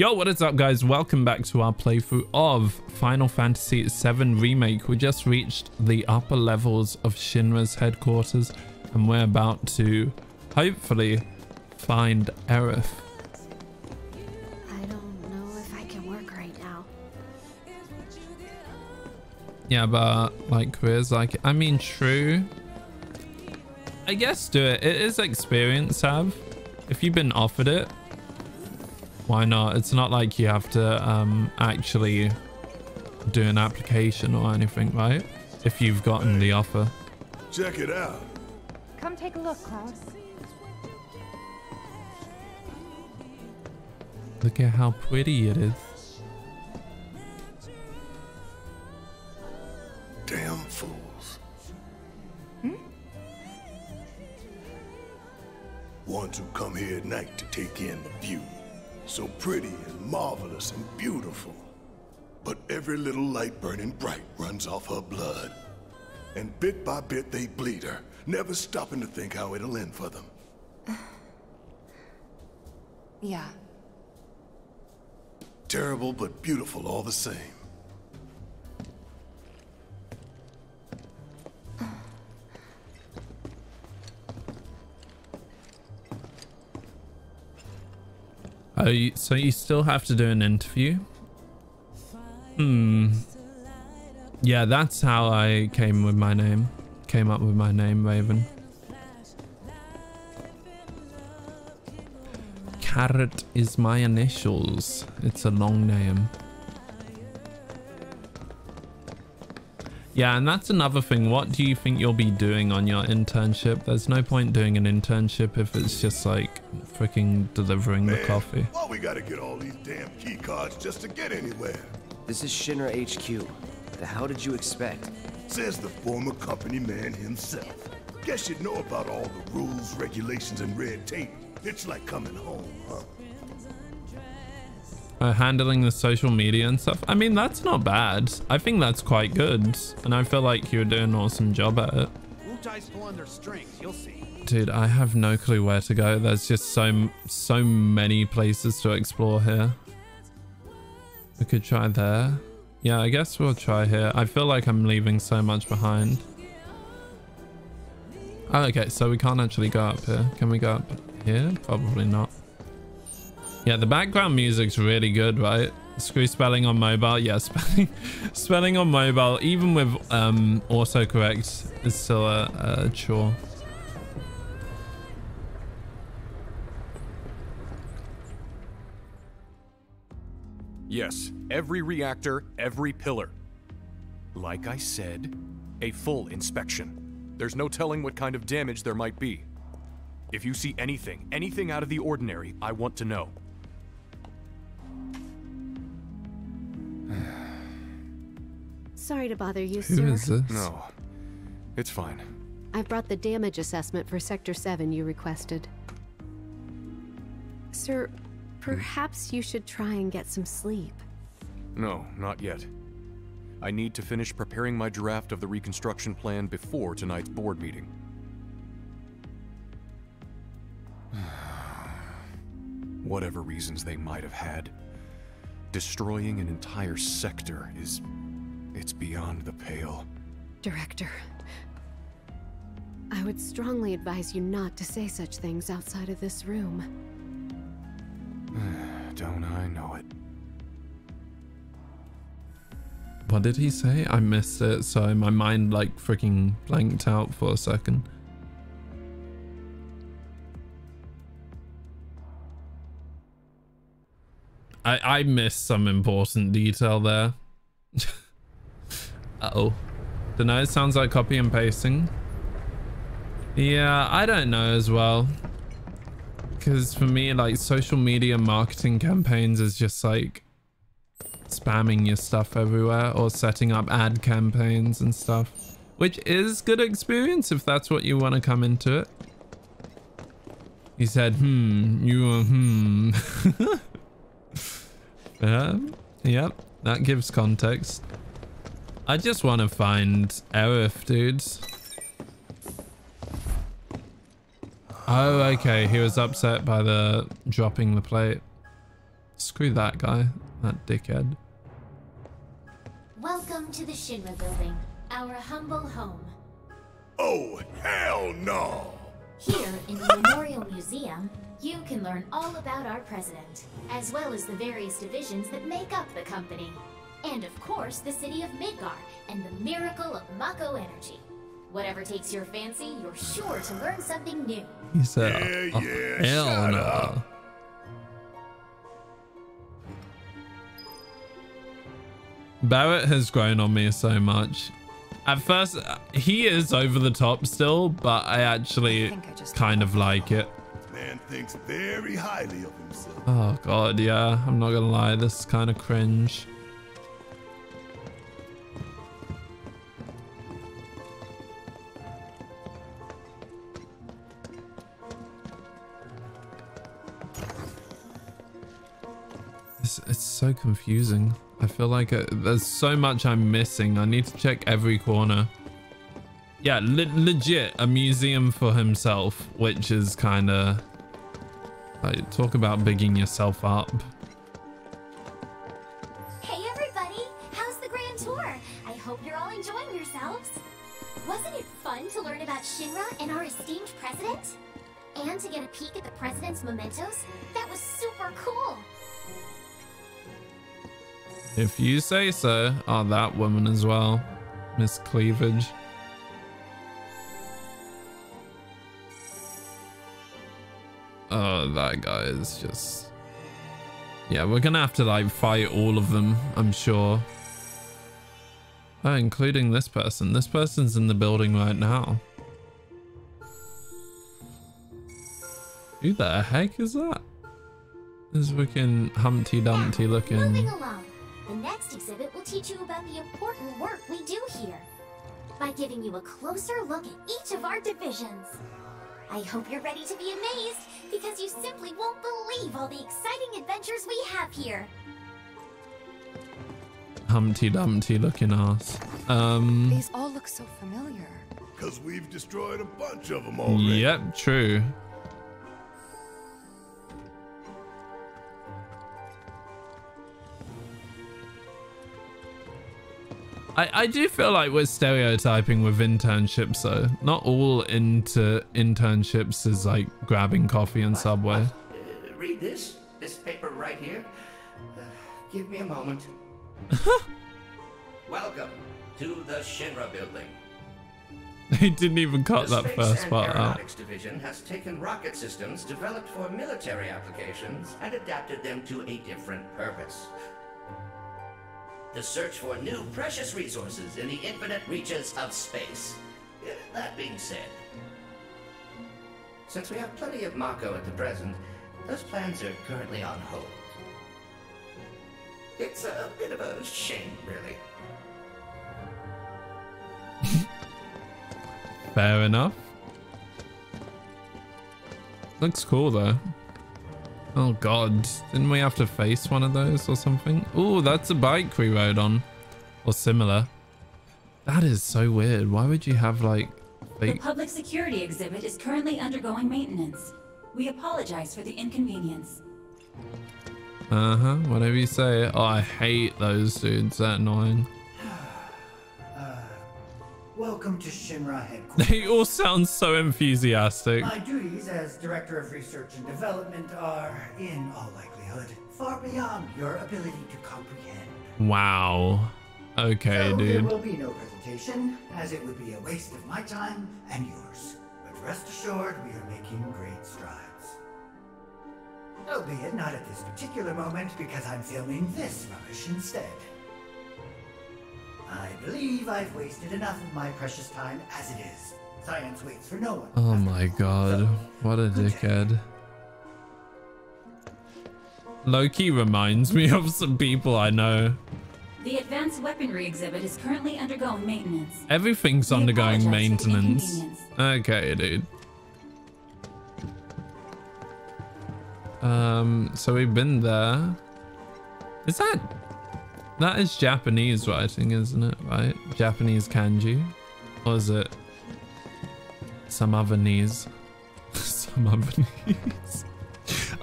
Yo, what is up guys? Welcome back to our playthrough of Final Fantasy VII Remake. We just reached the upper levels of Shinra's headquarters and we're about to hopefully find Aerith. I don't know if I can work right now. Yeah, but like where's like, I mean, true. I guess do it. It is experience, have. If you've been offered it, why not? It's not like you have to um, actually do an application or anything, right? If you've gotten the offer. Check it out. Come take a look, Klaus. Look at how pretty it is. Damn fools. Hmm? Ones who come here at night to take in the view. So pretty and marvelous and beautiful. But every little light burning bright runs off her blood. And bit by bit they bleed her, never stopping to think how it'll end for them. Yeah. Terrible but beautiful all the same. Oh, you, so you still have to do an interview? Hmm. Yeah, that's how I came with my name. Came up with my name, Raven. Carrot is my initials. It's a long name. Yeah, and that's another thing. What do you think you'll be doing on your internship? There's no point doing an internship if it's just like freaking delivering the coffee. Why we gotta get all these damn key cards just to get anywhere? This is Shinra HQ. The hell did you expect? Says the former company man himself. Guess you'd know about all the rules, regulations, and red tape. It's like coming home, huh? Uh, handling the social media and stuff. I mean, that's not bad. I think that's quite good. And I feel like you're doing an awesome job at it. Wutai's pulling their strings, you'll see. Dude, I have no clue where to go. There's just so, so many places to explore here. We could try there. Yeah, I guess we'll try here. I feel like I'm leaving so much behind. Oh, okay, so we can't actually go up here. Can we go up here? Probably not. Yeah, the background music's really good, right? Screw spelling on mobile. Yeah, spelling, spelling on mobile, even with um, autocorrect, is still a, a chore. Yes, every reactor, every pillar. Like I said, a full inspection. There's no telling what kind of damage there might be. If you see anything, anything out of the ordinary, I want to know. Sorry to bother you, Who sir. is this? No, it's fine. I've brought the damage assessment for Sector 7 you requested. Sir, perhaps you should try and get some sleep. No, not yet. I need to finish preparing my draft of the reconstruction plan before tonight's board meeting. Whatever reasons they might have had, destroying an entire sector is. it's beyond the pale. Director, I would strongly advise you not to say such things outside of this room. Don't I know it? What did he say? I missed it, so my mind like freaking blanked out for a second. I I missed some important detail there. uh oh. Don't know. It sounds like copy and pasting. Yeah, I don't know as well. Because for me, like social media marketing campaigns is just like spamming your stuff everywhere or setting up ad campaigns and stuff which is good experience if that's what you want to come into it he said hmm you hmm yeah yep that gives context i just want to find Aerith dudes oh okay he was upset by the dropping the plate Screw that guy. That dickhead. Welcome to the Shinra building, our humble home. Oh, hell no! Here in the Memorial Museum, you can learn all about our president, as well as the various divisions that make up the company. And of course, the city of Midgar and the miracle of Mako energy. Whatever takes your fancy, you're sure to learn something new. He said, Yeah, "Oh, yeah, hell shut no." up. Barret has grown on me so much. At first, he is over the top still, but I actually I I just- kind of like it. Thinks very highly of himself. Oh god, yeah. I'm not gonna lie, this is kind of cringe. It's, it's so confusing. I feel like uh there's so much I'm missing. I need to check every corner. Yeah, le- legit a museum for himself, which is kind of like talk about bigging yourself up. Hey everybody! How's the grand tour? I hope you're all enjoying yourselves. Wasn't it fun to learn about Shinra and our esteemed president? And to get a peek at the president's mementos? That was super cool! If you say so. Oh, that woman as well. Miss Cleavage. Oh, that guy is just... Yeah, we're gonna have to like fight all of them, I'm sure. Oh, including this person. This person's in the building right now. Who the heck is that? This freaking Humpty Dumpty Now, looking... Moving along. The next exhibit will teach you about the important work we do here by giving you a closer look at each of our divisions. I hope you're ready to be amazed because you simply won't believe all the exciting adventures we have here. Humpty Dumpty looking ass. Um, These all look so familiar. Because we've destroyed a bunch of them already. yep, true. I, I do feel like we're stereotyping with internships though. Not all into internships is like grabbing coffee and Subway. Uh, read this, this paper right here. Uh, give me a moment. Welcome to the Shinra building. He didn't even cut the that Space first and part out. Aeronautics Division has taken rocket systems developed for military applications and adapted them to a different purpose. The search for new precious resources in the infinite reaches of space. That being said, since we have plenty of Mako at the present, those plans are currently on hold. It's a bit of a shame, really. Fair enough. Looks cool though. Oh god, didn't we have to face one of those or something? Oh, that's a bike we rode on. Or similar. That is so weird. Why would you have like The public security exhibit is currently undergoing maintenance. We apologize for the inconvenience. Uh-huh, whatever you say. Oh, I hate those dudes. That annoying. Welcome to Shinra headquarters. They all sound so enthusiastic. My duties as Director of Research and Development are, in all likelihood, far beyond your ability to comprehend. Wow. Okay, so There will be no presentation, as it would be a waste of my time and yours. But rest assured, we are making great strides. Albeit not at this particular moment, because I'm filming this rubbish instead. I believe I've wasted enough of my precious time as it is. Science waits for no one. Oh after my all. god. So, What a dickhead. Loki reminds me of some people I know. The advanced weaponry exhibit is currently undergoing maintenance. Everything's We undergoing apologize for the maintenance. Okay, dude. Um, so we've been there. Is that that is Japanese writing, isn't it? Right? Japanese kanji, or is it some other knees? some other knees.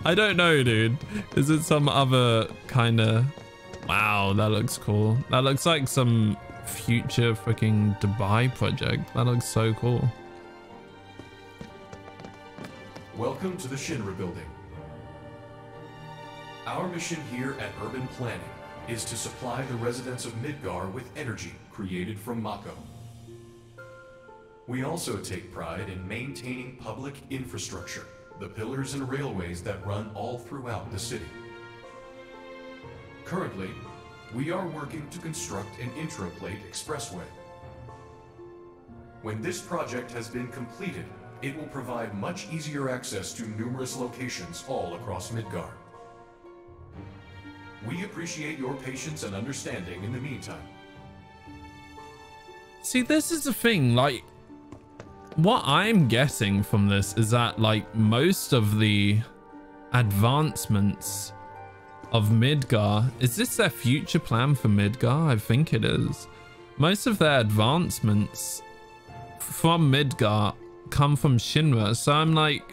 I don't know, dude. Is it some other kind of... Wow, that looks cool. That looks like some future freaking Dubai project. That looks so cool. Welcome to the Shinra building. Our mission here at Urban Planning is to supply the residents of Midgar with energy created from Mako. We also take pride in maintaining public infrastructure, the pillars and railways that run all throughout the city. Currently, we are working to construct an intraplate expressway. When this project has been completed, it will provide much easier access to numerous locations all across Midgar. We appreciate your patience and understanding in the meantime. See, this is the thing, like, what I'm guessing from this is that, like, most of the advancements of Midgar, is this their future plan for Midgar? I think it is. Most of their advancements from Midgar come from Shinra, so I'm like,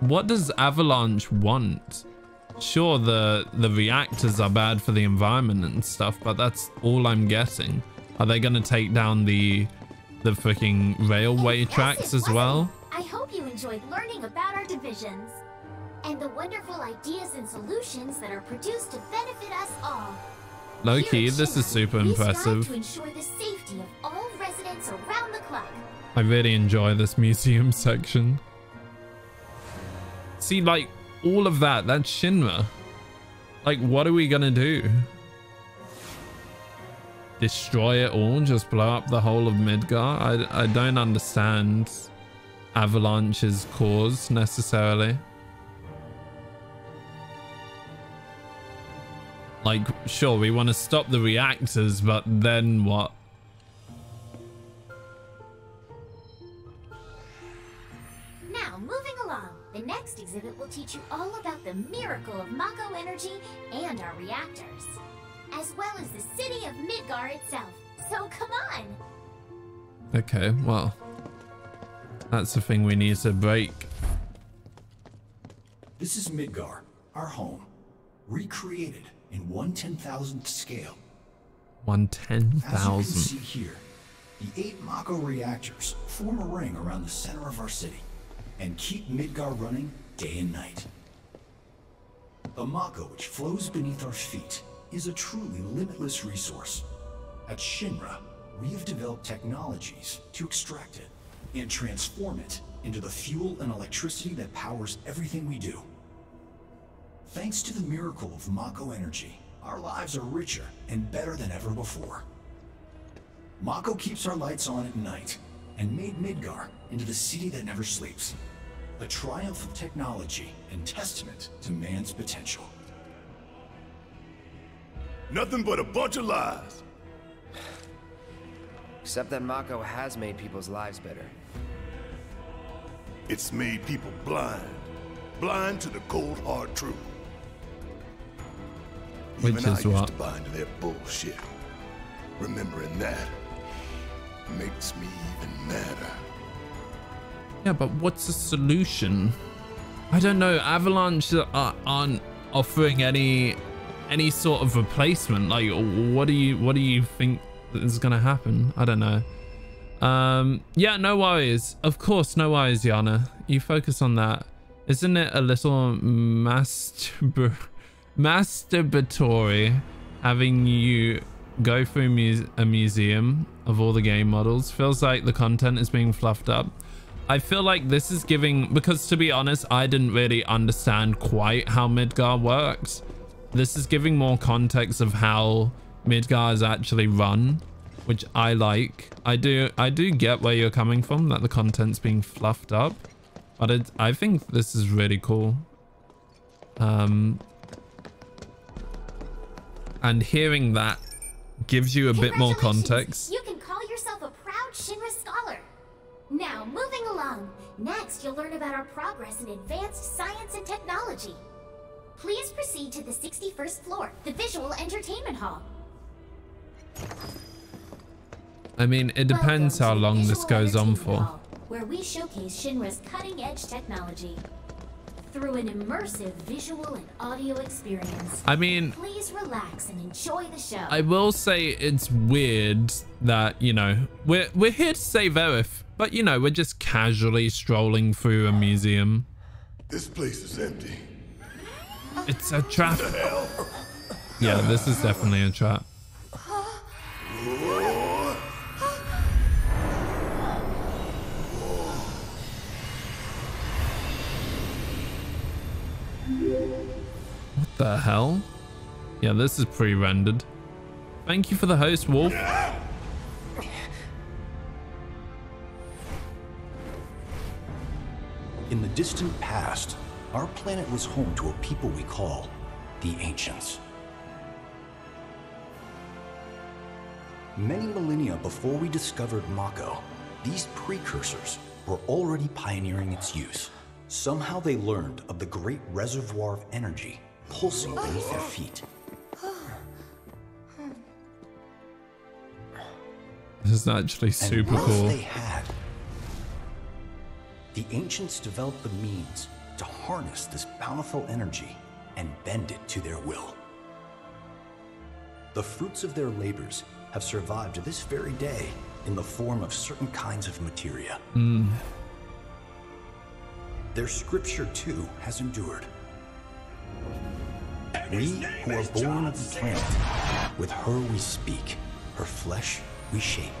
what does Avalanche want? Sure, the, the reactors are bad for the environment and stuff, but that's all I'm guessing. Are they going to take down the the freaking railway tracks as well? I hope you enjoyed learning about our divisions and the wonderful ideas and solutions that are produced to benefit us all. Low key, this is super impressive. to ensure the safety of all residents around the club. I really enjoy this museum section. See, like, all of that, that's Shinra. Like, what are we gonna do? Destroy it all? Just blow up the whole of Midgar? I, I don't understand Avalanche's cause, necessarily. Like, sure, we want to stop the reactors, but then what? The next exhibit will teach you all about the miracle of Mako energy and our reactors, as well as the city of Midgar itself. So come on! Okay, well, that's the thing we need to break. This is Midgar, our home, recreated in one ten thousandth scale. One ten As you can thousand. see here, the eight Mako reactors form a ring around the center of our city and keep Midgar running day and night. The Mako which flows beneath our feet is a truly limitless resource. At Shinra, we have developed technologies to extract it and transform it into the fuel and electricity that powers everything we do. Thanks to the miracle of Mako energy, our lives are richer and better than ever before. Mako keeps our lights on at night and made Midgar into the city that never sleeps. A triumph of technology and testament to man's potential. Nothing but a bunch of lies. Except that Mako has made people's lives better. It's made people blind. Blind to the cold, hard truth. Which Even I is used to buy into their bullshit. Remembering that makes me even madder. Yeah, but what's the solution? I don't know. Avalanche are, aren't offering any any sort of replacement. Like, what do you what do you think is gonna happen? I don't know. Um, yeah, no worries. Of course, no worries, Yana. You focus on that. Isn't it a little masturb masturbatory having you go through muse a museum of all the game models? Feels like the content is being fluffed up. I feel like this is giving, because to be honest, I didn't really understand quite how Midgar works. This is giving more context of how Midgar is actually run, which I like. I do, I do get where you're coming from, that the content's being fluffed up, but it, I think this is really cool. Um, and hearing that gives you a bit more context. You can call yourself a proud Shinra scholar. Now, moving along. Next, you'll learn about our progress in advanced science and technology. Please proceed to the 61st floor, the Visual Entertainment Hall. I mean, it depends how long this goes on for. Where we showcase Shinra's cutting-edge technology. through an immersive visual and audio experience. I mean, Please relax and enjoy the show. I will say it's weird that, you know, we're, we're here to save Aerith, but, you know, we're just casually strolling through a museum. This place is empty. It's a trap. Yeah, this is definitely a trap. What the hell? Yeah, this is pre-rendered. Thank you for the host, Wolf. In the distant past, our planet was home to a people we call the Ancients. Many millennia before we discovered Mako, these precursors were already pioneering its use. Somehow they learned of the great reservoir of energy pulsing beneath their feet. This is actually super cool. they had, the ancients developed the means to harness this bountiful energy and bend it to their will. The fruits of their labors have survived to this very day in the form of certain kinds of materia. Mm. Their scripture, too, has endured. We who are born of the planet, with her we speak, her flesh we shape.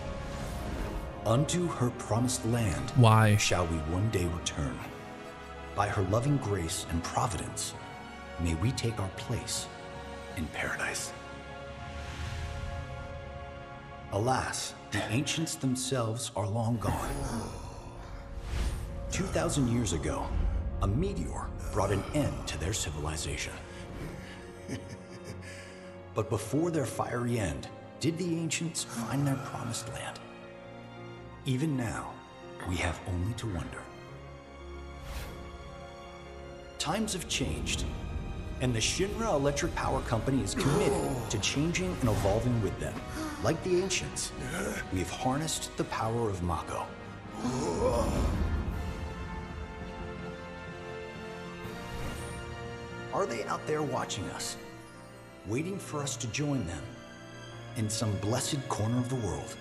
Unto her promised land Why? shall we one day return. By her loving grace and providence, may we take our place in paradise. Alas, the ancients themselves are long gone. 2,000 years ago, a meteor brought an end to their civilization. But before their fiery end, did the ancients find their promised land? Even now, we have only to wonder. Times have changed, and the Shinra Electric Power Company is committed to changing and evolving with them. Like the ancients, we've harnessed the power of Mako. Are they out there watching us, waiting for us to join them in some blessed corner of the world?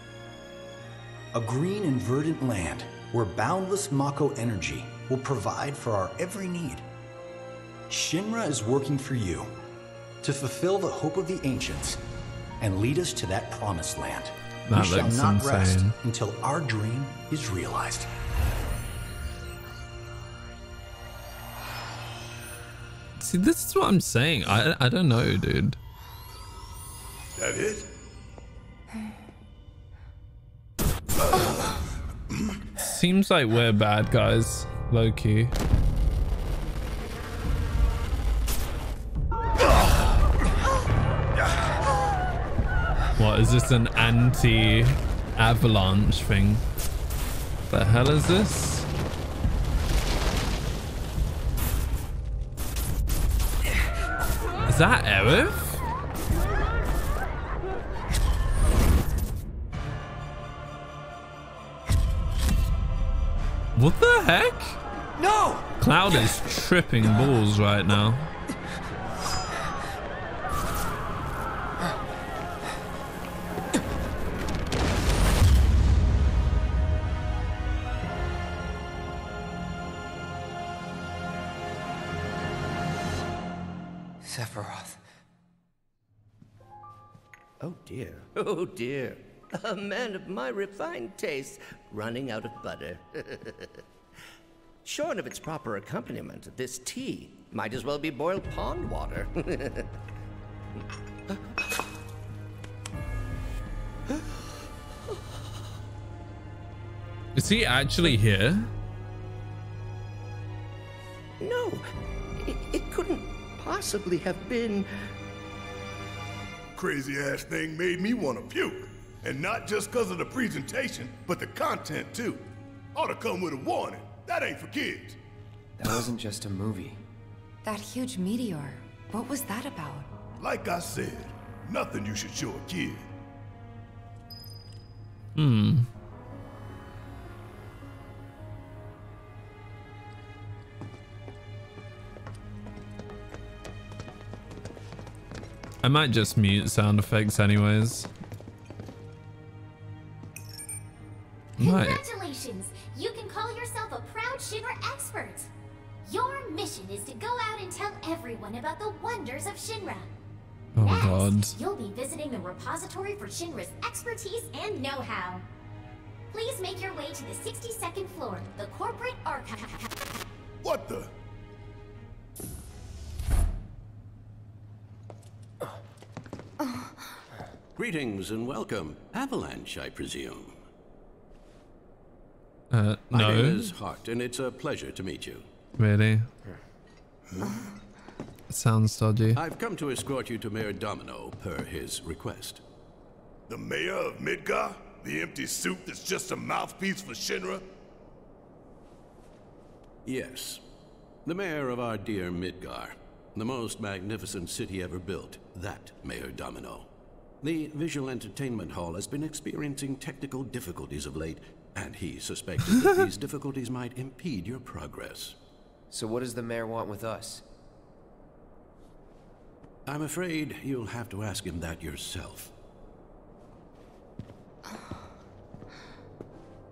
A green and verdant land where boundless Mako energy will provide for our every need. Shinra is working for you to fulfill the hope of the ancients and lead us to that promised land. That we shall looks not rest until our dream is realized. See, this is what I'm saying. I, I don't know, dude. That it? Seems like we're bad guys, low key. What is this an anti-avalanche thing? The hell is this? Is that Aerith? What the heck? No! Cloud is tripping balls right now. Sephiroth. Oh dear, oh dear. A man of my refined taste running out of butter. Shorn of its proper accompaniment, this tea might as well be boiled pond water. Is he actually here? no, it, it couldn't possibly have been. Crazy ass thing made me want to puke. And not just because of the presentation, but the content too. Ought to come with a warning. That ain't for kids. That wasn't just a movie. That huge meteor, what was that about? Like I said, nothing you should show a kid. Hmm. I might just mute sound effects anyways. Might. Congratulations! You can call yourself a proud Shinra expert. Your mission is to go out and tell everyone about the wonders of Shinra. Oh Next, god. you'll be visiting the repository for Shinra's expertise and know-how. Please make your way to the 62nd floor, the corporate archive. What the? Greetings and welcome. Avalanche, I presume. Uh, My no. name is Hart, and it's a pleasure to meet you. Really? Sounds dodgy. I've come to escort you to Mayor Domino, per his request. The mayor of Midgar? The empty suit that's just a mouthpiece for Shinra? Yes. The mayor of our dear Midgar. The most magnificent city ever built. That Mayor Domino. The visual entertainment hall has been experiencing technical difficulties of late, and he suspected that these difficulties might impede your progress. So what does the mayor want with us? I'm afraid you'll have to ask him that yourself.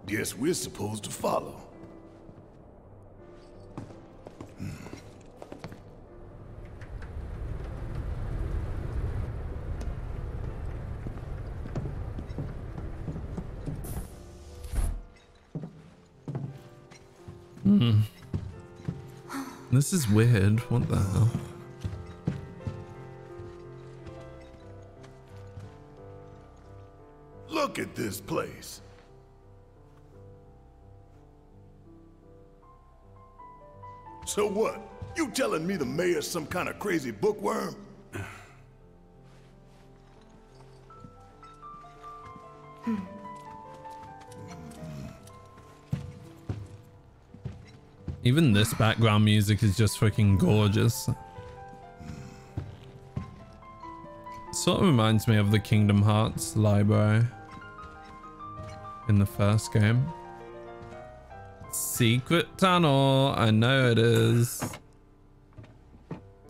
Guess we're supposed to follow. Hmm. Mm. This is weird. What the hell? Look at this place. So what? You telling me the mayor's some kind of crazy bookworm? Even this background music is just freaking gorgeous. Sort of reminds me of the Kingdom Hearts library in the first game. Secret tunnel, I know it is.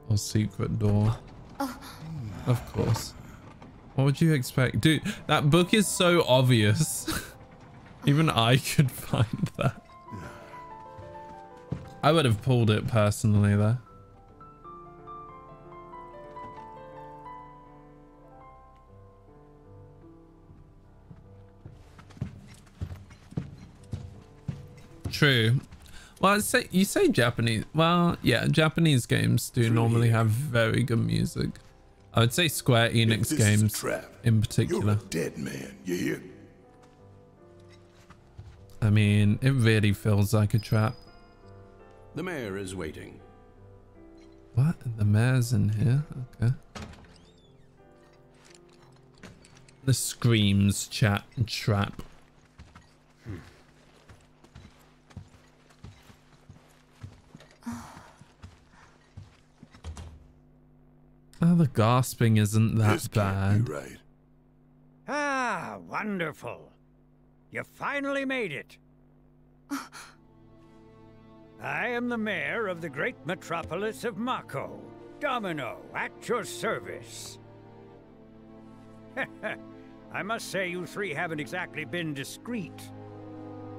Or secret door. Oh. Of course. What would you expect? Dude, that book is so obvious. Even I could find that. I would have pulled it personally though. True. Well, I'd say you say Japanese. Well, yeah, Japanese games do normally have very good music. I would say Square Enix this is a games trap, in particular. dead man, you hear? I mean, it really feels like a trap. The mayor is waiting. What? The mayor's in here? Okay. The screams chat and trap. Oh, the gasping isn't that This can't bad. be right. Ah, wonderful. You finally made it. I am the mayor of the great metropolis of Mako. Domino, at your service. I must say you three haven't exactly been discreet.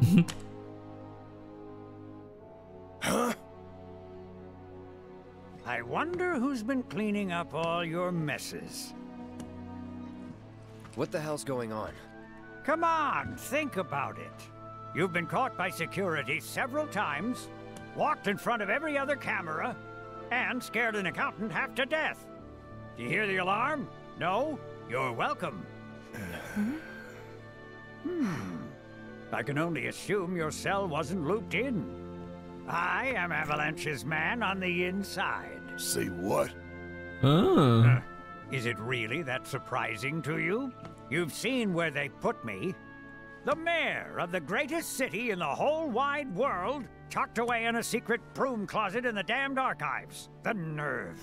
Huh? I wonder who's been cleaning up all your messes. What the hell's going on? Come on, think about it. You've been caught by security several times, walked in front of every other camera, and scared an accountant half to death. Do you hear the alarm? No? You're welcome. hmm. I can only assume your cell wasn't looped in. I am Avalanche's man on the inside. Say what? Oh. Is it really that surprising to you? You've seen where they put me. The mayor of the greatest city in the whole wide world, tucked away in a secret broom closet in the damned archives. The nerve.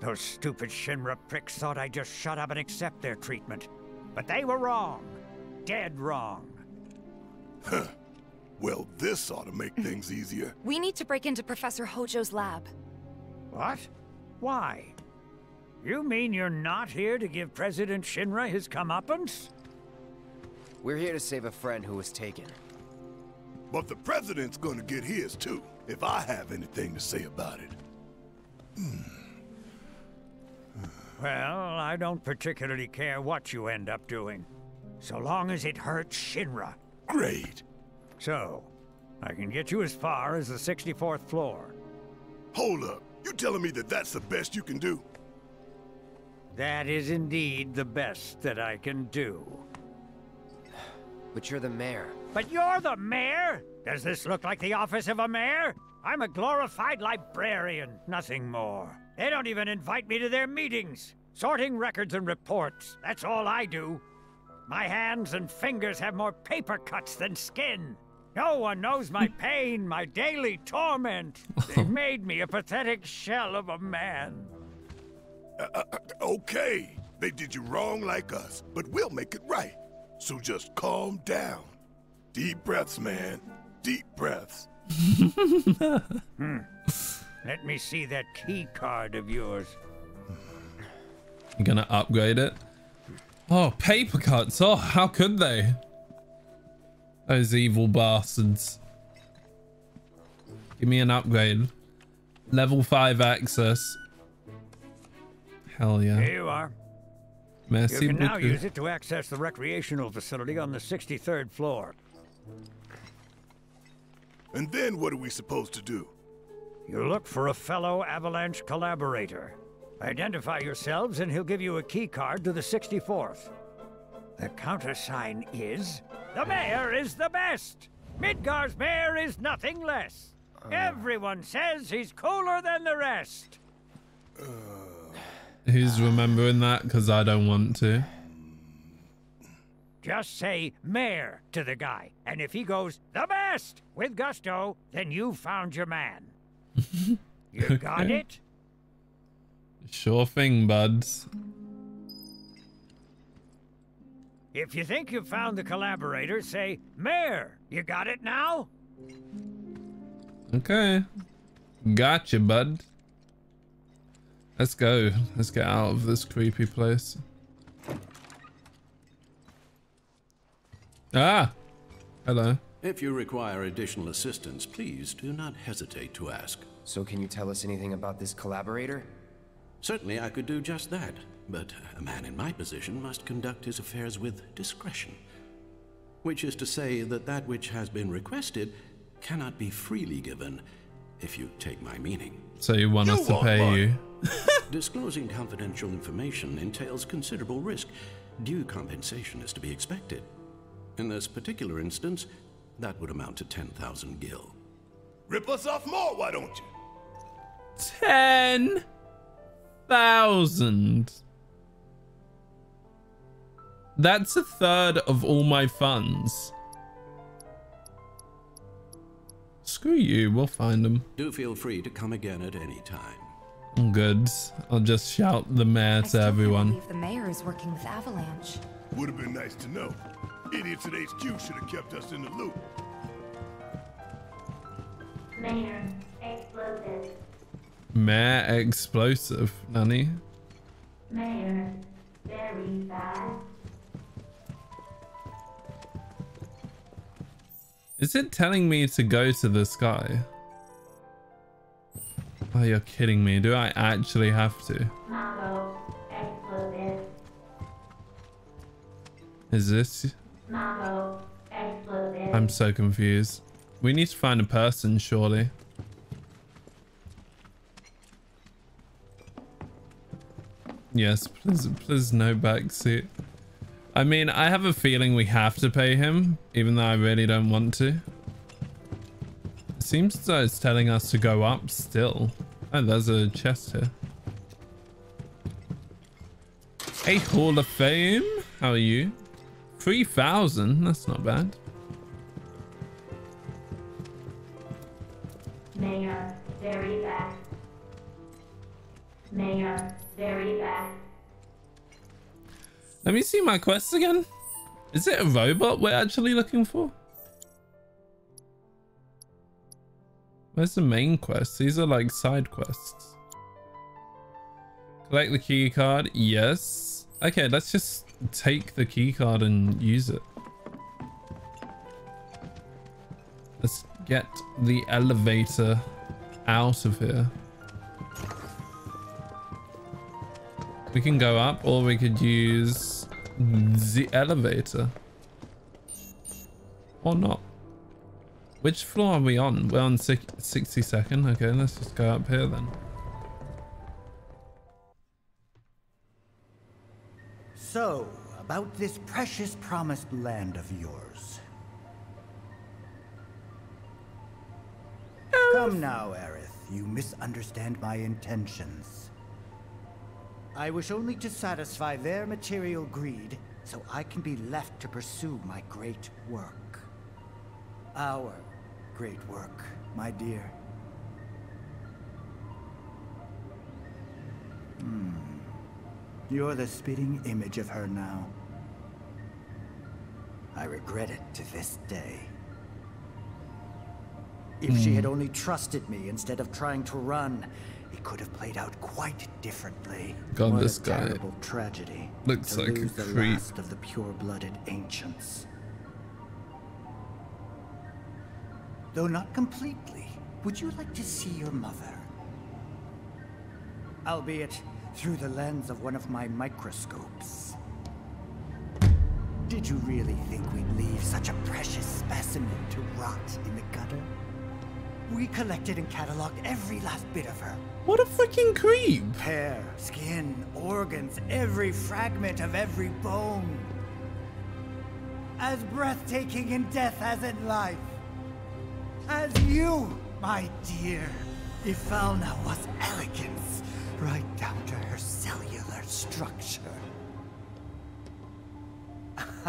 Those stupid Shinra pricks thought I'd just shut up and accept their treatment. But they were wrong. Dead wrong. Huh. Well, this ought to make things easier. We need to break into Professor Hojo's lab. What? Why? You mean you're not here to give President Shinra his comeuppance? We're here to save a friend who was taken. But the president's gonna get his too, if I have anything to say about it. Hmm. Well, I don't particularly care what you end up doing, so long as it hurts Shinra. Great. So, I can get you as far as the 64th floor. Hold up. You telling me that that's the best you can do? That is indeed the best that I can do. But you're the mayor. But you're the mayor? Does this look like the office of a mayor? I'm a glorified librarian, nothing more. They don't even invite me to their meetings. Sorting records and reports, that's all I do. My hands and fingers have more paper cuts than skin. No one knows my pain, my daily torment. They made me a pathetic shell of a man. Uh, uh, okay, they did you wrong like us, but we'll make it right. So just calm down. Deep breaths, man. Deep breaths. hmm. Let me see that key card of yours. You gonna upgrade it? Oh, paper cuts. Oh, how could they? Those evil bastards. Give me an upgrade. Level 5 access. Hell yeah. Here you are. Merci you can now beaucoup. use it to access the recreational facility on the 63rd floor. And then what are we supposed to do? You look for a fellow Avalanche collaborator. Identify yourselves and he'll give you a key card to the 64th. The countersign is... The mayor is the best! Midgar's mayor is nothing less. Uh. Everyone says he's cooler than the rest. Uh. Who's remembering that? Because I don't want to. Just say mayor to the guy, and if he goes the best with gusto, then you've found your man. you got Okay. it? Sure thing, buds. If you think you've found the collaborator, say mayor. You got it now? Okay. Gotcha, bud. Let's go. Let's get out of this creepy place. Ah! Hello. If you require additional assistance, please do not hesitate to ask. So can you tell us anything about this collaborator? Certainly I could do just that, but a man in my position must conduct his affairs with discretion. Which is to say that that which has been requested cannot be freely given, if you take my meaning. So you want us to pay you? Disclosing confidential information entails considerable risk. Due compensation is to be expected. In this particular instance, that would amount to 10,000 gil. Rip us off more, why don't you? Ten thousand. That's a third of all my funds. Screw you, we'll find them. Do feel free to come again at any time. I'm good. I'll just shout the mayor to everyone. believe the mayor is working with Avalanche. Would have been nice to know. Idiots at HQ should have kept us in the loop. Mayor, explosive. Mayor explosive, Nanny. Mayor, very fast. Is it telling me to go to the guy? Oh, you're kidding me. Do I actually have to? Is this? I'm so confused. We need to find a person, surely. Yes, please, please no backseat. I mean, I have a feeling we have to pay him, even though I really don't want to. Seems as though it's telling us to go up still. Oh, there's a chest here. Hey, Hall of Fame. How are you? 3,000? That's not bad. Mayor, very fast. Mayor, very fast. Let me see my quest again. Is it a robot we're actually looking for? Where's the main quest? These are like side quests. Collect the key card. Yes. Okay, let's just take the key card and use it. Let's get the elevator out of here. We can go up or we could use the elevator. Or not. Which floor are we on? We're on 62nd. Okay, let's just go up here then. So, about this precious promised land of yours. Oh. Come now, Aerith. You misunderstand my intentions. I wish only to satisfy their material greed, so I can be left to pursue my great work. Our great work, my dear. Hmm. You're the spitting image of her now. I regret it to this day. If she Hmm. had only trusted me instead of trying to run, it could have played out quite differently. God, what this a guy terrible tragedy. looks to like lose the last of the pure-blooded ancients. Though not completely, would you like to see your mother? Albeit through the lens of one of my microscopes. Did you really think we'd leave such a precious specimen to rot in the gutter? We collected and cataloged every last bit of her. What a freaking creep! Hair, skin, organs, every fragment of every bone. As breathtaking in death as in life. As you, my dear. Ifalna was elegance, right down to her cellular structure.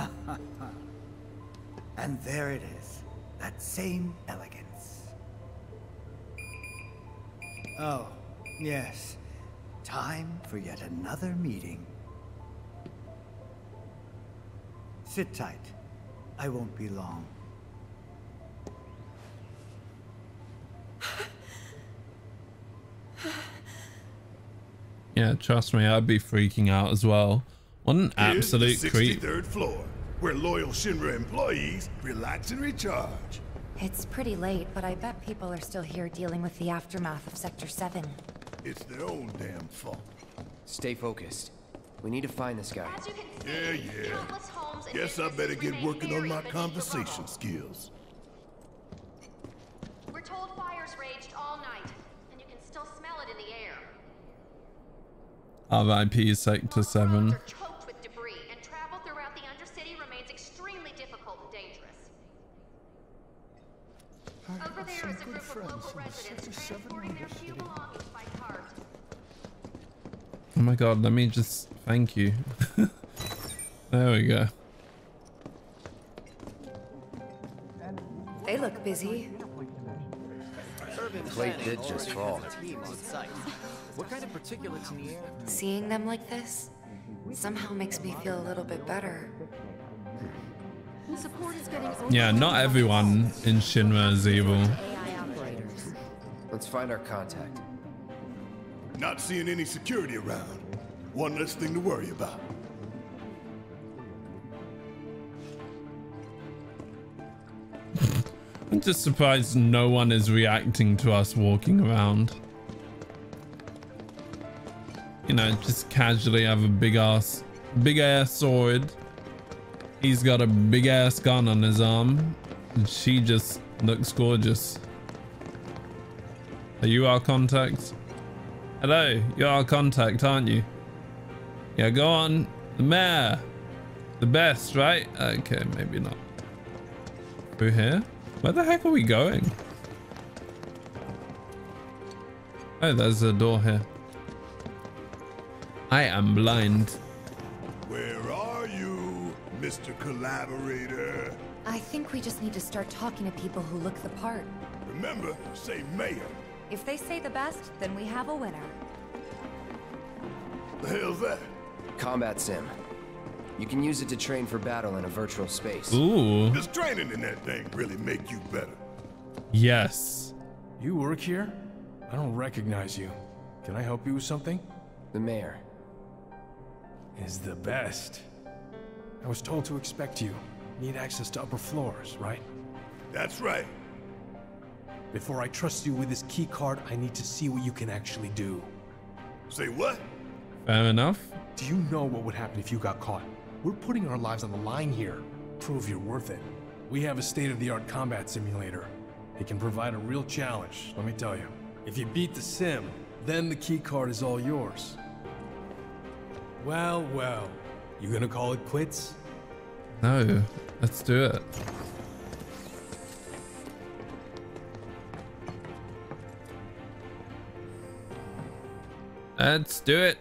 and there it is, that same elegance. Oh, yes. Time for yet another meeting. Sit tight. I won't be long. Yeah, trust me, I'd be freaking out as well. What an Here's the absolute creep. 63rd floor, where loyal Shinra employees relax and recharge. It's pretty late, but I bet people are still here dealing with the aftermath of Sector 7. It's their own damn fault. Stay focused. We need to find this guy. Yeah, yeah. Guess I better get working on my conversation skills. Undercity remains extremely difficult and dangerous. Over there is a group of local residents transporting their few belongings by cart. Oh my god, let me just thank you. there we go. They look busy. The plate did just fall. What kind of particulates in the air? Seeing them like this somehow makes me feel a little bit better. Support is getting Yeah, not everyone in Shinra is evil. Let's find our contact. Not seeing any security around. One less thing to worry about. I'm just surprised no one is reacting to us walking around. Know, just casually have a big ass, big ass sword. He's got a big ass gun on his arm. And she just looks gorgeous. Are you our contact? Hello, you're our contact, aren't you? Yeah, go on. The mayor. The best, right? Okay, maybe not. Through here? Where the heck are we going? Oh, there's a door here. I am blind. Where are you, Mr. Collaborator? I think we just need to start talking to people who look the part. Remember, say mayor. If they say the best, then we have a winner. The hell's that? Combat sim. You can use it to train for battle in a virtual space. Ooh. Does training in that thing really make you better? Yes. You work here? I don't recognize you. Can I help you with something? The mayor. Is the best. I was told to expect you. Need access to upper floors, right? That's right. Before I trust you with this key card, I need to see what you can actually do. Say what? Fair enough. Do you know what would happen if you got caught? We're putting our lives on the line here. Prove you're worth it. We have a state-of-the-art combat simulator. It can provide a real challenge, let me tell you. If you beat the sim, then the key card is all yours. Well, well. You gonna call it quits? No, let's do it. Let's do it.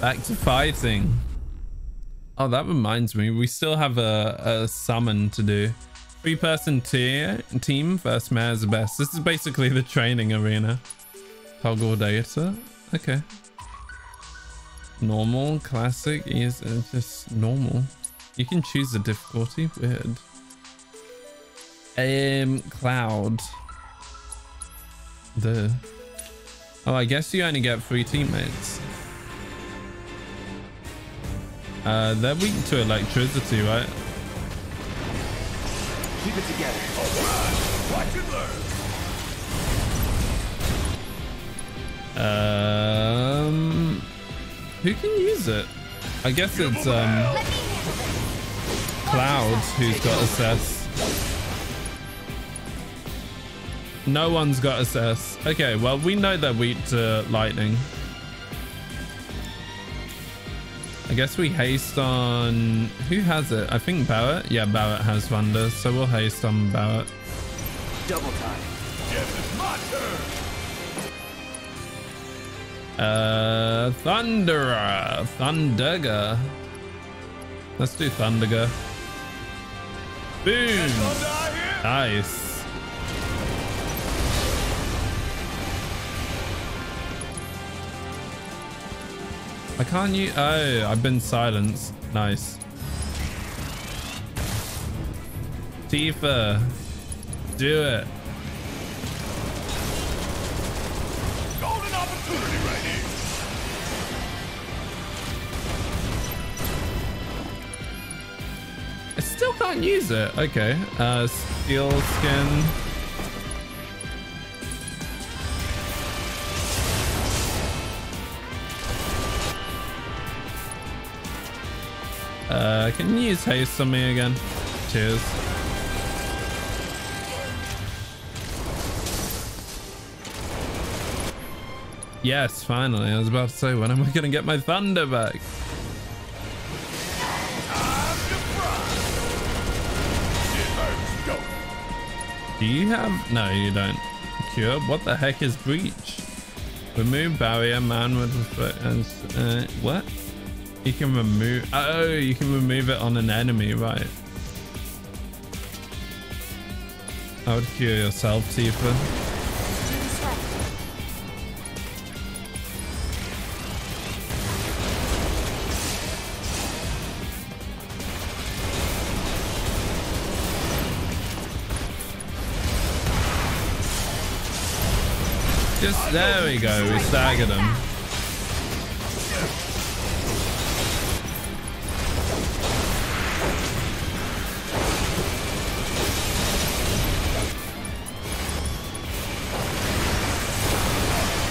Back to fighting. Oh, that reminds me. We still have a, a summon to do. Three person tier team first mayor's best. This is basically the training arena. Toggle data. Okay. Normal, classic, is uh, just normal. You can choose the difficulty. Weird. Um, cloud. The. Oh, I guess you only get three teammates. Uh, they're weak to electricity, right? Keep it together. Watch and learn. Um, who can use it? I guess it's um Clouds who's got assess. No one's got assess. Okay, well we know they're weak to lightning. I guess we haste on who has it? I think Barret. Yeah, Barret has Thunder, so we'll haste on Barret. Double time. Yes, it's my turn. Uh, Thundara, Thundaga. Let's do Thundaga. Boom. Nice. I can't use. Oh, I've been silenced. Nice. Tifa, do it. Opportunity right here. I still can't use it. Okay. Uh, steel skin. Uh, can you use haste on me again? Cheers. Yes, finally. I was about to say, when am I going to get my thunder back? Do you have... No, you don't. Cure? What the heck is Breach? Remove barrier, man with... Uh, what? You can remove... Oh, you can remove it on an enemy, right. I would cure yourself, Tifa. There we go. We staggered him.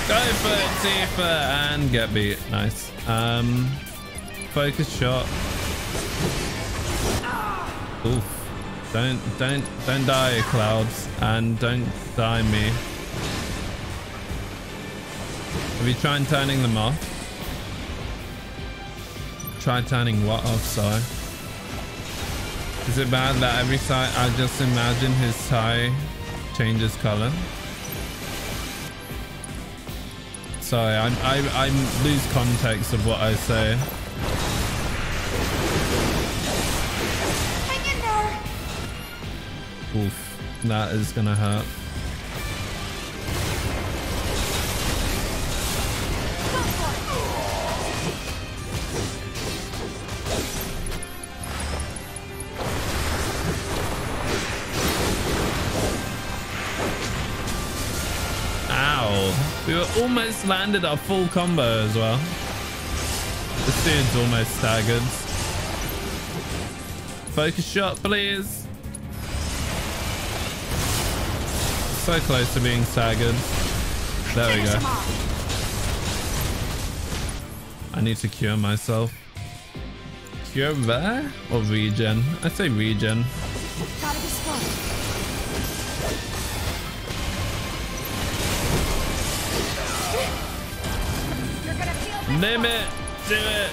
Go for Tifa, and get beat. Nice. Um, focus shot. Oof. Don't, don't, don't die, Clouds, and don't die me. Have you tried turning them off? Try turning what off, sorry. Is it bad that every time I just imagine his tie changes color? Sorry, I, I, I lose context of what I say. Oof, that is gonna hurt. We were almost landed a full combo as well. This dude's almost staggered. Focus shot, please. So close to being staggered. There we go. I need to cure myself. Cure there or regen? I say regen. Name it. Do it.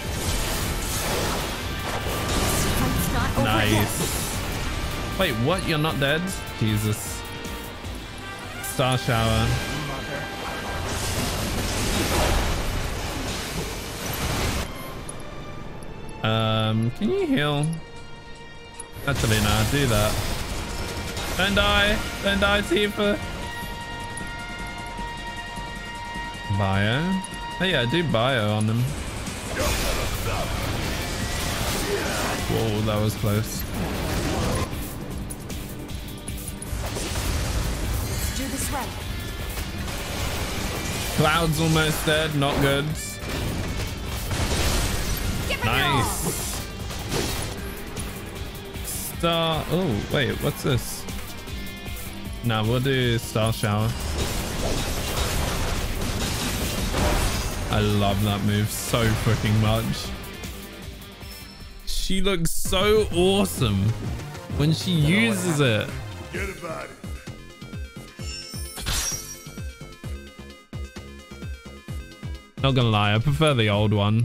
Nice. Wait, what? You're not dead? Jesus. Star shower. Um, can you heal? Actually, nah, do that. Don't die. Don't die, Tifa. Bio. Oh yeah, I do bio on them. Whoa, that was close. Do this right. Cloud's almost dead, not good. Nice. Star. Oh, wait, what's this? Nah, we'll do Star Shower. I love that move so freaking much. She looks so awesome when she uses it. Forget about it. Not gonna lie, I prefer the old one.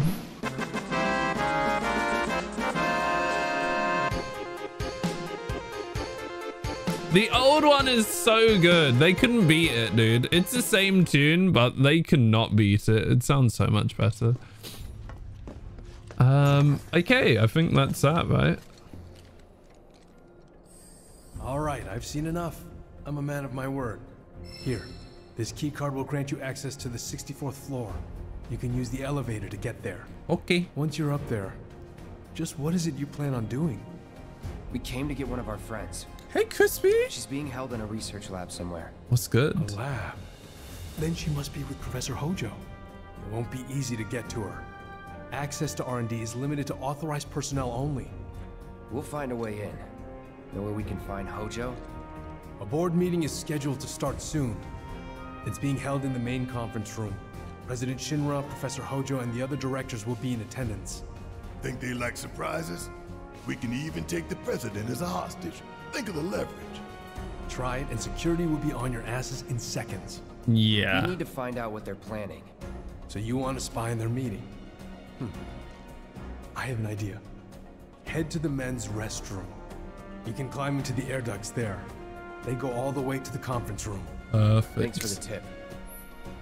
The old one is so good. They couldn't beat it, dude. It's the same tune, but they cannot beat it. It sounds so much better. Um, okay, I think that's that, right? All right, I've seen enough. I'm a man of my word. Here, this key card will grant you access to the 64th floor. You can use the elevator to get there. Okay. Once you're up there, just what is it you plan on doing? We came to get one of our friends. Hey, Crispy. She's being held in a research lab somewhere. What's good? A lab. Then she must be with Professor Hojo. It won't be easy to get to her. Access to R&D is limited to authorized personnel only. We'll find a way in. Know where we can find Hojo? A board meeting is scheduled to start soon. It's being held in the main conference room. President Shinra, Professor Hojo, and the other directors will be in attendance. Think they like surprises? We can even take the president as a hostage. Think of the leverage. Try it, and security will be on your asses in seconds. Yeah. We need to find out what they're planning. So you want to spy on their meeting? Hmm. I have an idea. Head to the men's restroom. You can climb into the air ducts there. They go all the way to the conference room. Perfect. Thanks for the tip.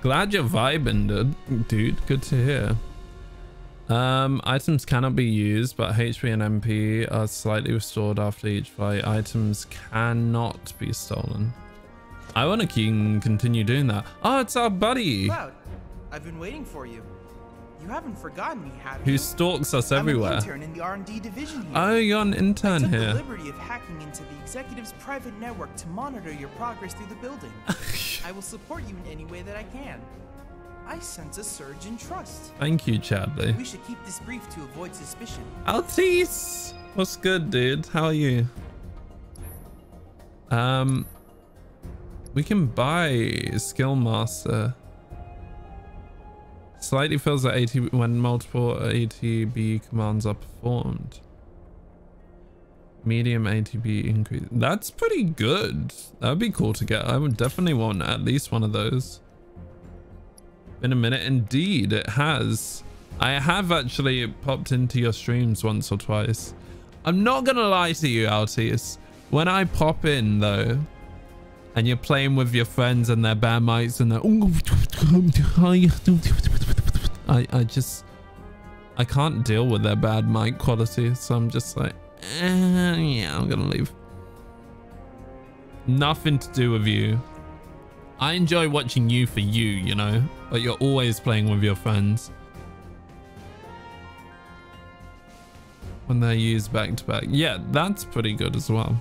Glad you're vibing, dude. Dude, good to hear. Um, items cannot be used, but HP and MP are slightly restored after each fight. Items cannot be stolen. I want to continue doing that. Oh, it's our buddy Cloud, I've been waiting for you. You haven't forgotten me, have you? who stalks us I'm everywhere. an intern in the R&D division here. Oh, you're an intern I took here. the liberty of hacking into the executive's private network to monitor your progress through the building. I will support you in any way that I can. I sense a surge in trust. Thank you, Chadley. We should keep this brief to avoid suspicion. Altice! What's good, dude? How are you? Um, we can buy Skill Master. Slightly fills the ATB when multiple ATB commands are performed. Medium ATB increase. That's pretty good. That would be cool to get. I would definitely want at least one of those. Been a minute. Indeed, it has. I have actually popped into your streams once or twice. I'm not gonna lie to you, Altius. When I pop in though, and you're playing with your friends and their bad mics and they're I, I just I can't deal with their bad mic quality, so I'm just like, eh, yeah, I'm gonna leave. Nothing to do with you. I enjoy watching you for you, you know, but you're always playing with your friends. When they're used back to back. Yeah, that's pretty good as well.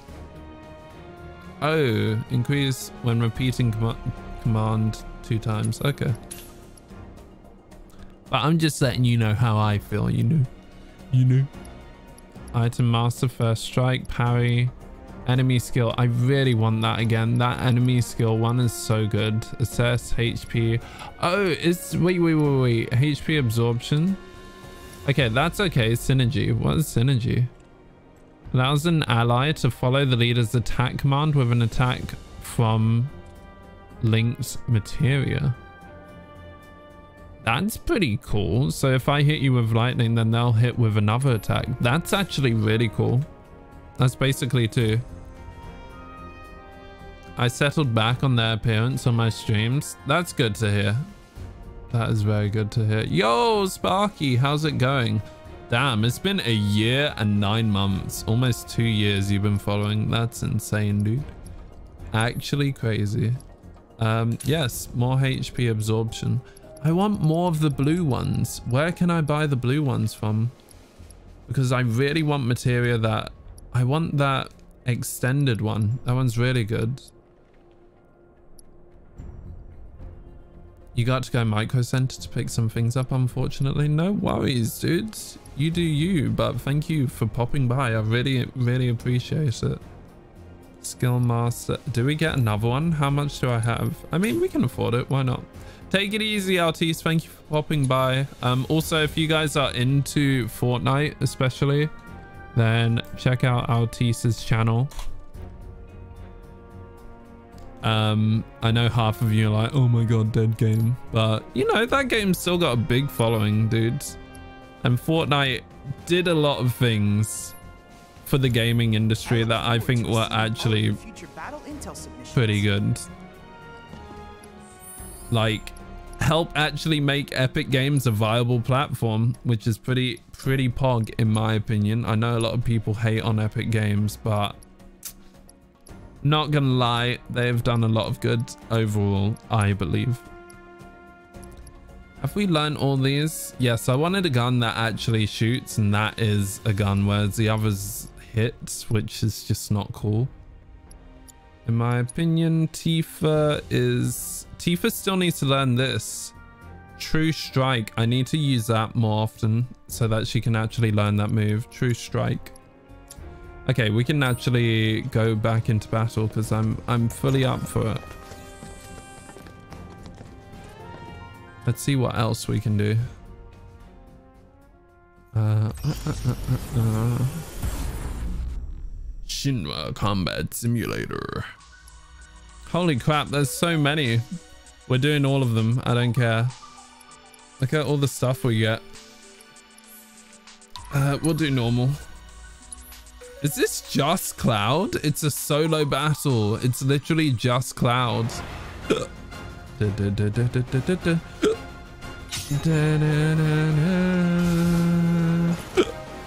Oh, increase when repeating com command two times. Okay. But I'm just letting you know how I feel, you know. You know. Item master first strike, parry, enemy skill. I really want that again. That enemy skill one is so good. Assess HP. Oh, it's wait, wait, wait, wait. HP absorption. Okay, that's okay. Synergy. What is synergy? Allows an ally to follow the leader's attack command with an attack from linked materia. That's pretty cool. So if I hit you with lightning, then they'll hit with another attack. That's actually really cool. That's basically two. I settled back on their appearance on my streams. That's good to hear. That is very good to hear. Yo, Sparky, how's it going? Damn, it's been a year and nine months. Almost two years you've been following. That's insane, dude. Actually crazy. Um, yes, more HP absorption. I want more of the blue ones. Where can I buy the blue ones from? Because I really want materia that... I want that extended one. That one's really good. You got to go Micro Center to pick some things up, unfortunately. No worries, dudes. You do you, but thank you for popping by. I really, really appreciate it. Skill Master. Do we get another one? How much do I have? I mean, we can afford it. Why not? Take it easy, Altice. Thank you for popping by. Um, also, if you guys are into Fortnite, especially, then check out Altis's channel. Um, I know half of you are like, oh my god, dead game. But, you know, that game's still got a big following, dudes. And Fortnite did a lot of things for the gaming industry that I think were actually pretty good. Like, help actually make Epic Games a viable platform, which is pretty, pretty pog in my opinion. I know a lot of people hate on Epic Games, but not gonna lie, they've done a lot of good overall, I believe. Have we learned all these? Yes, I wanted a gun that actually shoots, and that is a gun, whereas the others hit, which is just not cool. In my opinion, Tifa is... Tifa still needs to learn this. True Strike. I need to use that more often so that she can actually learn that move. True Strike. Okay, we can actually go back into battle because I'm I'm fully up for it. Let's see what else we can do. Uh, uh, uh, uh Shinra Combat Simulator. Holy crap, there's so many. We're doing all of them. I don't care. Look at all the stuff we get. Uh, we'll do normal. Is this just Cloud? It's a solo battle. It's literally just Cloud.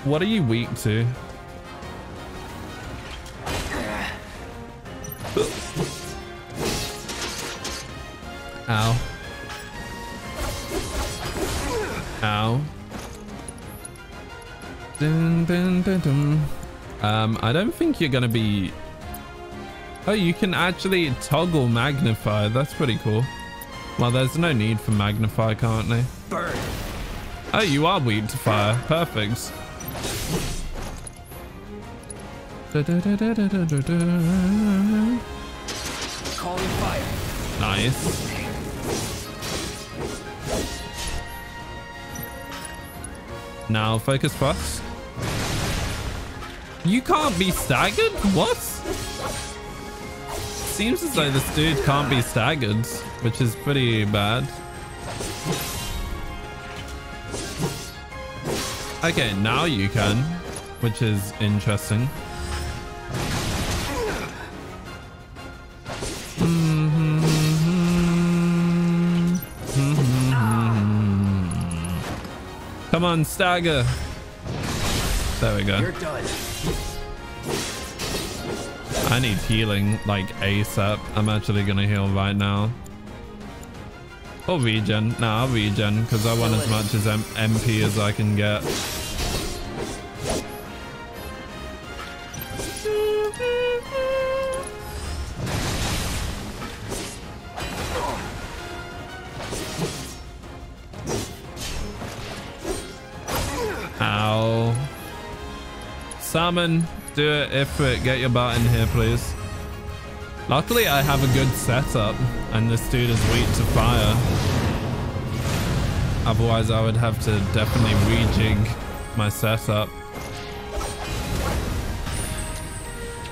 what are you weak to? Ow. Ow. Dun, dun, dun, dun. Um, I don't think you're going to be... Oh, you can actually toggle magnify. That's pretty cool. Well, there's no need for magnify currently. Burn. Oh, you are weak to fire. Perfect. Calling fire. Nice. Now focus first. You can't be staggered? What? Seems as though this dude can't be staggered, which is pretty bad. Okay, now you can, which is interesting. Come on, stagger. There we go. You're done. I need healing like ASAP. I'm actually gonna heal right now. Or regen. Nah, I'll regen because I want as much as M MP as I can get. Ow. Summon, do it. If it, get your butt in here, please. Luckily, I have a good setup, and this dude is weak to fire. Otherwise, I would have to definitely rejig my setup.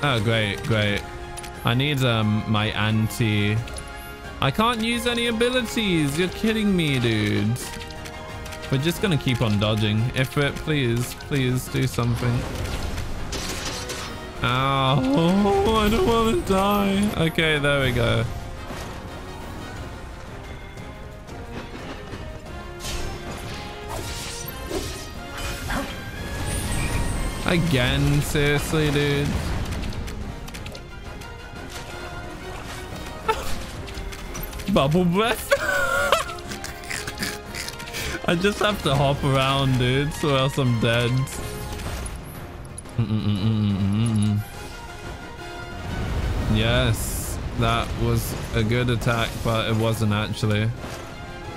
Oh, great, great. I need um my anti... I can't use any abilities. You're kidding me, dude. We're just gonna keep on dodging. It, please, please do something. Ow, I don't want to die. Okay, there we go. Again, seriously, dude. Bubble breath. I just have to hop around, dude, so else I'm dead. Yes, that was a good attack, but it wasn't actually.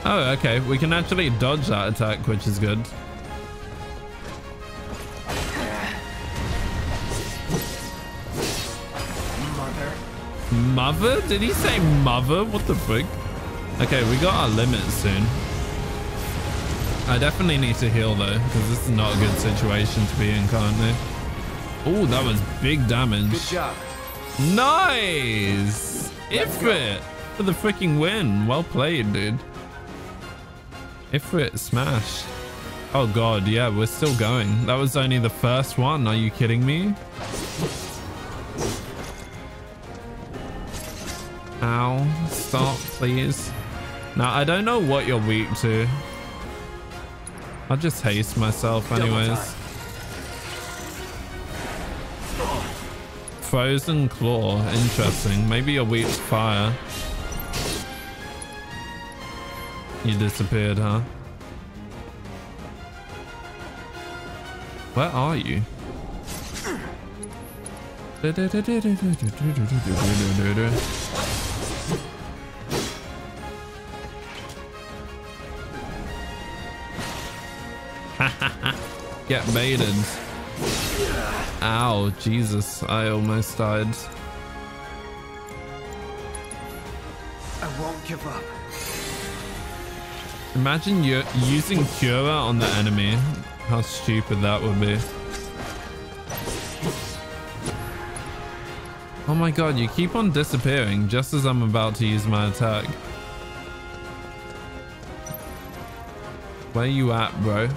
Oh, okay. We can actually dodge that attack, which is good. Mother. Mother? Did he say mother? What the frick? Okay, we got our limit soon. I definitely need to heal though, because this is not a good situation to be in currently. Oh, that was big damage. Good job. Nice! Ifrit for the freaking win. Well played, dude. Ifrit smash. Oh god, yeah, we're still going. That was only the first one. Are you kidding me? Ow. Stop, please. Now, I don't know what you're weak to. I'll just haste myself anyways. Frozen Claw. Interesting. Maybe you're weak fire. You disappeared, huh? Where are you? Get baited. Ow, Jesus, I almost died. I won't give up. Imagine you using Cura on the enemy. How stupid that would be. Oh my god, you keep on disappearing just as I'm about to use my attack. Where you at, bro?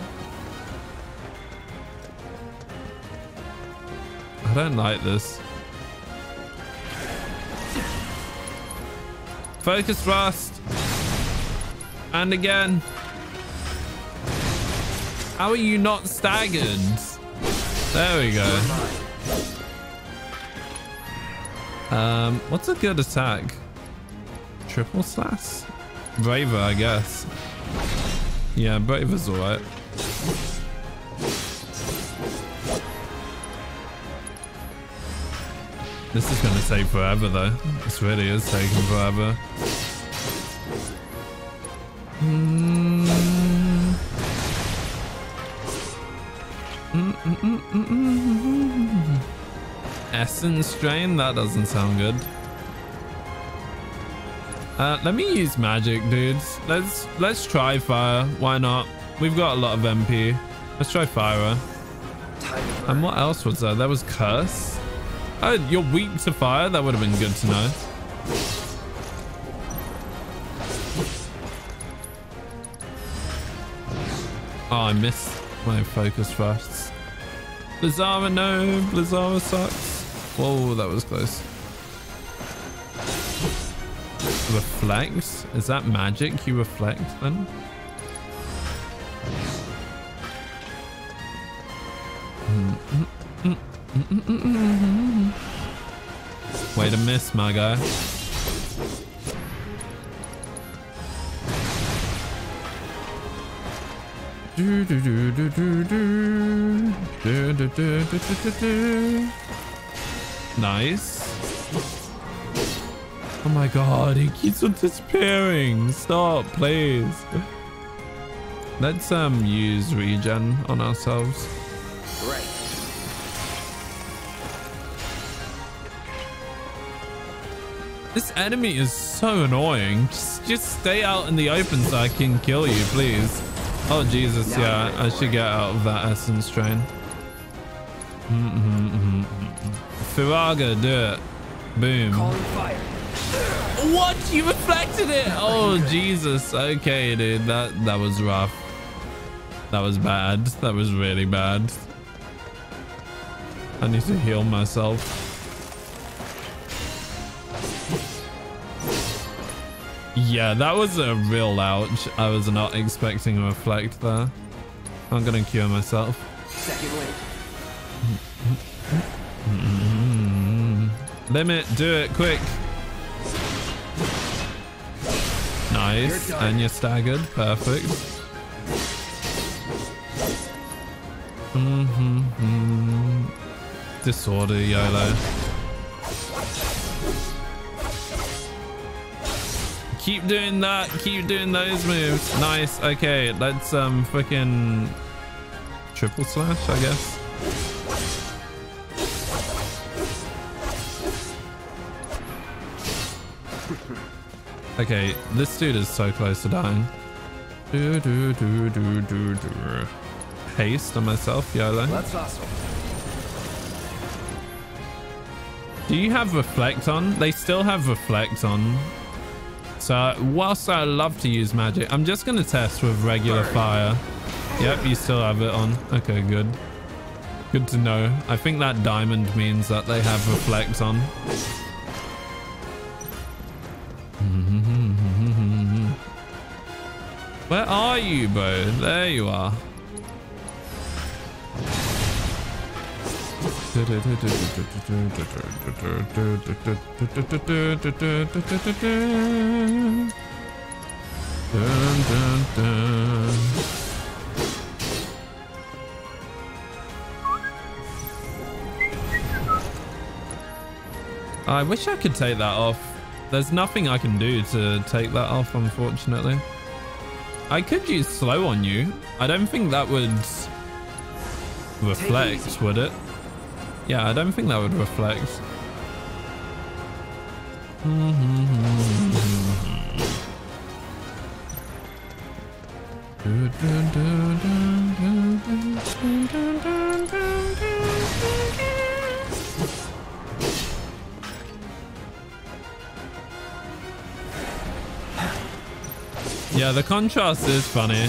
I don't like this. Focus thrust. And again. How are you not staggered? There we go. Um, what's a good attack? Triple slash? Braver, I guess. Yeah, Braver's alright. This is going to take forever though. This really is taking forever. Mm. Mm -mm -mm Essence strain? That doesn't sound good. Uh, let me use magic, dudes. Let's let's try fire. Why not? We've got a lot of MP. Let's try fire. And what else was there? There was curse. Oh, you're weak to fire? That would have been good to know. Oh, I missed my focus thrusts. Blizzara, no. Blizzara sucks. Whoa, that was close. Reflect? Is that magic? You reflect then? Mm, mm, mm, Way to miss, my guy. Nice. Oh my god, he keeps on disappearing. Stop, please. Let's um use regen on ourselves. This enemy is so annoying. Just, just stay out in the open so I can kill you, please. Oh, Jesus. Yeah, I should get out of that essence train. Mm -hmm, mm -hmm. Firaga, do it. Boom. What? You reflected it? Oh, Jesus. Okay, dude. That, that was rough. That was bad. That was really bad. I need to heal myself. Yeah, that was a real ouch. I was not expecting a reflect there. I'm gonna cure myself. Second wave. Limit, do it quick. Nice. You're and you're staggered. Perfect. Mm-hmm. Disorder, YOLO. Keep doing that. Keep doing those moves. Nice. Okay, let's um freaking triple slash, I guess. Okay, this dude is so close to dying. Do, do, do, do, do, do. Haste on myself, YOLO. That's awesome. Do you have reflect on? They still have reflect on. So uh, whilst I love to use magic, I'm just going to test with regular fire. Yep, you still have it on. Okay, good. Good to know. I think that diamond means that they have reflect on. Where are you, bro? There you are. Dun, dun, dun. I wish I could take that off. There's nothing I can do to take that off, unfortunately. I could use slow on you. I don't think that would reflect, would it? Yeah, I don't think that would reflect. Yeah, the contrast is funny.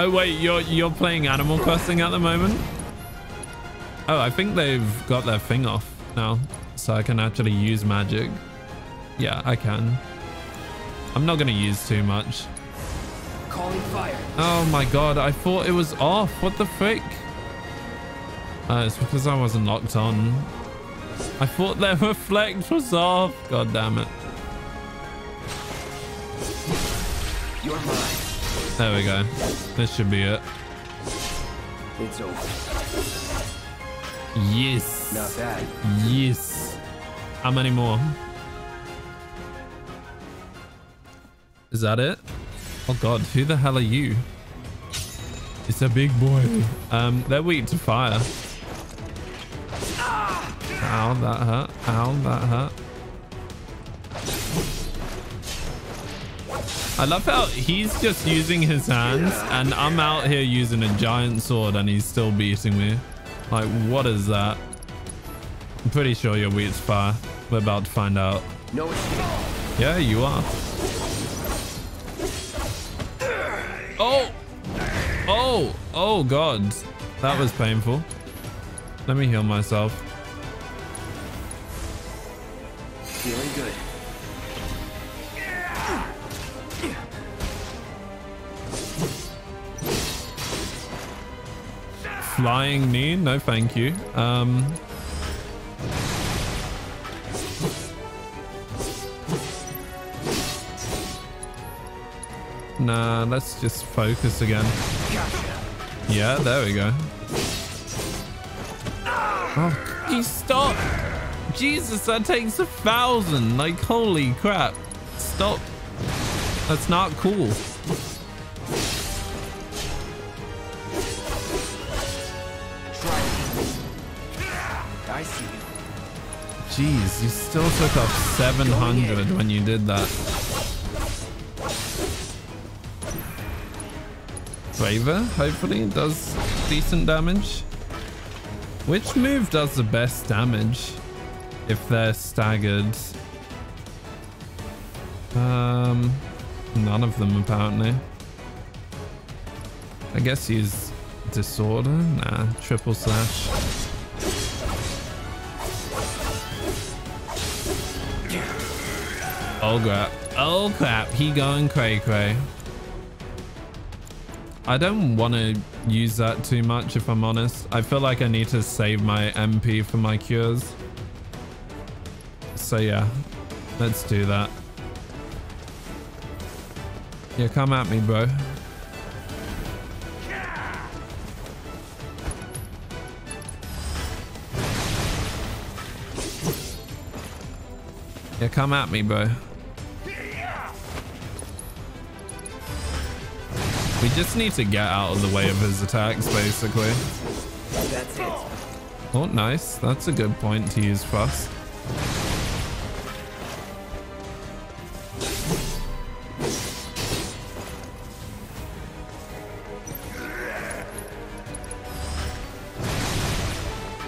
Oh wait, you're you're playing Animal Crossing at the moment? Oh, I think they've got their thing off now, so I can actually use magic. Yeah, I can. I'm not gonna use too much. Calling fire. Oh my god, I thought it was off. What the frick? Uh, it's because I wasn't locked on. I thought their reflect was off. God damn it. You're mine. There we go. This should be it. It's over. Yes. Not bad. Yes. How many more? Is that it? Oh god, who the hell are you? It's a big boy. Um, they're weak to fire. Ow, that hurt. Ow, that hurt. I love how he's just using his hands and I'm out here using a giant sword and he's still beating me. Like, what is that? I'm pretty sure you're weak fire. We're about to find out. No. Yeah, you are. Oh! Oh! Oh, God. That was painful. Let me heal myself. Feeling good. Flying knee? No, thank you. Um... Nah, let's just focus again. Yeah, there we go. Oh, you stop! Jesus, that takes a thousand. Like, holy crap. Stop. That's not cool. I see you. Jeez, you still took off 700 when you did that. Braver, hopefully, does decent damage. Which move does the best damage if they're staggered? Um, none of them apparently. I guess use disorder. Nah, triple slash. Oh crap! Oh crap! He going cray cray. I don't want to use that too much if I'm honest. I feel like I need to save my MP for my cures. So yeah, let's do that. Yeah, come at me, bro. Yeah, come at me, bro. We just need to get out of the way of his attacks, basically. That's it. Oh, nice. That's a good point to use frost.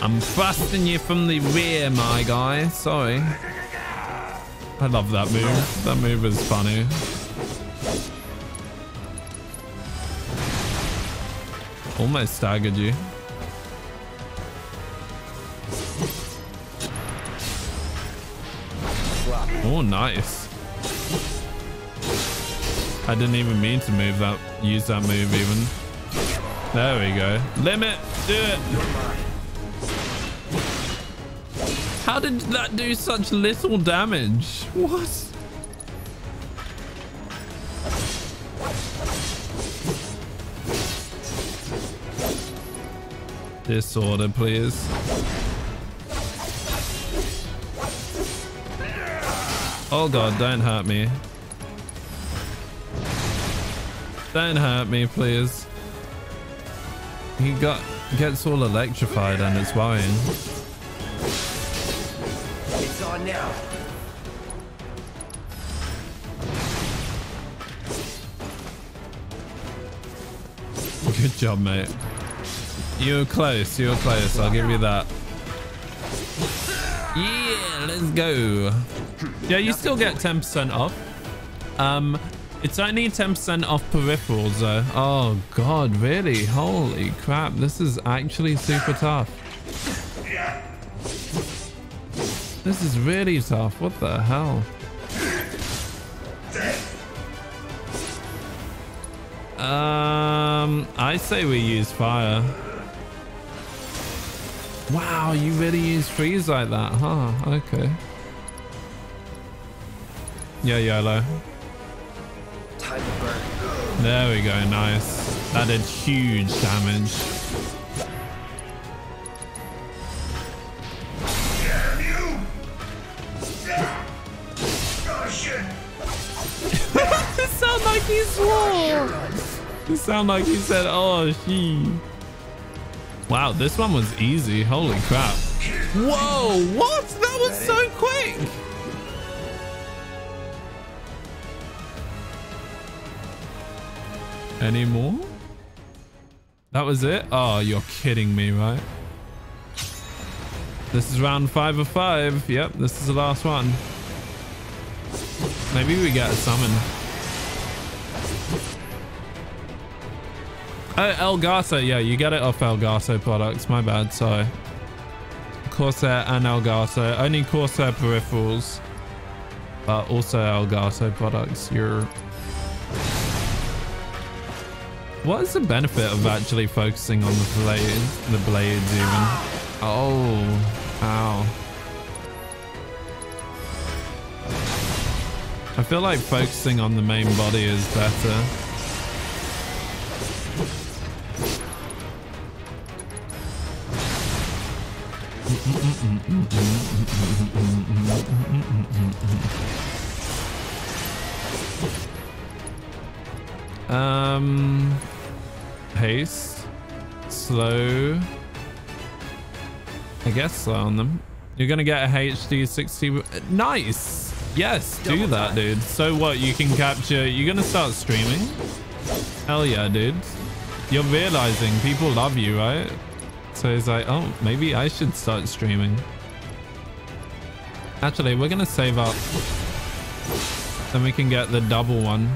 I'm busting you from the rear, my guy. Sorry. I love that move. That move is funny. Almost staggered you. Oh, nice. I didn't even mean to move that, use that move even. There we go. Limit, do it. How did that do such little damage? What? Disorder, please. Oh god, don't hurt me. Don't hurt me, please. He got gets all electrified and it's worrying. It's on now. Good job, mate. You were close. You were close. I'll give you that. Yeah, let's go. Yeah, you still get 10% off. Um, it's only 10% off peripherals though. Oh god, really? Holy crap, this is actually super tough. This is really tough. What the hell? Um, I say we use fire. Wow, you really use freeze like that, huh? Okay. Yeah, YOLO. Time to burn. There we go, nice. That did huge damage. Oh shit! it sound like he swore. It sound like he said, "Oh, she." Wow, this one was easy. Holy crap! Whoa, what? That was so quick. Any more? That was it? Oh, you're kidding me, right? This is round five of five. Yep, this is the last one. Maybe we get a summon. Oh, Elgato. Yeah, you get it off Elgato products. My bad. Sorry. Corsair and Elgato. Only Corsair peripherals. But also Elgato products. You're... What is the benefit of actually focusing on the blades, the blades even? Oh, ow. I feel like focusing on the main body is better. Um, haste, slow. I guess slow on them. You're gonna get a HD 60. Nice. Yes, do that, dude. So what? You can capture. You're gonna start streaming. Hell yeah, dude. You're realizing people love you, right? So he's like, oh, maybe I should start streaming. Actually, we're gonna save up. Then we can get the double one.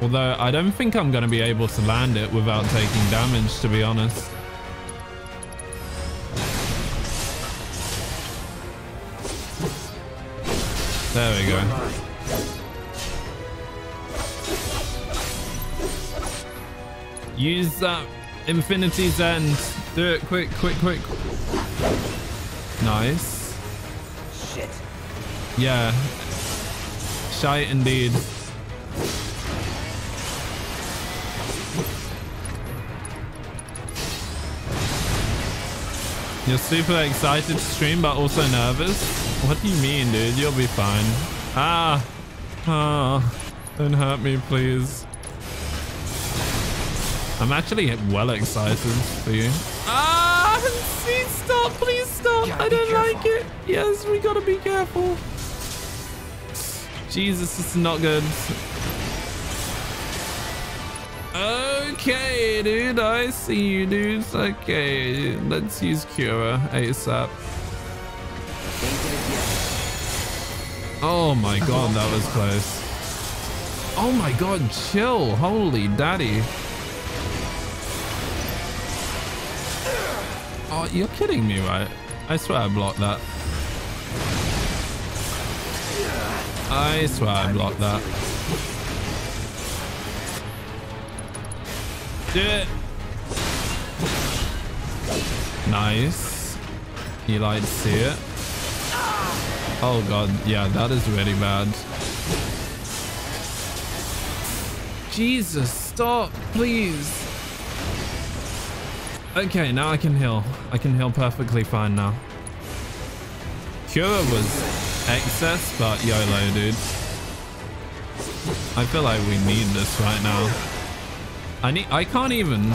Although I don't think I'm gonna be able to land it without taking damage, to be honest. There we go. Use that Infinity's End. Do it quick, quick, quick. Nice. Shit. Yeah. Shite indeed. You're super excited to stream, but also nervous? What do you mean, dude? You'll be fine. Ah. Ah. Don't hurt me, please. I'm actually well excited for you. Ah! See, stop! Please stop! I don't like it. Yes, we gotta be careful. Jesus, this is not good. Okay, dude. I see you, dudes. Okay, let's use Cura ASAP. Oh my god, that was close. Oh my god, chill. Holy daddy. Oh, you're kidding me, right? I swear I blocked that. I swear I blocked that. Do it. Nice. You like to see it? Oh god, yeah, that is really bad. Jesus, stop, please. Okay, now I can heal. I can heal perfectly fine now. Cure was excess, but YOLO, dude. I feel like we need this right now. I need. I can't even.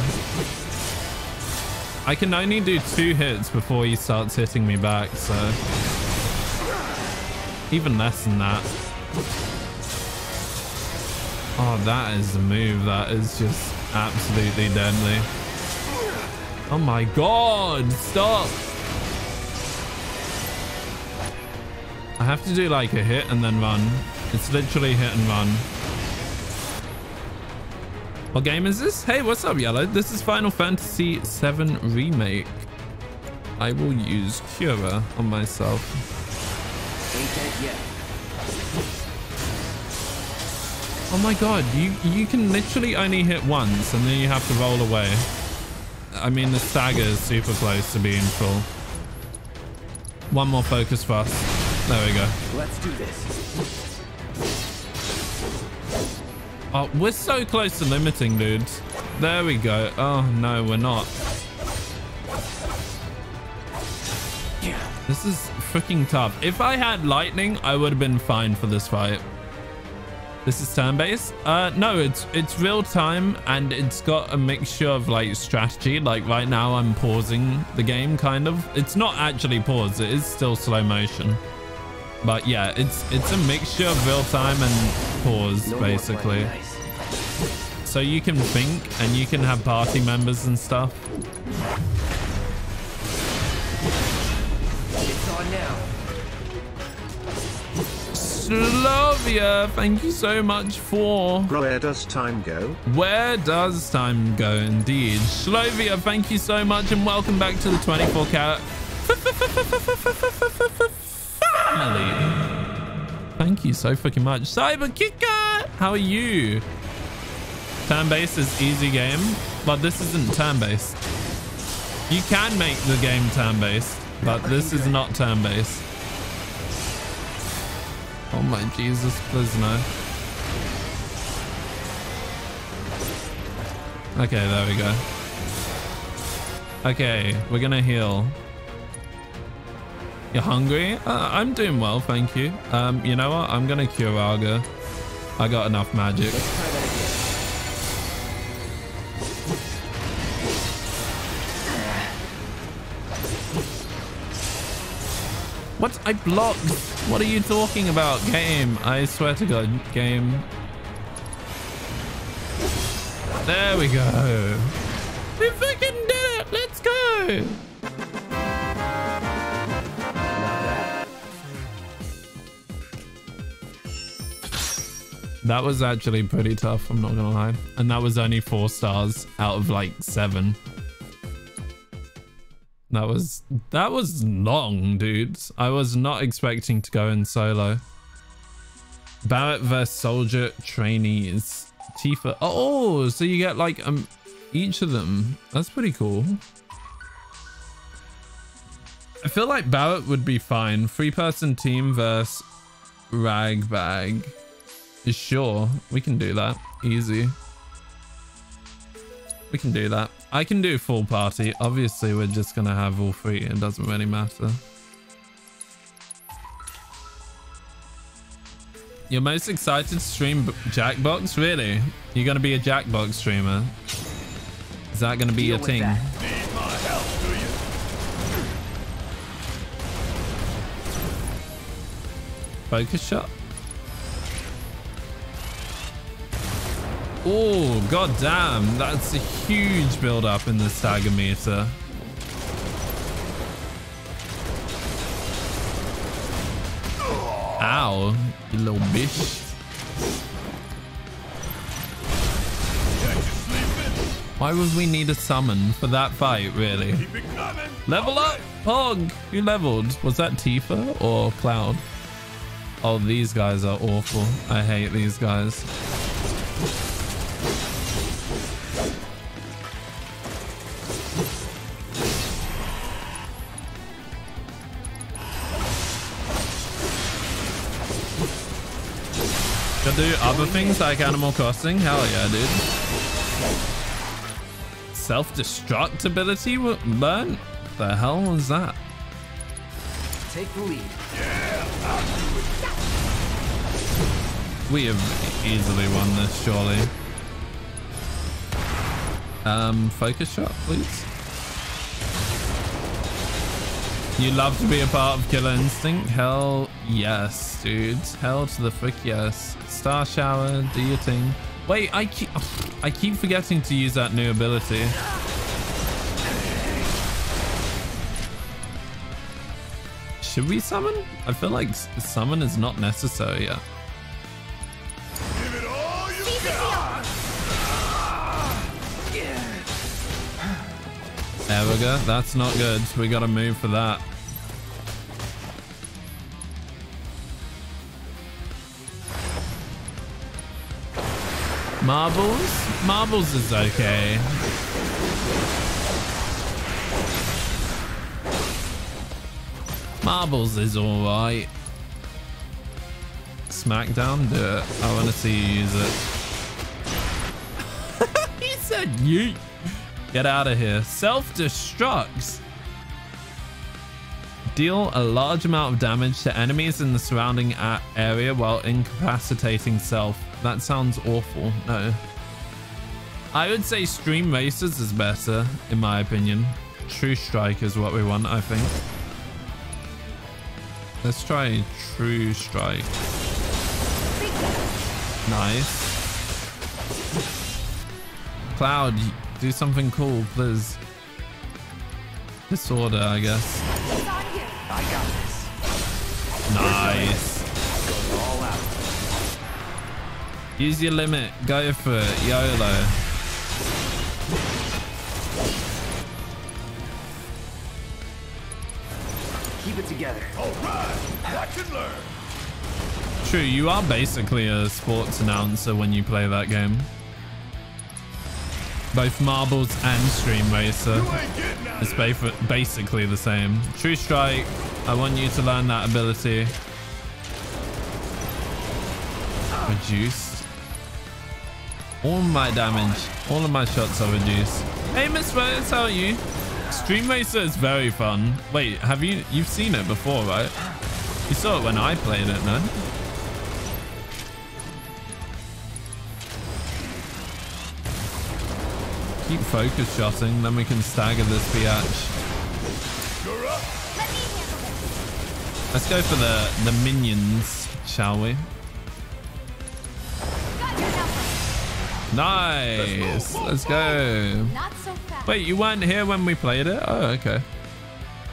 I can only do two hits before he starts hitting me back, so even less than that. Oh, that is the move. That is just absolutely deadly. Oh my god! Stop! I have to do like a hit and then run. It's literally hit and run. What game is this? Hey, what's up, Yellow? This is Final Fantasy VII Remake. I will use Cura on myself. Oh my god, you, you can literally only hit once and then you have to roll away. I mean, the stagger is super close to being full. One more focus for us. There we go. Let's do this. Oh, we're so close to limiting, dude. There we go. Oh, no, we're not. This is freaking tough. If I had lightning, I would have been fine for this fight. This is turn-based? Uh, no, it's it's real time and it's got a mixture of like strategy. Like right now I'm pausing the game kind of. It's not actually paused. It is still slow motion. But yeah, it's it's a mixture of real time and pause No basically. So you can think and you can have party members and stuff. It's on now. Slavia, thank you so much for... Where does time go? Where does time go indeed? Slovia, thank you so much and welcome back to the 24 Karat family. Thank you so fucking much. Cyber Kicker, how are you? Turn-based is easy game, but this isn't turn-based. You can make the game turn-based, but this is not turn-based. Oh my Jesus, please no. Okay, there we go. Okay, we're gonna heal. You're hungry? Uh, I'm doing well, thank you. Um, you know what? I'm gonna Curaga. I got enough magic. What? I blocked. What are you talking about? Game. I swear to God. Game. There we go. We fucking did it. Let's go. That was actually pretty tough, I'm not gonna lie. And that was only four stars out of like seven. That was that was long, dudes. I was not expecting to go in solo. Barret vs soldier trainees. Tifa. Oh, so you get like um each of them. That's pretty cool. I feel like Barret would be fine. Three person team versus Ragbag. Sure, we can do that. Easy. We can do that. I can do full party. Obviously, we're just going to have all three. It doesn't really matter. You're most excited to stream Jackbox? Really? You're going to be a Jackbox streamer? Is that going to be Deal your thing? Focus shot? Oh, god damn. That's a huge build up in the stagger meter. Ow, you little bitch. Why would we need a summon for that fight, really? Level up! Pog! Who leveled? Was that Tifa or Cloud? Oh, these guys are awful. I hate these guys. Could do other things like Animal Crossing? Hell yeah, dude. Self-destruct ability w- learn? The hell was that? Take the lead. We have easily won this, surely. Um, focus shot, please. You love to be a part of Killer Instinct? Hell yes, dude. Hell to the frick yes. Star Shower, do your thing. Wait, I keep, I keep forgetting to use that new ability. Should we summon? I feel like summon is not necessary yet. There we go. That's not good. We gotta move for that. Marbles? Marbles is okay. Marbles is alright. Smackdown, do it. I want to see you use it. he said yeet. Get out of here. Self-destructs. Deal a large amount of damage to enemies in the surrounding area while incapacitating self. That sounds awful. No. I would say Stream Racers is better, in my opinion. True Strike is what we want, I think. Let's try True Strike. Nice. Cloud, do something cool, please. Disorder, I guess. I got this. Nice. All out. Use your limit. Go for it. YOLO. Keep it together. All right, watch and learn. True, you are basically a sports announcer when you play that game. Both Marbles and Stream Racer. It's ba- basically the same. True Strike, I want you to learn that ability. Reduced. All my damage, all of my shots are reduced. Hey Miss Rose, how are you? Stream Racer is very fun. Wait, have you, you've seen it before, right? You saw it when I played it, no? Keep focus shotting, then we can stagger this biatch. Let's go for the, the minions, shall we? Nice. Let's go. Wait, you weren't here when we played it? Oh, okay.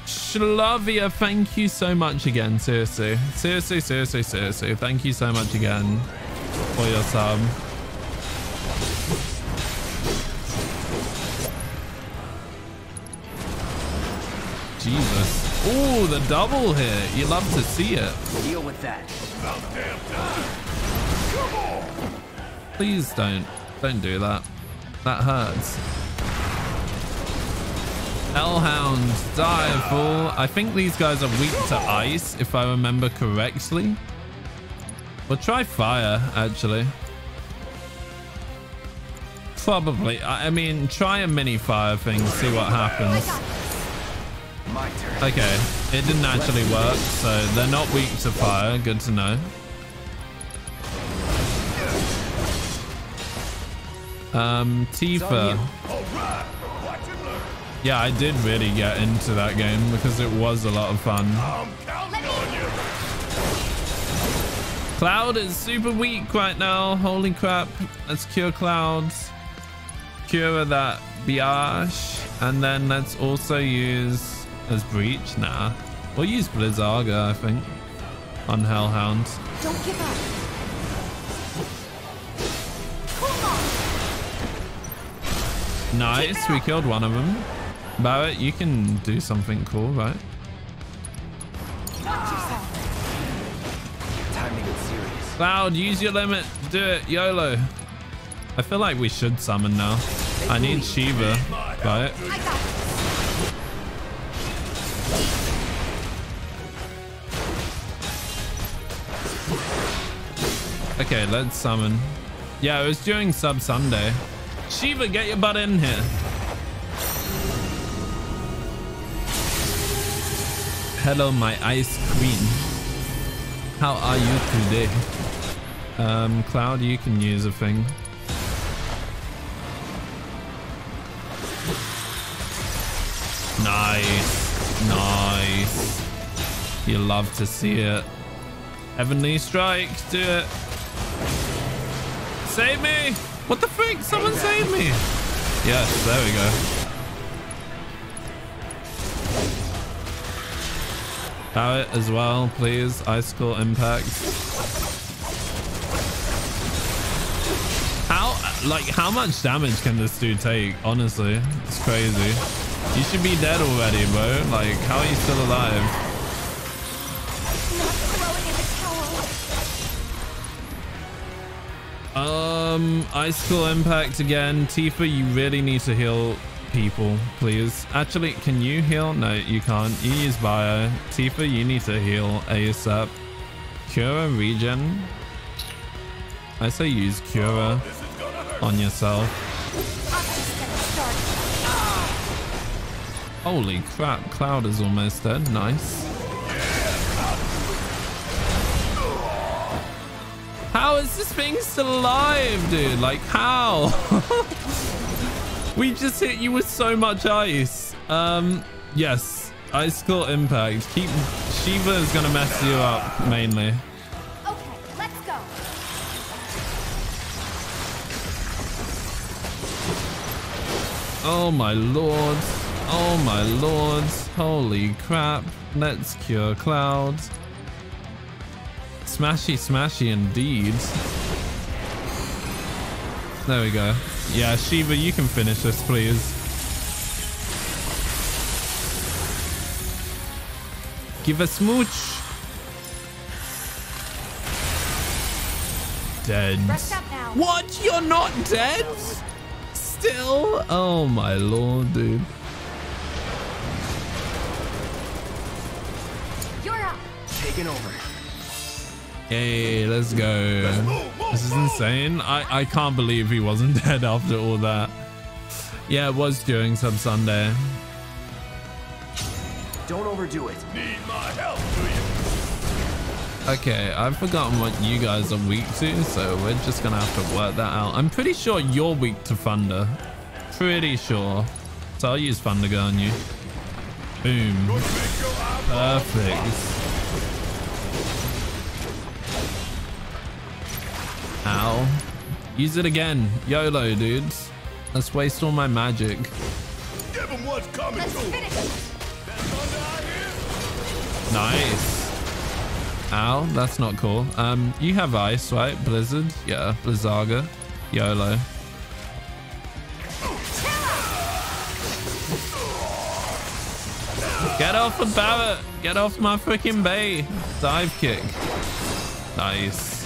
Shlavia, thank you so much again. Seriously. Seriously, seriously, seriously. Thank you so much again for your sub. Jesus. Oh, the double hit. You love to see it. Deal with that. Please don't. Don't do that. That hurts. Hellhound, die, fool. I think these guys are weak to ice, if I remember correctly. We'll try fire, actually. Probably. I I mean, try a mini fire thing, see what happens. Okay, it didn't actually work, so they're not weak to fire. Good to know. Um, Tifa. Yeah, I did really get into that game because it was a lot of fun. Cloud is super weak right now. Holy crap. Let's cure Clouds. Cure that Biash. And then let's also use as Breach. Nah. We'll use Blizzaga, I think. On Hellhound. Don't give up. Nice. We killed one of them. Barret, you can do something cool, right? Time to get serious. Cloud, use your limit. Do it. YOLO. I feel like we should summon now. I need Shiva, right? Okay, let's summon. Yeah, it was during Sub Sunday. Shiva, get your butt in here. Hello, my ice queen. How are you today? Um, Cloud, you can use a thing. Nice. Nice. You love to see it. Heavenly Strike, do it. Save me! What the freak? Someone save me! Yes, there we go. It as well, please. Ice Icicle Impact. How, like, how much damage can this dude take? Honestly, it's crazy. You should be dead already, bro. Like, how are you still alive? Um, Icicle Impact again. Tifa, you really need to heal people, please. Actually, can you heal? No, you can't. You use Bio. Tifa, you need to heal ASAP. Cura regen. I say use Cura on yourself. Holy crap, Cloud is almost dead. Nice. How is this thing still alive, dude? Like, how? we just hit you with so much ice. Um, yes. Icicle Impact. Keep... Shiva is going to mess you up, mainly. Okay, let's go. Oh my lord. Oh my lord. Holy crap. Let's cure clouds. Smashy smashy indeed. There we go. Yeah, Shiva, you can finish this, please. Give a smooch. Dead. Rest up now. What? You're not dead? Still? Oh my lord, dude. You're up. Taking over. Hey, let's go. This is insane. I, I can't believe he wasn't dead after all that. Yeah, it was during Sub Sunday. Don't overdo it. Need my help, do you? Okay, I've forgotten what you guys are weak to, so we're just gonna have to work that out. I'm pretty sure you're weak to Thunder. Pretty sure. So I'll use Thundaga on you. Boom. Perfect. Ow. Use it again. YOLO, dudes. Let's waste all my magic. Give him what's coming to him. Nice. Ow, that's not cool. Um, you have ice, right? Blizzard? Yeah, Blizzaga. YOLO. Get off the Barret! Get off my freaking bay! Dive kick. Nice.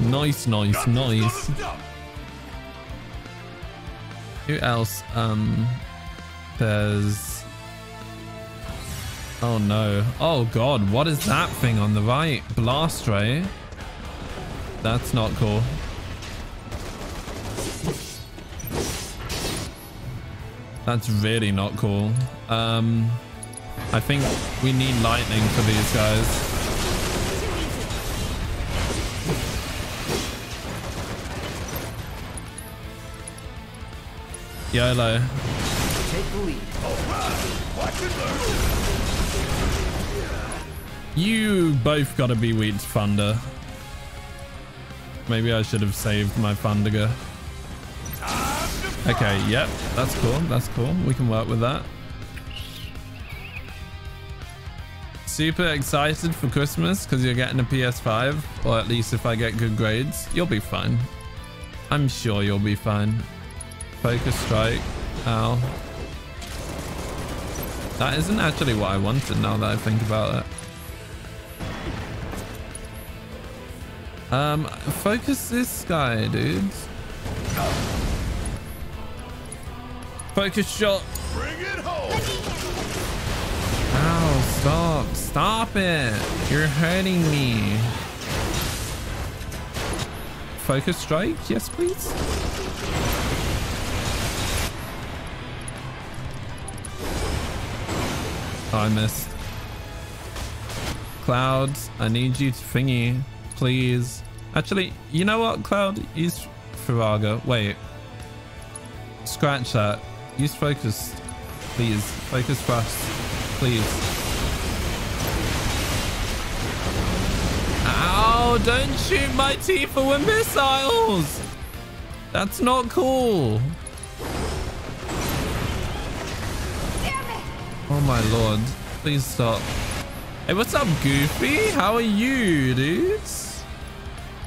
Nice, nice, nice. Who else? Um, there's... Oh no. Oh god, what is that thing on the right? Blast ray? That's not cool. That's really not cool. Um, I think we need lightning for these guys. YOLO. Take the lead. You both gotta be to Thunder. Maybe I should have saved my Thundaga. Okay, yep, that's cool, that's cool. We can work with that. Super excited for Christmas because you're getting a PS5, or at least if I get good grades, you'll be fine. I'm sure you'll be fine. Focus strike. Ow. That isn't actually what I wanted now that I think about it. Um, focus this guy, dudes. Focus shot. Bring it home. Ow, stop. Stop it. You're hurting me. Focus strike? Yes, please. Oh, I missed. Cloud, I need you to thingy, please. Actually, you know what, Cloud? Use Firaga. Wait. Scratch that. Use focus. Please. Focus fast. Please. Ow! Don't shoot my Tifa with missiles! That's not cool. Oh my lord. Please stop. Hey, what's up, Goofy? How are you, dudes?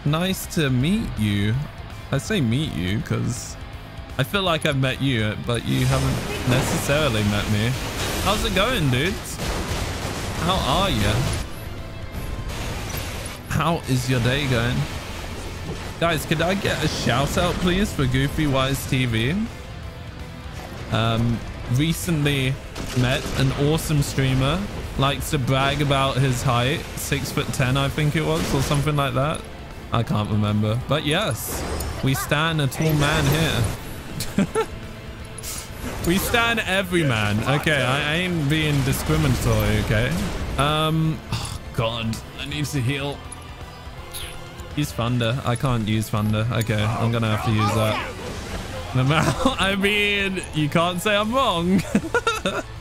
Nice to meet you. I say meet you because I feel like I've met you, but you haven't necessarily met me. How's it going, dudes? How are you? How is your day going? Guys, could I get a shout out, please, for Goofy Wise TV? Um, recently met an awesome streamer. Likes to brag about his height. Six foot ten, I think it was, or something like that. I can't remember. But yes, we stand a tall man here. we stand every man. Okay, I, ain't being discriminatory, okay? Um, oh God, I need to heal. Use Thunder. I can't use Thunder. Okay, I'm gonna have to use that. No matter, I mean, you can't say I'm wrong.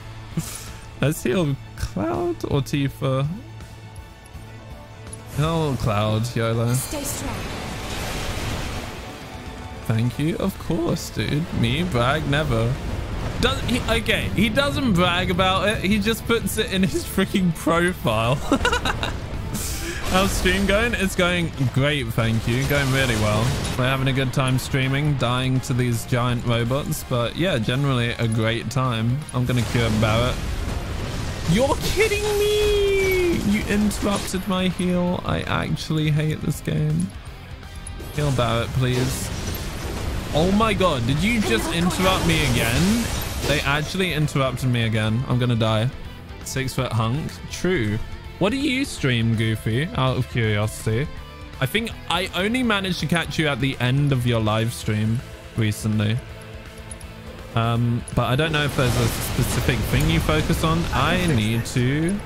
Let's heal Cloud or Tifa. Oh, Cloud, YOLO. Stay strong. Thank you. Of course, dude. Me, brag, never. Does he, okay, he doesn't brag about it. He just puts it in his freaking profile. How's stream going? It's going great, thank you. Going really well. We're having a good time streaming, dying to these giant robots. But yeah, generally a great time. I'm to cure Barret. You're kidding me! You interrupted my heal. I actually hate this game. Heal Barret, please. Oh my god, did you just interrupt me again? They actually interrupted me again. I'm gonna die. Six foot hunk. True. What do you stream, Goofy? Out of curiosity. I think I only managed to catch you at the end of your live stream recently. Um, but I don't know if there's a specific thing you focus on. I need to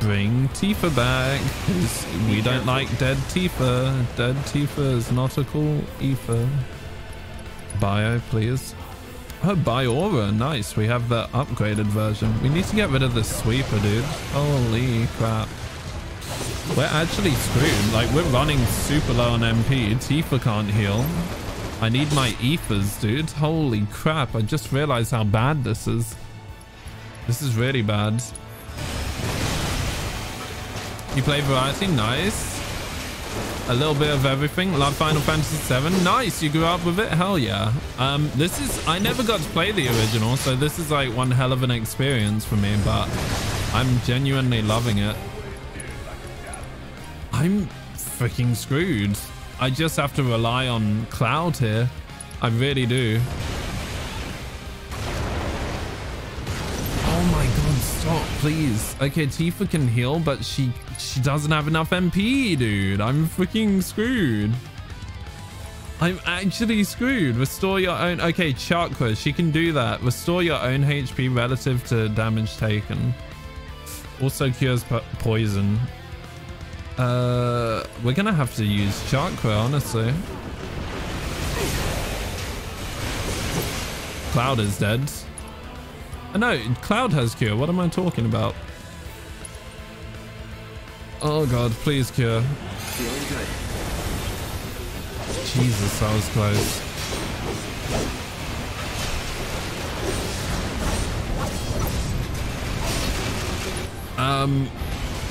bring Tifa back because we don't like dead Tifa. Dead Tifa is not a cool ether. Bio, please. Oh, Biora. Nice. We have the upgraded version. We need to get rid of the sweeper, dude. Holy crap. We're actually screwed. Like, we're running super low on MP. Tifa can't heal. I need my ethers, dude. Holy crap. I just realized how bad this is. This is really bad. You play variety? Nice. A little bit of everything. Love Final Fantasy 7. Nice. You grew up with it? Hell yeah. Um, this is... I never got to play the original, so this is like one hell of an experience for me, but I'm genuinely loving it. I'm freaking screwed. I just have to rely on Cloud here. I really do. Oh my god, stop, please. Okay, Tifa can heal, but she she doesn't have enough MP, dude. I'm freaking screwed. I'm actually screwed. Restore your own... Okay, Chakra, she can do that. Restore your own HP relative to damage taken. Also cures po poison. Uh, we're gonna have to use Chakra, honestly. Cloud is dead. Oh, no, Cloud has cure. What am I talking about? Oh god, please cure. Jesus, that was close. Um,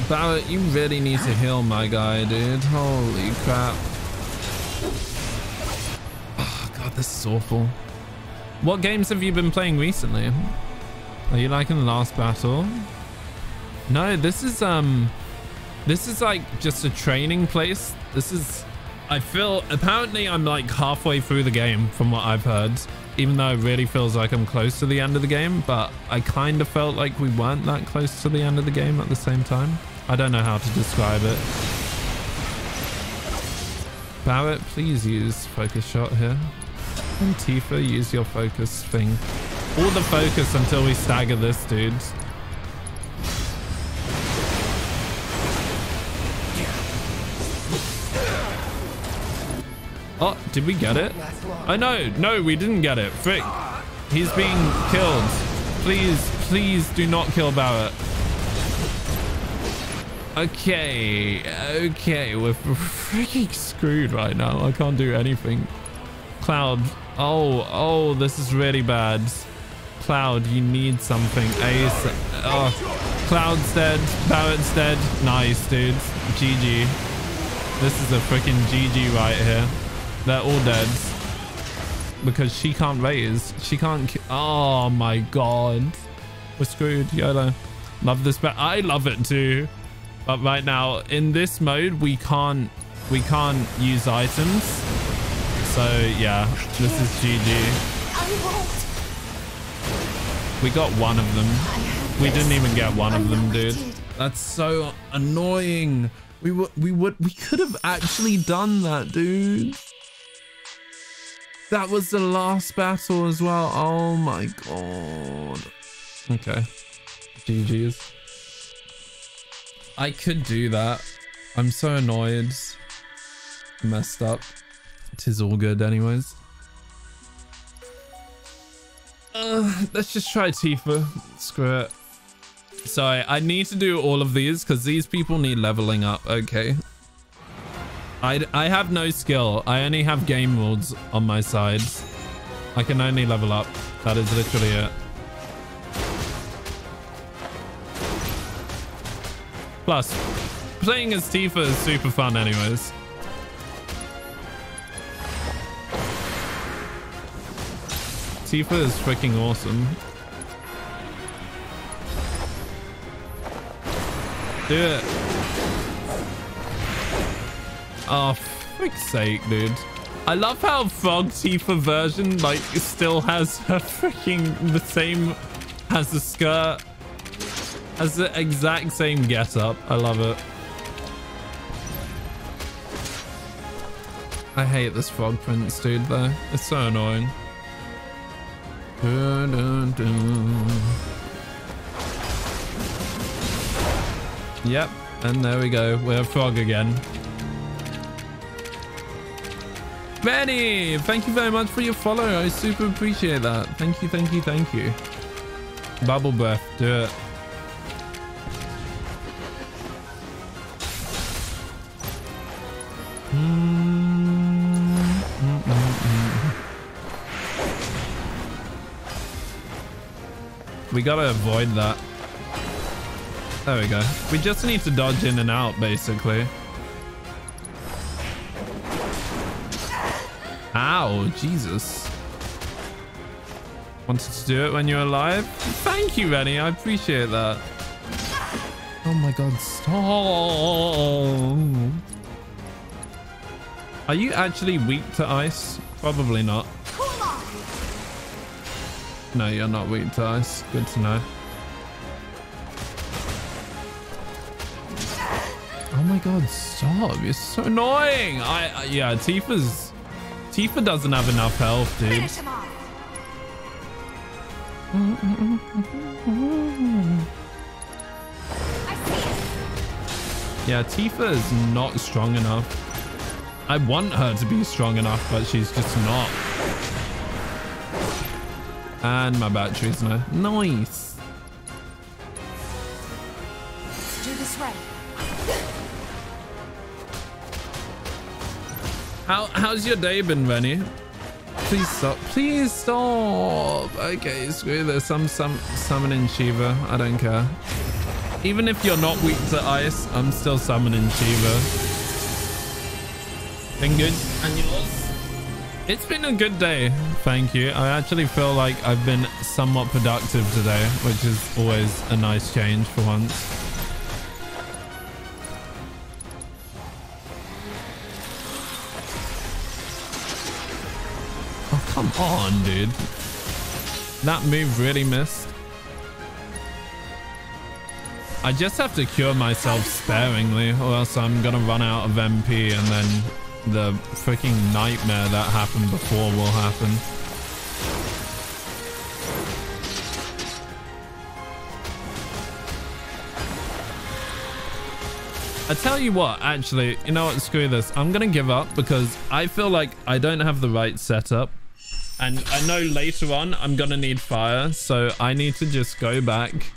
Barret, you really need to heal my guy, dude. Holy crap. Oh god, this is awful. What games have you been playing recently? Are you liking the last battle? No, this is um this is like just a training place. This is I feel apparently I'm like halfway through the game from what I've heard. Even though it really feels like I'm close to the end of the game, but I kind of felt like we weren't that close to the end of the game at the same time. I don't know how to describe it. Barret, please use focus shot here. And Tifa, use your focus thing. All the focus until we stagger this, dude. Oh, did we get it? Oh, no. No, we didn't get it. Frick. He's being killed. Please, please do not kill Barret. Okay. Okay. We're freaking screwed right now. I can't do anything. Cloud. Oh, oh, this is really bad. Cloud, you need something. Ace. Oh, Cloud's dead. Barret's dead. Nice, dude. GG. This is a freaking GG right here. They're all dead. Because she can't raise. She can't... Oh my god. We're screwed. YOLO. Love this. But I love it too. But right now, in this mode, we can't... We can't use items. So, yeah. This is GG. We got one of them. We didn't even get one of them, dude. That's so annoying. We would, we would, we could have actually done that, dude. That was the last battle as well. Oh my god. Okay. GG's. I could do that. I'm so annoyed. Messed up. Tis all good anyways. Uh, let's just try Tifa. Screw it. Sorry, I need to do all of these because these people need leveling up. Okay. I, I have no skill. I only have game rules on my side. I can only level up. That is literally it. Plus, playing as Tifa is super fun anyways. Tifa is freaking awesome. Do it. Oh, frick's sake, dude. I love how Frog Tifa version, like, still has her freaking the same, has the skirt, has the exact same getup. I love it. I hate this Frog Prince, dude, though. It's so annoying. Dun, dun, dun. Yep, and there we go. We're a frog again. Benny, thank you very much for your follow. I super appreciate that. Thank you, thank you, thank you. Bubble breath, do it. Hmm. We gotta avoid that. There we go. We just need to dodge in and out, basically. Ow, Jesus. Wanted to do it when you're alive? Thank you, Rennie. I appreciate that. Oh my god, stop. Are you actually weak to ice? Probably not. No, you're not weak to ice. Good to know. Oh my god, stop. You're so annoying. I, yeah, Tifa's Tifa doesn't have enough health, dude. Yeah, Tifa is not strong enough. I want her to be strong enough, but she's just not. And my batteries no. Nice. Let's do this right. How how's your day been, Rennie? Please stop. Please stop. Okay, screw this. I'm some summoning Shiva. I don't care. Even if you're not weak to ice, I'm still summoning Shiva. Been good? And yours? It's been a good day, thank you. I actually feel like I've been somewhat productive today, which is always a nice change for once. Oh, come on, dude. That move really missed. I just have to cure myself sparingly or else I'm gonna run out of MP and then the freaking nightmare that happened before will happen. I tell you what, actually, you know what, screw this. I'm gonna give up because I feel like I don't have the right setup. And I know later on I'm gonna need fire, so I need to just go back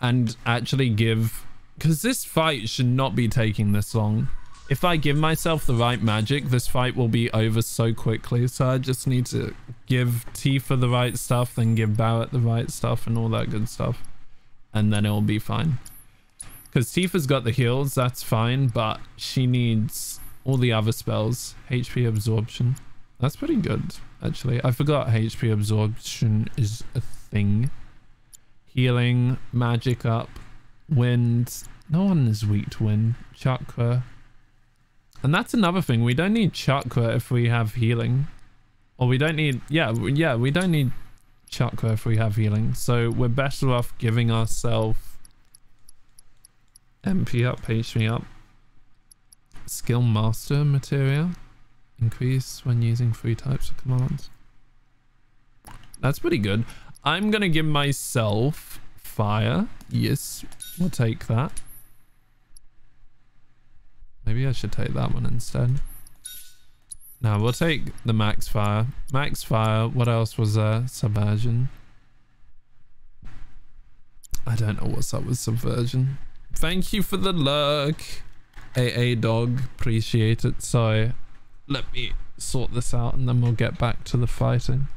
and actually give... Because this fight should not be taking this long. If I give myself the right magic, this fight will be over so quickly. So I just need to give Tifa the right stuff, then give Barret the right stuff and all that good stuff. And then it will be fine. Because Tifa's got the heals, that's fine, but she needs all the other spells. HP absorption. That's pretty good, actually. I forgot HP absorption is a thing. Healing, magic up, wind. No one is weak to wind. Chakra. And that's another thing. We don't need chakra if we have healing. Or we don't need... Yeah, yeah, we don't need chakra if we have healing. So we're better off giving ourselves MP up, HP up. Skill master materia. Increase when using three types of commands. That's pretty good. I'm going to give myself fire. Yes, we'll take that. Maybe I should take that one instead. Now we'll take the max fire. Max fire. What else was there? Subversion. I don't know what's up with subversion. Thank you for the lurk. AA dog. Appreciate it. So let me sort this out and then we'll get back to the fighting.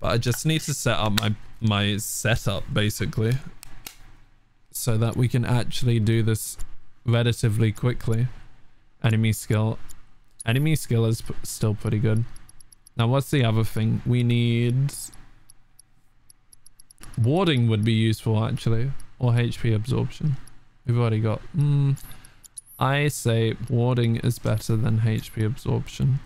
But I just need to set up my my setup basically. So that we can actually do this relatively quickly. Enemy skill. Enemy skill is still pretty good. Now what's the other thing? We need... Warding would be useful actually. Or HP absorption. We've already got... Mm, I say warding is better than HP absorption.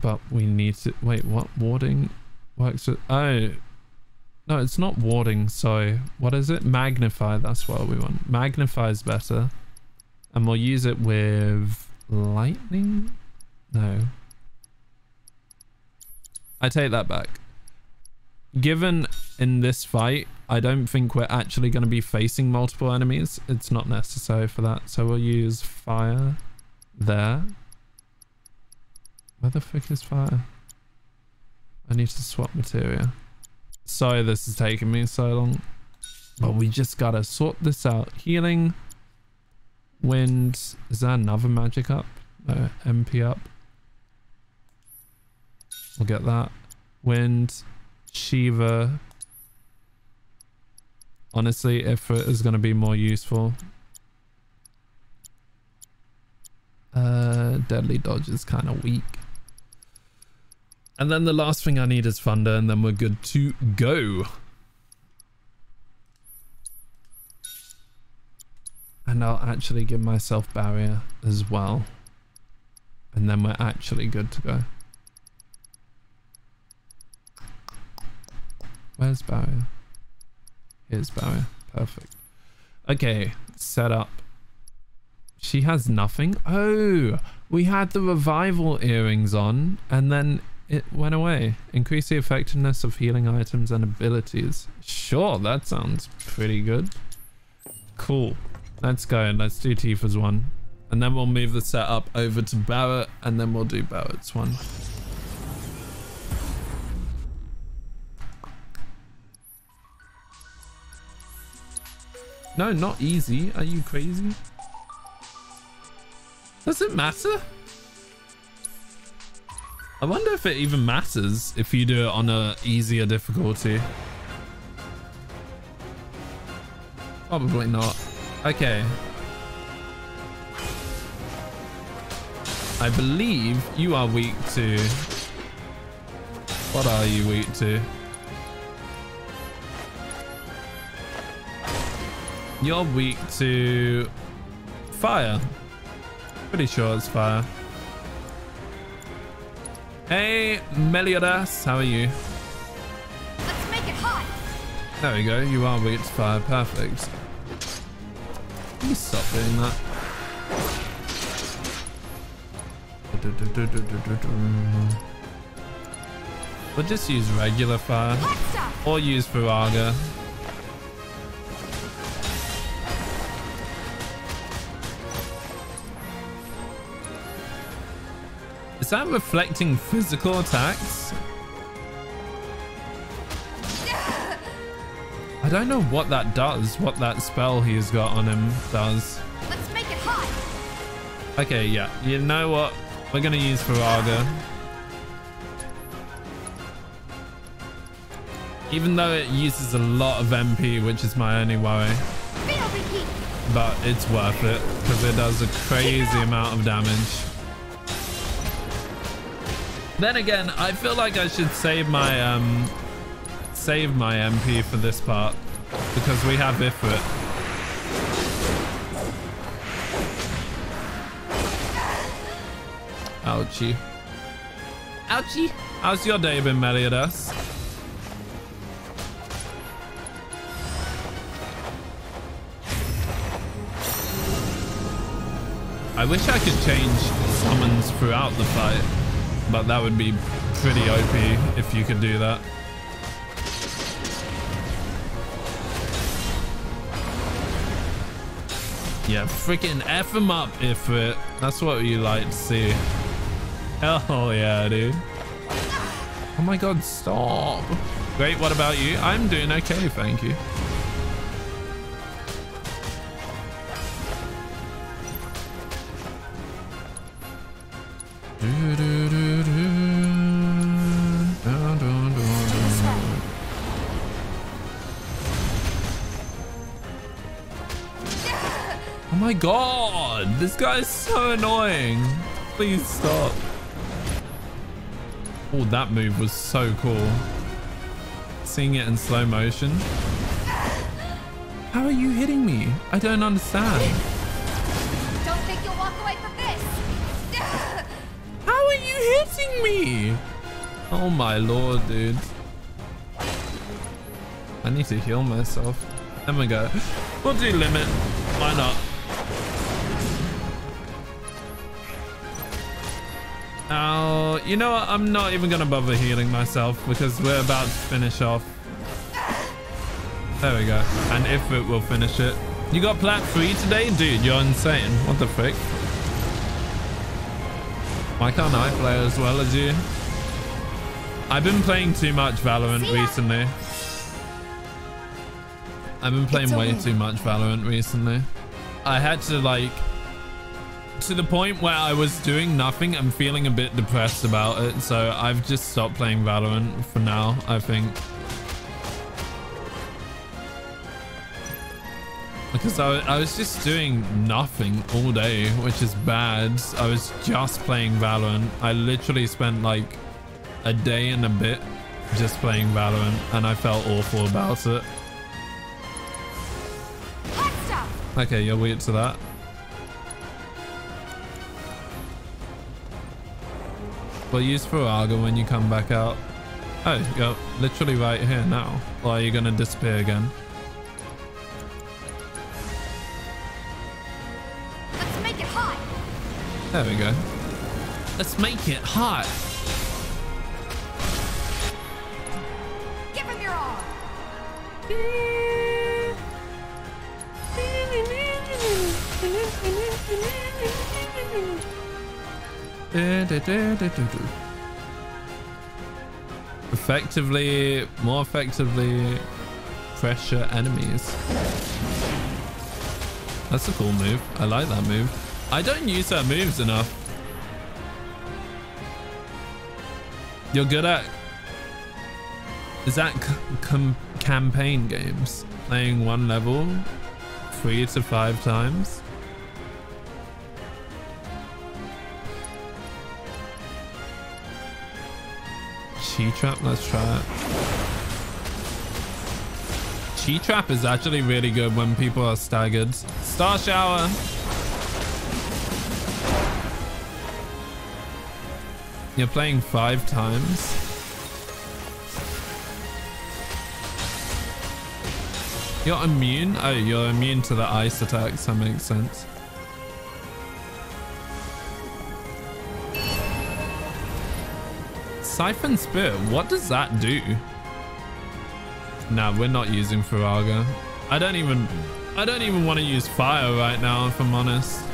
But we need to... Wait, what? Warding works with... Oh... No, it's not warding, sorry. What is it? Magnify, that's what we want. Magnify is better. And we'll use it with lightning? No. I take that back. Given in this fight, I don't think we're actually going to be facing multiple enemies. It's not necessary for that. So we'll use fire there. Where the frick is fire? I need to swap materia. Sorry this is taking me so long. But we just gotta sort this out. Healing. Wind. Is there another magic up? No, MP up. We'll get that. Wind, Shiva. Honestly, Ifrit is going to be more useful. Uh, Deadly Dodge is kind of weak. And then the last thing I need is Thunder, and then we're good to go. And I'll actually give myself Barrier as well. And then we're actually good to go. Where's Barrier? Here's Barrier. Perfect. Okay, set up. She has nothing? Oh, we had the revival earrings on and then it went away. Increase the effectiveness of healing items and abilities. Sure, that sounds pretty good. Cool. Let's go. and Let's do Tifa's one. And then we'll move the setup over to Barret and then we'll do Barret's one. No, not easy. Are you crazy? Does it matter? I wonder if it even matters if you do it on a easier difficulty. Probably not. Okay. I believe you are weak to... What are you weak to? You're weak to... Fire. Pretty sure it's fire. Hey, Meliodas, how are you? Let's make it hot. There we go, you are weak to fire, perfect. Please stop doing that. We'll just use regular fire. Or use Firaga. Is that reflecting physical attacks? I don't know what that does, what that spell he's got on him does. Let's make it hot. Okay, yeah. You know what? We're going to use Firaga. Even though it uses a lot of MP, which is my only worry. Feel the heat. But it's worth it, because it does a crazy amount of damage. Then again, I feel like I should save my um save my MP for this part because we have Ifrit. Ouchie. Ouchie. How's your day been, Meliodas? I wish I could change summons throughout the fight, but that would be pretty OP if you could do that. Yeah, freaking F him up, Ifrit. That's what you like to see. Hell yeah, dude. Oh my god, stop. Great, what about you? I'm doing okay, thank you. God, this guy is so annoying. Please stop. Oh, that move was so cool. Seeing it in slow motion. How are you hitting me? I don't understand. Don't think you'll walk away from this. How are you hitting me? Oh my lord, dude. I need to heal myself. There we go. We'll do limit. Why not? You know what? I'm not even going to bother healing myself because we're about to finish off. There we go. And Ifrit will finish it. You got plat 3 today? Dude, you're insane. What the frick? Why can't I play as well as you? I've been playing too much Valorant recently. I've been playing way too much Valorant recently. I had to like to the point where I was doing nothing I'm feeling a bit depressed about it. So I've just stopped playing Valorant for now, I think. Because I, I was just doing nothing all day, which is bad. I was just playing Valorant. I literally spent like a day and a bit just playing Valorant and I felt awful about it. Okay, you're weird to that. We'll use Firaga when you come back out. Oh, you're literally right here now. Or are you going to disappear again? Let's make it hot. There we go. Let's make it hot. Give him your all. Effectively, more effectively pressure enemies. That's a cool move. I like that move. I don't use her moves enough. You're good at... Is that campaign games? Playing one level three to five times? Chi trap, let's try it. Chi trap is actually really good when people are staggered. Star shower. You're playing five times. You're immune? Oh, you're immune to the ice attacks. That makes sense. Siphon Spirit, what does that do? Nah, we're not using Firaga. I don't even I don't even want to use fire right now, if I'm honest.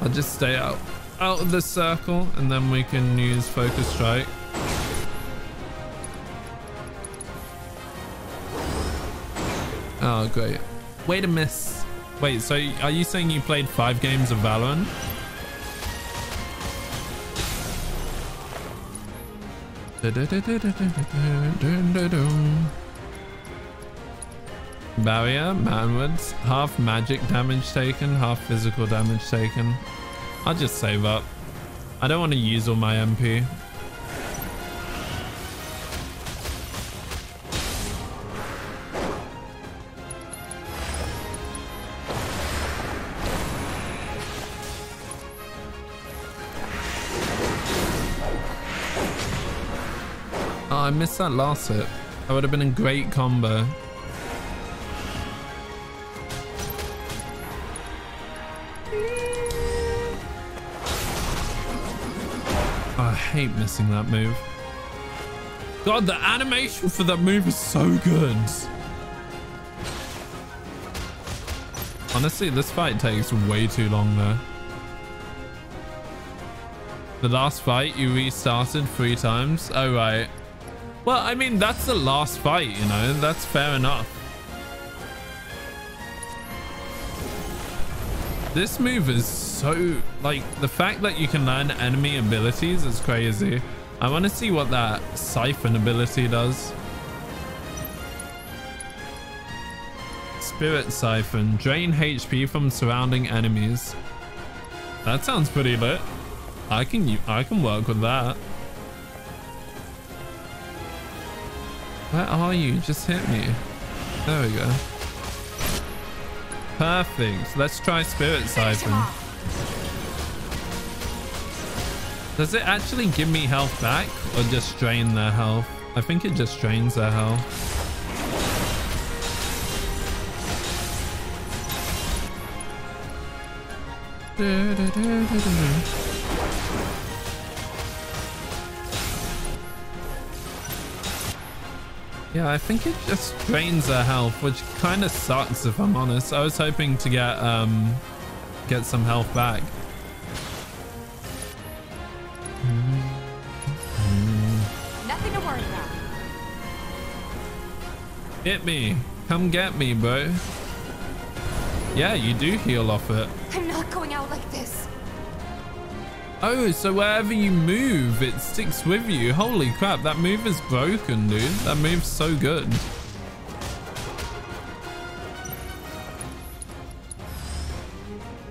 I'll just stay out out of the circle and then we can use focus strike. Oh great. Way to miss. Wait, so are you saying you played five games of Valorant? Barrier, Manawards, half magic damage taken, half physical damage taken. I'll just save up. I don't want to use all my MP. I missed that last hit. That would have been a great combo. I hate missing that move. God, the animation for that move is so good. Honestly, this fight takes way too long though. The last fight you restarted three times? Oh, right. Well, I mean, that's the last fight, you know? That's fair enough. This move is so... Like, the fact that you can learn enemy abilities is crazy. I want to see what that Siphon ability does. Spirit Siphon. Drain HP from surrounding enemies. That sounds pretty lit. I can I can work with that. Where are you? Just hit me. There we go. Perfect. Let's try Spirit Siphon. Does it actually give me health back or just drain their health? I think it just drains their health. Yeah, I think it just drains their health, which kind of sucks if I'm honest. I was hoping to get um get some health back. Nothing to worry about. Hit me. Come get me, bro. Yeah, you do heal off it. I'm not going out like this. Oh, so wherever you move, it sticks with you. Holy crap, that move is broken, dude. That move's so good.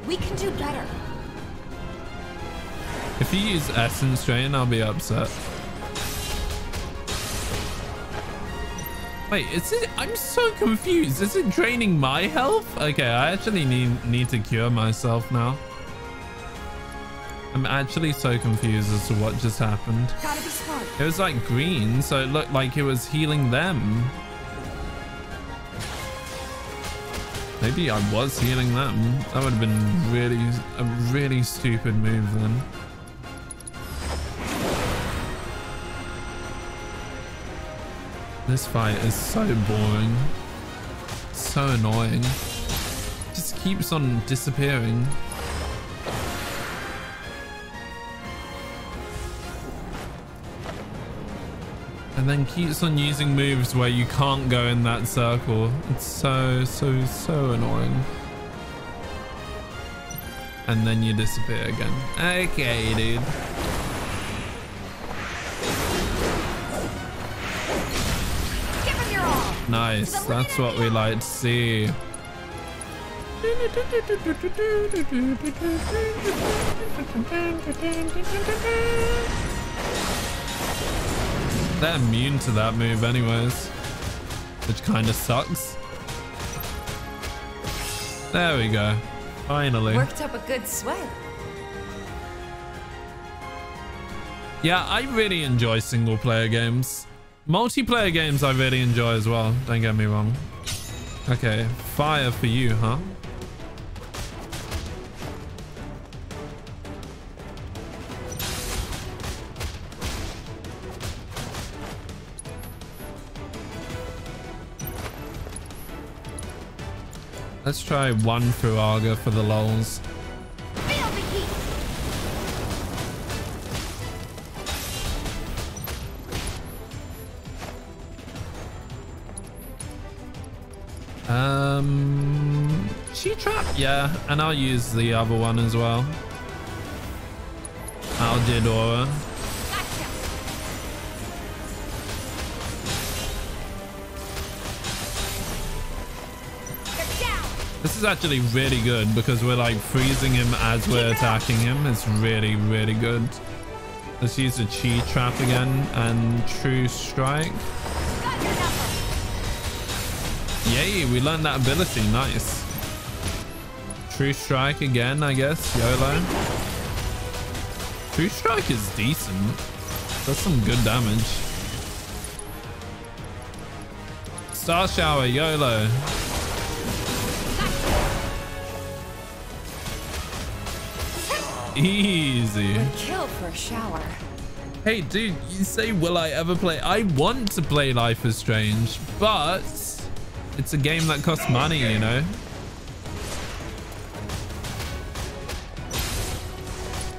We can do better. If you use Essence Drain, I'll be upset. Wait, is it? I'm so confused. Is it draining my health? Okay, I actually need need to cure myself now. I'm actually so confused as to what just happened. Gotta be smart. It was like green, so it looked like it was healing them. Maybe I was healing them. That would have been really a really stupid move then. This fight is so boring. So annoying. Just keeps on disappearing. And then keeps on using moves where you can't go in that circle. It's so, so, so annoying. And then you disappear again. Okay, dude. Give him your all. Nice. That's what we like to see. They're immune to that move anyways, which kind of sucks. There we go. Finally. Worked up a good sweat. Yeah, I really enjoy single player games. Multiplayer games I really enjoy as well. Don't get me wrong. Okay, fire for you, huh? Let's try one Arga for the heat. Um, chi trap, yeah, and I'll use the other one as well. Aldidora. This is actually really good because we're like freezing him as we're attacking him. It's really, really good. Let's use the chi trap again and true strike. Yay, we learned that ability. Nice. True strike again, I guess. YOLO. True strike is decent. Does some good damage. Star shower, YOLO. Easy. Would kill for a shower. Hey, dude, you say, will I ever play? I want to play Life is Strange, but it's a game that costs money, you know?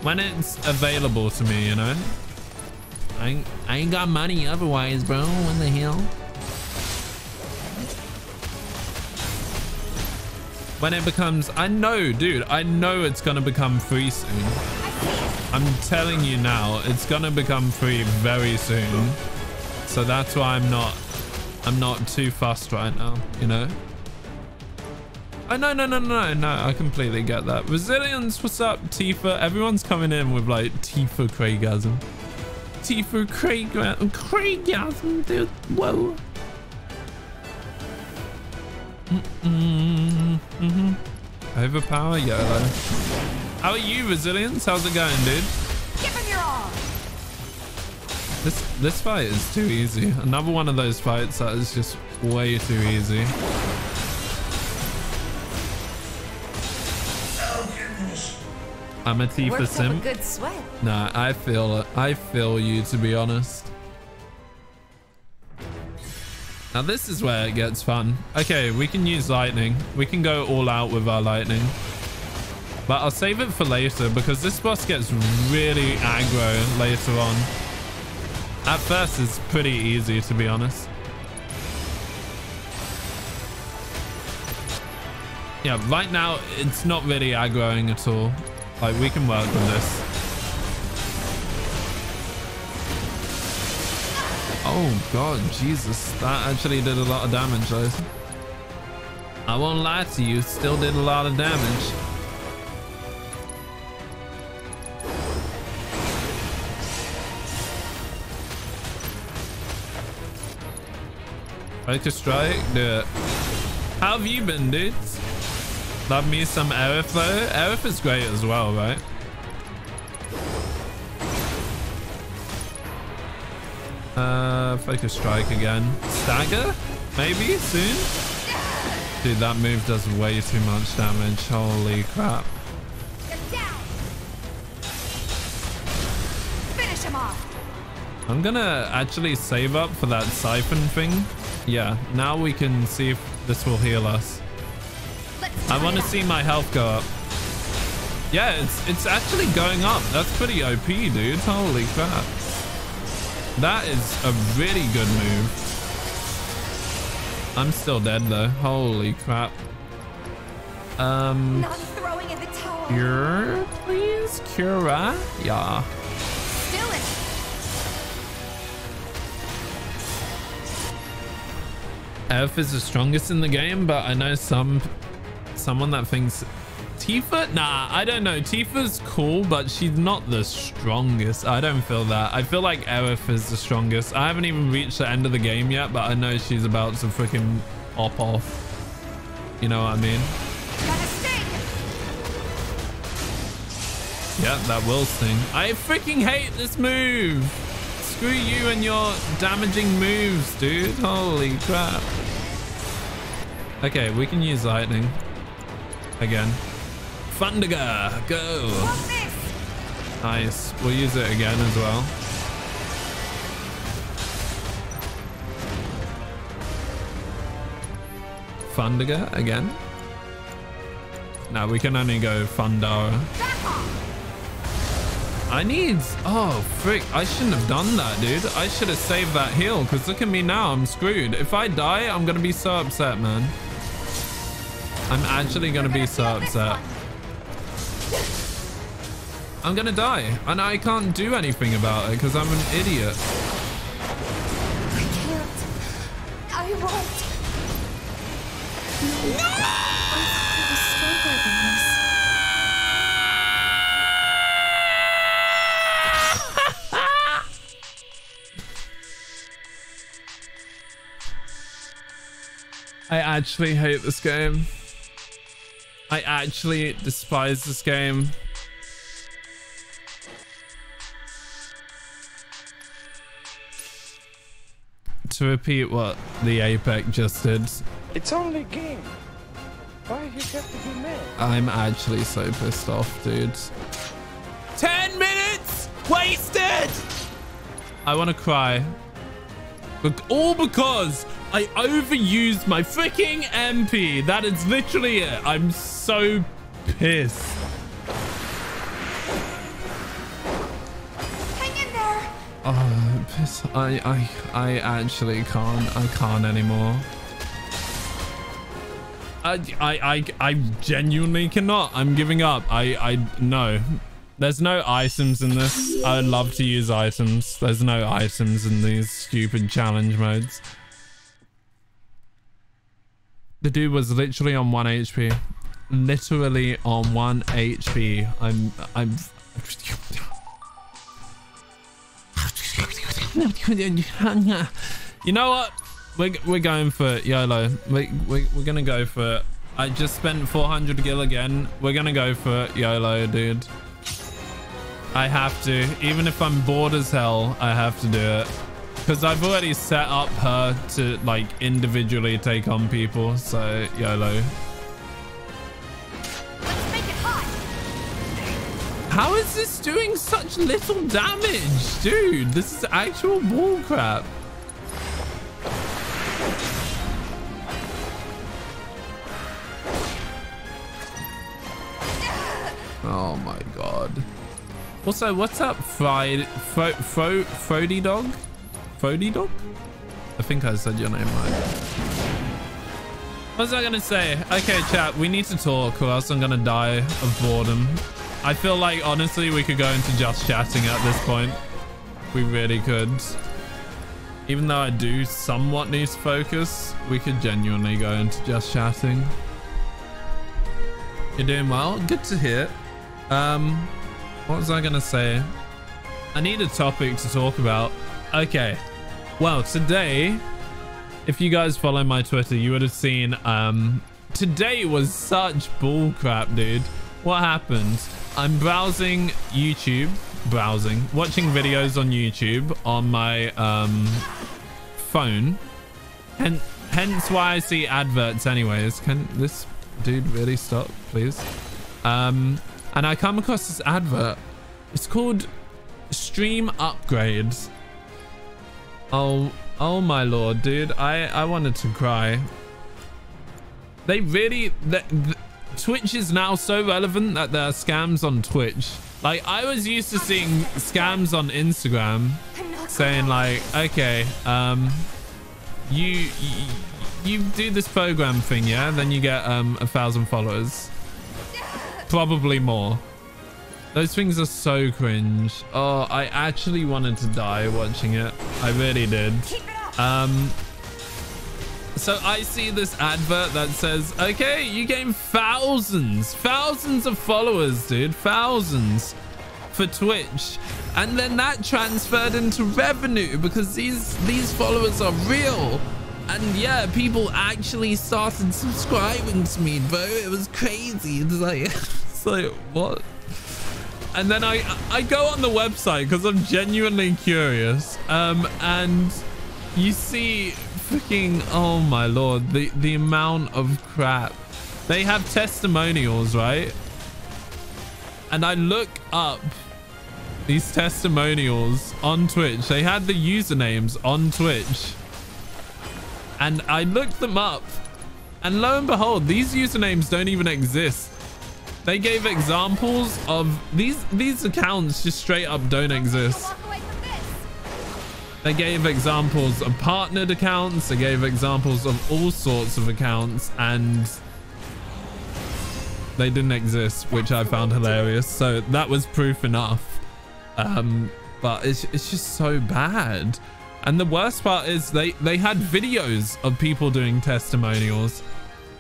When it's available to me, you know? I ain't, I ain't got money otherwise, bro. What the hell? When it becomes... I know, dude. I know it's going to become free soon. I'm telling you now, it's going to become free very soon. So that's why I'm not... I'm not too fussed right now, you know? Oh, no, no, no, no, no. I completely get that. Resilience, what's up, Tifa? Everyone's coming in with like Tifa Craigasm. Tifa Craigasm. Craigasm, dude. Whoa. Mm -mm -hmm. Overpower YOLO. How are you, Resilience? How's it going, dude? Give him your all. This this fight is too easy. Another one of those fights that is just way too easy. I'm a Tifa Worked up a good sweat. Nah, I feel it. I feel you, to be honest. Now this is where it gets fun. Okay, we can use lightning. We can go all out with our lightning. But I'll save it for later because this boss gets really aggro later on. At first, it's pretty easy, to be honest. Yeah, right now it's not really aggroing at all. Like we can work with this. Oh god, Jesus. That actually did a lot of damage though. I won't lie to you, still did a lot of damage. Focus strike, do it. How have you been, dudes? Love me some Aerith though. Aerith is great as well, right? Uh, focus strike again. Stagger? Maybe soon? Dude, that move does way too much damage. Holy crap. Finish him off. I'm gonna actually save up for that siphon thing. Yeah, now we can see if this will heal us. I want to see my health go up. Yeah, it's it's actually going up. That's pretty OP, dude. Holy crap. That is a really good move. I'm still dead though. Holy crap. Um, Not throwing in the towel. cure, please? Cura? Yeah. F is the strongest in the game, but I know some someone that thinks Tifa? Nah, I don't know. Tifa's cool, but she's not the strongest. I don't feel that. I feel like Aerith is the strongest. I haven't even reached the end of the game yet, but I know she's about to freaking pop off. You know what I mean? Yeah, that will sting. I freaking hate this move. Screw you and your damaging moves, dude. Holy crap. Okay, we can use lightning. Again. Thundaga, go. Nice. We'll use it again as well. Thundaga again. No, we can only go Thundara. I need... Oh, frick. I shouldn't have done that, dude. I should have saved that heal, because look at me now. I'm screwed. If I die, I'm going to be so upset, man. I'm actually going to be so upset. I'm going to die, and I can't do anything about it, because I'm an idiot. I can't. I won't. No! I was stronger than. I actually hate this game. I actually despise this game. To repeat what the Apex just did, It's only a game. Why you got to be mad? I'm actually so pissed off, dude. 10 minutes wasted! I want to cry. But all because I overused my freaking MP. That is literally it. I'm so pissed. Hang in there. Oh, piss. I, I, I actually can't. I can't anymore. I, I, I, I genuinely cannot. I'm giving up. I, I, no. There's no items in this. I would love to use items. There's no items in these stupid challenge modes. The dude was literally on 1 HP. Literally on 1 HP. I'm... I'm... You know what? We're, we're going for YOLO. We, we, we're gonna go for. I just spent 400 gil again. We're gonna go for YOLO, dude. I have to. Even if I'm bored as hell, I have to do it. Because I've already set up her to, like, individually take on people. So, YOLO. How is this doing such little damage? Dude, this is actual bullcrap. Oh my god. Also, what's up, fried fro fro Frody dog? Frody dog? I think I said your name right. What was I gonna say? Okay, chat, we need to talk or else I'm gonna die of boredom. I feel like, honestly, we could go into just chatting at this point. We really could. Even though I do somewhat need to focus, we could genuinely go into just chatting. You're doing well? Good to hear. Um, what was I gonna say? I need a topic to talk about. Okay. Well, today, if you guys follow my Twitter, you would have seen, um, today was such bullcrap, dude. What happened? I'm browsing YouTube, browsing, watching videos on YouTube on my, um, phone. And hence why I see adverts anyways. Can this dude really stop, please? Um, and I come across this advert. It's called Stream Upgrades. Oh, oh my lord, dude. I, I wanted to cry. They really... The, the, Twitch is now so relevant that there are scams on Twitch. Like, I was used to seeing scams on Instagram saying like, okay, um, you, you, you do this program thing, yeah? Then you get um, a thousand followers. Probably more. Those things are so cringe. Oh, I actually wanted to die watching it. I really did. Um, so I see this advert that says, okay, you gain thousands, thousands of followers, dude. Thousands for Twitch. And then that transferred into revenue because these, these followers are real. And yeah, people actually started subscribing to me, bro. It was crazy. It's like, it's like, what? And then I I go on the website because I'm genuinely curious. Um, and you see freaking oh my lord, the the amount of crap. They have testimonials, right? And I look up these testimonials on Twitch. They had the usernames on Twitch. And I looked them up. And lo and behold, these usernames don't even exist. They gave examples of these these accounts just straight up don't exist. They gave examples of partnered accounts. They gave examples of all sorts of accounts and they didn't exist, which I found hilarious. So that was proof enough. Um, but it's, it's just so bad. And the worst part is they, they had videos of people doing testimonials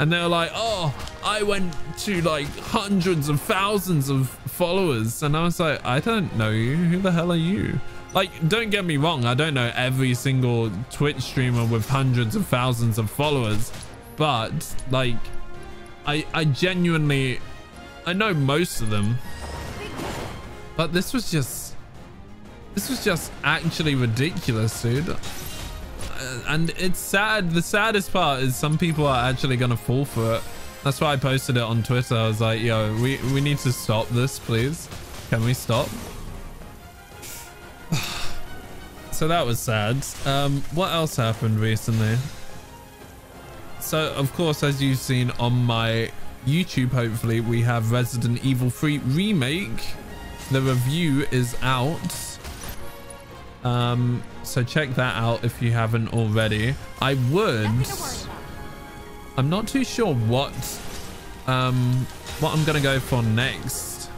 and they were like, oh, I went to like hundreds of thousands of followers. And I was like, I don't know you. Who the hell are you? Like, don't get me wrong. I don't know every single Twitch streamer with hundreds of thousands of followers. But like, I, I genuinely, I know most of them. But this was just, this was just actually ridiculous, dude and it's sad. The saddest part is some people are actually going to fall for it. That's why I posted it on Twitter. I was like, yo, we, we need to stop this, please. Can we stop? so that was sad. Um, what else happened recently? So, of course, as you've seen on my YouTube, hopefully, we have Resident Evil 3 Remake. The review is out. Um, so check that out if you haven't already. I would. I'm not too sure what um what I'm gonna go for next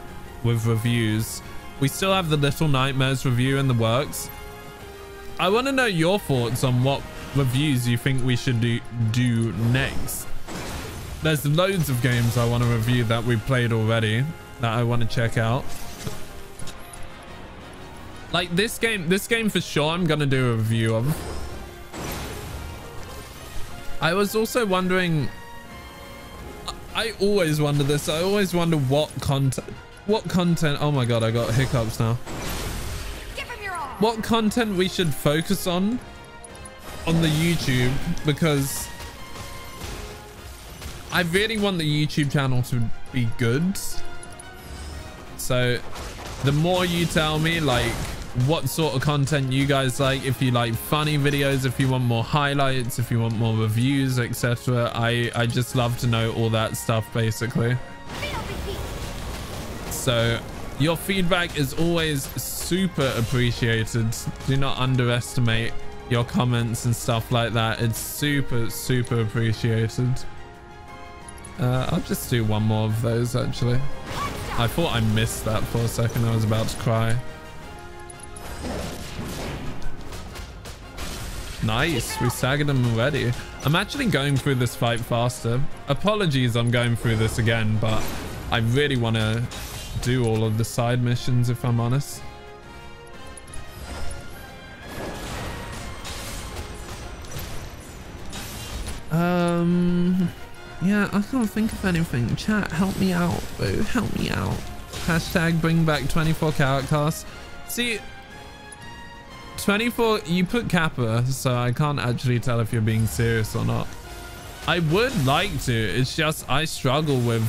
with reviews. We still have the Little Nightmares review in the works. I want to know your thoughts on what reviews you think we should do do next. There's loads of games I want to review that we played already that I want to check out. Like this game, this game for sure I'm gonna do a review of. I was also wondering, I always wonder this. I always wonder what content, what content, oh my God, I got hiccups now. What content we should focus on on the YouTube because I really want the YouTube channel to be good. So the more you tell me like what sort of content you guys like if you like funny videos if you want more highlights if you want more reviews etc i i just love to know all that stuff basically so your feedback is always super appreciated do not underestimate your comments and stuff like that it's super super appreciated Uh, I'll just do one more of those actually. I thought I missed that for a second. I was about to cry. Nice. We staggered them already. I'm actually going through this fight faster. Apologies I'm going through this again, but I really want to do all of the side missions if I'm honest. Um, yeah, I can't think of anything. Chat, help me out, boo. Help me out. Hashtag bring back 24 karat cast. See, 24, you put Kappa, so I can't actually tell if you're being serious or not. I would like to, it's just I struggle with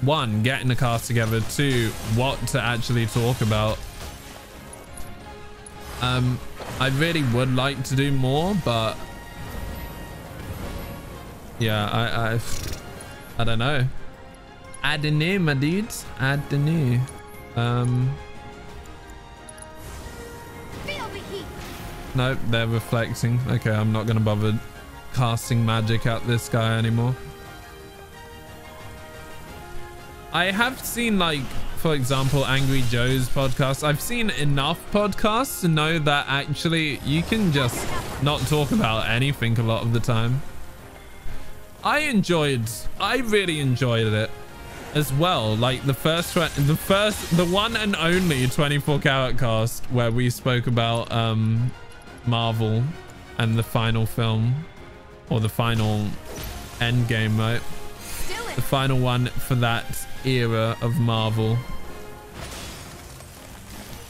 one, getting the cast together, two, what to actually talk about. Um, I really would like to do more, but yeah, I, I, I don't know. I don't know, my dudes. I don't know. Um, Nope, they're reflecting. Okay, I'm not going to bother casting magic at this guy anymore. I have seen like, for example, Angry Joe's podcast. I've seen enough podcasts to know that actually you can just not talk about anything a lot of the time. I enjoyed, I really enjoyed it as well. Like the first, the first, the one and only 24 karat cast where we spoke about, um, Marvel and the final film or the final end game, right? The final one for that era of Marvel.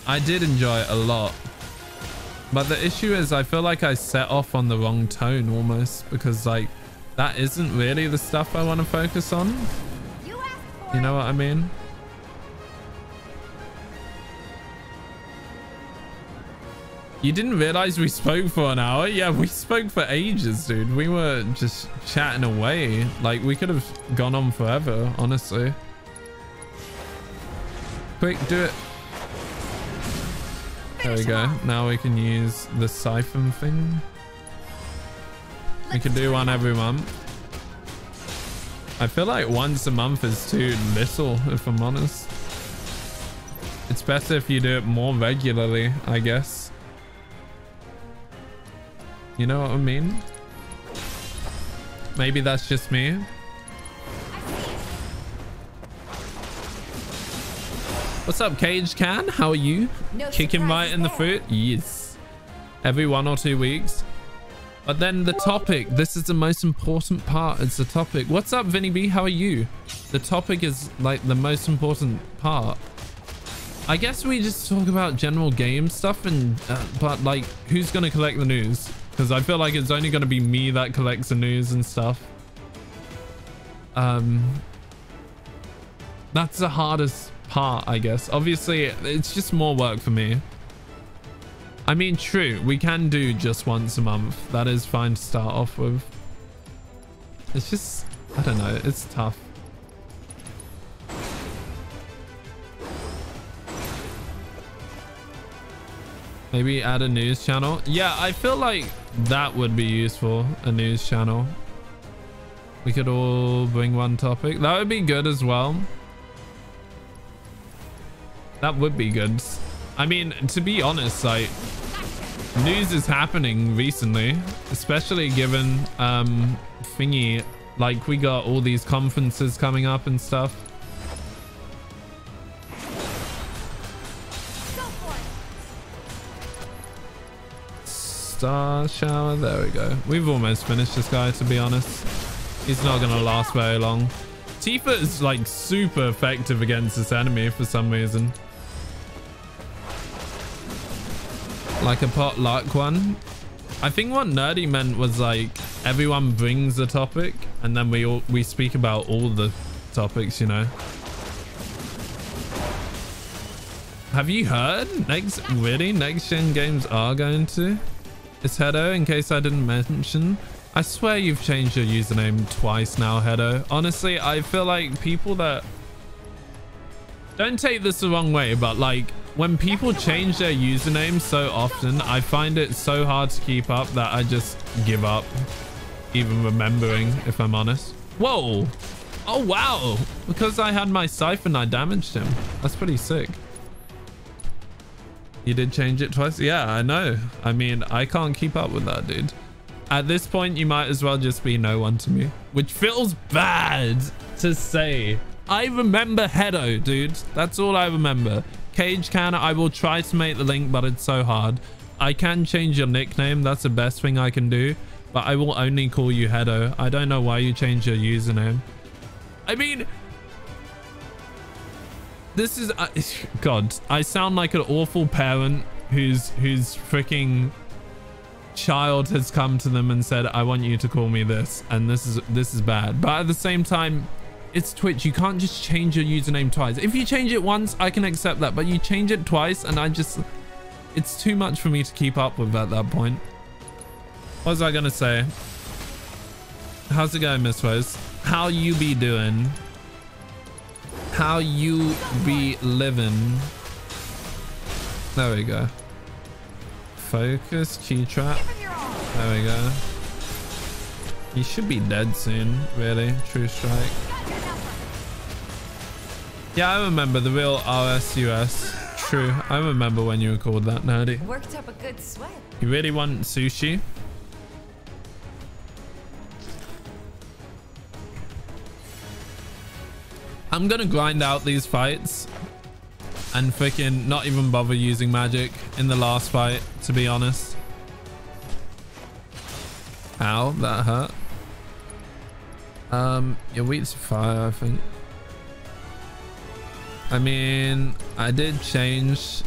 I did enjoy it a lot. But the issue is I feel like I set off on the wrong tone almost because like that isn't really the stuff I want to focus on. You know what I mean? You didn't realize we spoke for an hour? Yeah, we spoke for ages, dude. We were just chatting away. Like, we could have gone on forever, honestly. Quick, do it. There we go. Now we can use the siphon thing. We can do one every month. I feel like once a month is too little, if I'm honest. It's better if you do it more regularly, I guess. You know what I mean? Maybe that's just me. What's up, Cage Can? How are you? No Kicking right in the foot? Yes. Every one or two weeks. But then the topic. This is the most important part. It's the topic. What's up, Vinny B? How are you? The topic is like the most important part. I guess we just talk about general game stuff and uh, but like who's gonna collect the news? Because I feel like it's only gonna be me that collects the news and stuff. Um, that's the hardest part, I guess. Obviously, it's just more work for me. I mean, true, we can do just once a month. That is fine to start off with. It's just, I don't know, it's tough. Maybe add a news channel. Yeah, I feel like that would be useful, a news channel. We could all bring one topic. That would be good as well. That would be good. I mean, to be honest, like, news is happening recently, especially given, um, thingy, like, we got all these conferences coming up and stuff. Star shower. There we go. We've almost finished this guy, to be honest. He's not going to last very long. Tifa is like super effective against this enemy for some reason. Like a potluck one. I think what Nerdy meant was like everyone brings a topic and then we all we speak about all the topics, you know. Have you heard? Next really? Next gen games are going to? It's Hedo, in case I didn't mention. I swear you've changed your username twice now, Hedo. Honestly, I feel like people that... Don't take this the wrong way, but like, when people change their username so often, I find it so hard to keep up that I just give up even remembering, if I'm honest. Whoa! Oh, wow. Because I had my siphon, I damaged him. That's pretty sick. You did change it twice? Yeah, I know. I mean, I can't keep up with that, dude. At this point, you might as well just be no one to me. Which feels bad to say. I remember Hedo, dude. That's all I remember. Cage Can, I will try to make the link, but it's so hard. I can change your nickname. That's the best thing I can do. But I will only call you Hedo. I don't know why you changed your username. I mean... This is... Uh, God, I sound like an awful parent whose whose freaking child has come to them and said, I want you to call me this. And this is this is bad. But at the same time, it's Twitch. You can't just change your username twice. If you change it once, I can accept that. But you change it twice and I just... It's too much for me to keep up with at that point. What was I to say? How's it going, Miss Rose? How you be doing? How you be living? There we go. Focus, chi trap. There we go. You should be dead soon, really. True strike. Yeah, I remember the real RSUS. True. I remember when you were called that, nerdy. Worked up a good sweat. You really want sushi? I'm gonna grind out these fights and freaking not even bother using magic in the last fight, to be honest. Ow, that hurt. Um, your weak to fire, I think. I mean, I did change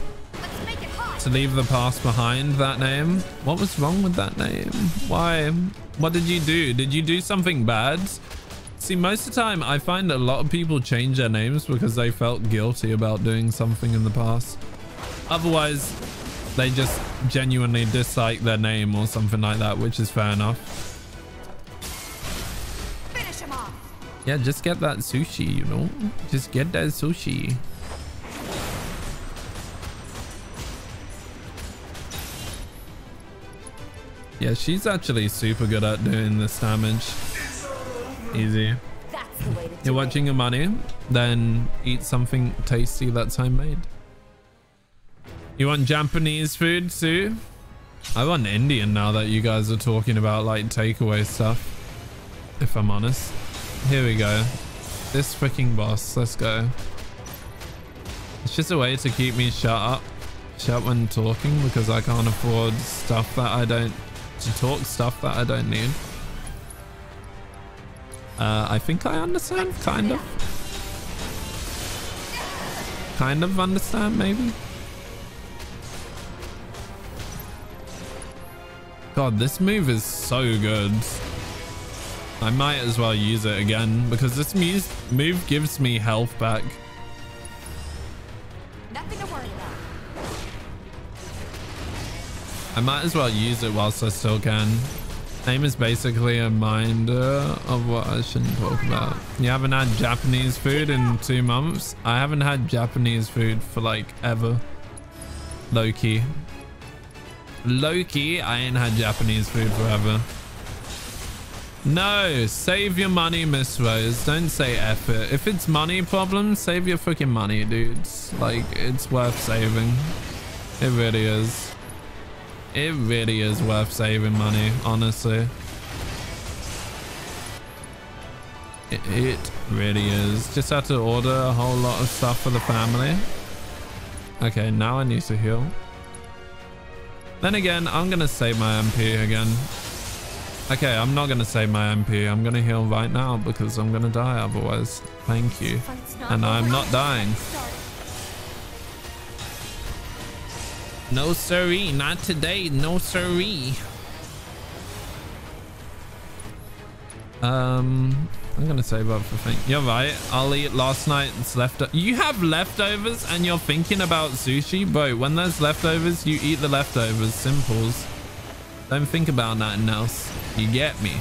to leave the past behind that name. What was wrong with that name? Why? What did you do? Did you do something bad? See, most of the time, I find a lot of people change their names because they felt guilty about doing something in the past. Otherwise, they just genuinely dislike their name or something like that, which is fair enough. Finish him off. Yeah, just get that sushi, you know? Just get that sushi. Yeah, she's actually super good at doing this damage. Easy. You're watching your money, then eat something tasty that's homemade. You want Japanese food too? I want Indian now that you guys are talking about like takeaway stuff. If I'm honest. Here we go. This freaking boss. Let's go. It's just a way to keep me shut up. Shut when talking because I can't afford stuff that I don't to talk stuff that I don't need. Uh, I think I understand, kind of. Kind of understand, maybe. God, this move is so good. I might as well use it again because this move gives me health back. Nothing to worry about. I might as well use it whilst I still can. Name is basically a reminder of what I shouldn't talk about. You haven't had Japanese food in two months? I haven't had Japanese food for like ever. Loki. Loki, I ain't had Japanese food forever. No, save your money, Miss Rose. Don't say effort. If it's money problems, save your fucking money, dudes. Like, it's worth saving. It really is. It really is worth saving money, honestly. It, it really is. Just had to order a whole lot of stuff for the family. Okay, now I need to heal. Then again, I'm going to save my MP again. Okay, I'm not going to save my MP. I'm going to heal right now because I'm going to die otherwise. Thank you. And I'm not dying. No siree, not today. No siree. Um, I'm gonna save up for thing. You're right. I'll eat last night's left. You have leftovers and you're thinking about sushi, bro. When there's leftovers, you eat the leftovers. Simples. Don't think about nothing else. You get me.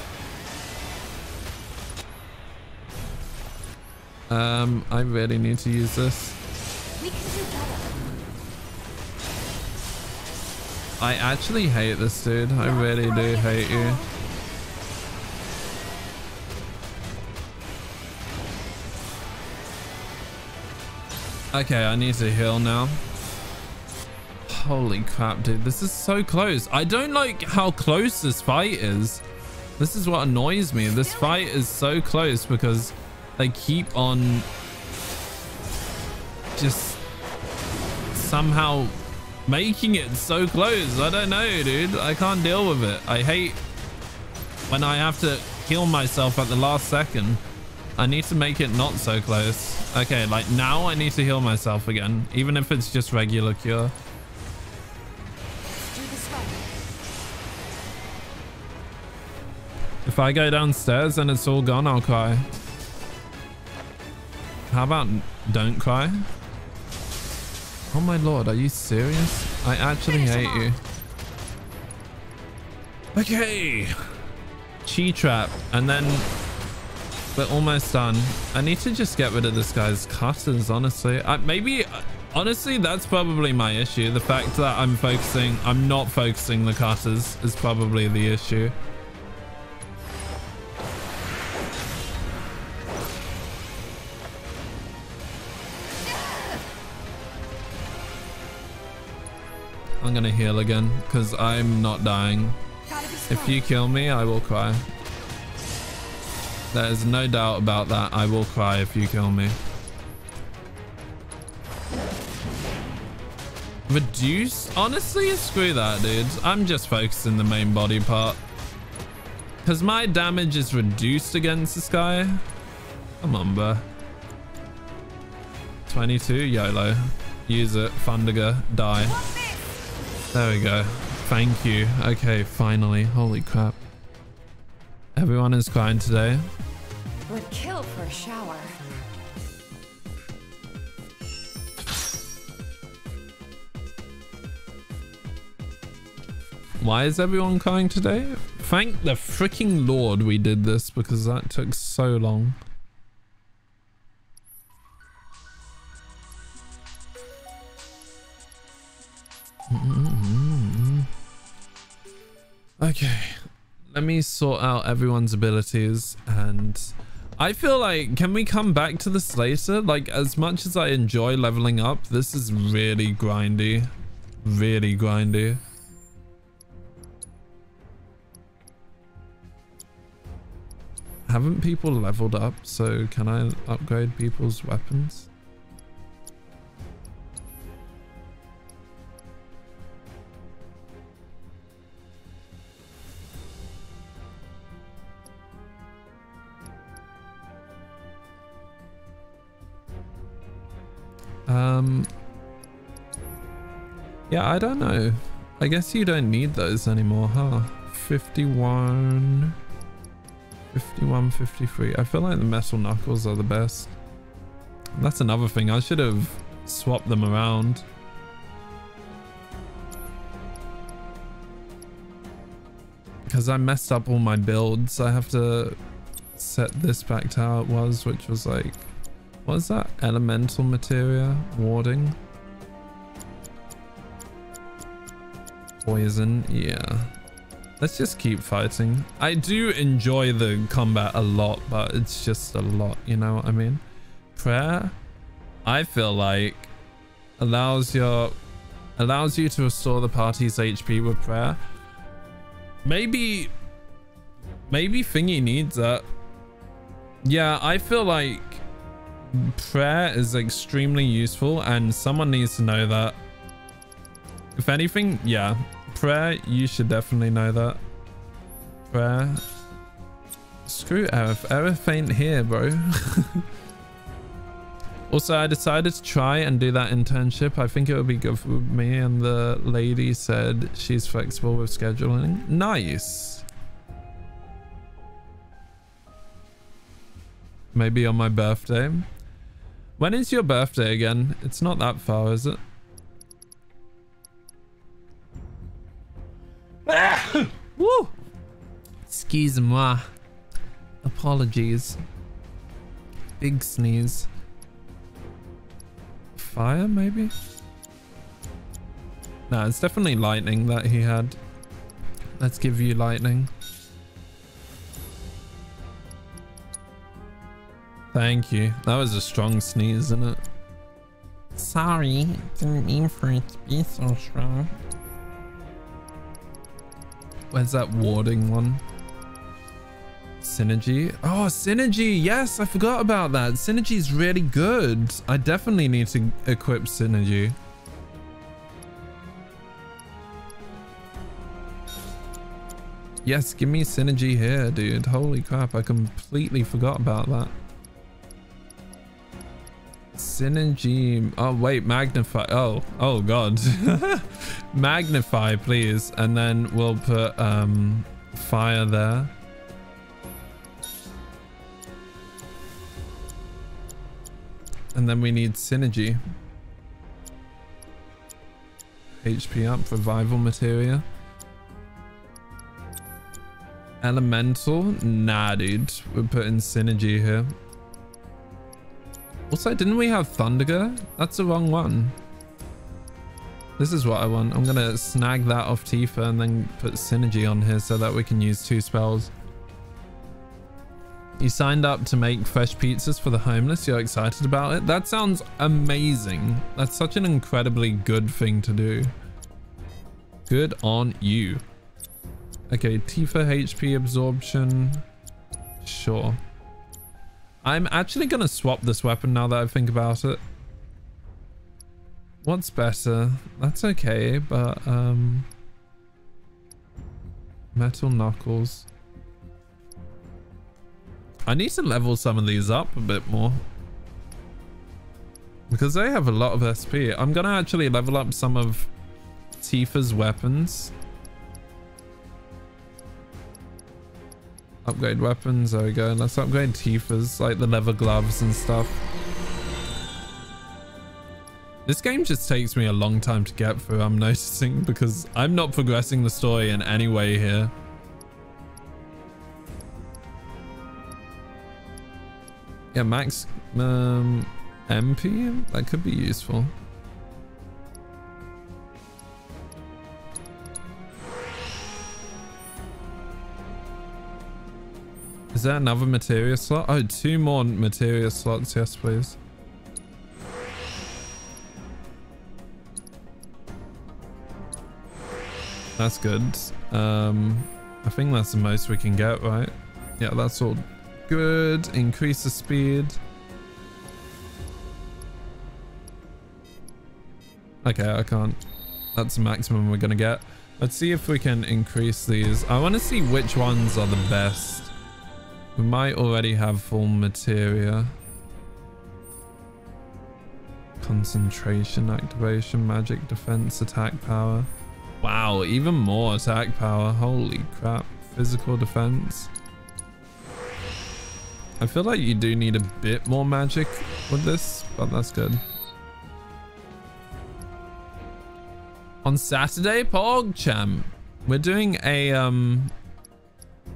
Um, I really need to use this. I actually hate this dude. I really do hate you. Okay, I need to heal now. Holy crap, dude. This is so close. I don't like how close this fight is. This is what annoys me. This fight is so close because they keep on just somehow making it so close. I don't know, dude. I can't deal with it. I hate when I have to kill myself at the last second. I need to make it not so close. Okay, like now I need to heal myself again, even if it's just regular cure. If I go downstairs and it's all gone, I'll cry. How about don't cry? Oh my lord, are you serious? I actually hate you. Okay. Chi trap. And then we're almost done. I need to just get rid of this guy's cutters, honestly. I, maybe, honestly, that's probably my issue. The fact that I'm focusing, I'm not focusing the cutters is probably the issue. Gonna heal again because I'm not dying. If you kill me, I will cry. There is no doubt about that. I will cry if you kill me. Reduce? Honestly, screw that, dude. I'm just focusing the main body part. Because my damage is reduced against this guy. Come on, bro. 22, YOLO. Use it. Thundaga, die. There we go. Thank you. Okay, finally. Holy crap. Everyone is crying today. Would kill for a shower. Why is everyone crying today? Thank the freaking lord we did this because that took so long. Mm-hmm. Okay, let me sort out everyone's abilities and I feel like, can we come back to this later? Like, as much as I enjoy leveling up, this is really grindy. Really grindy. Haven't people leveled up, so can I upgrade people's weapons? Um, yeah, I don't know. I guess you don't need those anymore, huh? 51, 51, 53. I feel like the metal knuckles are the best. That's another thing. I should have swapped them around. Because I messed up all my builds. I have to set this back to how it was, which was like what is that? Elemental materia? Warding? Poison? Yeah. Let's just keep fighting. I do enjoy the combat a lot, but it's just a lot, you know what I mean? Prayer, I feel like, allows your allows you to restore the party's HP with prayer. Maybe maybe Thingy needs that. Yeah, I feel like prayer is extremely useful and someone needs to know that. If anything, yeah, prayer, you should definitely know that. Prayer. Screw Aerith. Aerith ain't here, bro. also, I decided to try and do that internship. I think it would be good for me. And the lady said she's flexible with scheduling. Nice. Maybe on my birthday. When is your birthday again? It's not that far, is it? Woo! Excuse-moi. Apologies. Big sneeze. Fire, maybe? No, it's definitely lightning that he had. Let's give you lightning. Thank you. That was a strong sneeze, isn't it? Sorry, didn't mean for it to be so strong. Where's that warding one? Synergy. Oh, Synergy. Yes, I forgot about that. Synergy is really good. I definitely need to equip Synergy. Yes, give me Synergy here, dude. Holy crap, I completely forgot about that. Synergy. Oh, wait, magnify. Oh, oh, God. magnify, please. And then we'll put um, fire there. And then we need synergy. HP up, revival materia. Elemental? Nah, dude. We're putting synergy here. Also, didn't we have Thundara? That's the wrong one. This is what I want. I'm going to snag that off Tifa and then put synergy on here so that we can use two spells. You signed up to make fresh pizzas for the homeless. You're excited about it? That sounds amazing. That's such an incredibly good thing to do. Good on you. Okay, Tifa HP absorption. Sure. I'm actually going to swap this weapon now that I think about it. What's better? That's okay, but um... Metal Knuckles. I need to level some of these up a bit more. Because they have a lot of SP. I'm going to actually level up some of Tifa's weapons. Upgrade weapons. There we go. Let's upgrade Tifa's, like the leather gloves and stuff. This game just takes me a long time to get through, I'm noticing, because I'm not progressing the story in any way here. Yeah, max um, MP? That could be useful. Is there another materia slot? Oh, two more materia slots. Yes, please. That's good. Um, I think that's the most we can get, right? Yeah, that's all good. Increase the speed. Okay, I can't. That's the maximum we're going to get. Let's see if we can increase these. I want to see which ones are the best. We might already have full materia. Concentration, activation, magic, defense, attack power. Wow, even more attack power. Holy crap. Physical defense. I feel like you do need a bit more magic with this, but that's good. On Saturday, PogChamp, we're doing a um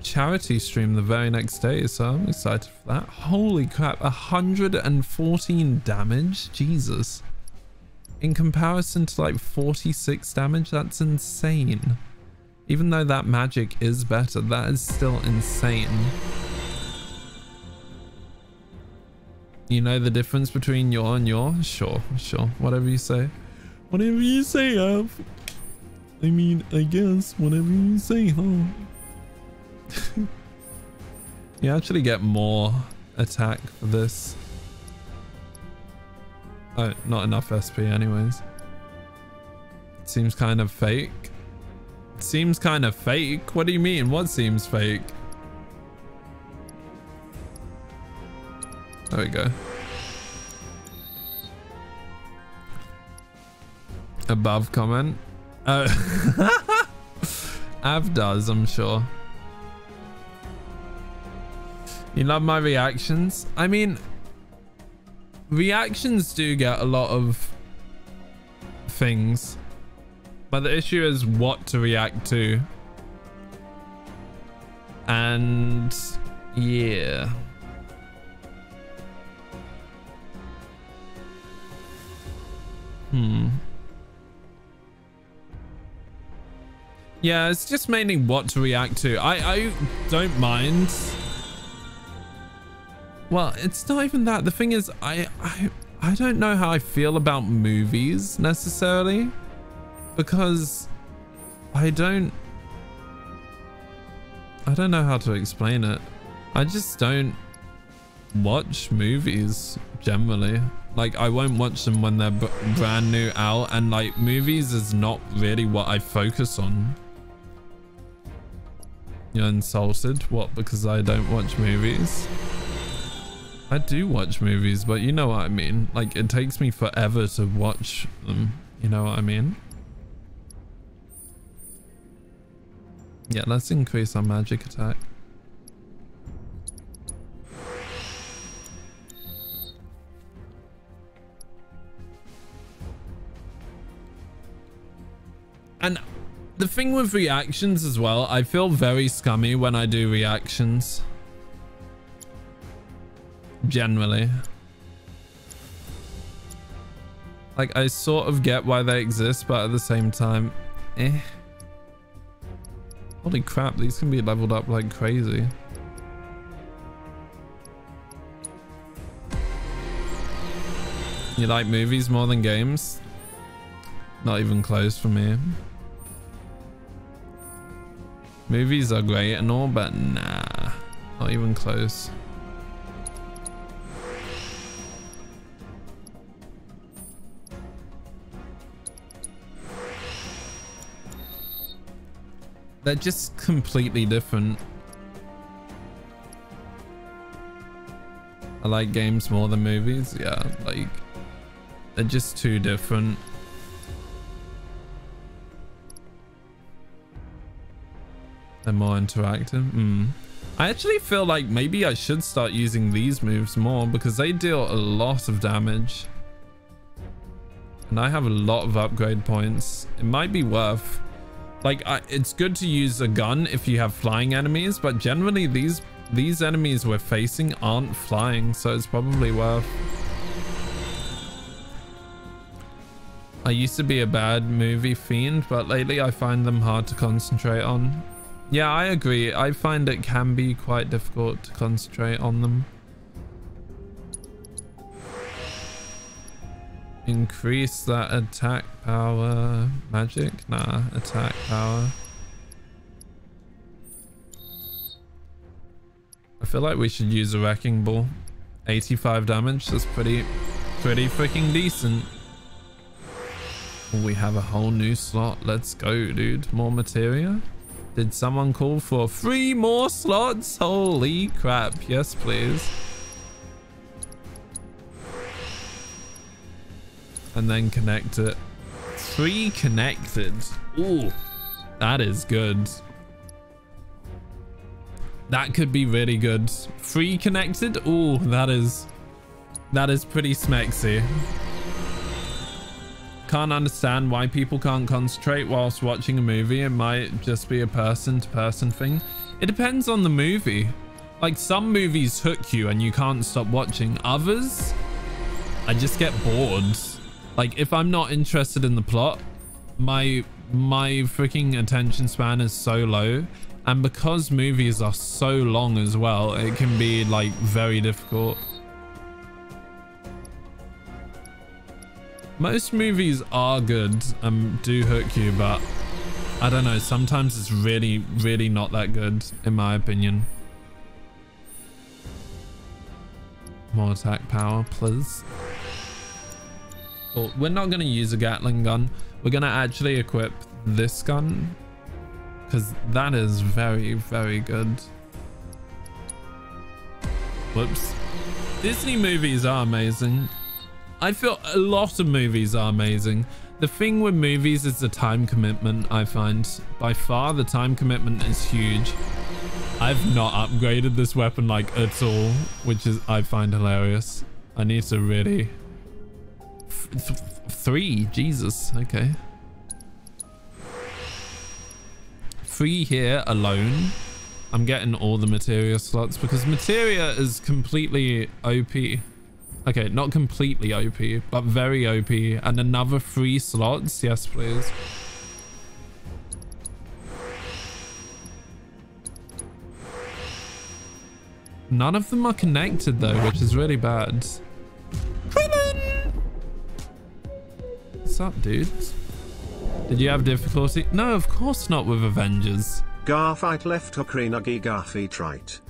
charity stream the very next day, so I'm excited for that. Holy crap, 114 damage? Jesus. In comparison to like 46 damage, that's insane. Even though that magic is better, that is still insane. You know the difference between your and your? Sure, sure. Whatever you say. Whatever you say, Av. I mean, I guess whatever you say, huh? you actually get more attack for this. Oh, not enough SP anyways. Seems kind of fake. Seems kind of fake? What do you mean? What seems fake? There we go. Above comment. Oh. Av does, I'm sure. You love my reactions? I mean, reactions do get a lot of things. But the issue is what to react to. And yeah. Hmm. Yeah, it's just mainly what to react to. I, I don't mind. Well, it's not even that. The thing is, I, I, I don't know how I feel about movies necessarily because I don't I don't know how to explain it. I just don't watch movies generally. Like I won't watch them when they're brand new out and like movies is not really what I focus on. You're insulted? What, because I don't watch movies? I do watch movies, but you know what I mean. Like it takes me forever to watch them. You know what I mean? Yeah, let's increase our magic attack. And the thing with reactions as well, I feel very scummy when I do reactions. Generally. Like, I sort of get why they exist, but at the same time, eh. Holy crap, these can be leveled up like crazy. You like movies more than games? Not even close for me. Movies are great and all, but nah, not even close. They're just completely different. I like games more than movies. Yeah, like they're just too different. They're more interactive. Mm. I actually feel like maybe I should start using these moves more because they deal a lot of damage. And I have a lot of upgrade points. It might be worth like, I, it's good to use a gun if you have flying enemies, but generally these these enemies we're facing aren't flying, so it's probably worth. I used to be a bad movie fiend, but lately I find them hard to concentrate on. Yeah, I agree. I find it can be quite difficult to concentrate on them. Increase that attack power. Magic? Nah, attack power. I feel like we should use a wrecking ball. 85 damage, that's pretty, pretty freaking decent. We have a whole new slot. Let's go, dude. More materia? Did someone call for three more slots? Holy crap. Yes, please. And then connect it. Three connected. Ooh, that is good. That could be really good. Three connected. Ooh, that is that is pretty smexy. Can't understand why people can't concentrate whilst watching a movie. It might just be a person to person thing. It depends on the movie. Like some movies hook you and you can't stop watching. Others, I just get bored. Like if I'm not interested in the plot, my my freaking attention span is so low. And because movies are so long as well, it can be like very difficult. Most movies are good and do hook you, but I don't know. Sometimes it's really, really not that good, in my opinion. More attack power, please. We're not going to use a Gatling gun. We're going to actually equip this gun. Because that is very, very good. Whoops. Disney movies are amazing. I feel a lot of movies are amazing. The thing with movies is the time commitment, I find. By far, the time commitment is huge. I've not upgraded this weapon like at all, which is I find hilarious. I need to really th three. Jesus. Okay. Three here alone. I'm getting all the materia slots because materia is completely OP. Okay, not completely OP, but very OP. And another three slots. Yes, please. None of them are connected though, which is really bad. Up, dudes? Did you have difficulty? No, of course not with Avengers. Garfight left Okrinagi Garfi trite.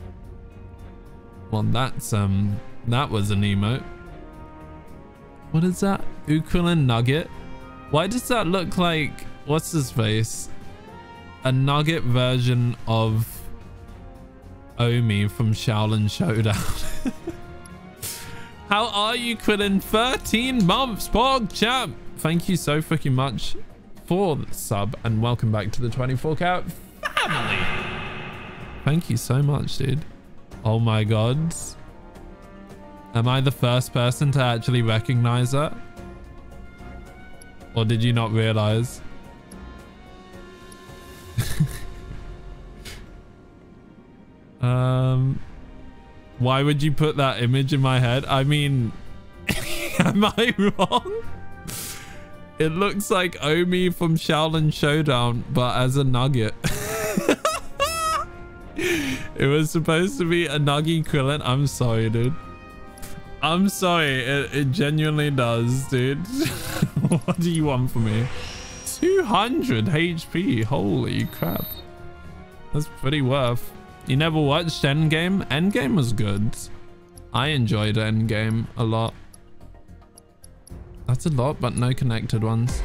Well, that's, um, that was an emote. What is that? Ukulin Nugget? Why does that look like, what's his face? A nugget version of Omi from Xiaolin Showdown. How are you, Quillen? 13 months, Pog Champ. Thank you so fucking much for the sub and welcome back to the 24 Karat family. Thank you so much, dude. Oh my god. Am I the first person to actually recognize that? Or did you not realize? um, why would you put that image in my head? I mean, am I wrong? It looks like Omi from Xiaolin Showdown, but as a nugget. it was supposed to be a nuggy Krillin. I'm sorry, dude. I'm sorry. It, it genuinely does, dude. what do you want from me? 200 HP. Holy crap. That's pretty worth. You never watched Endgame? Endgame was good. I enjoyed Endgame a lot. That's a lot, but no connected ones.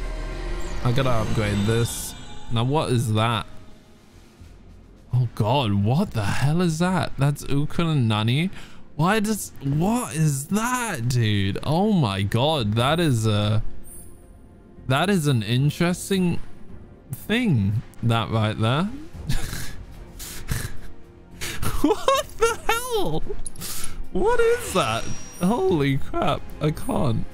I gotta upgrade this. Now, what is that? Oh god, what the hell is that? That's Ukun Nani. Why does... What is that, dude? Oh my god, that is a... That is an interesting thing, that right there. what the hell? What is that? Holy crap, I can't.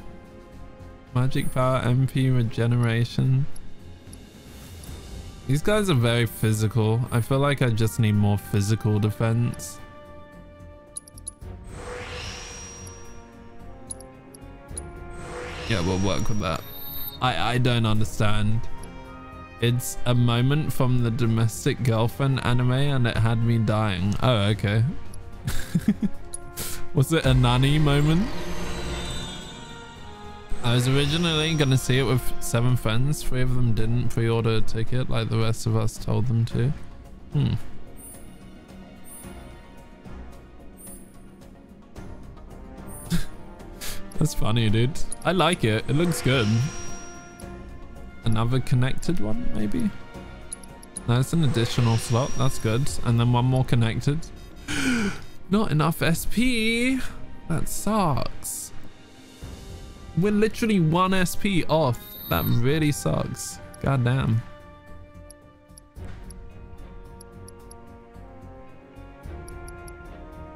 Magic power, MP, regeneration. These guys are very physical. I feel like I just need more physical defense. Yeah, we'll work with that. I, I don't understand. It's a moment from the domestic girlfriend anime and it had me dying. Oh, okay. Was it a nanny moment? I was originally to see it with seven friends. Three of them didn't pre-order a ticket like the rest of us told them to. Hmm. That's funny, dude. I like it. It looks good. Another connected one, maybe? That's an additional slot. That's good. And then one more connected. Not enough SP. That sucks. We're literally one SP off. That really sucks. God damn.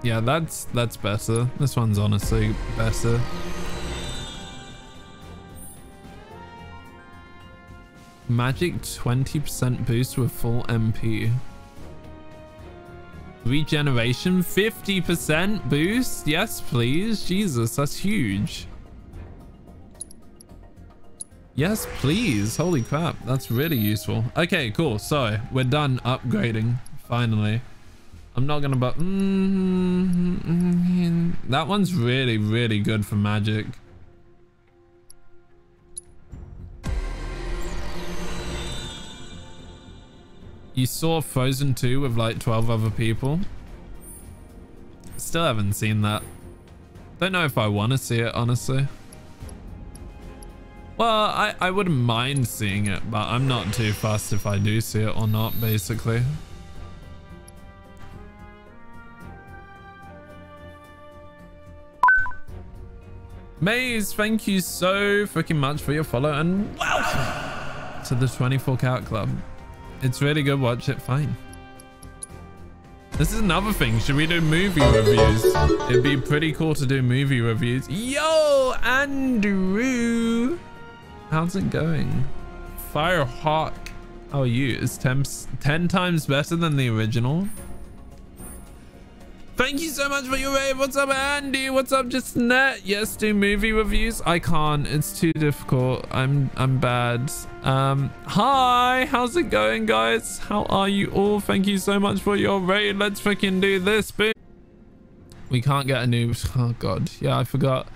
Yeah, that's that's better. This one's honestly better. Magic 20% boost with full MP. Regeneration 50% boost? Yes, please. Jesus, that's huge. Yes, please. Holy crap. That's really useful. Okay, cool. So we're done upgrading. Finally. I'm not going to but mm, mm, that one's really, really good for magic. You saw Frozen 2 with like 12 other people. Still haven't seen that. Don't know if I want to see it, honestly. Well, I, I wouldn't mind seeing it, but I'm not too fussed if I do see it or not, basically. Maze, thank you so freaking much for your follow and welcome to the 24 Karat Club. It's really good. Watch it. Fine. This is another thing. Should we do movie reviews? It'd be pretty cool to do movie reviews. Yo, Andrew. How's it going? Firehawk. How are you? Is 10, 10 times better than the original? Thank you so much for your rave. What's up, Andy? What's up, just net? Yes, do movie reviews. I can't. It's too difficult. I'm I'm bad. Um, hi. How's it going, guys? How are you all? Thank you so much for your raid. Let's freaking do this, boom. We can't get a new. Oh god. Yeah, I forgot.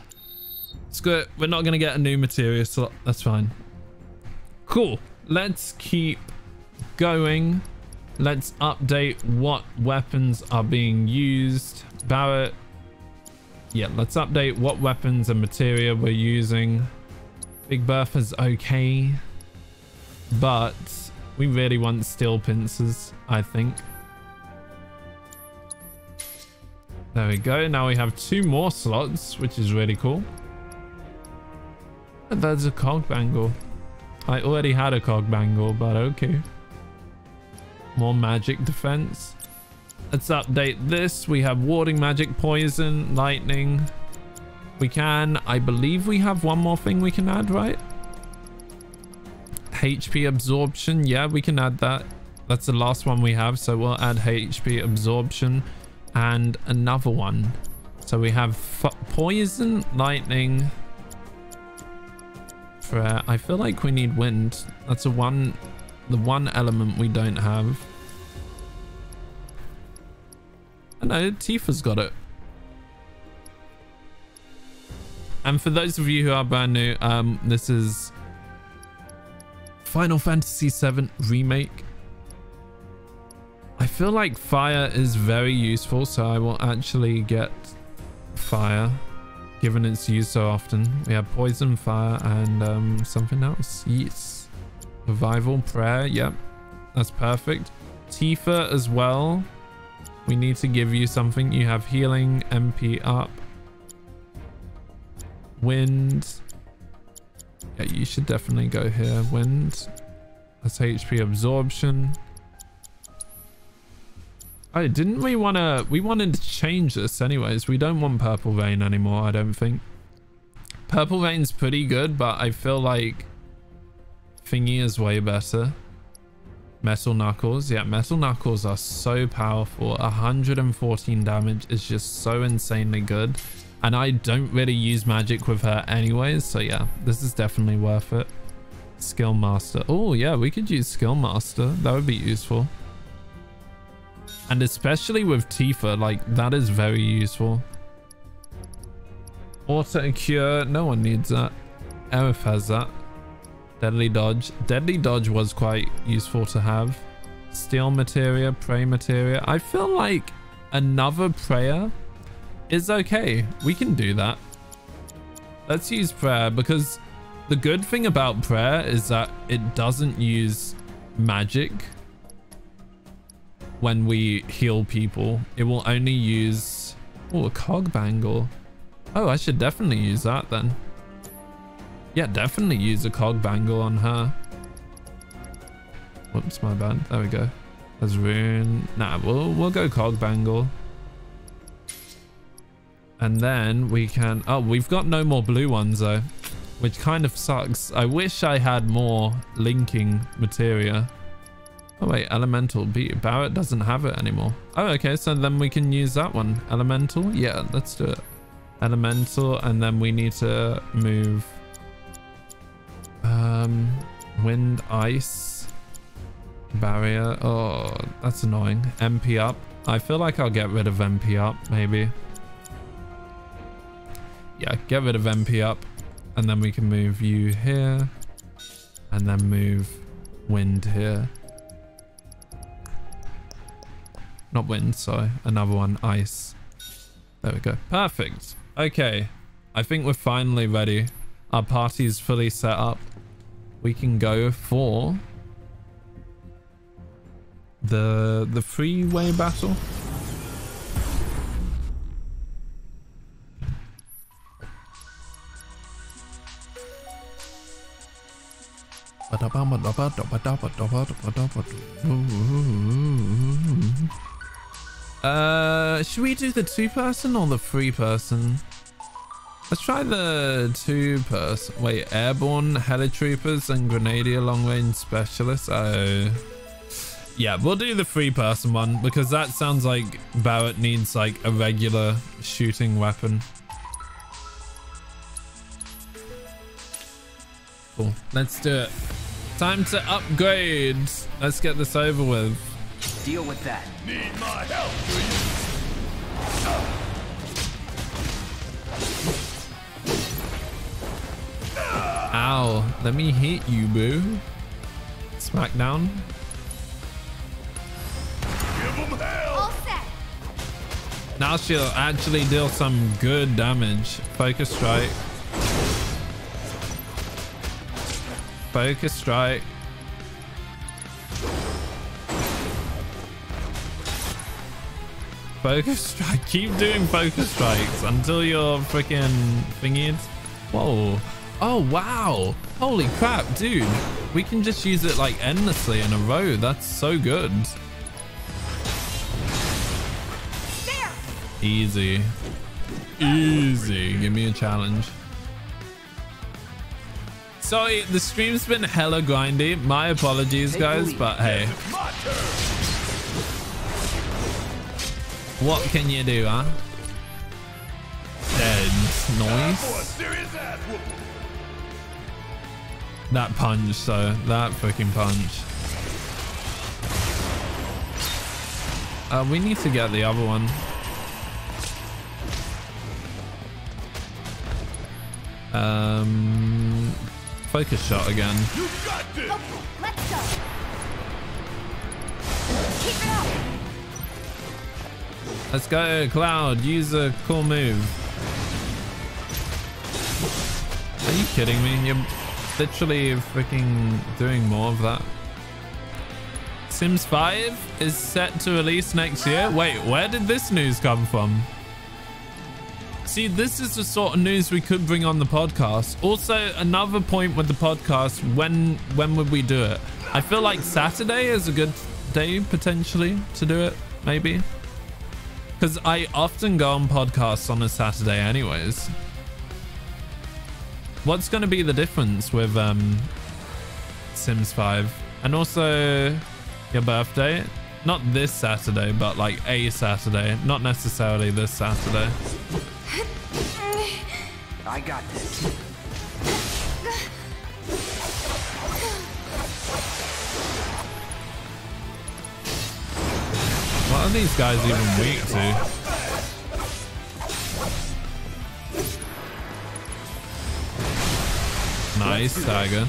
It's good. We're not gonna get a new material slot. That's fine. Cool. Let's keep going. Let's update what weapons are being used. Barret. Yeah, let's update what weapons and materia we're using. Big Bertha's okay. But we really want steel pincers, I think. There we go. Now we have two more slots, which is really cool. There's a cog bangle. I already had a cog bangle, but okay. More magic defense. Let's update this. We have warding magic, poison, lightning. We can, I believe we have one more thing we can add, right? HP absorption. Yeah, we can add that. That's the last one we have. So we'll add HP absorption and another one. So we have poison, lightning. Prayer. I feel like we need wind. That's a one, the one element we don't have. I know Tifa's got it. And for those of you who are brand new, um, this is Final Fantasy VII Remake. I feel like fire is very useful, so I will actually get fire, given it's used so often. We have poison, fire, and um, something else. Yes. Revival, prayer, yep. That's perfect. Tifa as well. We need to give you something. You have healing, MP up. Wind. Yeah, you should definitely go here. Wind. That's HP absorption. Oh, didn't we want to... We wanted to change this anyways. We don't want Purple Pain anymore, I don't think. Purple Pain's pretty good, but I feel like Thingy is way better. Metal Knuckles. Yeah, Metal Knuckles are so powerful. 114 damage is just so insanely good. And I don't really use magic with her anyways. So yeah, this is definitely worth it. Skill Master. Oh yeah, we could use Skill Master. That would be useful. And especially with Tifa, like that is very useful. Auto cure, no one needs that. Aerith has that. Deadly dodge. Deadly dodge was quite useful to have. Steel materia, prey materia. I feel like another prayer is okay. We can do that. Let's use prayer because the good thing about prayer is that it doesn't use magic when we heal people. It will only use... Oh, a cog bangle. Oh, I should definitely use that then. Yeah, definitely use a cog bangle on her. Whoops, my bad. There we go. There's rune. Nah, we'll, we'll go cog bangle. And then we can... Oh, we've got no more blue ones though. Which kind of sucks. I wish I had more linking materia. Oh wait, elemental. B Barret doesn't have it anymore. Oh, okay. So then we can use that one. Elemental. Yeah, let's do it. Elemental. And then we need to move... Um, wind, ice, barrier. Oh, that's annoying. MP up. I feel like I'll get rid of MP up, maybe. Yeah, get rid of MP up. And then we can move you here. And then move wind here. Not wind, so Another one, ice. There we go. Perfect. Okay. I think we're finally ready. Our party is fully set up. We can go for the the freeway battle. Uh, should we do the two person or the three person? Let's try the two person. Wait, airborne helitroopers and grenadier long range specialists. Oh. Yeah, we'll do the three person one because that sounds like Barret needs like a regular shooting weapon. Cool. Let's do it. Time to upgrade. Let's get this over with. Deal with that. Need my help, Ow. Let me hit you, boo. Smackdown. All set. Now she'll actually deal some good damage. Focus strike. Focus strike. Focus strike. Keep doing focus strikes until you're freaking thingied. Whoa. Oh, wow. Holy crap, dude. We can just use it like endlessly in a row. That's so good. Easy. Easy. Give me a challenge. Sorry, the stream's been hella grindy. My apologies, guys, but hey. What can you do, huh? Dead noise. That punch, though. That fucking punch. Uh, we need to get the other one. Um, focus shot again. Okay, let's go. Keep it up. Let's go, Cloud. Use a cool move. Are you kidding me? You're literally freaking doing more of that. Sims 5 is set to release next year. Wait, where did this news come from? See, this is the sort of news we could bring on the podcast. Also, another point with the podcast, when when would we do it? I feel like Saturday is a good day potentially to do it, maybe. Because I often go on podcasts on a Saturday anyways. What's going to be the difference with um, Sims 5? And also your birthday? Not this Saturday, but like a Saturday. Not necessarily this Saturday. I got this. What are these guys even weak to? Nice, Tiger.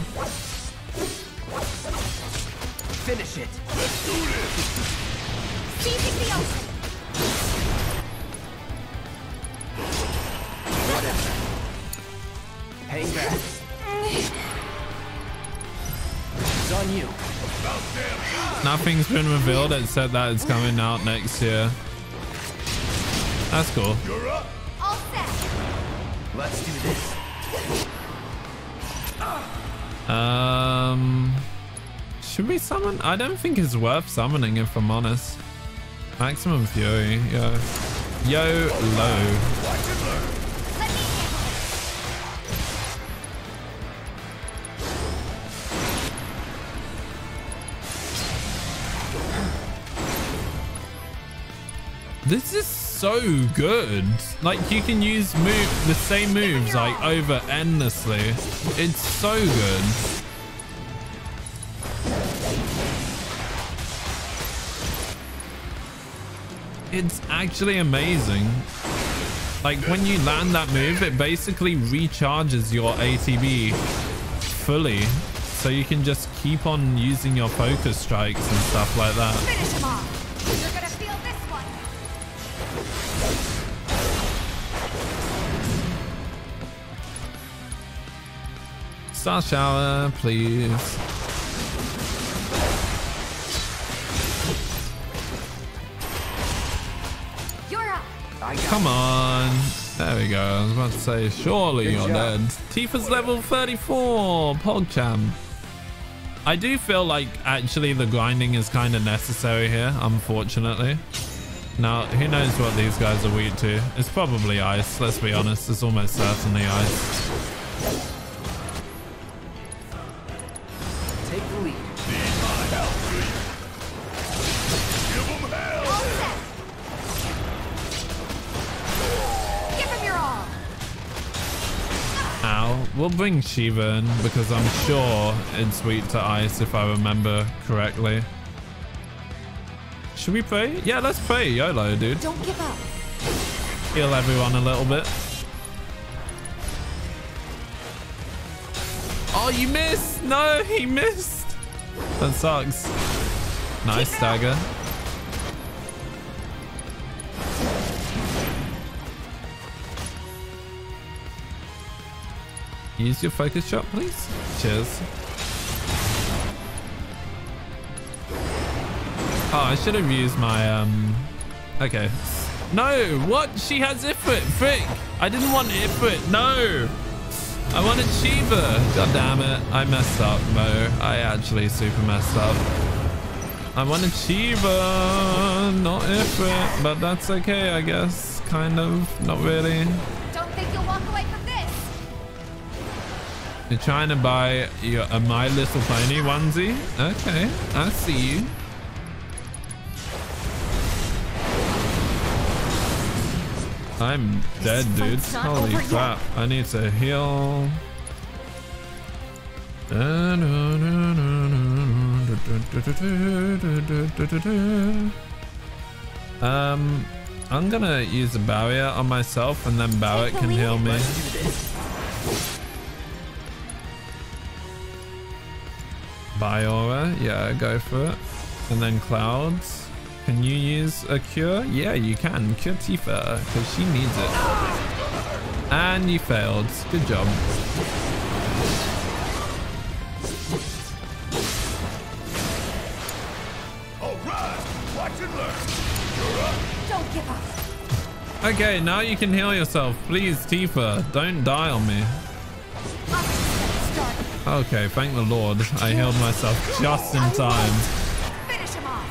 Finish it. Seizing the ocean. Whatever. Hang back. It's on you. Nothing's been revealed except that it's coming out next year. That's cool. All set. Let's do this. Um, should we summon? I don't think it's worth summoning if I'm honest. Maximum Fury, yo. Yo, low. This is so good. Like you can use move the same moves like over endlessly. It's so good. It's actually amazing. Like when you land that move, it basically recharges your ATB fully. So you can just keep on using your focus strikes and stuff like that. Star shower, please. You're up. Come on. There we go. I was about to say, surely Good you're job. dead. Tifa's level 34. PogChamp. I do feel like actually the grinding is kind of necessary here, unfortunately. Now, who knows what these guys are weak to? It's probably ice, let's be honest. It's almost certainly ice. We'll bring Shiva in because I'm sure it's weak to ice if I remember correctly. Should we pray? Yeah, let's pray. YOLO, dude. Don't give up. Heal everyone a little bit. Oh, you missed! No, he missed! That sucks. Nice stagger. Use your focus shot, please. Cheers. Oh, I should have used my, um... Okay. No! What? She has Ifrit! Frick! I didn't want Ifrit! No! I wanted Shiva! God damn it. I messed up, Mo. I actually super messed up. I wanted Shiva, not Ifrit. But that's okay, I guess. Kind of. Not really. Don't think you'll walk away from. You're trying to buy your, a My Little Pony onesie? Okay, I see you. I'm dead, dude. Holy over yet. crap. I need to heal. Um, I'm gonna use a barrier on myself and then Barret can heal me. Biora, yeah, go for it. And then Clouds. Can you use a cure? Yeah, you can. Cure Tifa, because she needs it. And you failed. Good job. Okay, now you can heal yourself. Please, Tifa, don't die on me. Okay, thank the Lord. I healed myself just in time. Finish him off.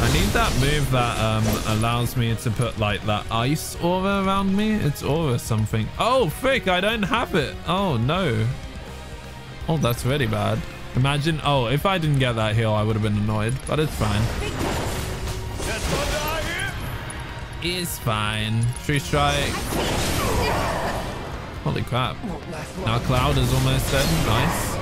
I need that move that um allows me to put like that ice aura around me. It's aura something. Oh, frick, I don't have it. Oh, no. Oh, that's really bad. Imagine, oh, if I didn't get that heal, I would have been annoyed, but it's fine. It's fine. Tree strike. Holy crap. Now Cloud is almost dead. Nice.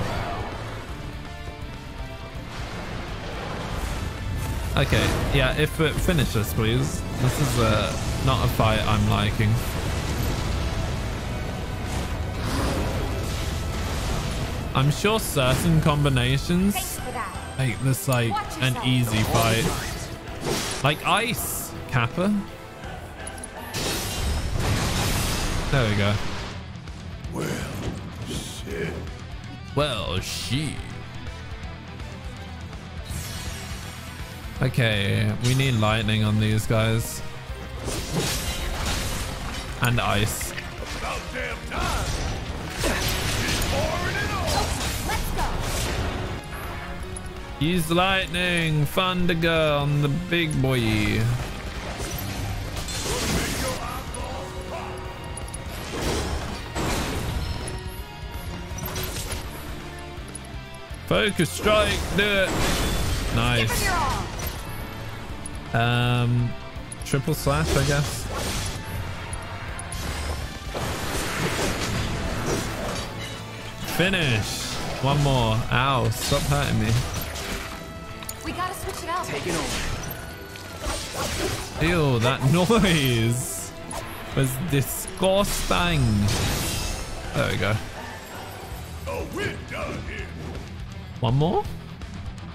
Okay, yeah, if it finish this, please. This is uh, not a fight I'm liking. I'm sure certain combinations make this like an easy fight. Like ice, Kappa. There we go. Well, shit. Well, she. Okay, we need lightning on these guys. And ice. Use lightning, Thundaga on the big boy. Focus strike, do it. Nice. Um, triple slash, I guess. Finish. One more. Ow, stop hurting me. We it out. Take over. Ew, that noise was disgusting. There we go. We're done here. One more?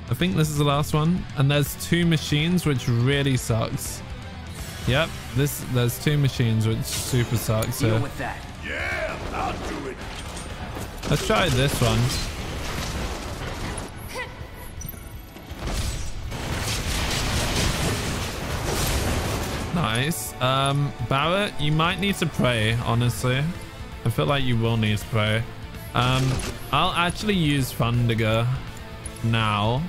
I think this is the last one. And there's two machines, which really sucks. Yep, this there's two machines, which super sucks. Deal with that. Yeah, I'll do it. Let's try this one. Nice. Um, Barret, you might need to pray, honestly. I feel like you will need to pray. Um, I'll actually use Thundaga now.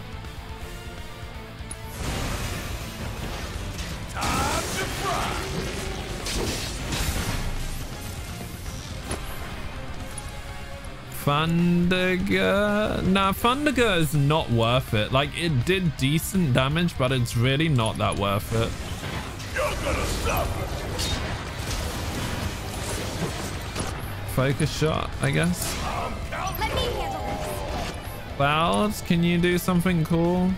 Thundaga. Nah, Thundaga is not worth it. Like, it did decent damage, but it's really not that worth it. You're gonna suffer. Focus shot, I guess. Let me Cloud, can you do something cool?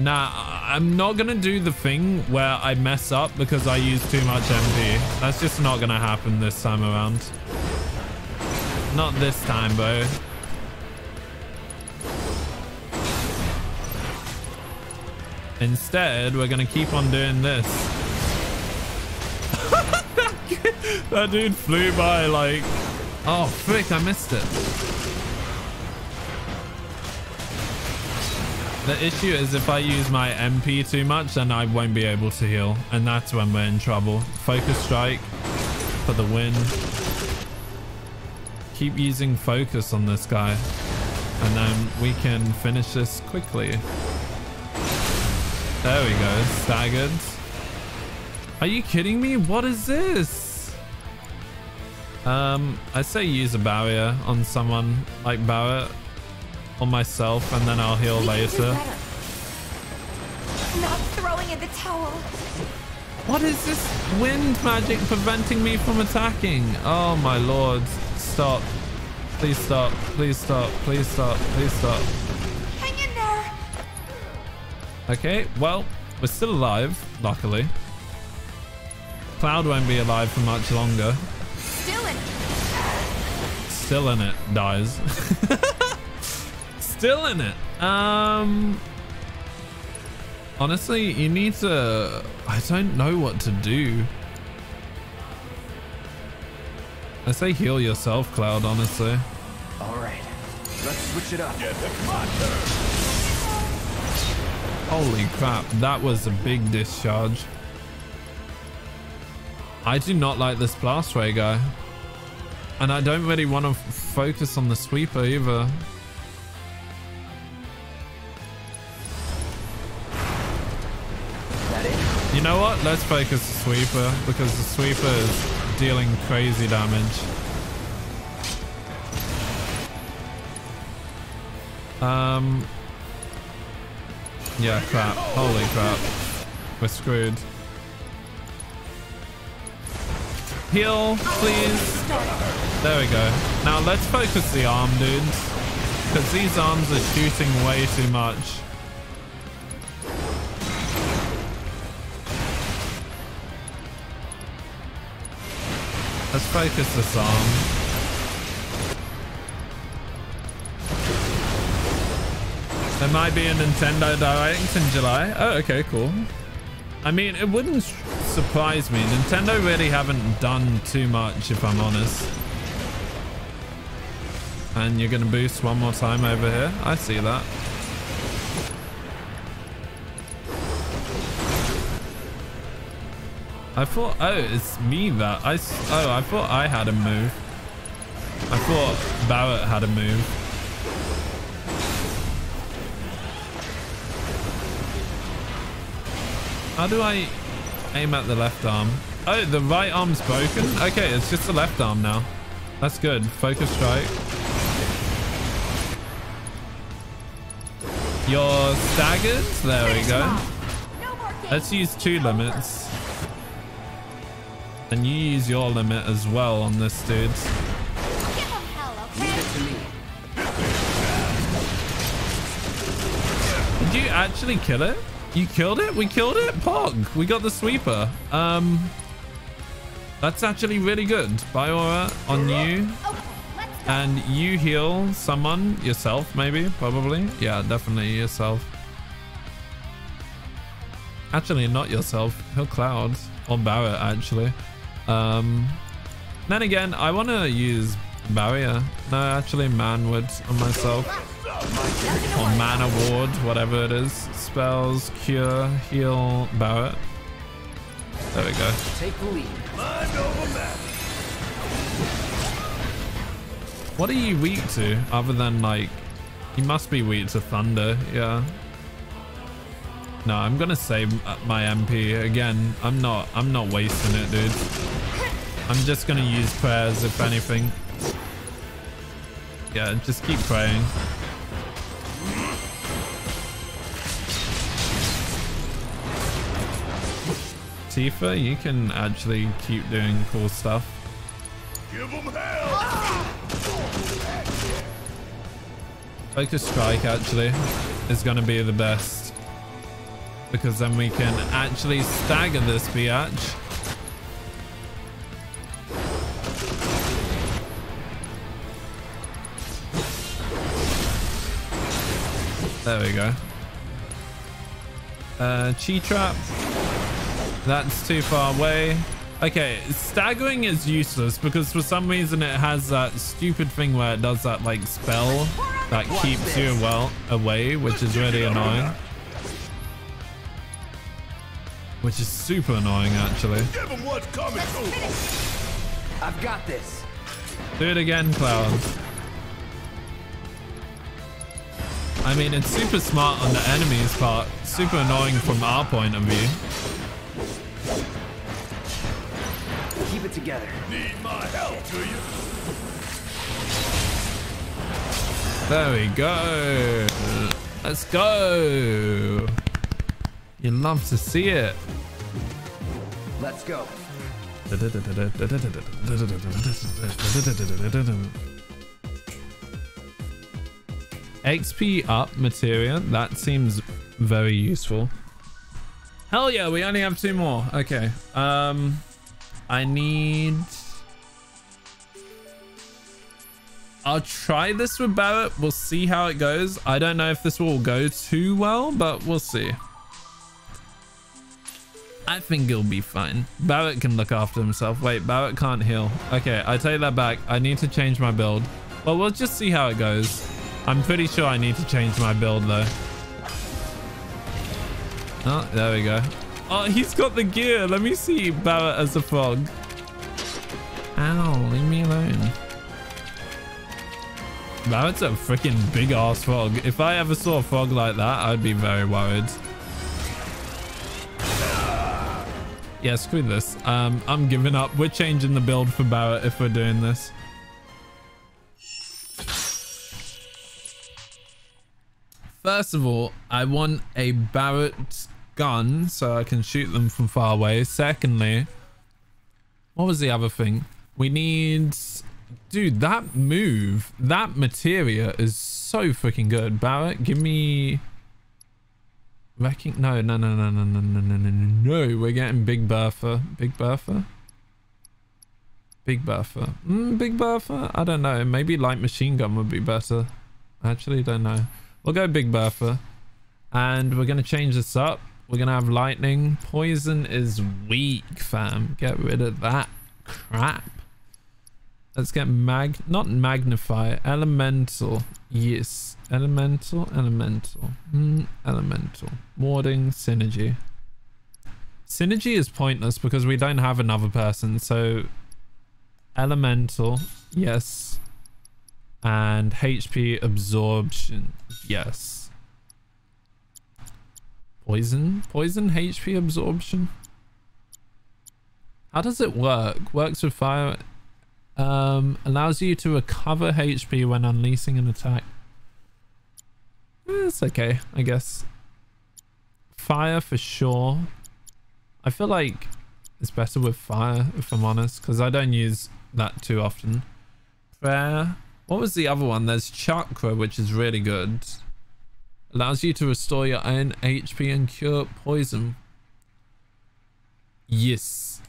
Nah, I'm not gonna do the thing where I mess up because I use too much MP. That's just not gonna happen this time around. Not this time, bro. Instead, we're gonna keep on doing this. that dude flew by like... Oh, frick, I missed it. The issue is if I use my MP too much, then I won't be able to heal. And that's when we're in trouble. Focus strike for the win. Keep using focus on this guy. And then we can finish this quickly. There we go. Staggered. Are you kidding me? What is this? Um, I say use a barrier on someone like Barret on myself and then I'll heal later. Not throwing in the towel. What is this wind magic preventing me from attacking? Oh my lord. Stop. Please stop. Please stop. Please stop. Please stop. In there. Okay, well, we're still alive, luckily. Cloud won't be alive for much longer. Still in. it. Still in it, dies. still in it. Um, honestly, you need to. I don't know what to do. I say heal yourself, Cloud. Honestly. All right, let's switch it up. Holy crap! That was a big discharge. I do not like this blast ray guy. And I don't really want to focus on the sweeper either. You know what? Let's focus the sweeper because the sweeper is dealing crazy damage. Um. Yeah, crap. Holy crap. We're screwed. Heal, please. There we go. Now let's focus the arm, dudes. Because these arms are shooting way too much. Let's focus this arm. There might be a Nintendo Direct in July. Oh, okay, cool. I mean, it wouldn't surprise me. Nintendo really haven't done too much, if I'm honest. And you're going to boost one more time over here. I see that. I thought, oh, it's me that I, oh, I thought I had a move. I thought Barret had a move. How do I aim at the left arm? Oh, the right arm's broken? Okay, it's just the left arm now. That's good. Focus strike. You're staggered? There we go. Let's use two limits. And you use your limit as well on this dude. Did you actually kill it? You killed it? We killed it? Pog. We got the sweeper. Um, That's actually really good. Biora on you. And you heal someone, yourself maybe, probably. Yeah, definitely yourself. Actually, not yourself. He'll Cloud. Or Barret, actually. Um, then again, I want to use Barrier. No, actually Manwood on myself. Or Mana Ward, whatever it is. Spells, Cure, Heal, Barret. There we go. Take the lead. Mind over matter. What are you weak to, other than like... You must be weak to Thunder, yeah. No, I'm gonna save my MP again. I'm not. I'm not wasting it, dude. I'm just gonna use prayers if anything. Yeah, just keep praying. Tifa, you can actually keep doing cool stuff. Give them hell! Focus strike actually is going to be the best. Because then we can actually stagger this biatch. There we go. Uh, chi trap. That's too far away. Okay, staggering is useless because for some reason it has that stupid thing where it does that like spell that keeps you well away, which is really annoying. Which is super annoying actually. Give him what's coming to him. I've got this. Do it again, Cloud. I mean, it's super smart on the enemy's part, super annoying from our point of view. Keep it together. Need my help, do you? There we go. Let's go. You love to see it. Let's go. XP up materia. That seems very useful. Hell yeah, we only have two more. Okay. Um, I need... I'll try this with Barret. We'll see how it goes. I don't know if this will go too well, but we'll see. I think it'll be fine. Barret can look after himself. Wait, Barret can't heal. Okay, I take that back. I need to change my build. Well, we'll just see how it goes. I'm pretty sure I need to change my build though. Oh, there we go. Oh, he's got the gear. Let me see Barret as a frog. Ow, leave me alone. Barret's a freaking big ass frog. If I ever saw a frog like that, I'd be very worried. Yeah, screw this. Um, I'm giving up. We're changing the build for Barret if we're doing this. First of all, I want a Barret gun so I can shoot them from far away. Secondly, what was the other thing? We need... Dude, that move, that materia is so freaking good. Barret, give me... Wrecking... No, no, no, no, no, no, no, no, no, no, no. We're getting Big Bertha. Big Bertha? Big Bertha. Mm, Big Bertha? I don't know. Maybe light machine gun would be better. I actually don't know. We'll go Big Bertha. And we're going to change this up. We're going to have lightning. Poison is weak, fam. Get rid of that crap. Let's get mag... Not magnify. Elemental. Yes. Elemental. Elemental. Mm, elemental. Warding. Synergy. Synergy is pointless because we don't have another person. So... Elemental. Yes. And HP absorption. Yes. Poison? Poison HP absorption? How does it work? Works with fire. Um, allows you to recover HP when unleashing an attack. It's okay, I guess. Fire for sure. I feel like it's better with fire, if I'm honest, because I don't use that too often. Prayer. What was the other one? There's Chakra, which is really good. Allows you to restore your own HP and cure poison. Yes.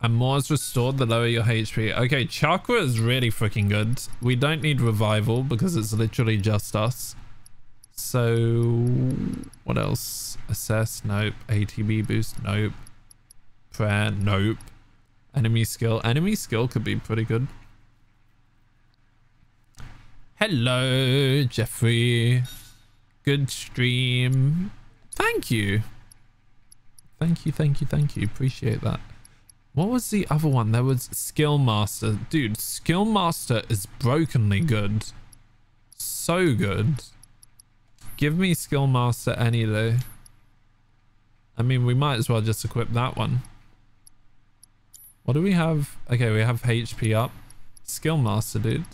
And more is restored the lower your HP. Okay, Chakra is really freaking good. We don't need Revival because it's literally just us. So, what else? Assess? Nope. ATB boost? Nope. Prayer? Nope. Enemy skill? Enemy skill could be pretty good. Hello, Jeffrey. Good stream. Thank you. Thank you, thank you, thank you. Appreciate that. What was the other one? There was Skill Master. Dude, Skill Master is brokenly good. So good. Give me Skill Master any day. I mean, we might as well just equip that one. What do we have? Okay, we have HP up. Skill Master, dude.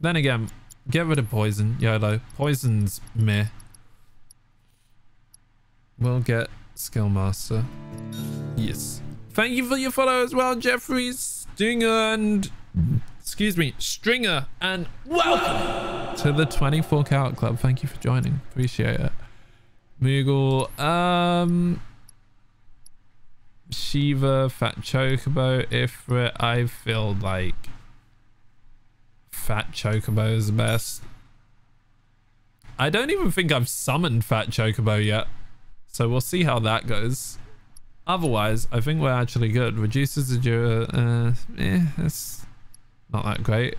Then again, get rid of Poison. YOLO. Poison's meh. We'll get Skill Master. Yes. Thank you for your follow as well, Jeffrey, Stinger, and... Excuse me, Stringer, and welcome to the 24 Karat Club. Thank you for joining. Appreciate it. Moogle, um, Shiva, Fat Chocobo, Ifrit. I feel like Fat Chocobo is the best. I don't even think I've summoned Fat Chocobo yet. So we'll see how that goes. Otherwise, I think we're actually good. Reduces the dura... Uh, eh, it's not that great.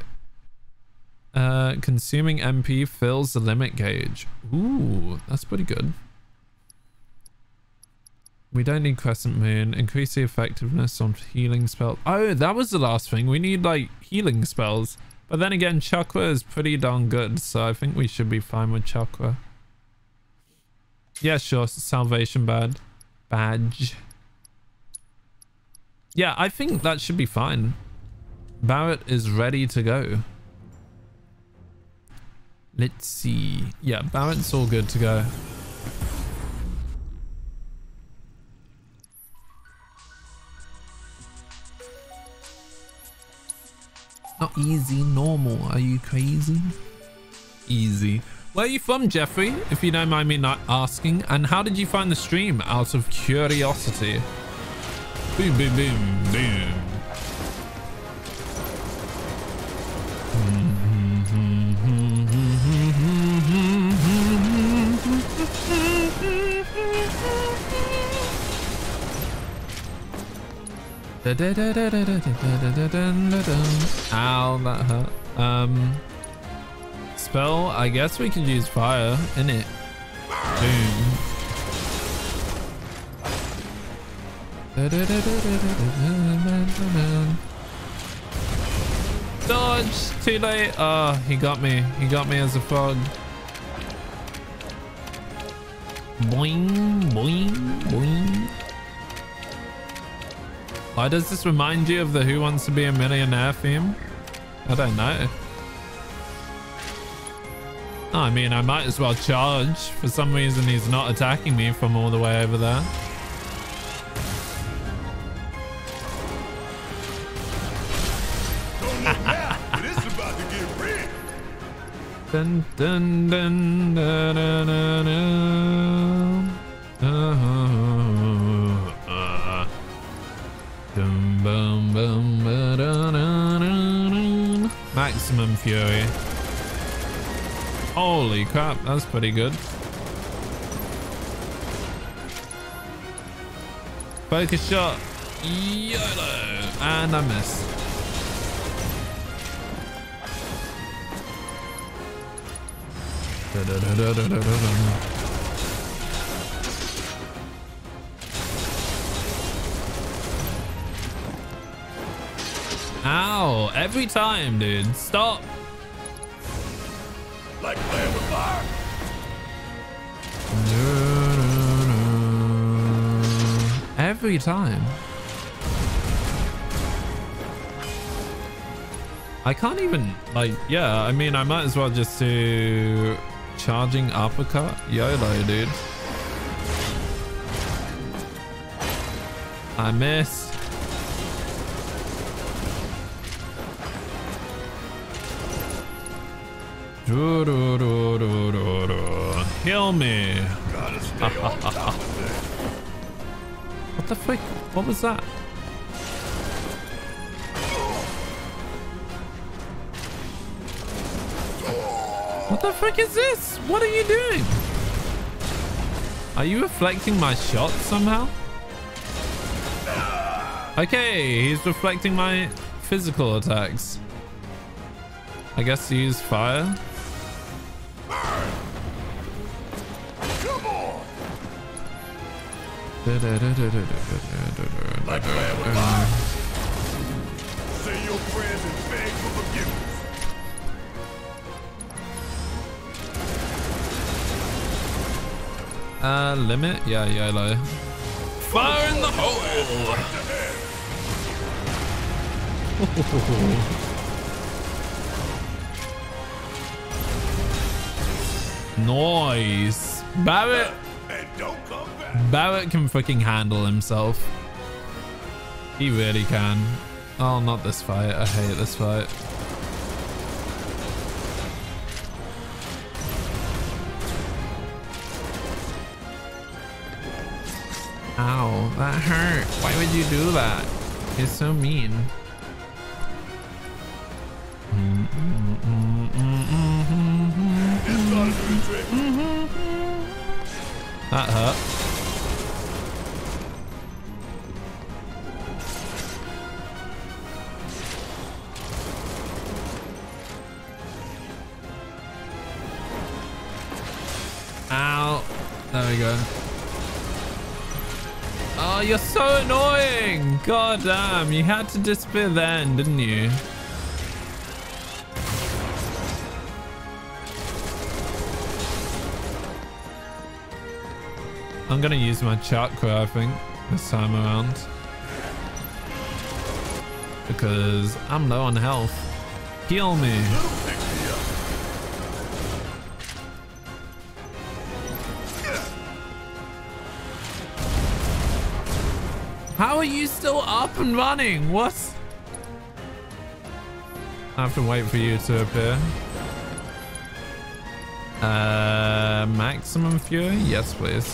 Uh, consuming MP fills the limit gauge. Ooh, that's pretty good. We don't need Crescent Moon. Increase the effectiveness on healing spells. Oh, that was the last thing. We need, like, healing spells. But then again, Chakra is pretty darn good, so I think we should be fine with Chakra. Yeah, sure. Salvation bad. Badge. Yeah, I think that should be fine. Barret is ready to go. Let's see. Yeah, Barret's all good to go. Not easy, normal. Are you crazy? Easy. Where are you from, Jeffrey? If you don't mind me not asking. And how did you find the stream? Out of curiosity. Boom, boom, boom, boom. Ow, that hurt. Um, spell. I guess we could use fire in it. Boom. Dodge! Too late. Oh, he got me. He got me as a frog. Boing, boing, boing. Why does this remind you of the Who Wants to Be a Millionaire theme? I don't know. Oh, I mean, I might as well charge. For some reason, he's not attacking me from all the way over there. Dun dun dun dun dun dun dun. Uh, Maximum fury. Holy crap, that's pretty good. Focus shot. YOLO. And I missed. Da, da, da, Ow, every time, dude. Stop. Like playing with fire. Every time. I can't even, like, yeah, I mean, I might as well just do charging uppercut. YOLO, dude. I missed. Do, do, do, do, do, do. Heal me. what the frick? What was that? What the frick is this? What are you doing? Are you reflecting my shots somehow? Okay, he's reflecting my physical attacks. I guess use fire. Like playing with fire. Say your prayers and beg for forgiveness. Uh, limit? Yeah, YOLO. Fire in the hole! Nice. Barret. Barret can fucking handle himself. He really can. Oh, not this fight. I hate this fight. Ow, that hurt. Why would you do that? It's so mean. Mm -mm -mm Mm-hmm. That hurt. Ow. There we go. Oh, you're so annoying. God damn. You had to disappear then, didn't you? I'm to use my chakra, I think, this time around. Because I'm low on health. Heal me. How are you still up and running? What? I have to wait for you to appear. Uh, maximum fury? Yes, please.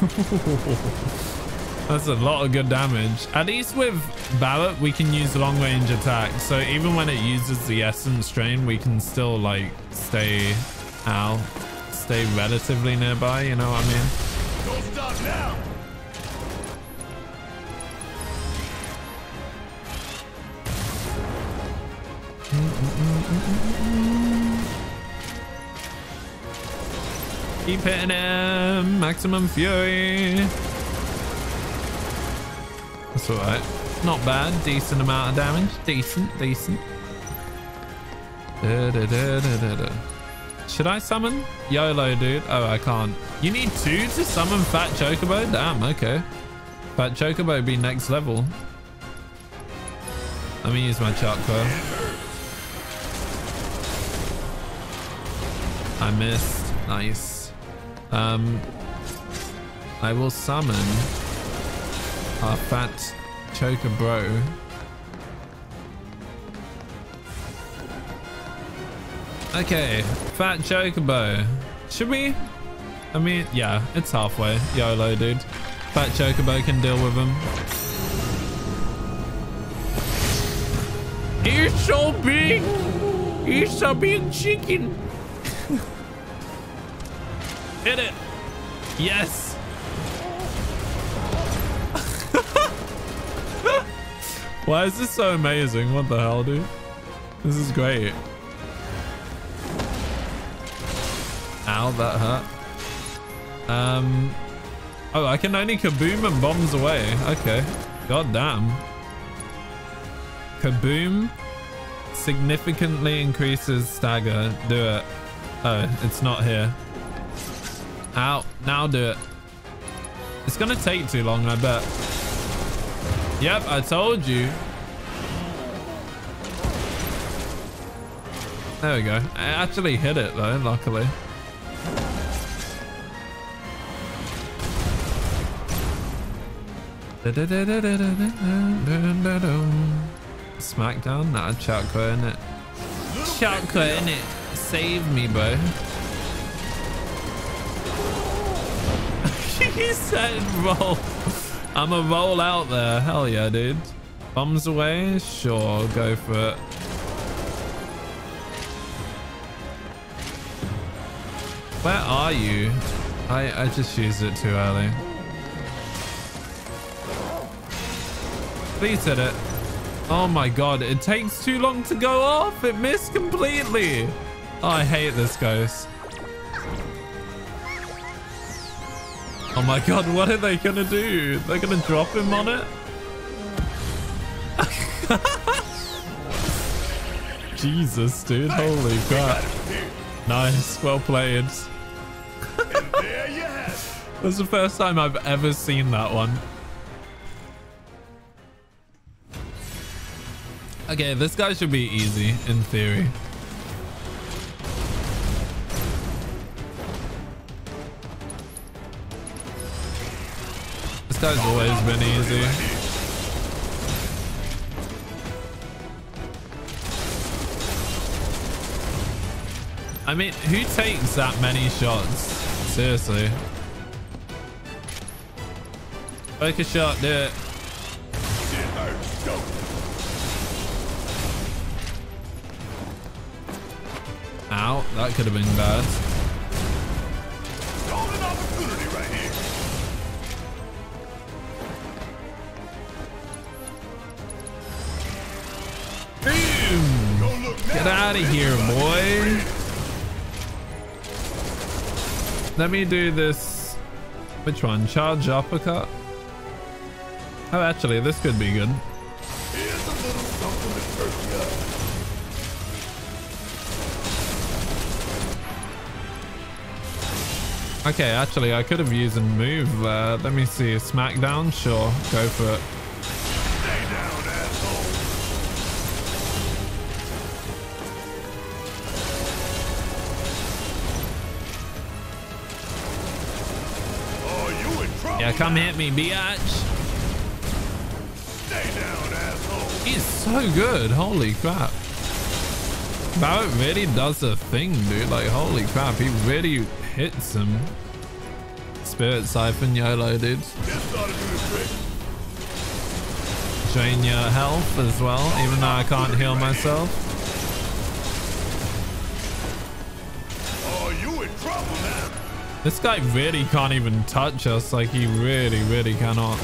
That's a lot of good damage. At least with Barret, we can use long range attacks. So even when it uses the essence drain, we can still like stay out, stay relatively nearby. You know what I mean? Don't now! Keep hitting him. Maximum fury. That's alright. Not bad. Decent amount of damage. Decent, decent. Da, da, da. Should I summon? YOLO, dude. Oh, I can't. You need two to summon Fat Chocobo? Damn, okay. Fat Chocobo be next level. Let me use my chakra. I missed. Nice. Um, I will summon our Fat Chocobo. Okay, Fat Chocobo. Should we? I mean, yeah, it's halfway. YOLO, dude. Fat Chocobo can deal with him. He's so big. He's a big chicken. Hit it. Yes. Why is this so amazing? What the hell, dude? This is great. Ow, that hurt. Um. Oh, I can only kaboom and bombs away. Okay. God damn. Kaboom significantly increases stagger. Do it. Oh, it's not here. Ow. Now do it. It's gonna take too long, I bet. Yep, I told you. There we go. I actually hit it though, luckily. Smackdown? Nah, chakra in it. Chakra in it. Save me, bro. he said roll. I'm a roll out there. Hell yeah, dude. Bombs away? Sure, go for it. Where are you? I, I just used it too early. Please hit it. Oh my god, it takes too long to go off. It missed completely. Oh, I hate this ghost. Oh my god, what are they gonna do? They're gonna drop him on it? Jesus, dude. Holy crap. Nice. Well played. That's the first time I've ever seen that one. Okay, this guy should be easy in theory. Guy's always been easy. I mean, who takes that many shots Seriously. Focus shot, do it. Ow, that could have been bad. Out of here, boy. Let me do this. Which one? Charge uppercut? Oh, actually, this could be good. Okay, actually, I could have used a move there. Let me see. Smackdown? Sure. Go for it. Come hit me, biatch. Stay down, asshole. He's so good. Holy crap. Barret really does a thing, dude. Like, holy crap. He really hits him. Spirit Siphon YOLO, dude. Just ought to do the trick. Drain your health as well, even though I can't heal myself. This guy really can't even touch us. Like, he really, really cannot.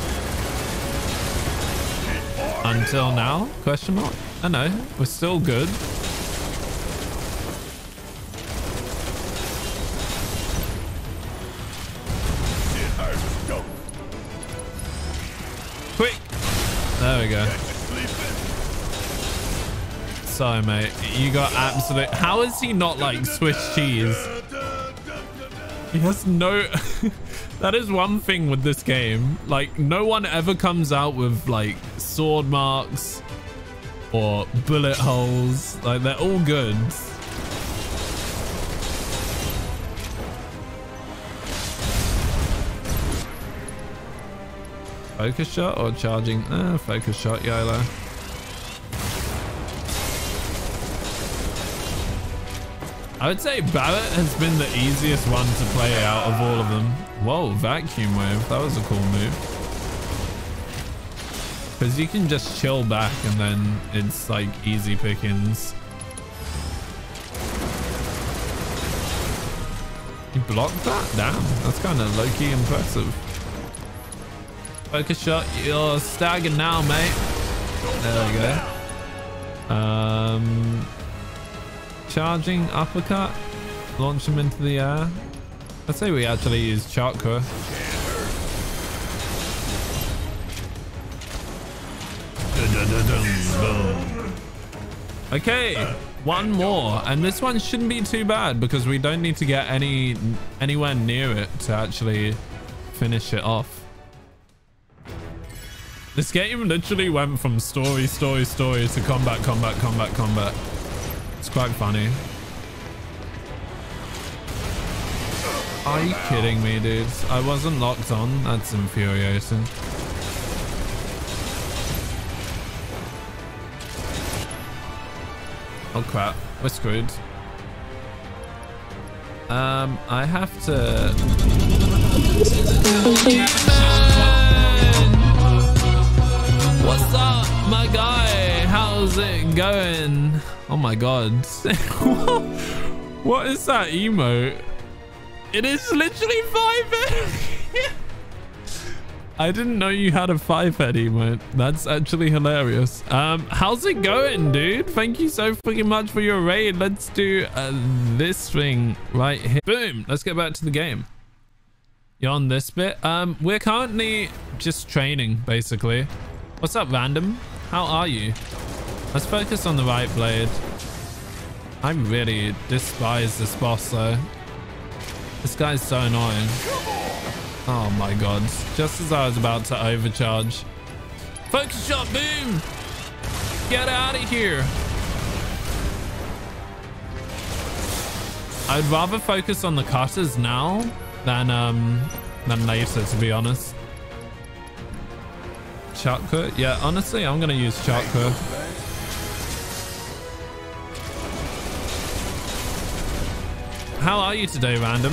Until now? Question mark? I know. We're still good. Quick! There we go. Sorry, mate. You got absolute... How is he not like Swiss cheese? He has no... that is one thing with this game. Like, no one ever comes out with like sword marks or bullet holes. Like, they're all good. Focus shot or charging? Uh, focus shot, YOLO. I would say Barret has been the easiest one to play out of all of them. Whoa, vacuum wave. That was a cool move. Because you can just chill back and then it's like easy pickings. You blocked that? Damn, that's kind of low-key impressive. Focus shot. You're staggered now, mate. There we go. Um, charging uppercut. Launch him into the air. Let's say we actually use chakra. Okay, one more, and this one shouldn't be too bad because we don't need to get any anywhere near it to actually finish it off. This game literally went from story, story, story to combat, combat, combat, combat. It's quite funny. Are you kidding me, dudes? I wasn't locked on. That's infuriating. Oh crap, we're screwed. Um, I have to... What's up, my guy? How's it going? Oh my god. what is that emote? It is literally five. I didn't know you had a five head emote. That's actually hilarious. Um, how's it going, dude? Thank you so fucking much for your raid. Let's do uh, this thing right here. Boom. Let's get back to the game. You're on this bit. Um, we're currently just training, basically. What's up, random? How are you? Let's focus on the right blade. I really despise this boss, though. This guy's so annoying. Oh my god. Just as I was about to overcharge. Focus shot, boom! Get out of here! I'd rather focus on the cutters now than um than later, to be honest. Chakra? Yeah, honestly, I'm gonna use chakra. How are you today, random?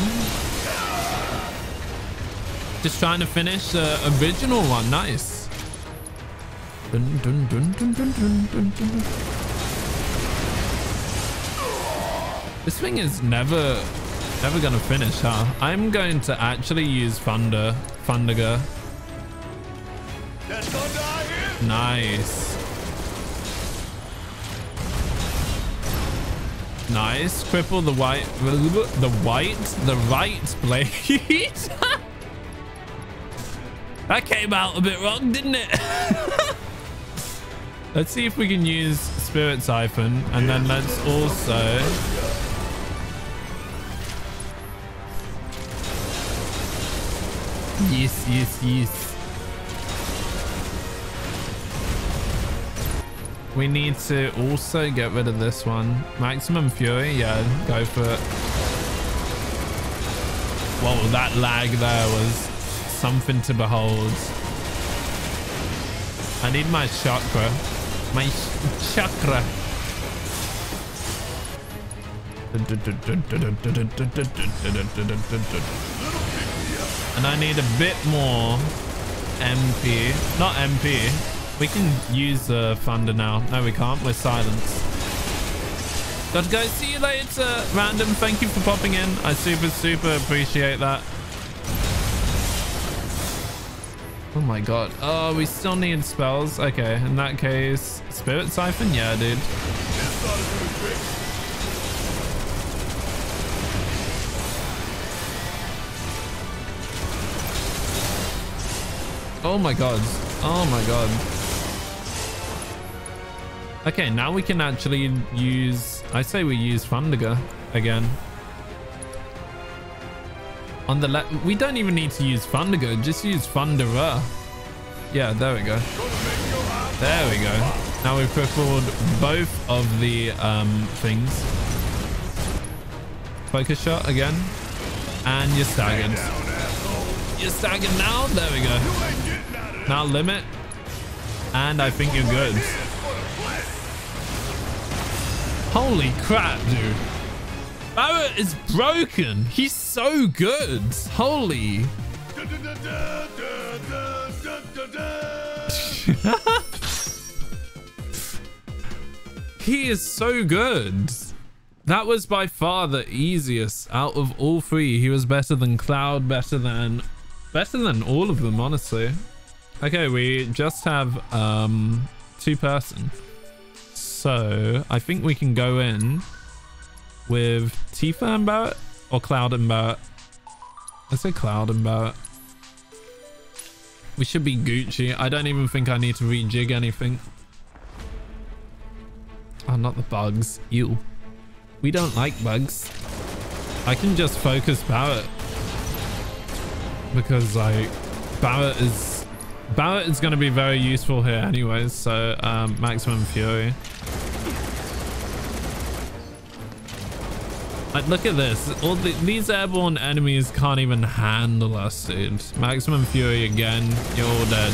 Just trying to finish the original one. Nice. Dun, dun, dun. This thing is never, never gonna finish, huh? I'm going to actually use Thunder, Thundaga. Nice. Nice. Cripple the white, the white, the right blade. that came out a bit wrong, didn't it? let's see if we can use Spirit Siphon, and then let's also. Yes, yes, yes. We need to also get rid of this one. Maximum Fury, yeah, go for it. Whoa, that lag there was something to behold. I need my chakra. My chakra. And I need a bit more MP. Not MP. We can use uh, thunder now. No, we can't. We're silenced. Gotta go. See you later. Random, thank you for popping in. I super, super appreciate that. Oh my god. Oh, we still need spells. Okay, in that case, Spirit Siphon? Yeah, dude. Oh my god. Oh my god. Okay, now we can actually use... I say we use Thundaga again. On the left... We don't even need to use Thundaga. Just use Thundara. Yeah, there we go. There we go. Now we've crippled both of the um, things. Focus shot again. And you're staggered. You're staggered now. There we go. Now limit. And I think you're good. Holy crap, dude. Barret is broken. He's so good. Holy. he is so good. That was by far the easiest out of all three. He was better than Cloud, better than better than all of them, honestly. Okay, we just have um two person. So I think we can go in with Tifa and or Cloud and Barret. I say Cloud and. We should be Gucci. I don't even think I need to rejig anything. Oh, not the bugs. Ew. We don't like bugs. I can just focus Barret. Because like Barret is Barret is going to be very useful here anyways. So um, maximum fury. Like, look at this. All the, these airborne enemies can't even handle us, dude. Maximum fury again. You're all dead.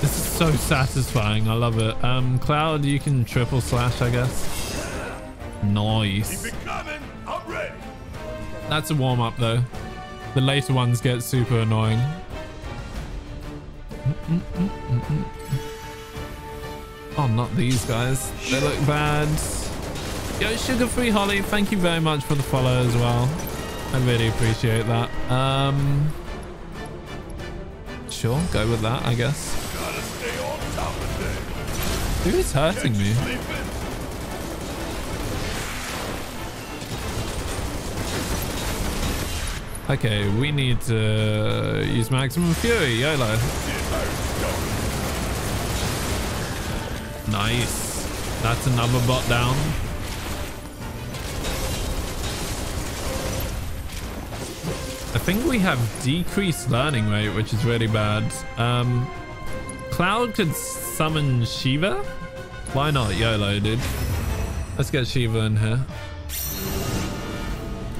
This is so satisfying. I love it. Um, Cloud, you can triple slash, I guess. Nice. Keep it coming. I'm ready. That's a warm up though. The later ones get super annoying. Mm -mm -mm oh, not these guys. They look bad. Yo, Sugar Free Holly, thank you very much for the follow as well. I really appreciate that. Um, sure, go with that, I guess. Who is hurting me? Okay, we need to use maximum fury, YOLO. Nice. That's another bot down. I think we have decreased learning rate, which is really bad. Um, Cloud could summon Shiva? Why not? YOLO, dude. Let's get Shiva in here.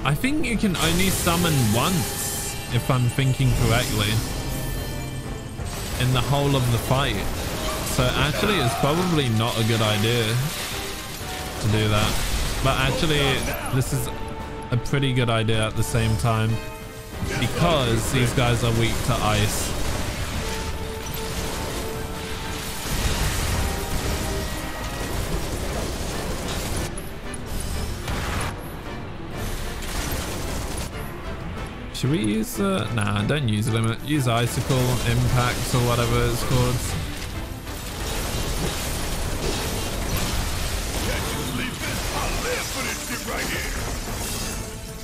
I think you can only summon once, if I'm thinking correctly, in the whole of the fight. So actually, it's probably not a good idea to do that. But actually, this is a pretty good idea at the same time because these guys are weak to ice. Should we use uh nah don't use limit use icicle impact or whatever it's called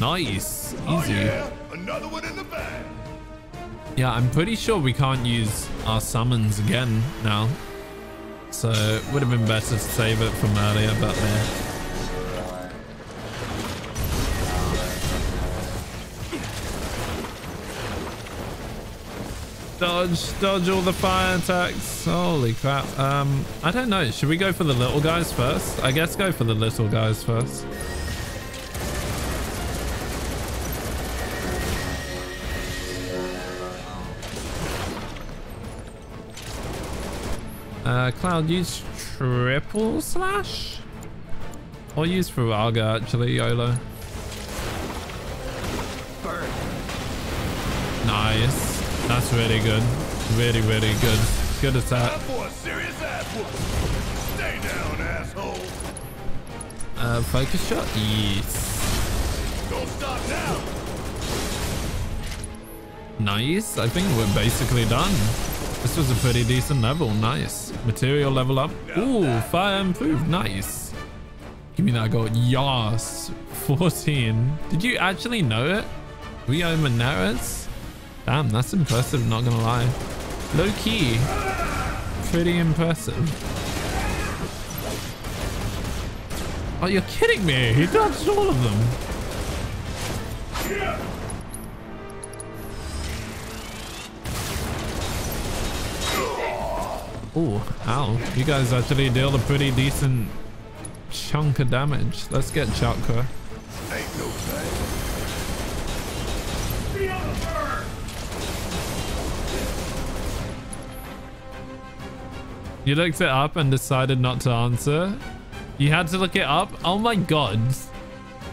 Nice. Oh, Easy. yeah? Another one in the bag. Yeah, I'm pretty sure we can't use our summons again now. So it would have been better to save it from earlier, but there. Dodge, dodge all the fire attacks. Holy crap. Um, I don't know. Should we go for the little guys first? I guess go for the little guys first. Uh, Cloud, use triple slash? Or use Firaga actually, YOLO. Nice. That's really good. Really, really good. Good attack. Stay down, asshole. Uh, focus shot? Yes. Don't stop now. Nice. I think we're basically done. This was a pretty decent level. Nice. Materia level up. Ooh, fire improved. Nice. Give me that gold. Yas. 14. Did you actually know it? Rio Maneras? Damn, that's impressive, not gonna lie. Low key. Pretty impressive. Oh, you're kidding me. He dodged all of them. Oh, ow. You guys actually deal a pretty decent chunk of damage. Let's get chakra. You looked it up and decided not to answer. You had to look it up? Oh my god.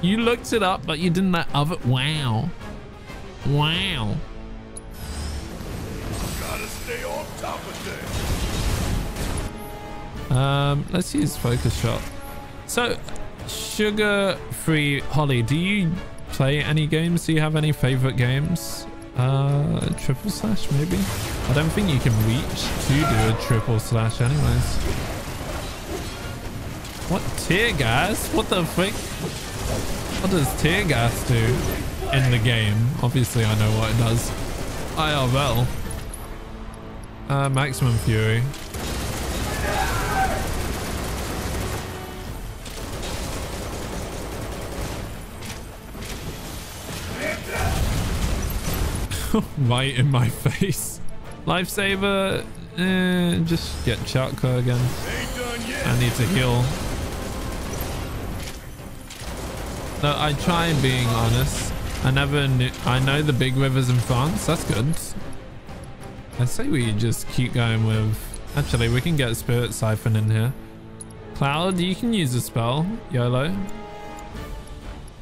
You looked it up, but you didn't let other... Wow. Wow. Um, let's use focus shot. So, sugar-free Holly, do you play any games? Do you have any favorite games? Uh, triple slash maybe? I don't think you can reach to do a triple slash anyways. What tear gas? What the frick? What does tear gas do in the game? Obviously I know what it does. IRL. Uh, maximum fury. right in my face. Lifesaver, eh, just get chakra again. I need to heal. No, I try being honest. I never knew. I know the big rivers in France. That's good. I say we just keep going with. Actually, we can get Spirit Siphon in here. Cloud, you can use a spell. YOLO.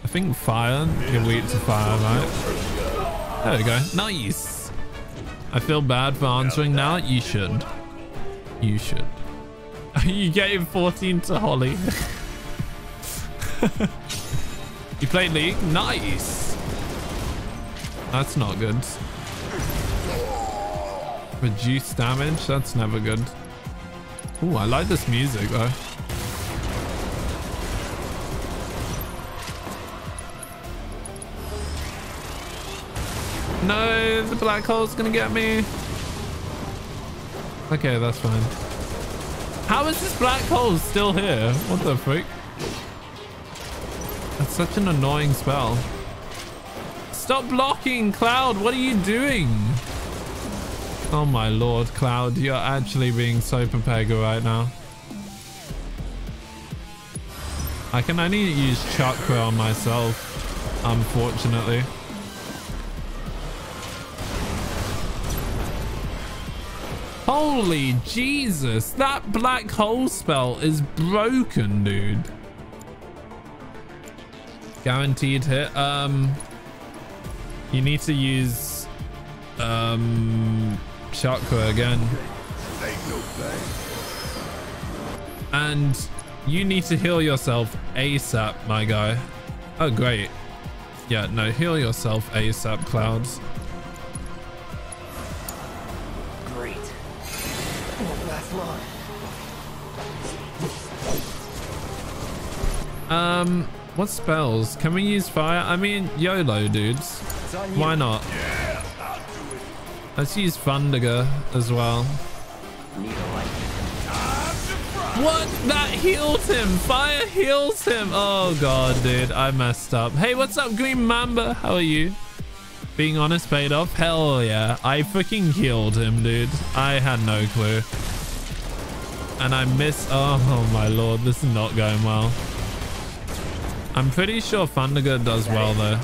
I think fire. You're weak to fire, right? There we go. Nice. I feel bad for answering now. You should. You should. you gave 14 to Holly. you played League? Nice. That's not good. Reduce damage? That's never good. Oh, I like this music though. No, the black hole's gonna get me. Okay, that's fine. How is this black hole still here? What the freak? That's such an annoying spell. Stop blocking, Cloud. What are you doing? Oh my lord, Cloud. You're actually being so Pepega right now. I can only use chakra on myself, unfortunately. Holy Jesus, that black hole spell is broken, dude. Guaranteed hit. Um, you need to use um chakra again. And you need to heal yourself ASAP, my guy. Oh, great. Yeah, no, heal yourself ASAP, Clouds. Um, what spells? Can we use fire? I mean, YOLO, dudes. Why not? Let's use Thundaga as well. What? That healed him. Fire heals him. Oh, God, dude. I messed up. Hey, what's up, Green Mamba? How are you? Being honest paid off? Hell yeah. I freaking healed him, dude. I had no clue. And I missed. Oh, oh my lord. This is not going well. I'm pretty sure Thundaga does well, though.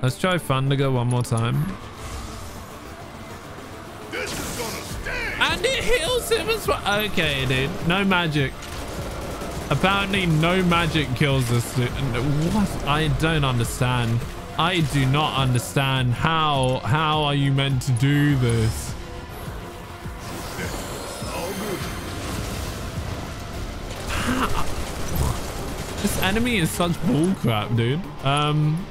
Let's try Thundaga one more time. And it heals him as well. Okay, dude. No magic. Apparently, no magic kills this dude. What? I don't understand. I do not understand. How? How are you meant to do this? This enemy is such bullcrap, dude. Um,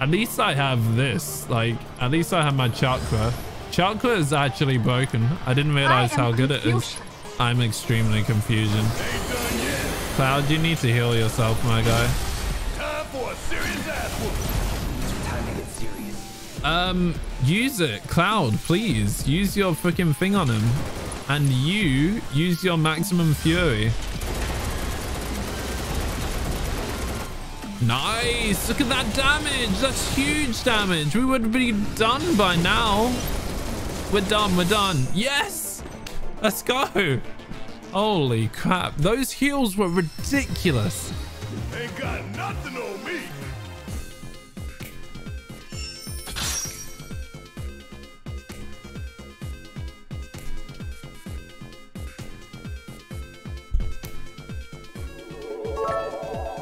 at least I have this. Like, at least I have my chakra. Chakra is actually broken. I didn't realize how good it is. I'm extremely confusion. Cloud, you need to heal yourself, my guy. Time for a serious ass whooping. Time to get serious. Um, use it. Cloud, please. Use your freaking thing on him. And you, use your maximum fury. Nice. Look at that damage. That's huge damage. We would be done by now. We're done. We're done. Yes. Let's go. Holy crap. Those heals were ridiculous. Ain't got nothing on me.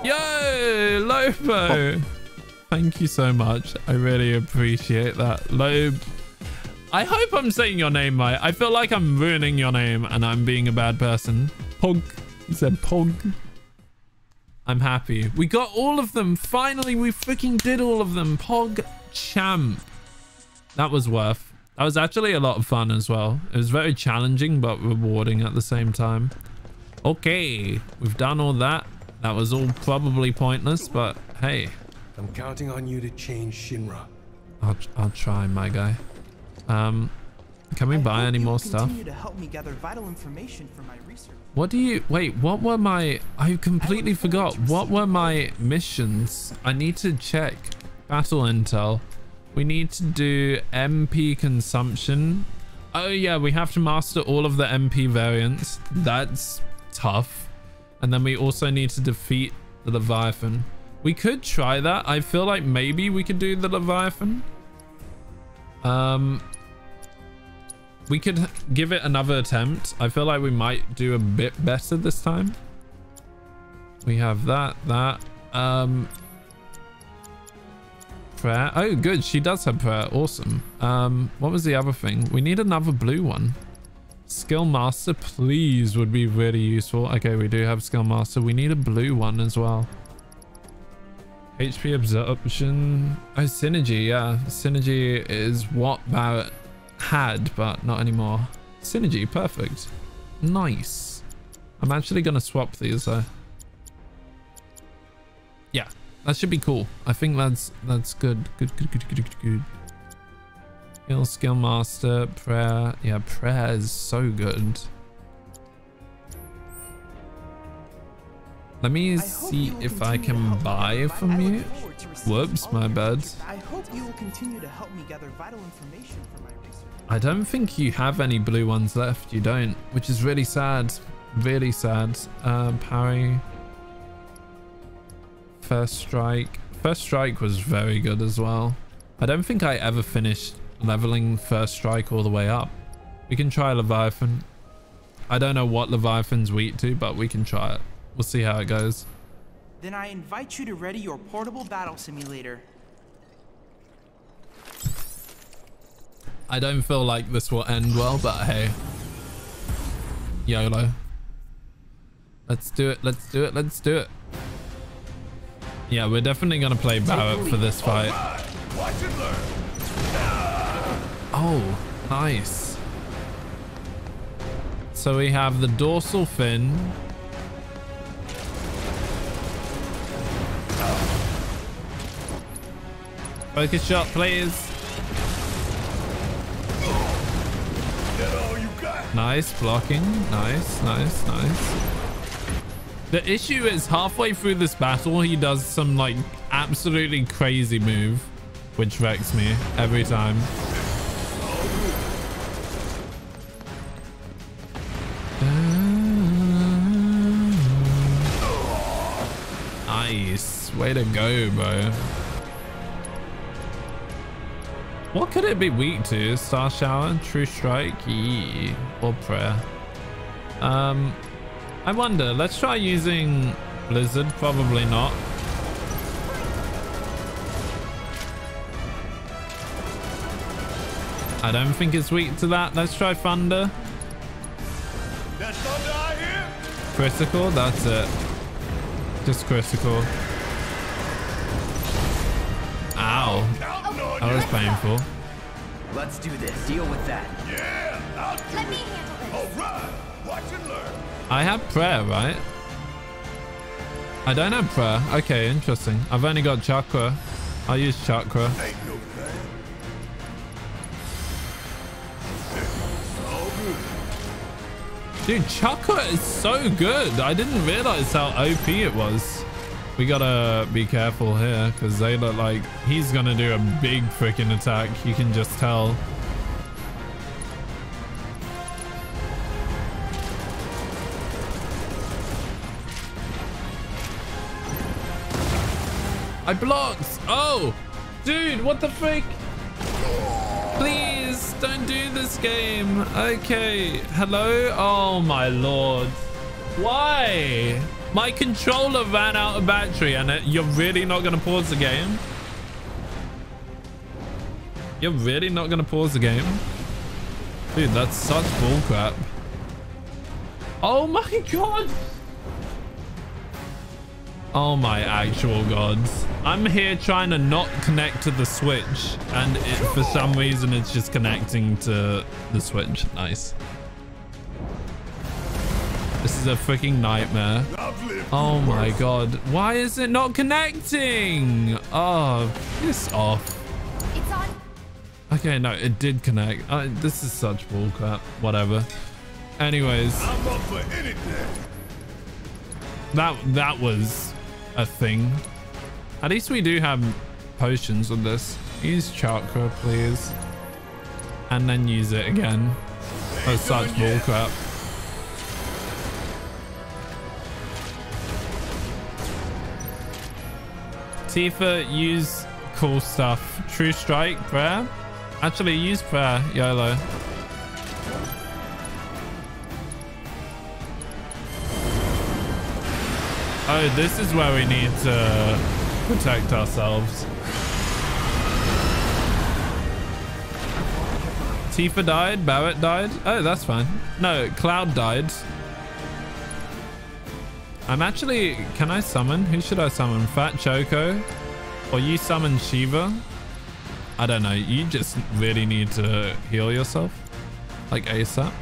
Yo, Lobo. Thank you so much. I really appreciate that. Lobe. I hope I'm saying your name right. I feel like I'm ruining your name and I'm being a bad person. Pog. He said Pog. I'm happy. We got all of them. Finally, we freaking did all of them. Pog Champ. That was worth. That was actually a lot of fun as well. It was very challenging, but rewarding at the same time. Okay, we've done all that. That was all probably pointless, but hey. I'm counting on you to change Shinra. I'll, I'll try, my guy. Um, can we buy any more stuff? To help me gather vital information for my research. What do you... Wait, what were my... I completely forgot. What were my missions? I need to check. Battle intel. We need to do MP consumption. Oh, yeah. We have to master all of the MP variants. That's tough. And then we also need to defeat the Leviathan. We could try that. I feel like maybe we could do the Leviathan. Um, we could give it another attempt. I feel like we might do a bit better this time. We have that, that. Um, prayer. Oh, good. She does have prayer. Awesome. Um, what was the other thing? We need another blue one. Skill Master, please, would be really useful. Okay, we do have Skill Master. We need a blue one as well. HP absorption. Oh, synergy. Yeah, synergy is what Barret had, but not anymore. Synergy, perfect. Nice. I'm actually going to swap these though. Yeah, that should be cool. I think that's that's good. Good, good, good, good, good, good. Skill, skill master, prayer. Yeah, prayer is so good. Let me see if I can buy from you. Whoops, my bad. I hope you will continue to help me gather vital information for my research. I don't think you have any blue ones left. You don't, which is really sad. Really sad. Um, parry. First strike. First strike was very good as well. I don't think I ever finished leveling first strike all the way up. We can try Leviathan. I don't know what Leviathan's weak to, but we can try it. We'll see how it goes. Then I invite you to ready your portable battle simulator. I don't feel like this will end well, but hey. YOLO. Let's do it, let's do it, let's do it. Yeah, we're definitely gonna play Barret for this fight. Oh, nice. So we have the dorsal fin. Focus shot, please. Nice blocking. Nice, nice, nice. The issue is halfway through this battle, he does some like absolutely crazy move, which wrecks me every time. Nice. Way to go, bro. What could it be weak to? Star Shower, True Strike, yeah, or Prayer? Um, I wonder. Let's try using Blizzard. Probably not. I don't think it's weak to that. Let's try Thunder. Critical, that's it. Just critical. Ow. That was painful. Let's do this. Deal with that. Yeah, I'll do Let it. me handle this. Oh, All right, watch and learn. I have prayer, right? I don't have prayer. Okay, interesting. I've only got chakra. I'll use chakra. Dude, chakra is so good. I didn't realize how OP it was. We gotta be careful here because they look like he's gonna do a big freaking attack. You can just tell. I blocked. Oh, dude, what the freak? Please don't do this game. Okay. Hello? Oh my lord. Why? My controller ran out of battery and it, you're really not going to pause the game? You're really not going to pause the game? Dude, that's such bullcrap. Oh my god. Oh my actual gods. I'm here trying to not connect to the switch and it, for some reason it's just connecting to the switch. Nice. This is a freaking nightmare. Oh my god. Why is it not connecting? Oh, piss off. Okay, no, it did connect. Uh, this is such bullcrap. Whatever. Anyways, I'm up for anything. that that was a thing. At least we do have potions on this. Use chakra, please. And then use it again. That's such bullcrap. Tifa, use cool stuff. True strike, prayer. Actually, use prayer, YOLO. Oh, this is where we need to protect ourselves. Tifa died, Barret died. Oh, that's fine. No, Cloud died. I'm actually... Can I summon? Who should I summon? Fat Choco? Or you summon Shiva? I don't know. You just really need to heal yourself. Like ASAP.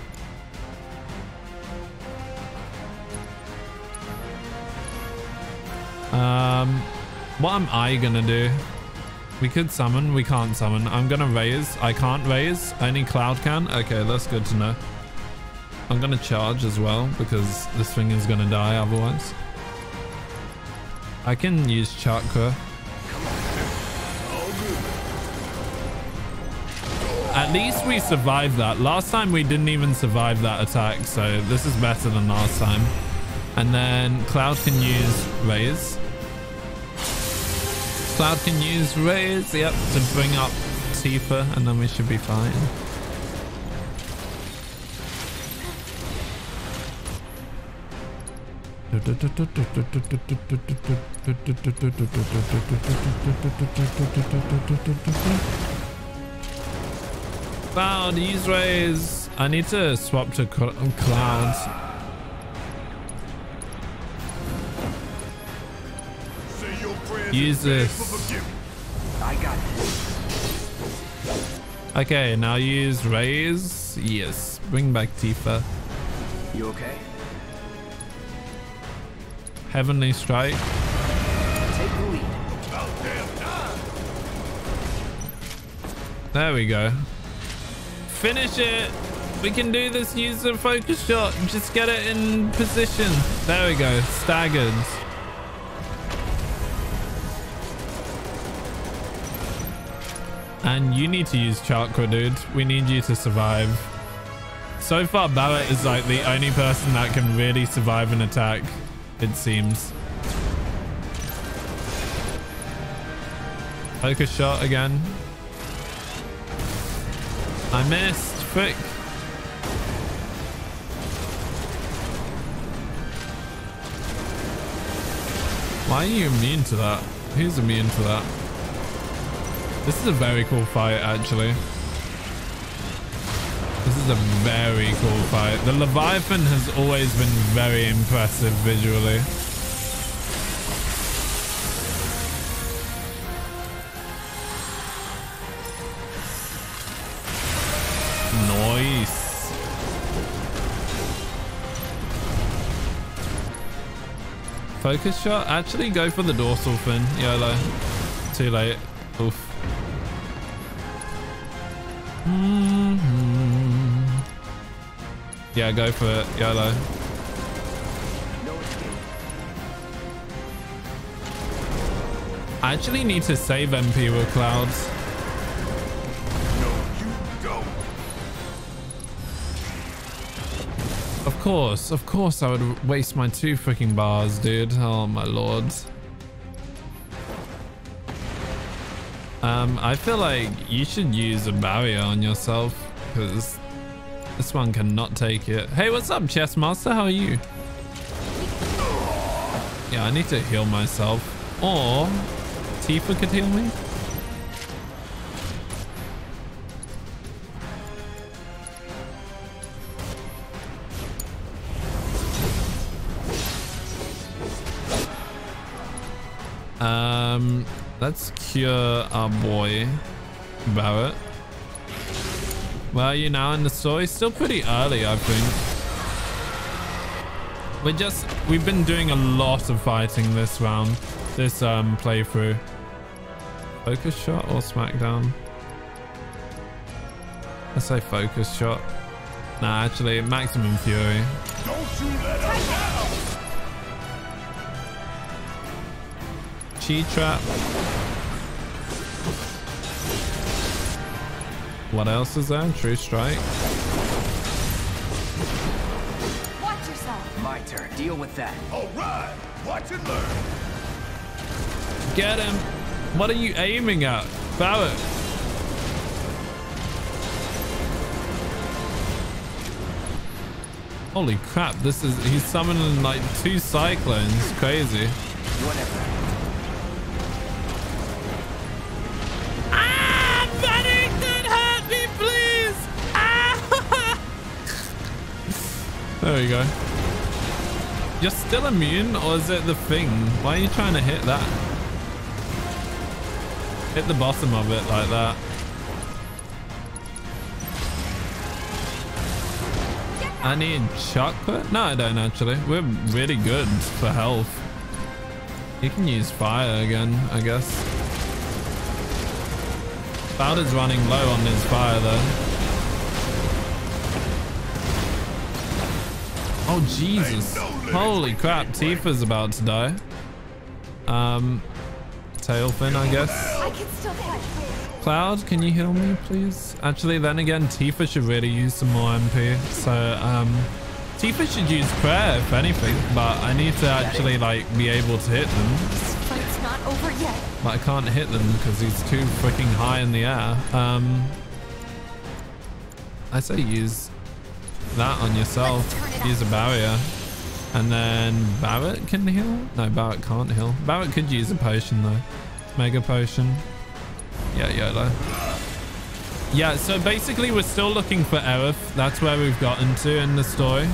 Um, what am I gonna do? We could summon. We can't summon. I'm gonna raise. I can't raise. Only Cloud can. Okay, that's good to know. I'm gonna charge as well because this thing is gonna die otherwise. I can use chakra. At least we survived that. Last time we didn't even survive that attack, so this is better than last time. And then Cloud can use Raise. Cloud can use Raise, yep, to bring up Tifa, and then we should be fine. Cloud, use rays. I need to swap to cl Use this. I got Okay, now use rays. Yes, bring back Tifa. You okay? Heavenly strike. Take the lead. There we go. Finish it. We can do this. Use the focus shot. Just get it in position. There we go. Staggered. And you need to use chakra, dude. We need you to survive. So far, Barret is like the only person that can really survive an attack, it seems. Focus shot again. I missed. Frick. Why are you immune to that? Who's immune to that? This is a very cool fight, actually. This is a very cool fight. The Leviathan has always been very impressive visually. Nice. Focus shot? Actually, go for the dorsal fin. YOLO. Too late. Oof. Mm -hmm. Yeah, go for it. YOLO. I actually need to save MP with clouds. Of course, of course I would waste my two freaking bars, dude. Oh my lord. Um, I feel like you should use a barrier on yourself because this one cannot take it. Hey, what's up, Chess Master? How are you? Yeah, I need to heal myself. Or Tifa could heal me. Um, let's cure our boy Barret. Where are you now in the story? Still pretty early, I think. We're just, we've been doing a lot of fighting this round, this um playthrough. Focus shot or smackdown? Let's say focus shot. Nah, actually, maximum fury. Don't you let up now! Chi trap. What else is there? True strike. Watch yourself. My turn. Deal with that. All right, watch and learn. Get him. What are you aiming at? Barret. Holy crap, this is, he's summoning like two cyclones. Crazy. Whatever. There we go. You're still immune, or is it the thing? Why are you trying to hit that? Hit the bottom of it like that. I need chocolate? No, I don't actually. We're really good for health. You can use fire again, I guess. Powder's running low on his fire though. Oh Jesus. Holy crap, Tifa's about to die. Um tail fin, I guess. I can still fight. Cloud, can you heal me, please? Actually, then again, Tifa should really use some more MP. So, um, Tifa should use prayer, if anything, but I need to actually, like, be able to hit them. This fight's not over yet. But I can't hit them because he's too freaking high in the air. Um, I say use that on yourself. Use a barrier. And then Barret can heal? No, Barret can't heal. Barret could use a potion though. Mega potion. Yeah, YOLO. Yeah, so basically we're still looking for Aerith. That's where we've gotten to in the story.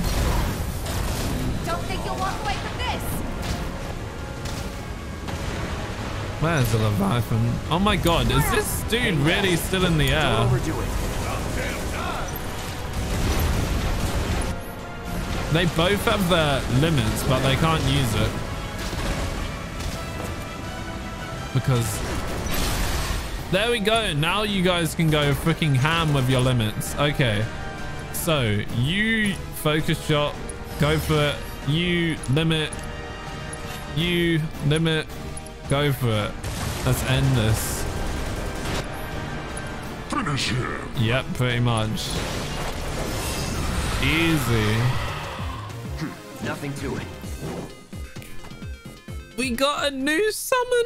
Don't think you'll walk away from this. Where's the Leviathan? Oh my god, is this dude really still in the air? They both have their limits, but they can't use it. Because... There we go. Now you guys can go freaking ham with your limits. Okay. So, you focus shot. Go for it. You limit. You limit. Go for it. Let's end this. Finish him. Yep, pretty much. Easy. Nothing to it. We got a new summon.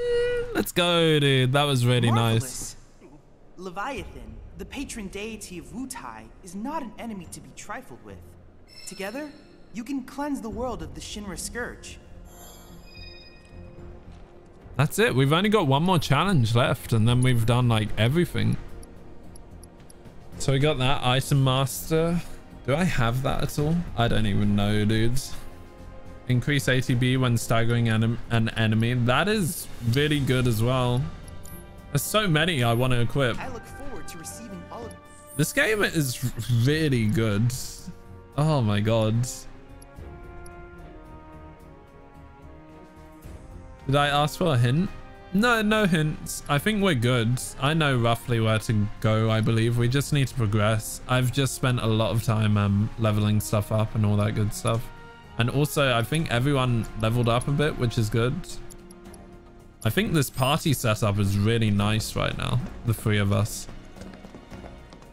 Let's go, dude. That was really nice. Leviathan, the patron deity of Wutai, is not an enemy to be trifled with. Together, you can cleanse the world of the Shinra Scourge. That's it. We've only got one more challenge left, and then we've done like everything. So we got that item master. Do I have that at all? I don't even know, dudes. Increase ATB when staggering an, an enemy. That is really good as well. There's so many I want to equip. I look forward to receiving all of This game is really good. Oh my god. Did I ask for a hint? No, no hints. I think we're good. I know roughly where to go, I believe. We just need to progress. I've just spent a lot of time um, leveling stuff up and all that good stuff. And also, I think everyone leveled up a bit, which is good. I think this party setup is really nice right now. The three of us.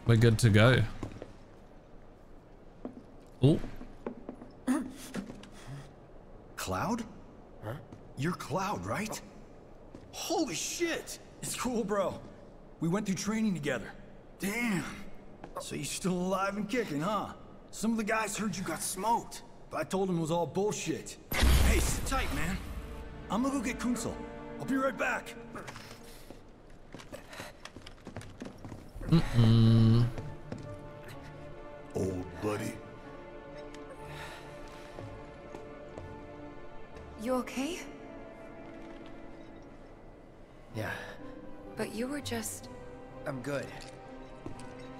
We're good to go. Oh, Cloud? Huh? You're Cloud, right? Holy shit! It's cool, bro. We went through training together. Damn. So you're still alive and kicking, huh? Some of the guys heard you got smoked. But I told him it was all bullshit. Hey, sit tight, man. I'm gonna go get Kunsel. I'll be right back. Mm-mm. Old buddy. You okay? Yeah, But you were just... I'm good.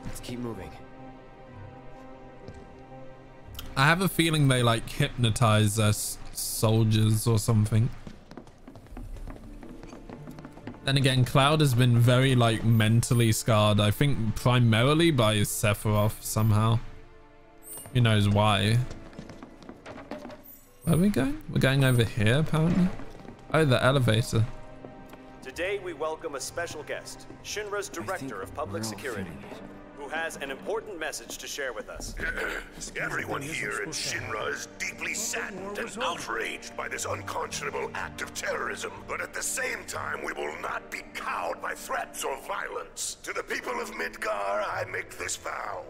Let's keep moving. I have a feeling they like hypnotize us soldiers or something. Then again, Cloud has been very like mentally scarred. I think primarily by Sephiroth somehow. Who knows why? Where are we going? We're going over here apparently. Oh, the elevator. Today we welcome a special guest, Shinra's Director of Public Security, who has an important message to share with us. Everyone here at Shinra is deeply saddened and outraged by this unconscionable act of terrorism. But at the same time, we will not be cowed by threats or violence. To the people of Midgar, I make this vow.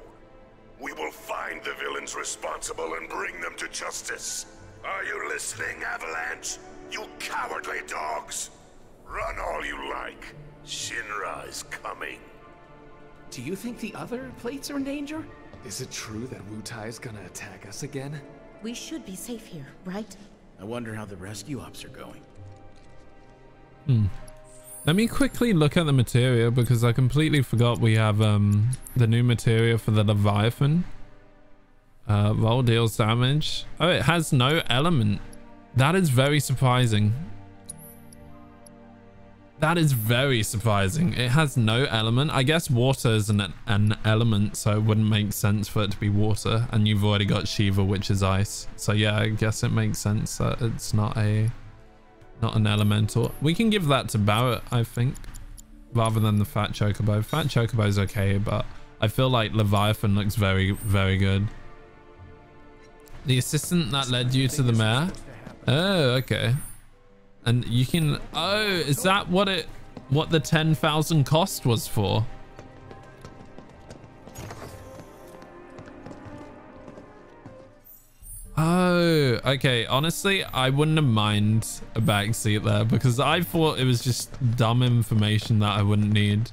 We will find the villains responsible and bring them to justice. Are you listening, Avalanche? You cowardly dogs! Run all you like. Shinra is coming. Do you think the other plates are in danger? Is it true that Wutai is gonna attack us again? We should be safe here, right? I wonder how the rescue ops are going. Hmm. Let me quickly look at the materia because I completely forgot we have um the new materia for the Leviathan. Uh, roll deals damage. Oh, it has no element. That is very surprising. That is very surprising. It has no element. I guess water is an, an element, so it wouldn't make sense for it to be water. And you've already got Shiva, which is ice. So yeah, I guess it makes sense that it's not a not an elemental. We can give that to Barret, I think, rather than the Fat Chocobo. Fat Chocobo's okay, but I feel like Leviathan looks very, very good. The assistant that led you to the mayor? Oh, okay. And you can... Oh, is that what it... What the 10,000 cost was for? Oh, okay. Honestly, I wouldn't have mind a backseat there because I thought it was just dumb information that I wouldn't need.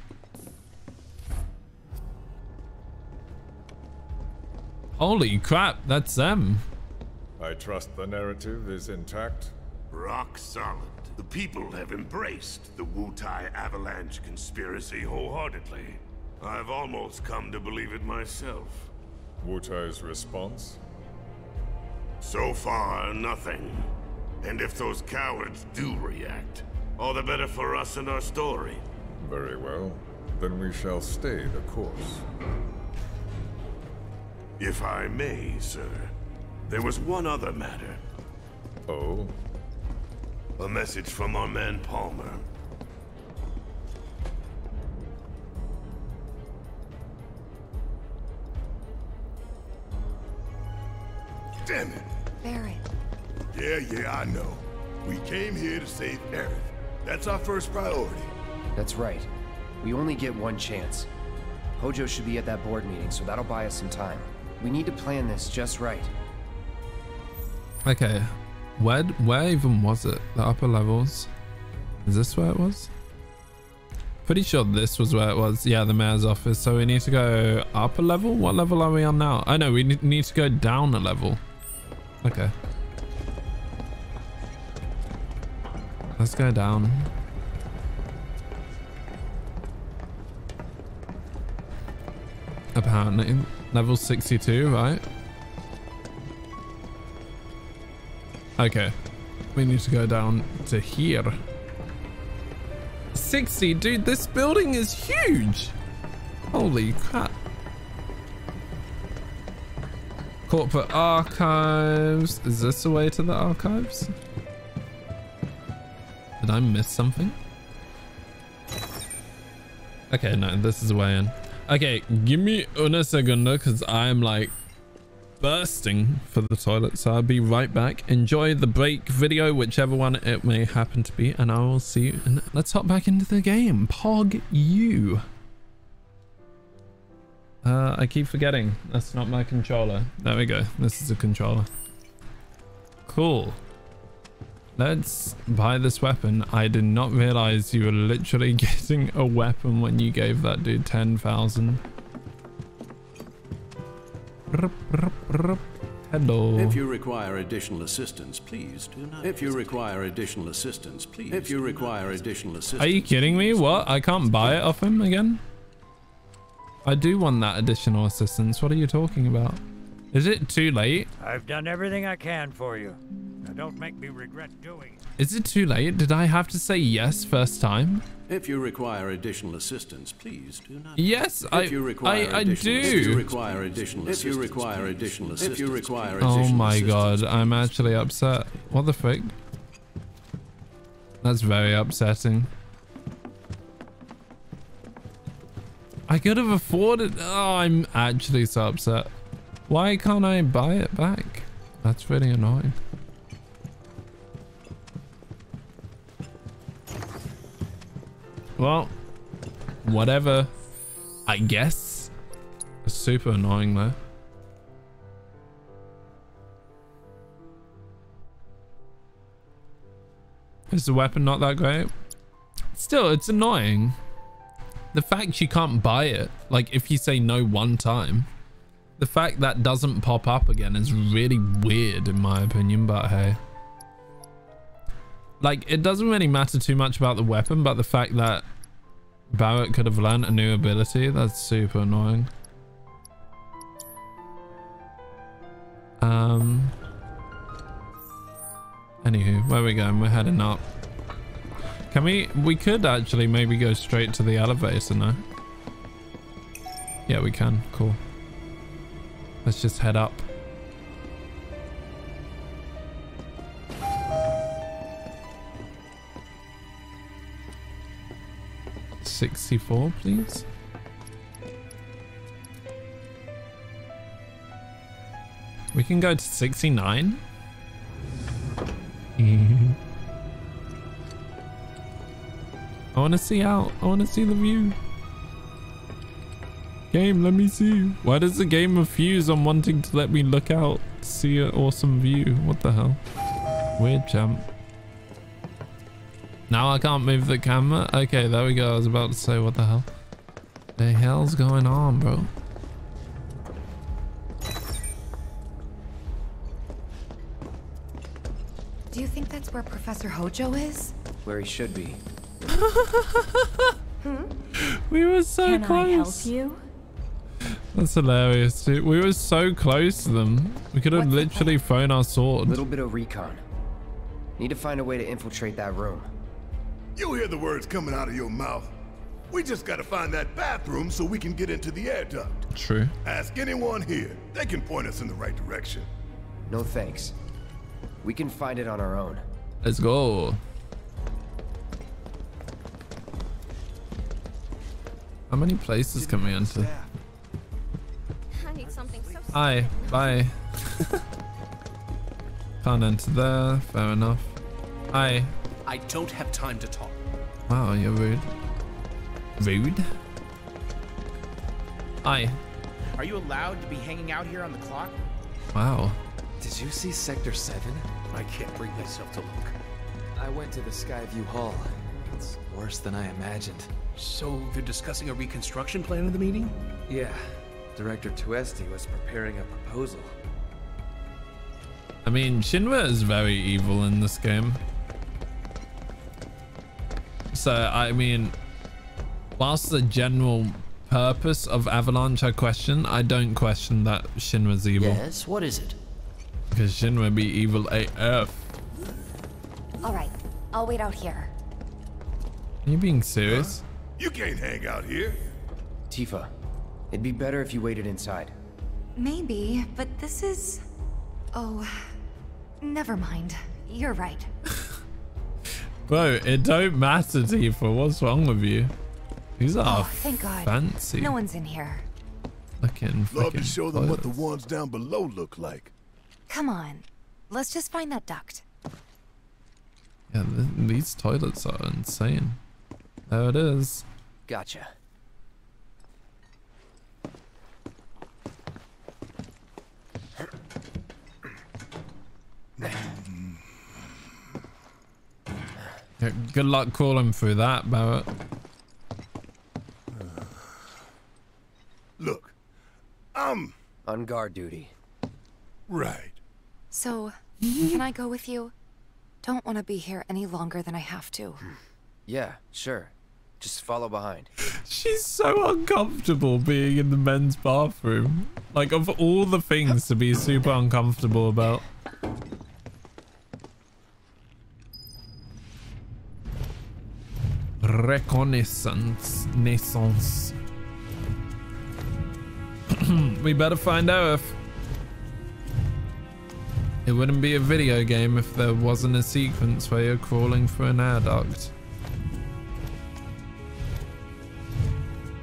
Holy crap, that's them. I trust the narrative is intact. Rock solid. The people have embraced the Wutai Avalanche conspiracy wholeheartedly. I've almost come to believe it myself. Wutai's response? So far, nothing. And if those cowards do react, all the better for us and our story. Very well. Then we shall stay the course. If I may, sir. There was one other matter. Oh? A message from our man Palmer. Damn it. Barret. Yeah, yeah, I know. We came here to save Aerith. That's our first priority. That's right. We only get one chance. Hojo should be at that board meeting, so that'll buy us some time. We need to plan this just right. Okay. Where, where even was it? The upper levels? Is this where it was? Pretty sure this was where it was. Yeah, the mayor's office. So we need to go up a level? What level are we on now? Oh, I know, we need to go down a level. Okay. Let's go down. Apparently. Level 62, right? Okay. We need to go down to here. 60, dude, this building is huge. Holy crap. Corporate archives. Is this the way to the archives? Did I miss something? Okay, no, this is the way in. Okay, give me una segunda because I'm like bursting for the toilet. So I'll be right back. Enjoy the break video, whichever one it may happen to be. And I will see you. And let's hop back into the game. Pog you. Uh, I keep forgetting. That's not my controller. There we go. This is a controller. Cool. Let's buy this weapon. I did not realize you were literally getting a weapon when you gave that dude 10,000. Hello. If you require additional assistance, please do not. If you require additional assistance, please. If you require additional assistance. Are you kidding me? What? I can't buy it off him again? I do want that additional assistance. What are you talking about? Is it too late? I've done everything I can for you. Now don't make me regret doing it. Is it too late? Did I have to say yes first time? If you require additional assistance, please do not. Yes, I, you I, I do. If you require additional if you require additional assistance, if you require additional Oh my god, I'm actually upset. What the frick? That's very upsetting. I could have afforded. Oh, I'm actually so upset. Why can't I buy it back? That's really annoying. Well, whatever. I guess. It's Super annoying though. Is the weapon not that great? Still, it's annoying. The fact you can't buy it, like if you say no one time, the fact that doesn't pop up again is really weird in my opinion, but hey. Like, it doesn't really matter too much about the weapon, but the fact that Barret could have learned a new ability, that's super annoying. Um. Anywho, where we going? We're heading up. Can we, we could actually maybe go straight to the elevator now. Yeah, we can. Cool. Let's just head up. Sixty-four, please. We can go to sixty-nine. Mm-hmm. I want to see out. I want to see the view. Game, let me see. Why does the game refuse on wanting to let me look out? see an awesome view. What the hell? Weird jump. Now I can't move the camera. Okay, there we go. I was about to say, what the hell? The hell's going on, bro? Do you think that's where Professor Hojo is? Where he should be. Hmm? We were so Can close. I help you? That's hilarious, dude. We were so close to them. We could have literally thrown our sword. A little bit of recon. Need to find a way to infiltrate that room. You hear the words coming out of your mouth. We just gotta find that bathroom so we can get into the air duct. True. Ask anyone here. They can point us in the right direction. No thanks. We can find it on our own. Let's go. How many places can we enter? I need something so Hi, bye. Can't enter there. Fair enough. Hi. I don't have time to talk. Wow, you're rude. Rude? Hi. Are you allowed to be hanging out here on the clock? Wow. Did you see Sector 7? I can't bring myself to look. I went to the Skyview Hall. It's worse than I imagined. So they're discussing a reconstruction plan in the meeting? Yeah. Director Tuesti was preparing a proposal. I mean, Shinra is very evil in this game. So, I mean, whilst the general purpose of Avalanche I question, I don't question that Shinra's evil. Yes, what is it? Because Shinra be evil AF. All right, I'll wait out here. Are you being serious? You can't hang out here. Tifa, it'd be better if you waited inside. Maybe, but this is... Oh, never mind. You're right. Bro, it don't matter, to Tifa. What's wrong with you? These are oh, thank God. fancy. No one's in here. Looking Love to freaking show them what the ones down below look like. Come on. Let's just find that duct. Yeah, th these toilets are insane. There it is. Gotcha. Yeah, good luck crawling through that, Barret. Look, I'm on guard duty. Right. So, can I go with you? Don't want to be here any longer than I have to. Hmm. Yeah, sure. Just follow behind. She's so uncomfortable being in the men's bathroom. Like, of all the things to be super uncomfortable about. Reconnaissance. Naissance. we better find out if... It wouldn't be a video game if there wasn't a sequence where you're crawling for an air duct.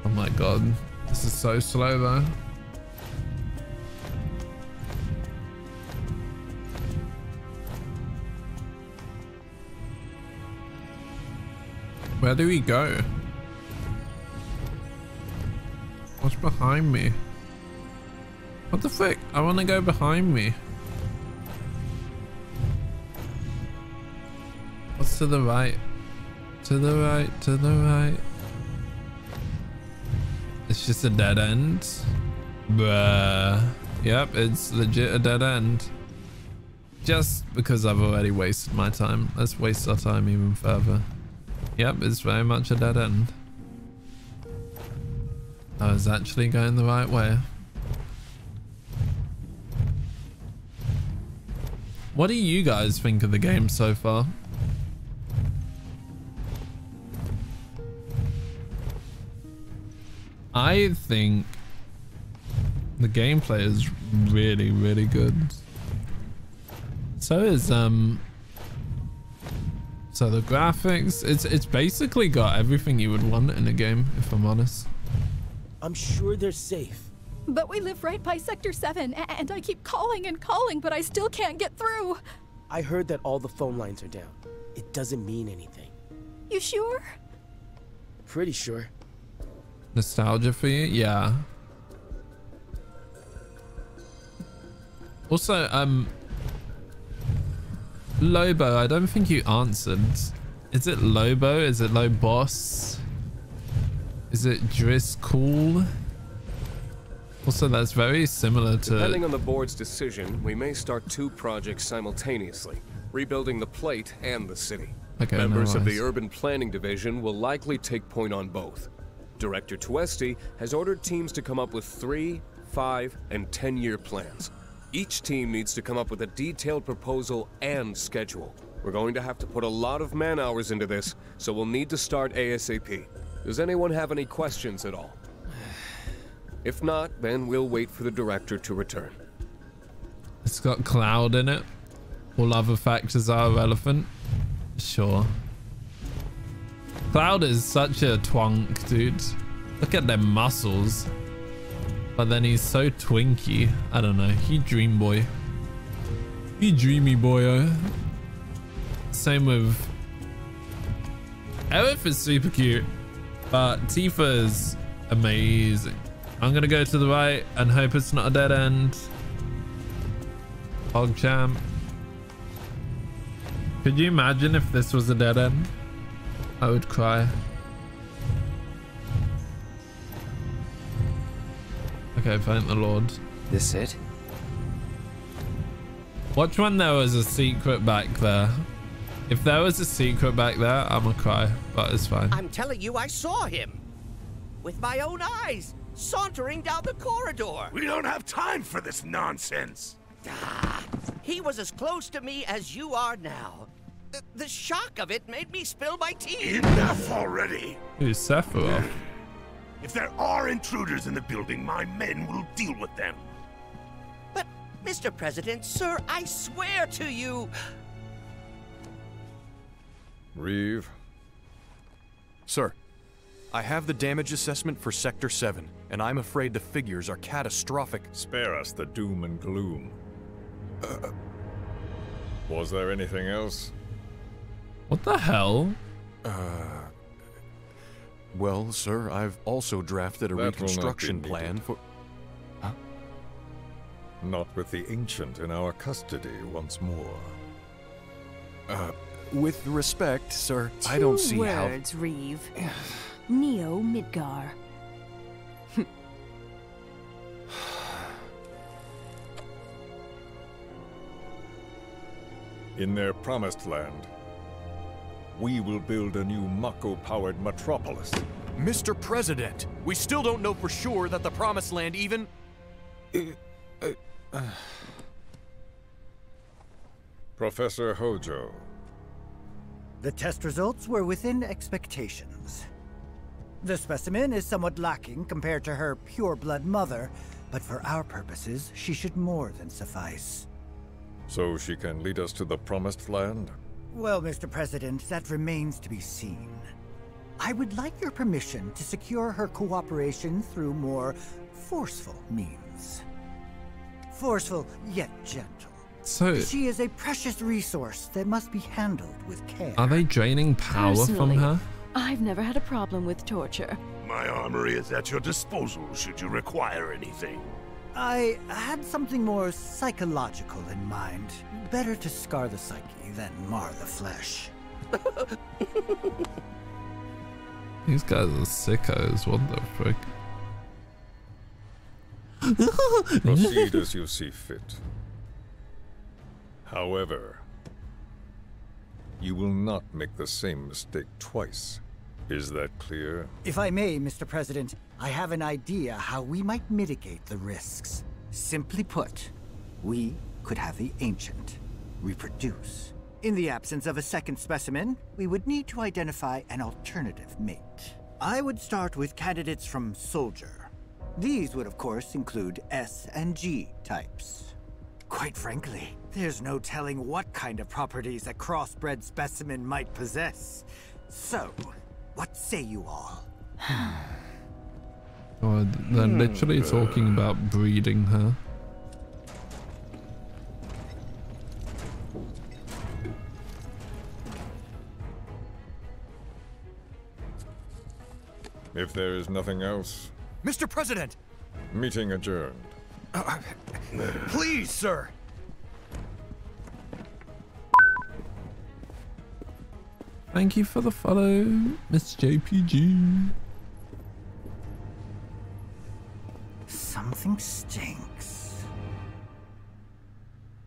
Oh my god. This is so slow though. Where do we go? What's behind me? What the frick? I want to go behind me. What's to the right? To the right, to the right. It's just a dead end. Bruh. Yep, it's legit a dead end. Just because I've already wasted my time. Let's waste our time even further. Yep, it's very much a dead end. I was actually going the right way. What do you guys think of the game so far? I think the gameplay is really, really good. So is um so the graphics, it's it's basically got everything you would want in a game, if I'm honest. I'm sure they're safe. But we live right by Sector 7, and I keep calling and calling, but I still can't get through. I heard that all the phone lines are down. It doesn't mean anything. You sure? Pretty sure. Nostalgia for you? Yeah. Also, um, Lobo, I don't think you answered. Is it Lobo? Is it Lobos? Is it Driscoll? Also, that's very similar to... Depending on the board's decision, we may start two projects simultaneously, rebuilding the plate and the city. Okay, Members no of the. Urban Planning Division will likely take point on both. Director Tuesti has ordered teams to come up with three, five, and ten-year plans. Each team needs to come up with a detailed proposal and schedule. We're going to have to put a lot of man-hours into this, so we'll need to start ASAP. Does anyone have any questions at all? If not, then we'll wait for the director to return. It's got cloud in it. All other factors are irrelevant. Sure. Cloud is such a twunk, dude. Look at their muscles. But then he's so twinky. I don't know. He dream boy. He dreamy boy. Oh. Same with Aerith is super cute, but Tifa is amazing. I'm gonna go to the right and hope it's not a dead end. Champ. Could you imagine if this was a dead end? I would cry. Okay, thank the Lord. This it? Watch when there was a secret back there. If there was a secret back there, I'ma cry, but it's fine. I'm telling you, I saw him. With my own eyes, sauntering down the corridor. We don't have time for this nonsense. Ah, he was as close to me as you are now. The, the shock of it made me spill my tea. Enough already. Who's Sephiroth? If there are intruders in the building, my men will deal with them. But, Mr. President, sir, I swear to you. Reeve. Sir, I have the damage assessment for Sector 7, and I'm afraid the figures are catastrophic. Spare us the doom and gloom. Was there anything else? What the hell? Uh. Well, sir, I've also drafted a That will not be reconstruction plan for. Not with the Ancient in our custody once more. Uh, with respect, sir, I don't Two see how. words, Reeve. Neo Midgar. In their promised land, we will build a new Mako-powered metropolis. Mr. President, we still don't know for sure that the Promised Land even. Uh, uh, Professor Hojo, The test results were within expectations. The specimen is somewhat lacking compared to her pure-blood mother, but for our purposes, she should more than suffice. so she can lead us to the promised land? Well, Mr. President, that remains to be seen. I would like your permission to secure her cooperation through more forceful means. Forceful, yet gentle. So, She is a precious resource that must be handled with care. are they draining power from Personally, her? I've never had a problem with torture. My armory is at your disposal should you require anything. I had something more psychological in mind. Better to scar the psyche than mar the flesh. These guys are sickos. What the frick? Proceed as you see fit. However, you will not make the same mistake twice. Is that clear? If I may, Mr. President, I have an idea how we might mitigate the risks. Simply put, we could have the Ancient reproduce. In the absence of a second specimen, we would need to identify an alternative mate. I would start with candidates from Soldier. These would, of course, include S and G types. Quite frankly, there's no telling what kind of properties a crossbred specimen might possess. So, what say you all? Oh, they're hmm. literally talking about breeding her. If there is nothing else... Mr. President! Meeting adjourned. Please, sir! Thank you for the follow, Miss JPG. Something stinks.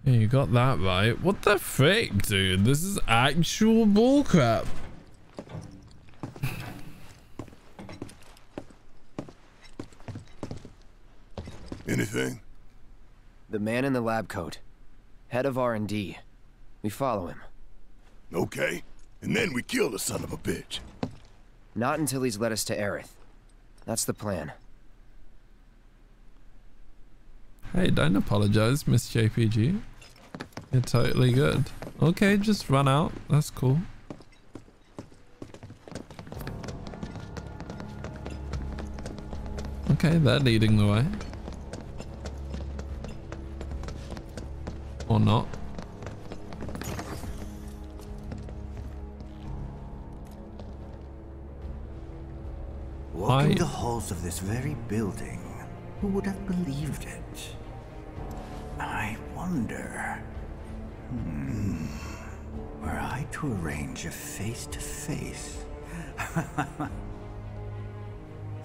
Yeah, you got that right. What the frick, dude? This is actual bullcrap. Anything? The man in the lab coat. Head of R&D. We follow him. Okay. And then we kill the son of a bitch. Not until he's led us to Aerith. That's the plan. Hey, don't apologize, Miss JPG. You're totally good. Okay, just run out. That's cool. Okay, they're leading the way. Or not. Walking I- the halls of this very building, who would have believed it? I wonder. Hmm. Were I to arrange a face to face,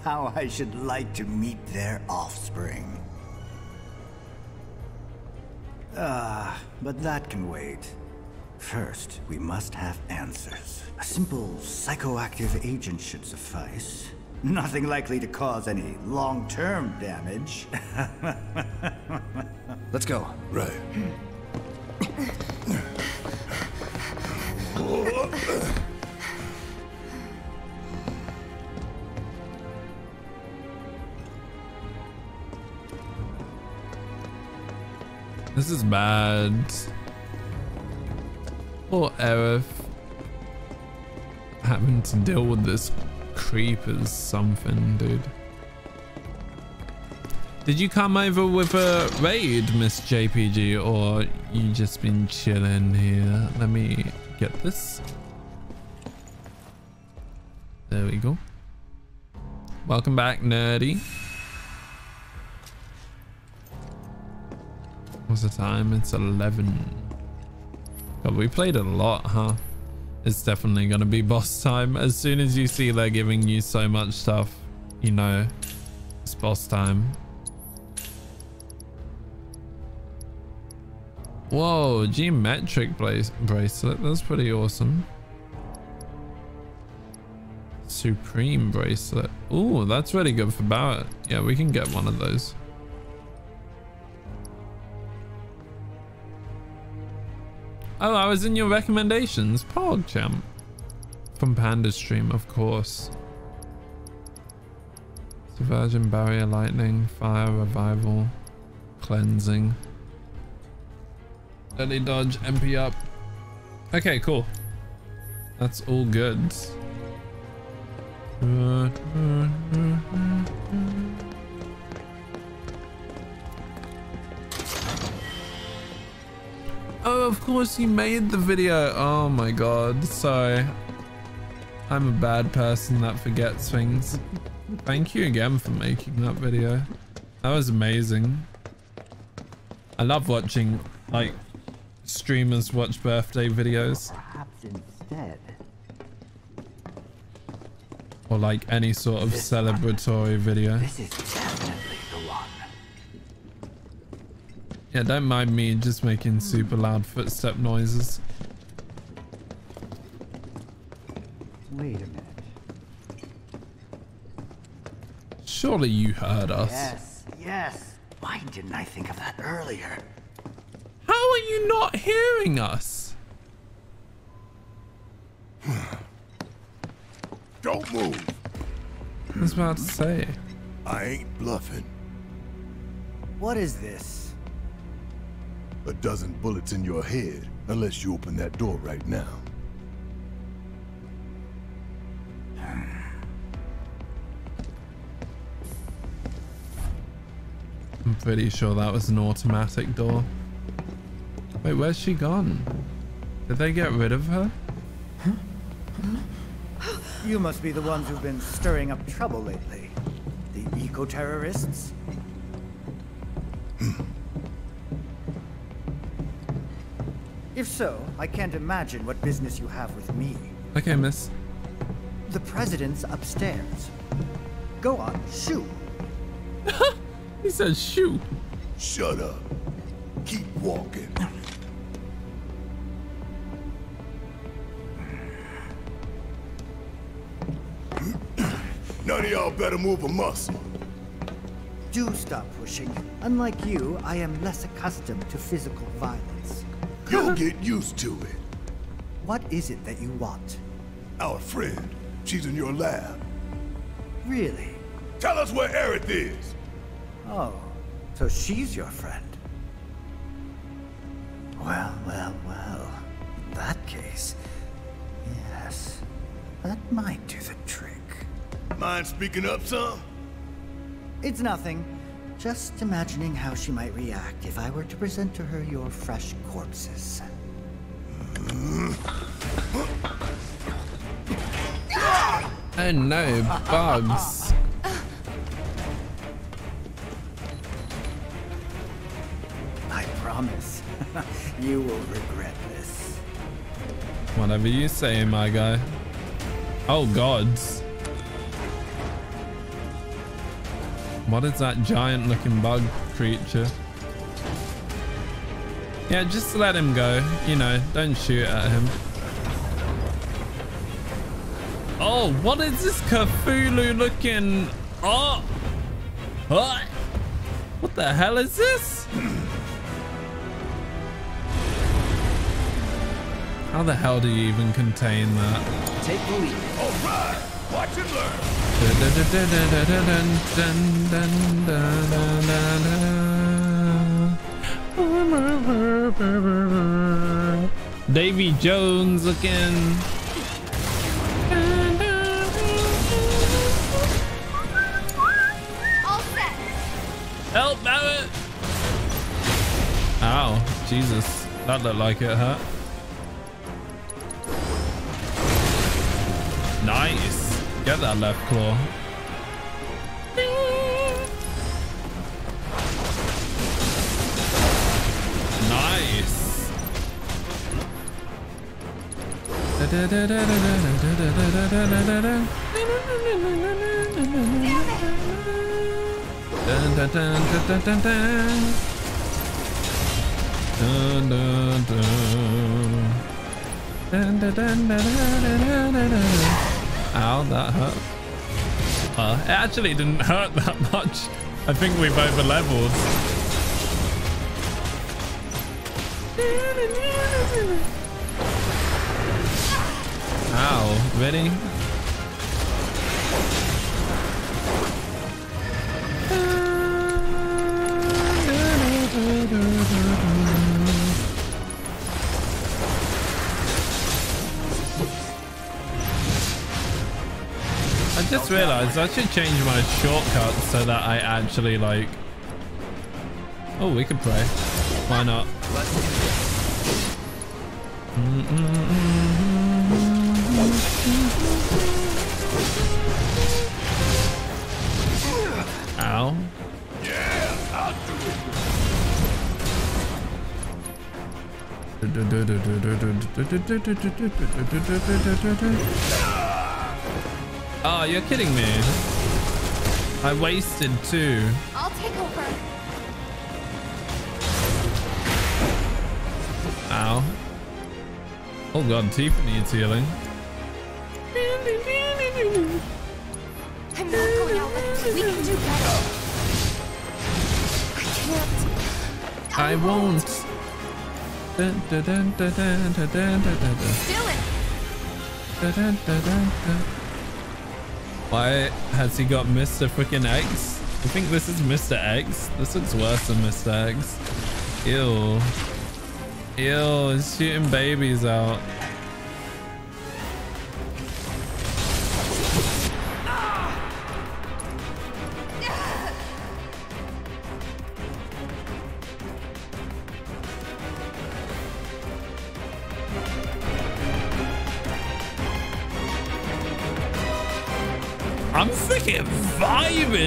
how I should like to meet their offspring. Ah, but that can wait. First, we must have answers. A simple psychoactive agent should suffice. Nothing likely to cause any long-term damage. Let's go. Right. This is bad. Poor Aerith. Having to deal with this creep is something, dude. Did you come over with a raid, Miss JPG, or you just been chilling here? Let me get this. There we go. Welcome back, nerdy. What's the time? It's 11. God, we played a lot, huh? It's definitely going to be boss time. As soon as you see they're giving you so much stuff, you know it's boss time. Whoa, geometric brace bracelet. That's pretty awesome. Supreme bracelet. Ooh, that's really good for Barret. Yeah, we can get one of those. Oh, I was in your recommendations. PogChamp. From Panda Stream, of course. Subversion, Barrier, Lightning, Fire, Revival, Cleansing. Deadly dodge, MP up. Okay, cool. That's all good. Oh, of course you made the video. Oh my god, sorry. I'm a bad person that forgets things. Thank you again for making that video. That was amazing. I love watching, like, streamers watch birthday videos. Perhaps instead. Or like any sort of celebratory video. This is definitely Yeah, don't mind me just making super loud footstep noises. Wait a minute. Surely you heard us. Yes, yes. Why didn't I think of that earlier? How are you not hearing us? Don't move. I was about to say. I ain't bluffing. What is this? A dozen bullets in your head, unless you open that door right now. I'm pretty sure that was an automatic door. Wait, where's she gone? Did they get rid of her? You must be the ones who've been stirring up trouble lately. The eco-terrorists? if so, I can't imagine what business you have with me. Okay, miss. The president's upstairs. Go on, shoot. he says shoot. Shut up. Keep walking. None of y'all better move a muscle. Do stop pushing. Unlike you, I am less accustomed to physical violence. You'll get used to it. What is it that you want? Our friend. She's in your lab. Really? Tell us where Aerith is. Oh, so she's your friend. Well, well, well. In that case, yes, that might do the trick. Mind speaking up some? It's nothing. Just imagining how she might react if I were to present to her your fresh corpses. Oh no, bugs. I promise. you will regret this. Whatever you say, my guy. Oh gods. What is that giant looking bug creature? Yeah, just let him go. You know, don't shoot at him. Oh, what is this Cthulhu looking? Oh, what? What the hell is this? How the hell do you even contain that? Take the lead. All right, watch and learn. Davy Jones again. All set. Help, Babbitt! Ow, Jesus. That looked like it hurt. Nice. Get that left claw. Nice. Ow, that hurt. Uh, it actually didn't hurt that much. I think we've over leveled. Ow, really? I realized I should change my shortcuts so that I actually like. Oh, we can pray. Why not? Ow. Yeah, I'll do Oh, you're kidding me. I wasted two. I'll take over. Ow. Oh god, Tifa needs healing. I'm not going out like we can do better. I can't. I won't. Dun, dun, dun, dun, dun, dun, dun, dun, dun, dun. Do it. Dun, dun, dun, dun, dun. Why has he got Mr. Freaking X? I think this is Mr. X. This looks worse than Mr. X. Ew. Ew, he's shooting babies out.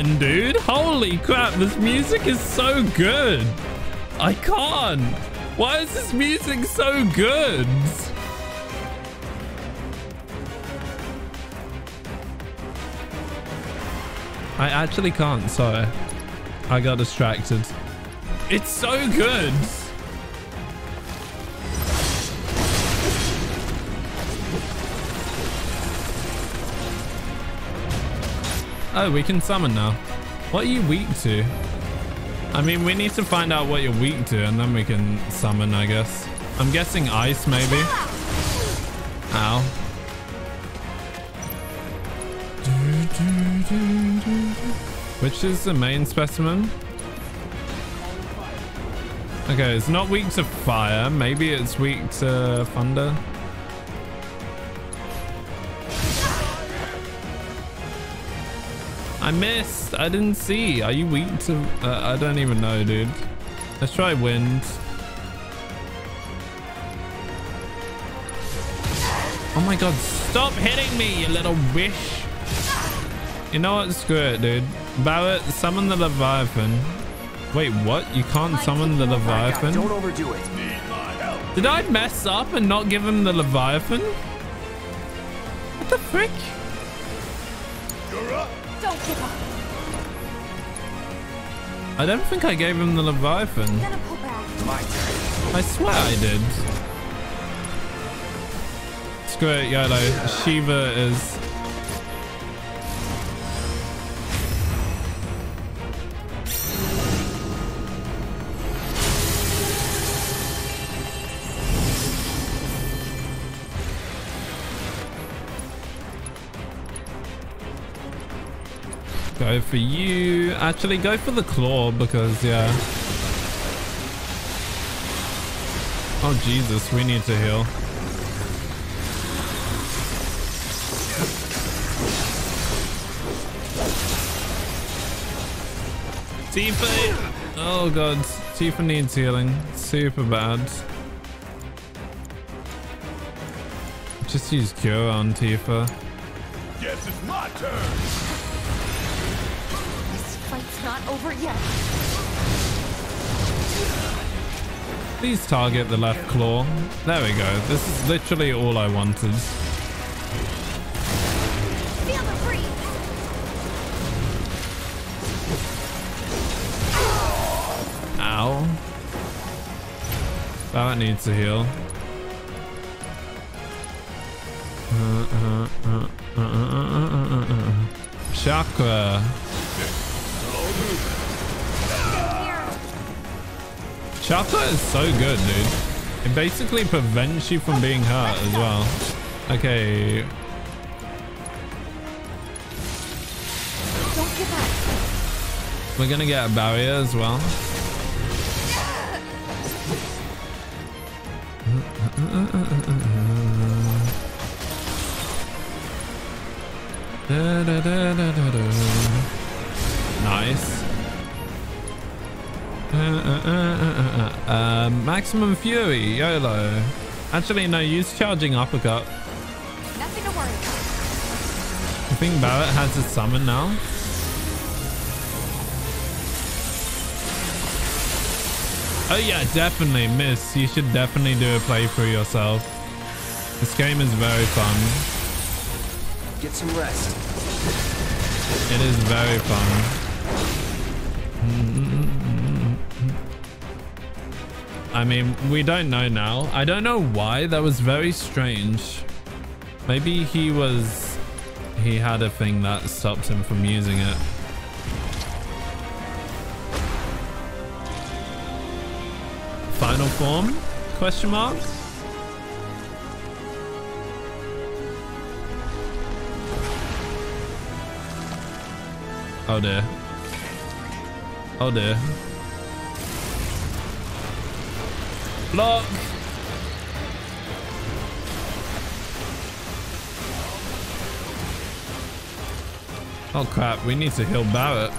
Dude. Holy crap, this music is so good. I can't. Why is this music so good? I actually can't, sorry. I got distracted. It's so good. Oh, we can summon now. What are you weak to? I mean, we need to find out what you're weak to and then we can summon, I guess. I'm guessing ice, maybe. Ow. Which is the main specimen? Okay, it's not weak to fire. Maybe it's weak to thunder. I missed. I didn't see. Are you weak to... Uh, I don't even know, dude. Let's try wind. Oh my god, stop hitting me, you little wish. You know what? Screw it, dude. Barret, summon the Leviathan. Wait, what? You can't summon the Leviathan? Don't overdo it. Did I mess up and not give him the Leviathan? What the frick? Don't give up. I don't think I gave him the Leviathan. I swear I did. Screw it, YOLO. Shiva is... Go for you. Actually, go for the claw because, yeah. Oh, Jesus. We need to heal. Tifa! Oh, God. Tifa needs healing. Super bad. Just use cure on Tifa. Guess it's my turn. Not over yet. Please target the left claw. There we go. This is literally all I wanted. Ow. That needs to heal. Uh, uh, uh, uh, uh, uh, uh, uh. Chakra. Chakra is so good, dude. It basically prevents you from being hurt as well. Okay. We're gonna get a barrier as well. Nice. Uh, uh, uh, maximum fury, YOLO. Actually, no, use charging uppercut. Nothing to worry about. I think Barret has his summon now. Oh yeah, definitely, Miss. You should definitely do a playthrough yourself. This game is very fun. Get some rest. It is very fun. I mean, we don't know now. I don't know why. That was very strange. Maybe he was... He had a thing that stopped him from using it. Final form? Question mark? Oh dear. Oh dear. Block! Oh crap, we need to heal Barret.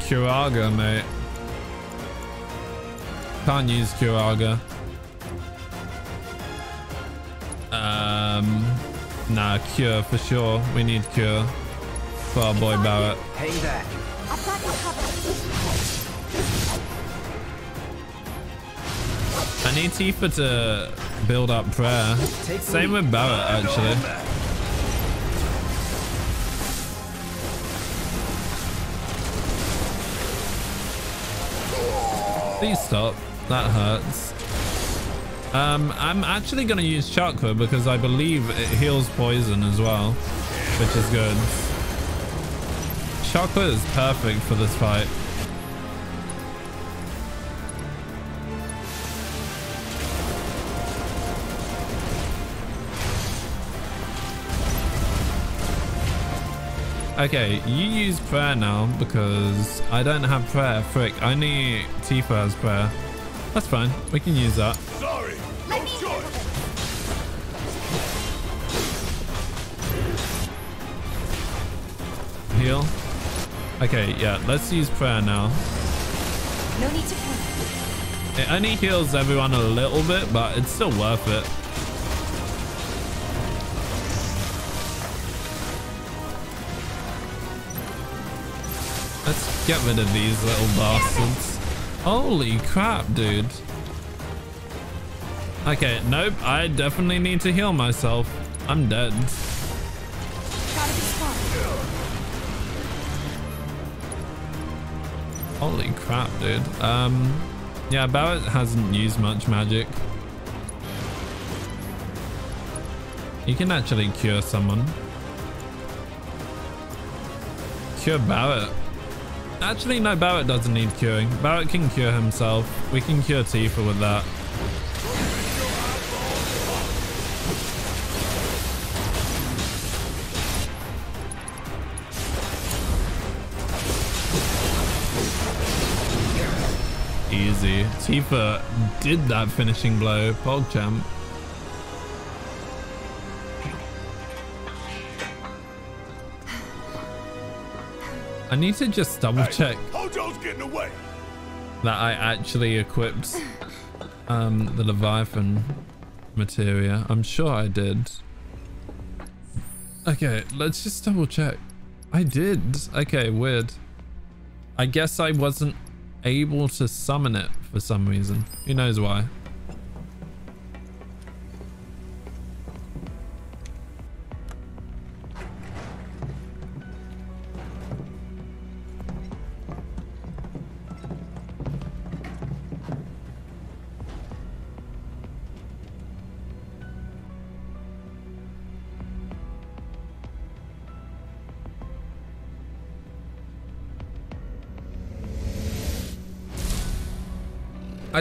Curaga, mate. Can't use Curaga. Um, nah, Cure for sure. We need Cure for our boy Barret. Hang back. I've got you covered. I need Tifa to build up prayer. Same with Barret, actually. Please stop. That hurts. Um, I'm actually going to use Chakra because I believe it heals poison as well, which is good. Chakra is perfect for this fight. Okay, you use prayer now because I don't have prayer. Frick, only Tifa has prayer. That's fine. We can use that. Sorry, no choice. Heal. Okay, yeah, let's use prayer now. No need to panic. It only heals everyone a little bit, but it's still worth it. Get rid of these little bastards. Holy crap, dude. Okay, nope. I definitely need to heal myself. I'm dead. Holy crap, dude. Um, yeah, Barret hasn't used much magic. You can actually cure someone. Cure Barret. Actually, no, Barret doesn't need curing. Barret can cure himself. We can cure Tifa with that. Easy. Tifa did that finishing blow. PogChamp. I need to just double check away. that I actually equipped um, the Leviathan materia. I'm sure I did. Okay, let's just double check. I did. Okay, weird. I guess I wasn't able to summon it for some reason. Who knows why?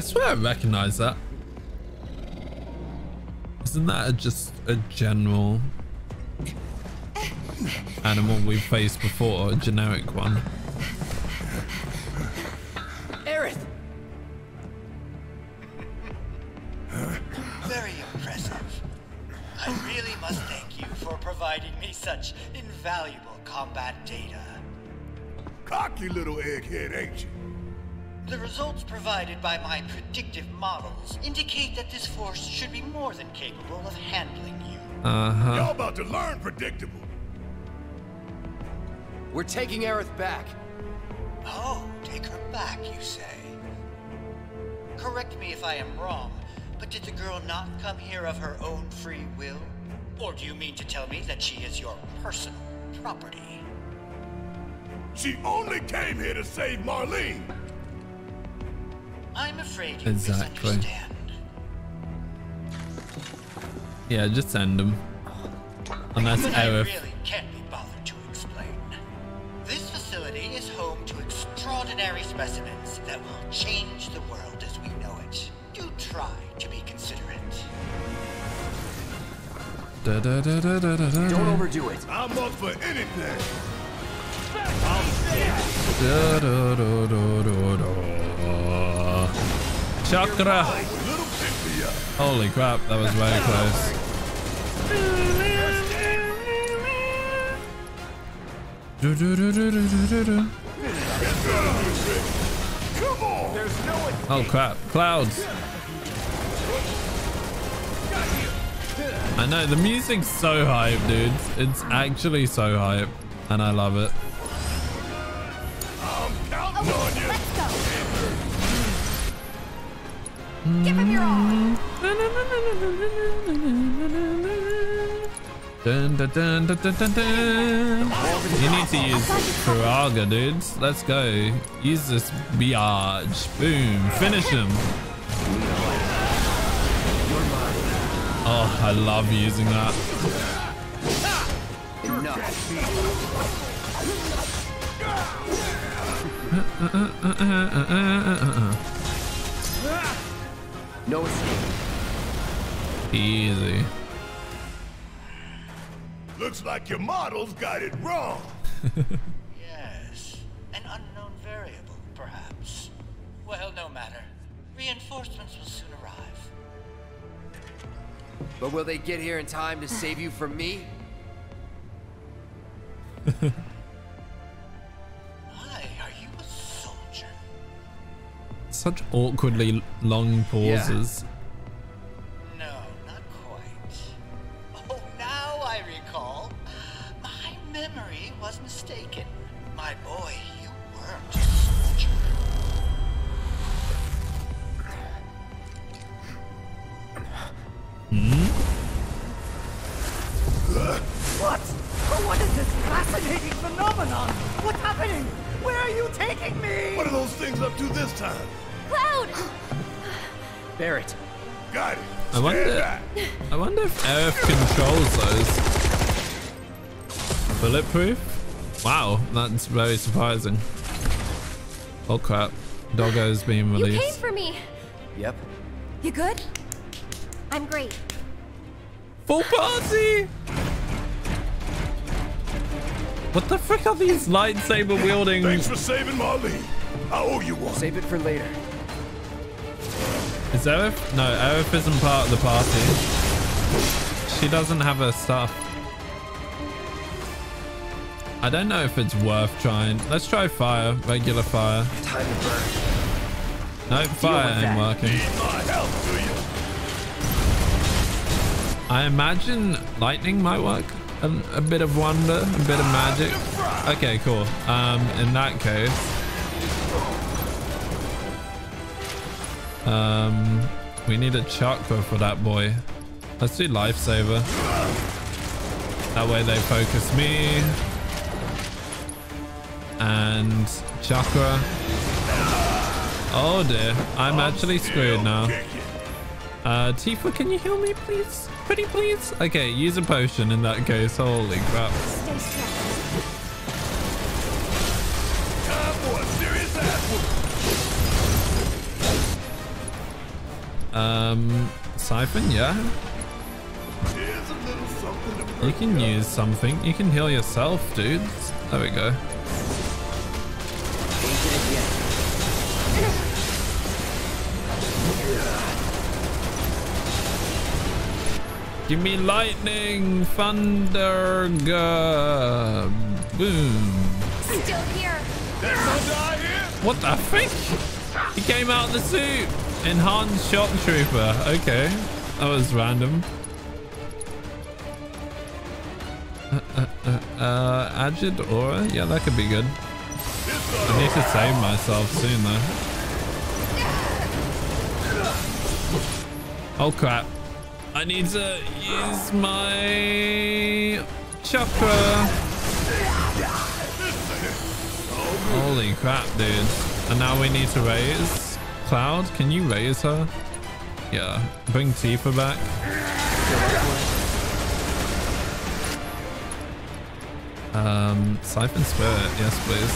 Swear I recognize that. Isn't that a, just a general animal we've faced before, a generic one? Aerith! Very impressive. I really must thank you for providing me such invaluable combat data. Cocky little egghead, ain't you? The results provided by my predictive models indicate that this force should be more than capable of handling you. Uh-huh. Y'all about to learn predictable. We're taking Aerith back. Oh, take her back, you say? Correct me if I am wrong, but did the girl not come here of her own free will? Or do you mean to tell me that she is your personal property? She only came here to save Marlene. I'm afraid you Exactly. misunderstand. Yeah, just send them. Unless But I Aerith. really can't be bothered to explain. This facility is home to extraordinary specimens that will change the world as we know it. Do try to be considerate. Da, da, da, da, da, da, da. Don't overdo it. I'm up for anything. Da, da, da, da, da, da. Chakra. Holy crap, that was very close. Oh crap, clouds. I know, the music's so hype, dude. It's actually so hype. And I love it. Give him your all. Dun, dun, dun, dun, dun, dun, dun. You need to use Firaga, dudes. Let's go. Use this biage. Boom. Finish him. Oh, I love using that. No escape. Easy. Looks like your models got it wrong. Yes. An unknown variable, perhaps. Well, no matter. Reinforcements will soon arrive. But will they get here in time to save you from me? Such awkwardly long pauses. No, not quite. Oh, now I recall. My memory was mistaken. My boy, you weren't a soldier. Hmm? What? Oh, what is this fascinating phenomenon? What's happening? Where are you taking me? What are those things up to this time? Cloud! Barret. Got it. I wonder. I wonder if Earth controls those. Bulletproof? Wow, that's very surprising. Oh crap. Doggo's being You came released. for me. Yep. You good? I'm great. Full party! What the frick are these lightsaber wielding? Thanks for saving Marlene. I owe you one. Save it for later. Is Aerith? No, Aerith isn't part of the party. She doesn't have her stuff. I don't know if it's worth trying. Let's try fire. Regular fire. Time to burn. No, fire ain't working. I imagine lightning might work. A, a bit of wonder, a bit of magic. Okay, cool. Um, in that case, um, we need a chakra for that boy. Let's do lifesaver. That way they focus me. And chakra. Oh dear, I'm actually screwed now. Uh, Tifa, can you heal me, please? Pretty please? Okay, use a potion in that case. Holy crap. Stay strong. Um, Siphon, yeah? Here's a little something to You can use something. You can heal yourself, dudes. There we go. Give me lightning, thunder, ga- boom. Still here. What the frick? He came out of the suit. Enhanced trooper. Okay, that was random. Uh, uh, uh, uh, aura? Yeah, that could be good. I need to save myself soon though. Oh crap. I need to use my chakra. Holy crap, dude. And now we need to raise. Cloud, can you raise her? Yeah. Bring Tifa back. Um, Siphon Spirit, yes please.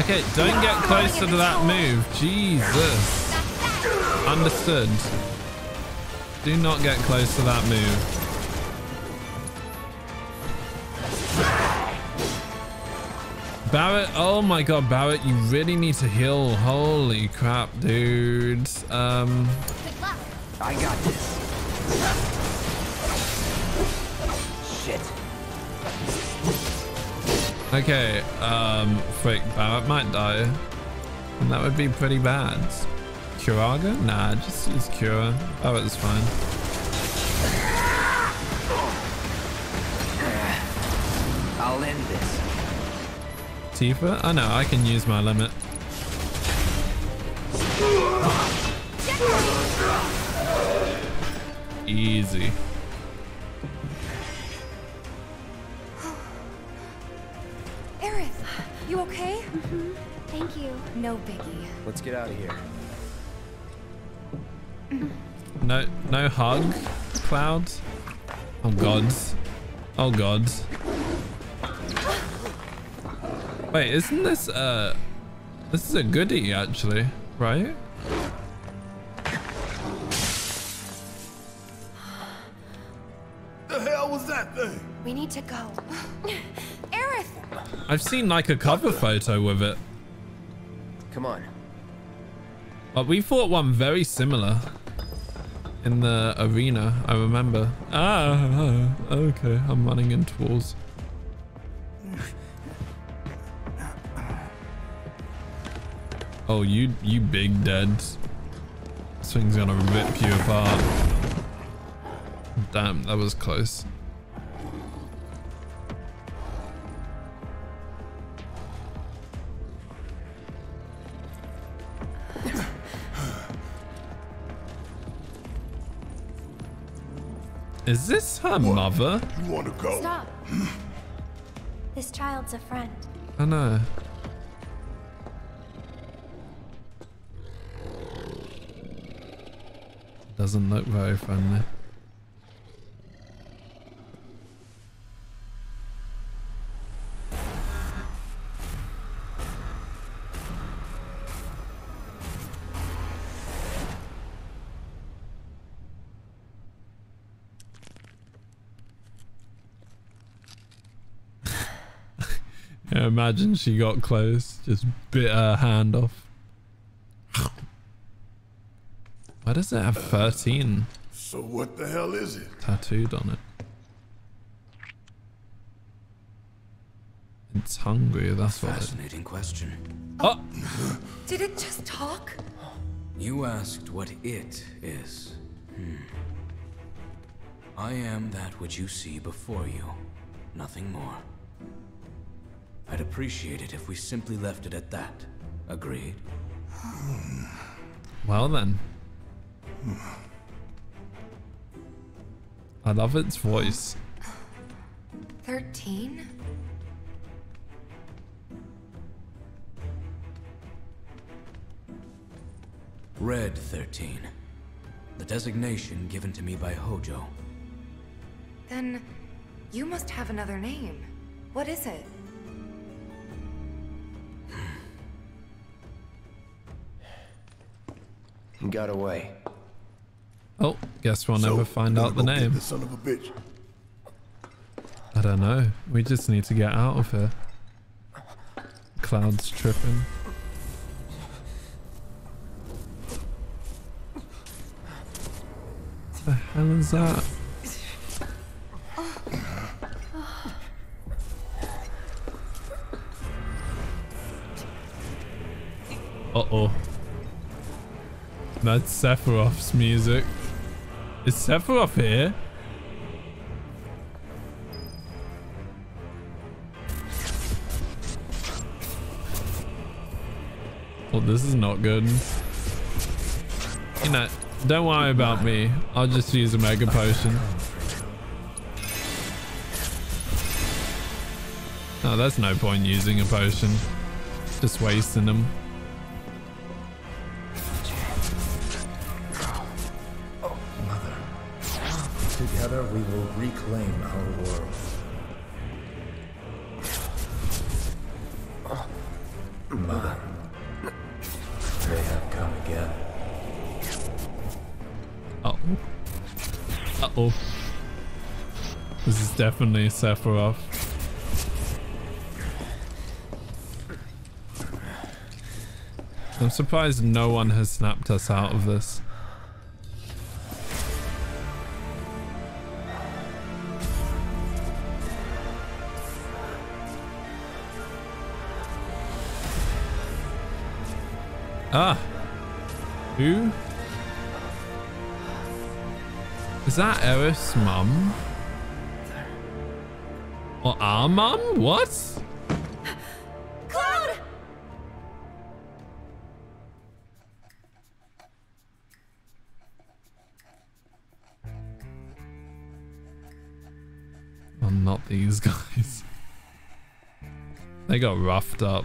Okay, don't get closer to that move. Jesus. Understood. Do not get close to that move. Barret, oh my god, Barret, you really need to heal. Holy crap, dude. Um, I got this. Shit. okay, um, frick, Barret might die. And that would be pretty bad. Curaga? Nah, just use Cura. Barret's fine. I'll end this. Tifa? Oh no, I can use my limit. Easy. Aerith, you okay? Mm-hmm. Thank you. No biggie. Let's get out of here. No, no hug, Cloud. Oh god. Oh god. Wait, isn't this uh, this is a goodie actually, right? The hell was that thing? We need to go. Aerith! I've seen like a cover photo with it. Come on. But we fought one very similar in the arena, I remember. Ah, okay, I'm running into walls. Oh, you, you big dead. This thing's gonna rip you apart. Damn, that was close. Is this her mother? You want to go? Stop. this child's a friend. I know. Doesn't look very friendly. Imagine she got close, just bit her hand off. Why does it have 13 So what the hell is it? tattooed on it? It's hungry, that's what it Fascinating question. Oh! Did it just talk? You asked what it is. Hmm. I am that which you see before you. Nothing more. I'd appreciate it if we simply left it at that. Agreed? Well then. I love its voice. 13? Red 13. The designation given to me by Hojo. Then you must have another name. What is it? Hmm. Got away. Oh, guess we'll So, never find out the name. The son of a bitch. I don't know. We just need to get out of here. Cloud's tripping. the hell is that? Uh-oh. That's Sephiroth's music. Is Sephiroth here? Well, this is not good. You know, don't worry about me. I'll just use a mega potion. No, there's no point using a potion. Just wasting them. Reclaim our world. Mother, they have come again. Uh-oh. Uh-oh. This is definitely Sephiroth. I'm surprised no one has snapped us out of this. Who? Is that Eris' mum? Or our mum? What? Cloud! Well, not these guys. they got roughed up.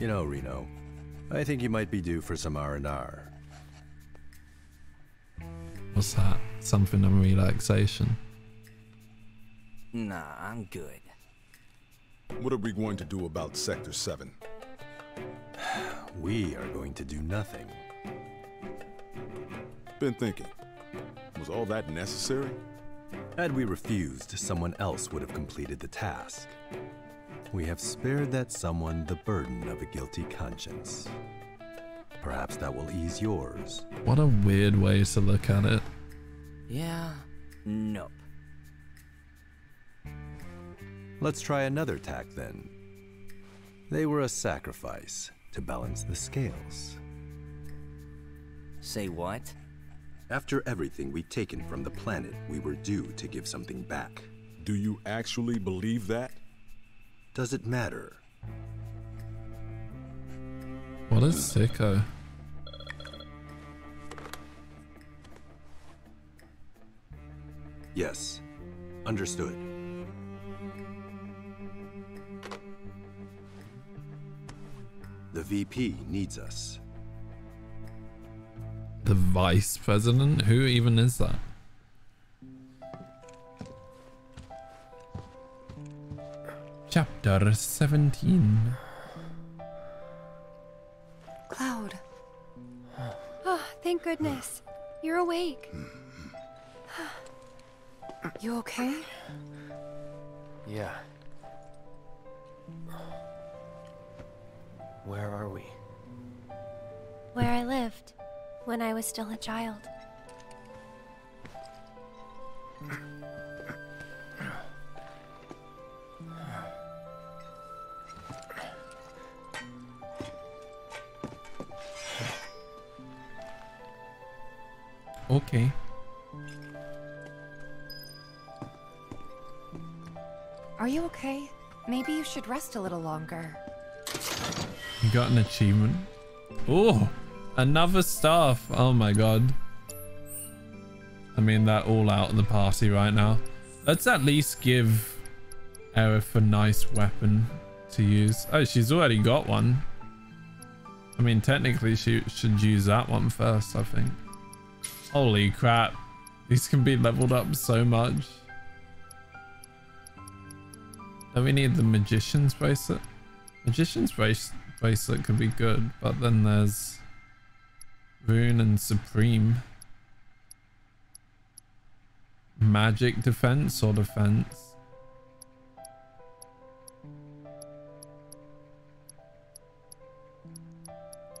You know, Reno, I think you might be due for some R&R. What's that? Something of relaxation. Nah, I'm good. What are we going to do about Sector 7? We are going to do nothing. Been thinking. Was all that necessary? Had we refused, someone else would have completed the task. We have spared that someone the burden of a guilty conscience. Perhaps that will ease yours. What a weird way to look at it. Yeah, nope. Let's try another tack then. They were a sacrifice to balance the scales. Say what? After everything we'd taken from the planet, we were due to give something back. Do you actually believe that? Does it matter? What is sicko? Yes. Understood. The VP needs us. The vice president? Who even is that? Chapter 17. Cloud. Oh, thank goodness. You're awake. You okay? Yeah. Where are we? Where I lived when I was still a child. Okay. Are you okay? Maybe you should rest a little longer. You got an achievement. Oh, another staff. Oh my god. I mean, they're all out in the party right now. Let's at least give Aerith a nice weapon to use. Oh, she's already got one. I mean, technically she should use that one first, I think. Holy crap. These can be leveled up so much. Then we need the Magician's Bracelet. Magician's brace Bracelet could be good, but then there's Rune and Supreme. Magic defense or defense?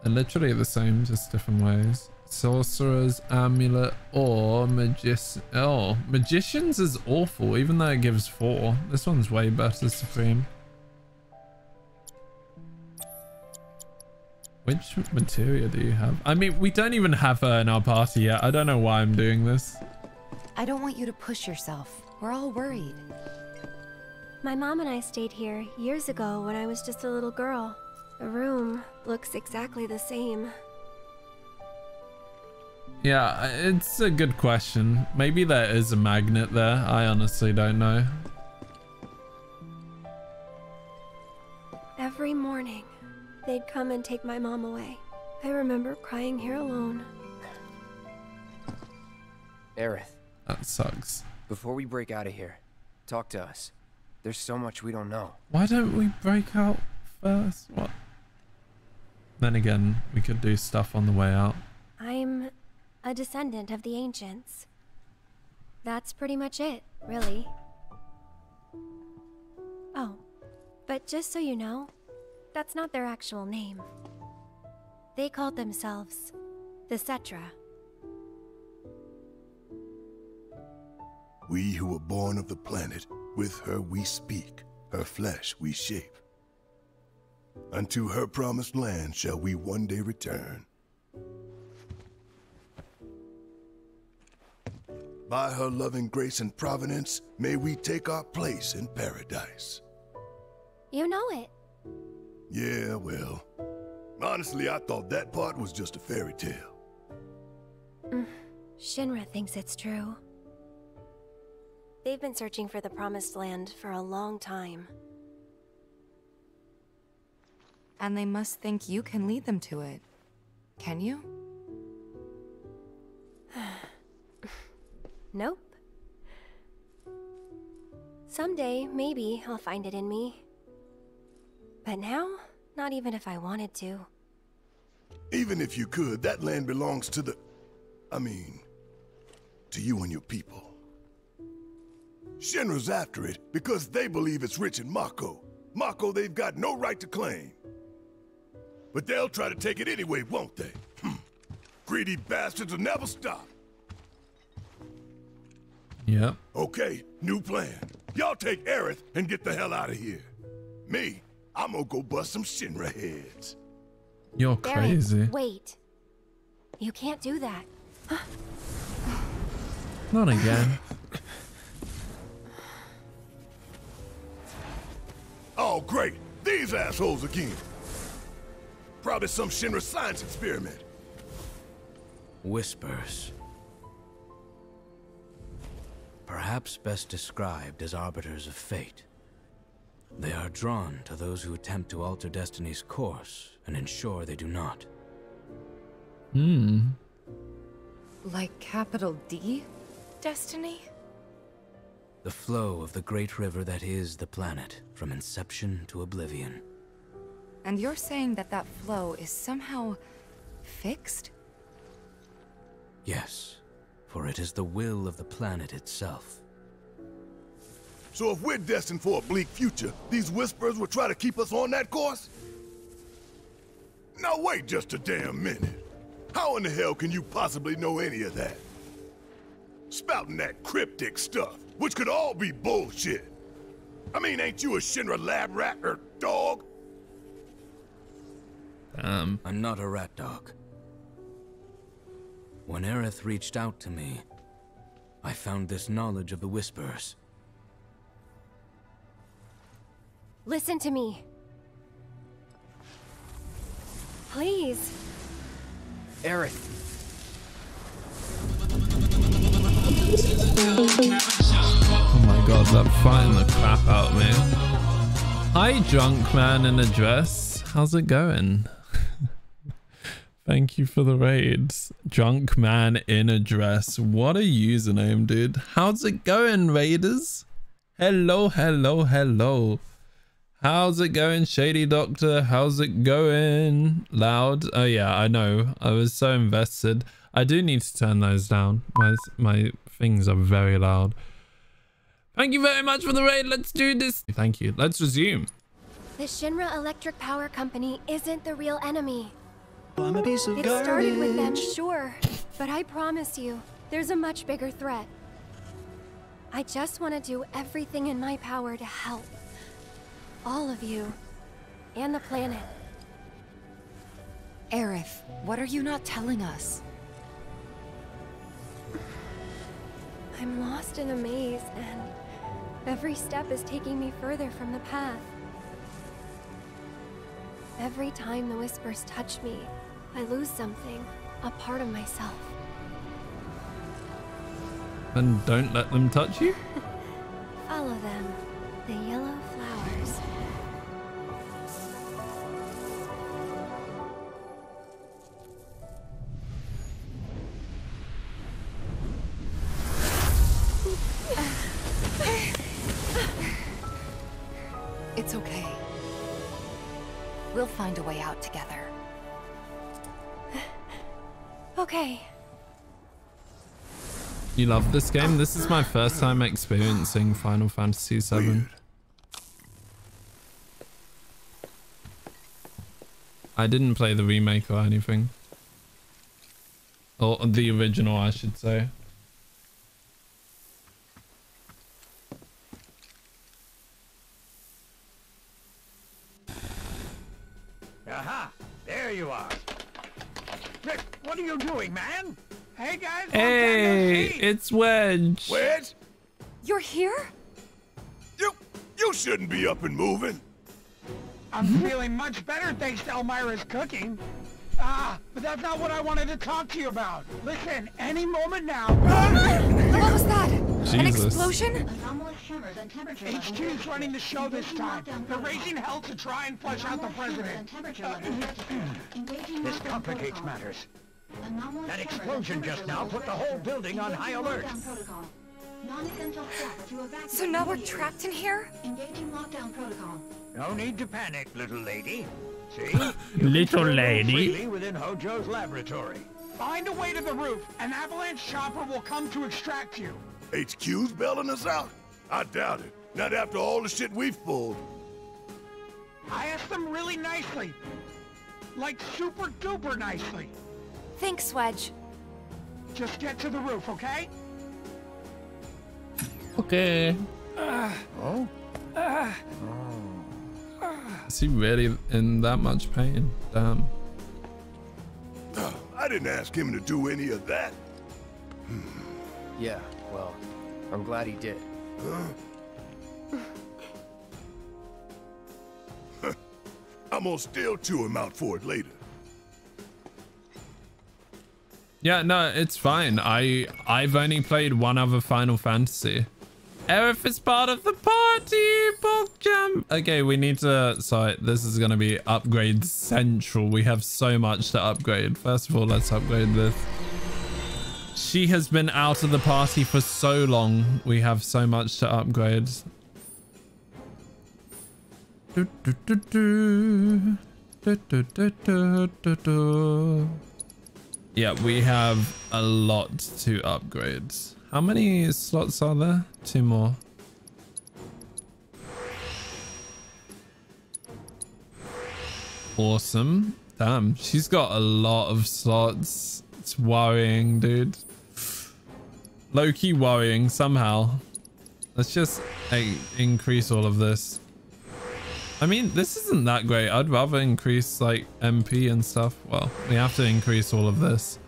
They're literally the same, just different ways. Sorcerer's Amulet or Magician. Oh, Magician's is awful, even though it gives four. This one's way better, Supreme. Which materia do you have? I mean, we don't even have her in our party yet. I don't know why I'm doing this. I don't want you to push yourself. We're all worried. My mom and I stayed here years ago when I was just a little girl. The room looks exactly the same. Yeah, it's a good question. Maybe there is a magnet there. I honestly don't know. Every morning, they'd come and take my mom away. I remember crying here alone. Aerith. That sucks. Before we break out of here, talk to us. There's so much we don't know. Why don't we break out first? What? Then again, we could do stuff on the way out. I'm a descendant of the ancients. That's pretty much it, really. Oh, but just so you know, that's not their actual name. They called themselves the Cetra. We who were born of the planet, with her we speak, her flesh we shape. Unto her promised land shall we one day return. By her loving grace and providence, may we take our place in paradise. You know it. Yeah, well, honestly, I thought that part was just a fairy tale. Mm, Shinra thinks it's true. They've been searching for the Promised Land for a long time. And they must think you can lead them to it. Can you? Nope. Someday, maybe, I'll find it in me. But now, not even if I wanted to. Even if you could, that land belongs to the... I mean, to you and your people. Shinra's after it because they believe it's rich in Mako. Mako they've got no right to claim. But they'll try to take it anyway, won't they? Hmm. Greedy bastards will never stop. Yep. Okay, new plan. Y'all take Aerith and get the hell out of here. Me, I'm gonna go bust some Shinra heads. You're Barret, crazy. wait. You can't do that. Not again. Oh, great. These assholes again. Probably some Shinra science experiment. Whispers. Perhaps best described as arbiters of fate. They are drawn to those who attempt to alter destiny's course and ensure they do not. Hmm. Like capital D? Destiny? The flow of the great river that is the planet, from inception to oblivion. And you're saying that that flow is somehow fixed? Yes, for it is the will of the planet itself. So if we're destined for a bleak future, these whispers will try to keep us on that course? Now wait just a damn minute. How in the hell can you possibly know any of that? Spouting that cryptic stuff, which could all be bullshit. I mean, ain't you a Shinra lab rat or dog? Um. I'm not a rat dog. When Aerith reached out to me, I found this knowledge of the Whispers. Listen to me. Please. Aerith. Oh my god, that fighting the crap out of me. Hi, drunk man in a dress. How's it going? Thank you for the raids. Drunk man in a dress. What a username, dude. How's it going, raiders? Hello, hello, hello. How's it going, Shady Doctor? How's it going? Loud? Oh yeah, I know. I was so invested. I do need to turn those down. My my things are very loud. Thank you very much for the raid. Let's do this. Thank you. Let's resume. The Shinra Electric Power Company isn't the real enemy. I'm a piece of It started with them, sure. But I promise you, there's a much bigger threat. I just want to do everything in my power to help. All of you. And the planet. Aerith, what are you not telling us? I'm lost in a maze, and every step is taking me further from the path. Every time the whispers touch me, I lose something, a part of myself. And don't let them touch you. Follow them, the yellow flowers. It's okay. We'll find a way out together. Okay. You love this game? This is my first time experiencing Final Fantasy VII. I didn't play the remake or anything. Or the original, I should say. Aha! There you are. Rick, what are you doing, man? Hey, guys. long time no Hey, it's Wedge. Wedge? You're here? You, you shouldn't be up and moving. I'm feeling much better thanks to Elmyra's cooking. Ah, but that's not what I wanted to talk to you about. Listen, any moment now. What was that? An Jesus. explosion? HQ's running the show this time. They're raising hell to try and flush out the president. This complicates matters. That explosion just now put the whole building on high alert. So now we're trapped in here? No need to panic, little lady. See? Little lady. Freely within Hojo's laboratory. Find a way to the roof. An avalanche chopper will come to extract you. HQ's bailing us out? I doubt it. Not after all the shit we've pulled. I asked them really nicely. Like super duper nicely. Thanks, Wedge. Just get to the roof, okay? Okay. oh? Is he really in that much pain? Damn. I didn't ask him to do any of that. Hmm. Yeah, well, I'm glad he did. I'm gonna still chew him out for it later. Yeah, no, it's fine. I I've only played one other Final Fantasy. Aerith is part of the party, Jam. Okay, we need to. Sorry, this is gonna be upgrade central. We have so much to upgrade. First of all, let's upgrade this. She has been out of the party for so long. We have so much to upgrade. Do, do, do, Yeah, we have a lot to upgrade. How many slots are there? Two more. Awesome. Damn, she's got a lot of slots. It's worrying, dude. Low-key worrying somehow. Let's just hey, increase all of this. I mean, this isn't that great. I'd rather increase like MP and stuff. Well, we have to increase all of this.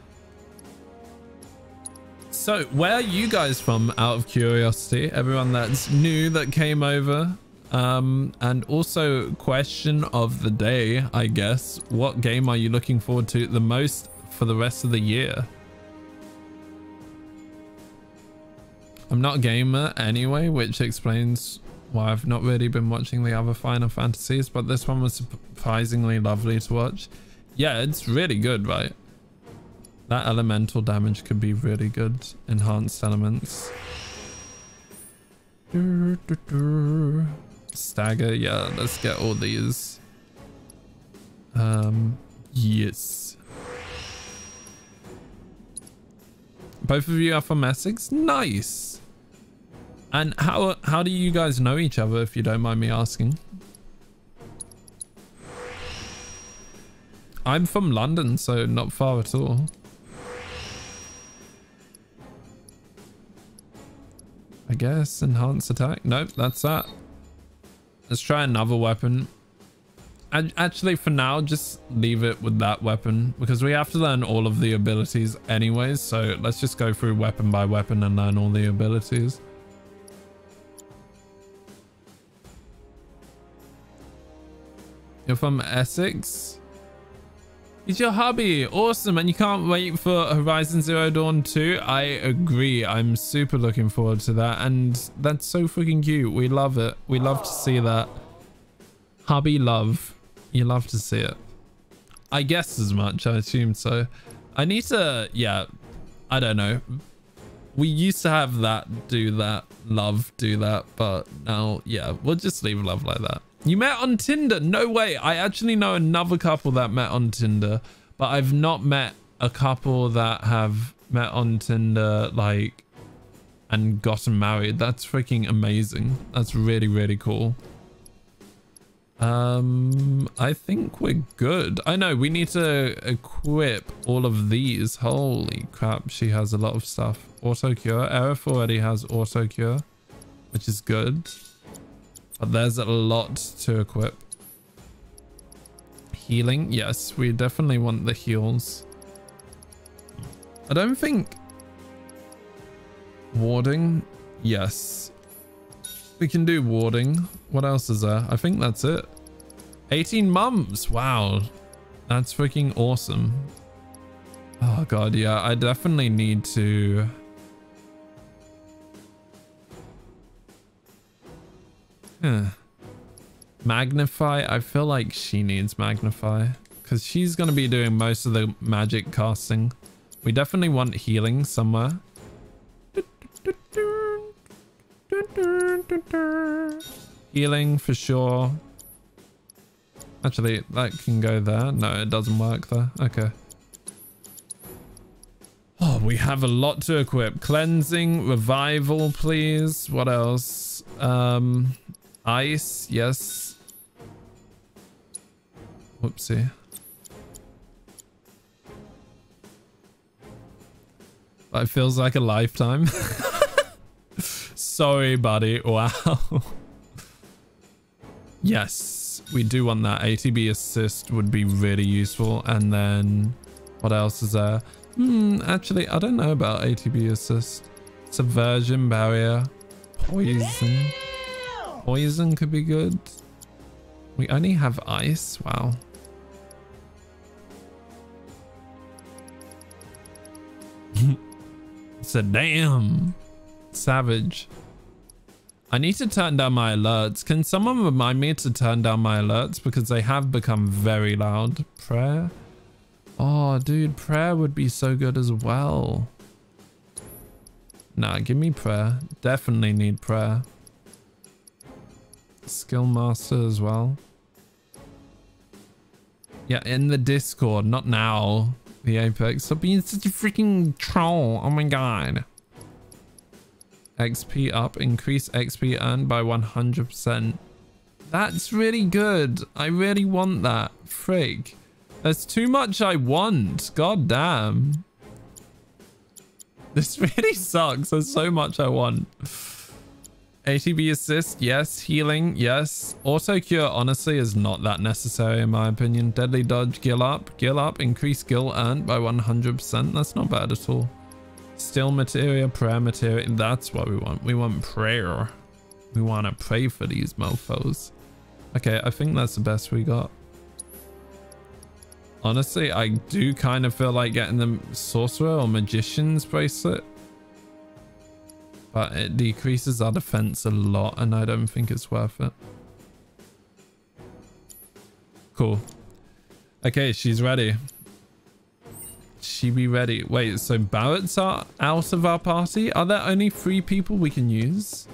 So, where are you guys from out of curiosity? Everyone that's new that came over. Um, and also question of the day, I guess. What game are you looking forward to the most for the rest of the year? I'm not a gamer anyway, which explains why I've not really been watching the other Final Fantasies, but this one was surprisingly lovely to watch. Yeah, it's really good, right? That elemental damage could be really good. Enhanced elements. Stagger, yeah, let's get all these. Um, yes. Both of you are from Essex? Nice. And how how do you guys know each other, if you don't mind me asking? I'm from London, so not far at all. I guess enhanced attack. Nope, that's that. Let's try another weapon. And actually, for now, just leave it with that weapon because we have to learn all of the abilities anyways. So let's just go through weapon by weapon and learn all the abilities. You're from Essex? It's your hobby. Awesome. And you can't wait for Horizon Zero Dawn 2. I agree. I'm super looking forward to that. And that's so freaking cute. We love it. We love to see that. Hubby love. You love to see it. I guess as much. I assume so. I need to, yeah, I don't know. We used to have that, do that, love, do that. But now, yeah, we'll just leave love like that. You met on Tinder? No way. I actually know another couple that met on Tinder, but I've not met a couple that have met on Tinder, like, and gotten married. That's freaking amazing. That's really, really cool. Um, I think we're good. I know we need to equip all of these. Holy crap, she has a lot of stuff. Auto cure. Aerith already has auto cure, which is good. But there's a lot to equip. Healing. Yes, we definitely want the heals. I don't think... Warding. Yes. We can do warding. What else is there? I think that's it. 18 months. Wow. That's freaking awesome. Oh god, yeah, I definitely need to... Magnify, I feel like she needs Magnify. Because she's going to be doing most of the magic casting. We definitely want healing somewhere. Healing for sure. Actually, that can go there. No, it doesn't work there. Okay. Oh, we have a lot to equip. Cleansing, revival, please. What else? Um, ice, yes. Whoopsie. That feels like a lifetime. Sorry, buddy. Wow. yes, we do want that. ATB assist would be really useful. And then what else is there? Hmm, actually, I don't know about ATB assist. Subversion, barrier, poison. Poison could be good. We only have ice. Wow. it's a damn. Savage. I need to turn down my alerts. Can someone remind me to turn down my alerts? Because they have become very loud. Prayer? Oh, dude, prayer would be so good as well. Nah, give me prayer. Definitely need prayer. Skill master as well. Yeah, in the Discord, not now. The Apex. Stop being such a freaking troll. Oh my god. XP up. Increase XP earned by 100%. That's really good. I really want that. Frig. There's too much I want. God damn. This really sucks. There's so much I want. ATB assist, yes. Healing, yes. Auto cure, honestly, is not that necessary in my opinion. Deadly dodge, gil up, gil up, increase gil earned by 100%. That's not bad at all. Still materia, prayer materia. That's what we want. We want prayer. We want to pray for these mofos. Okay, I think that's the best we got. Honestly, I do kind of feel like getting the sorcerer or magician's bracelet. But it decreases our defense a lot and I don't think it's worth it. Cool. Okay, she's ready. She be ready. Wait, so Barret's are out of our party? Are there only three people we can use?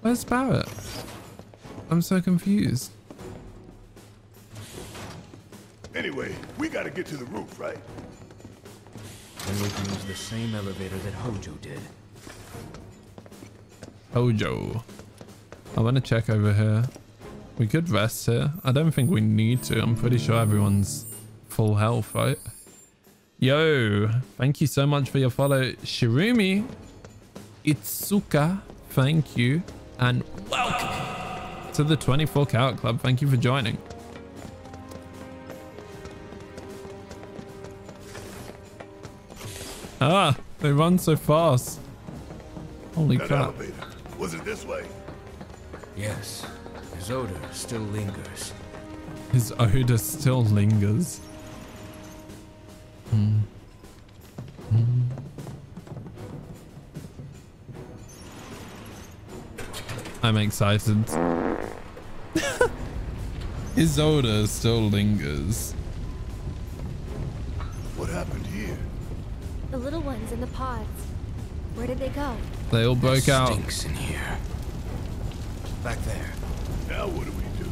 Where's Barrett? I'm so confused. Anyway, we gotta get to the roof, right? Then we can use the same elevator that Hojo did. Hojo. I want to check over here. We could rest here. I don't think we need to. I'm pretty sure everyone's full health, right? Yo, thank you so much for your follow. Shirumi, Itsuka, thank you. And welcome to the 24 Karat Club. Thank you for joining. Ah, they run so fast. Holy that crap. elevator. Was it this way? Yes, his odor still lingers. His odor still lingers. Hmm. Hmm. I'm excited. His odor still lingers. In the pods. Where did they go? They all broke out. Stinks in here. Back there. Now what do we do?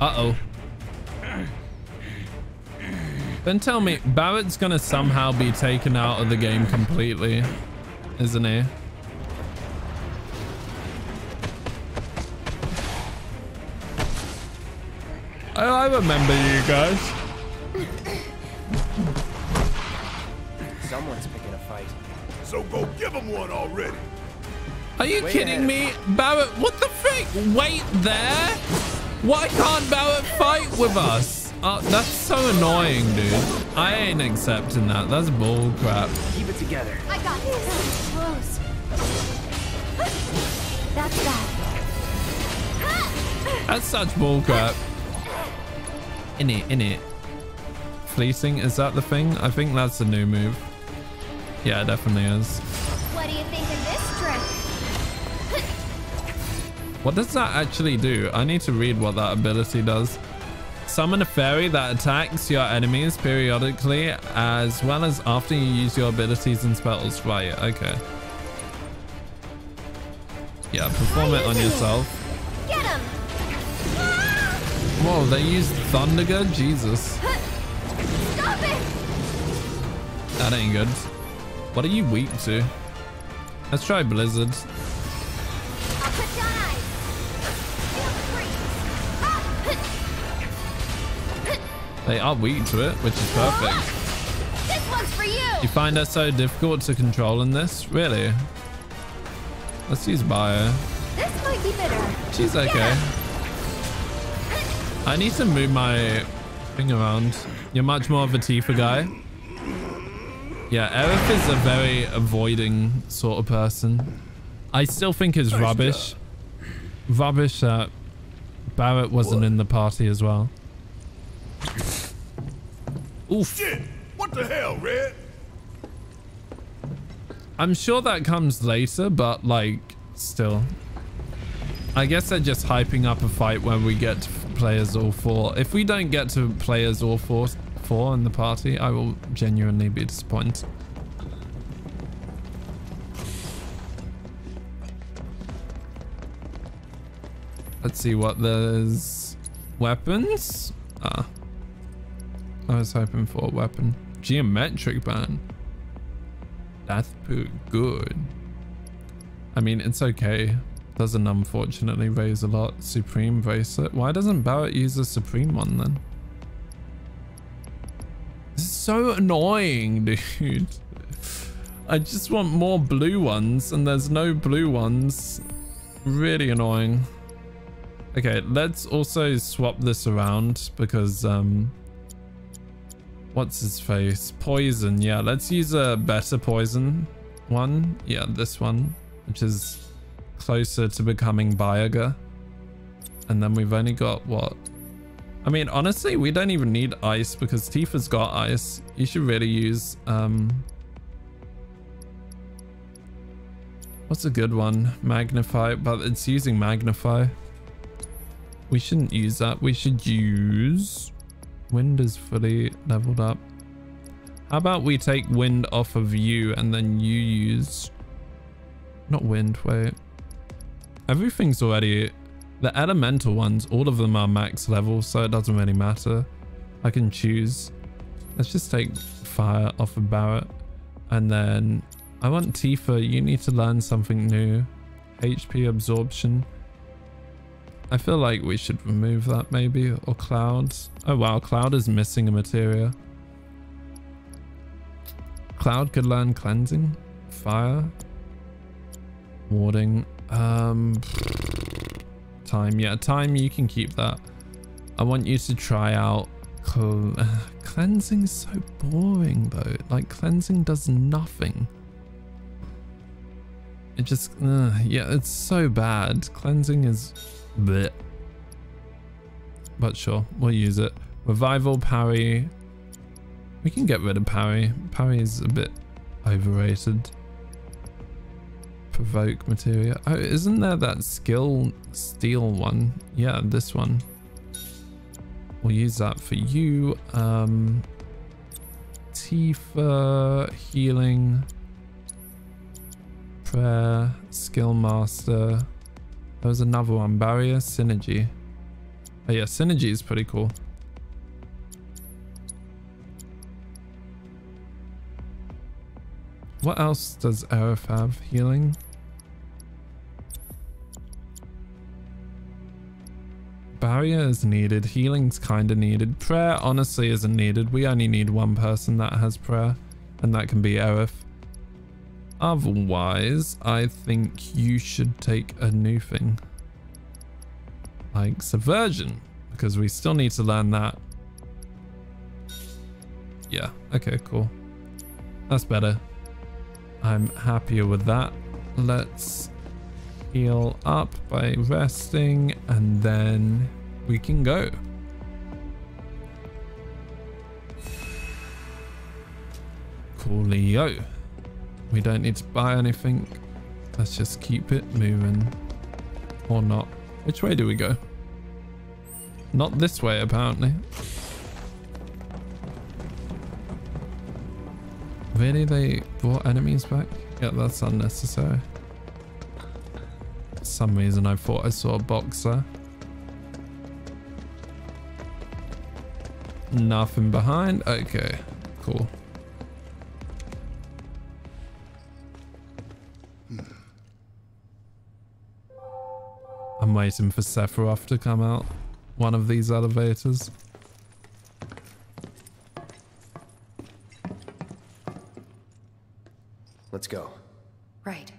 Uh-oh. Then tell me, Barret's gonna somehow be taken out of the game completely, isn't he? Oh, I remember you guys. So go give him one already. Are you Way kidding ahead. me? Barret, what the frick? Wait there? Why can't Barret fight with us? Oh, that's so annoying, dude. I ain't accepting that. That's bull crap. Keep it together. I got this. Close. That's that. That's such bull crap. In it, in it. Fleecing, is that the thing? I think that's the new move. Yeah, it definitely is. What do you think of this trick? What does that actually do? I need to read what that ability does. Summon a fairy that attacks your enemies periodically as well as after you use your abilities and spells. Right, okay. Yeah, perform it on yourself. Get him! Whoa, they used Thundaga? Jesus. Stop it! That ain't good. What are you weak to? Let's try Blizzard. They are weak to it, which is perfect. This one's for you! You find her so difficult to control in this? Really? Let's use Bio. This might be. She's okay. I need to move my thing around. You're much more of a Tifa guy. Yeah, Aerith is a very avoiding sort of person. I still think it's Nice rubbish. Rubbish that Barret wasn't in the party as well. Oof. Shit! What the hell, Red? I'm sure that comes later, but like, still. I guess they're just hyping up a fight when we get to players all four. If we don't get to players all four, four in the party, I will genuinely be disappointed. Let's see what there's. Weapons? Ah. I was hoping for a weapon. Geometric ban. That's pretty good. I mean, it's okay. Doesn't unfortunately raise a lot. Supreme bracelet. Why doesn't Barret use a Supreme one then? This is so annoying, dude. I just want more blue ones and there's no blue ones. Really annoying. Okay, let's also swap this around because um what's his face? Poison. Yeah, let's use a better poison one. Yeah, this one, which is closer to becoming Bioga. And then we've only got what? I mean, honestly, we don't even need ice because Tifa's got ice. You should really use um What's a good one? Magnify, but it's using Magnify. We shouldn't use that. We should use... Wind is fully leveled up. How about we take wind off of you and then you use... Not wind, wait. Everything's already... The elemental ones, all of them are max level, so it doesn't really matter. I can choose. Let's just take fire off of Barret. And then I want Tifa, you need to learn something new. HP absorption. I feel like we should remove that maybe, or Clouds. Oh wow, Cloud is missing a materia. Cloud could learn cleansing, fire, warding, um, time. Yeah, time, you can keep that. I want you to try out cl cleansing so boring though. Like cleansing does nothing. It just, uh, yeah, it's so bad. Cleansing is bleh. But sure, we'll use it. Revival, parry. We can get rid of parry. Parry is a bit overrated. Provoke material. Oh, isn't there that skill steal one? Yeah, this one. We'll use that for you. Um, Tifa, healing, prayer, skill master. There was another one, barrier, synergy. Oh yeah, synergy is pretty cool. What else does Aerith have? Healing? Barrier is needed. Healing's kind of needed. Prayer honestly isn't needed. We only need one person that has prayer. And that can be Aerith. Otherwise, I think you should take a new thing. Like Subversion. Because we still need to learn that. Yeah. Okay, cool. That's better. I'm happier with that. Let's heal up by resting and then we can go. Coolio. We don't need to buy anything. Let's just keep it moving. Or not. Which way do we go? Not this way, apparently. Really? They brought enemies back? Yeah, that's unnecessary. For some reason I thought I saw a boxer. Nothing behind? Okay, cool. Hmm. I'm waiting for Sephiroth to come out. One of these elevators. Let's go. Right.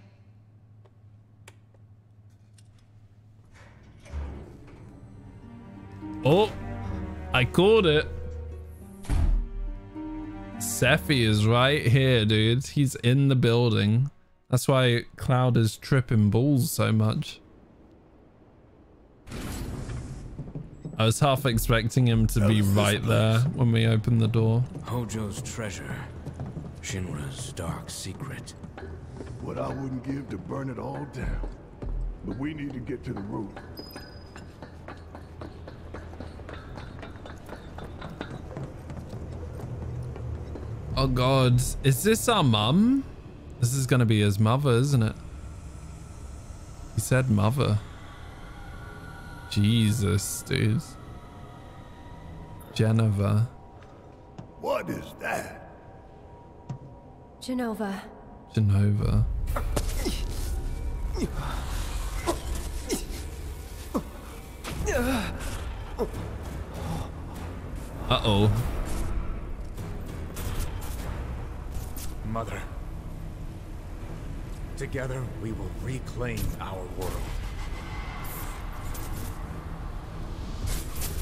Oh, I called it. Sephi is right here, dude. He's in the building. That's why Cloud is tripping balls so much. I was half expecting him to be right there when we opened the door. Hojo's treasure. Shinra's dark secret. What I wouldn't give to burn it all down. But we need to get to the roof. Oh god, is this our mum? This is gonna be his mother, isn't it? He said mother. Jesus, dude. Geneva. What is that? Genova. Genova. Uh-oh. Mother. Together, we will reclaim our world.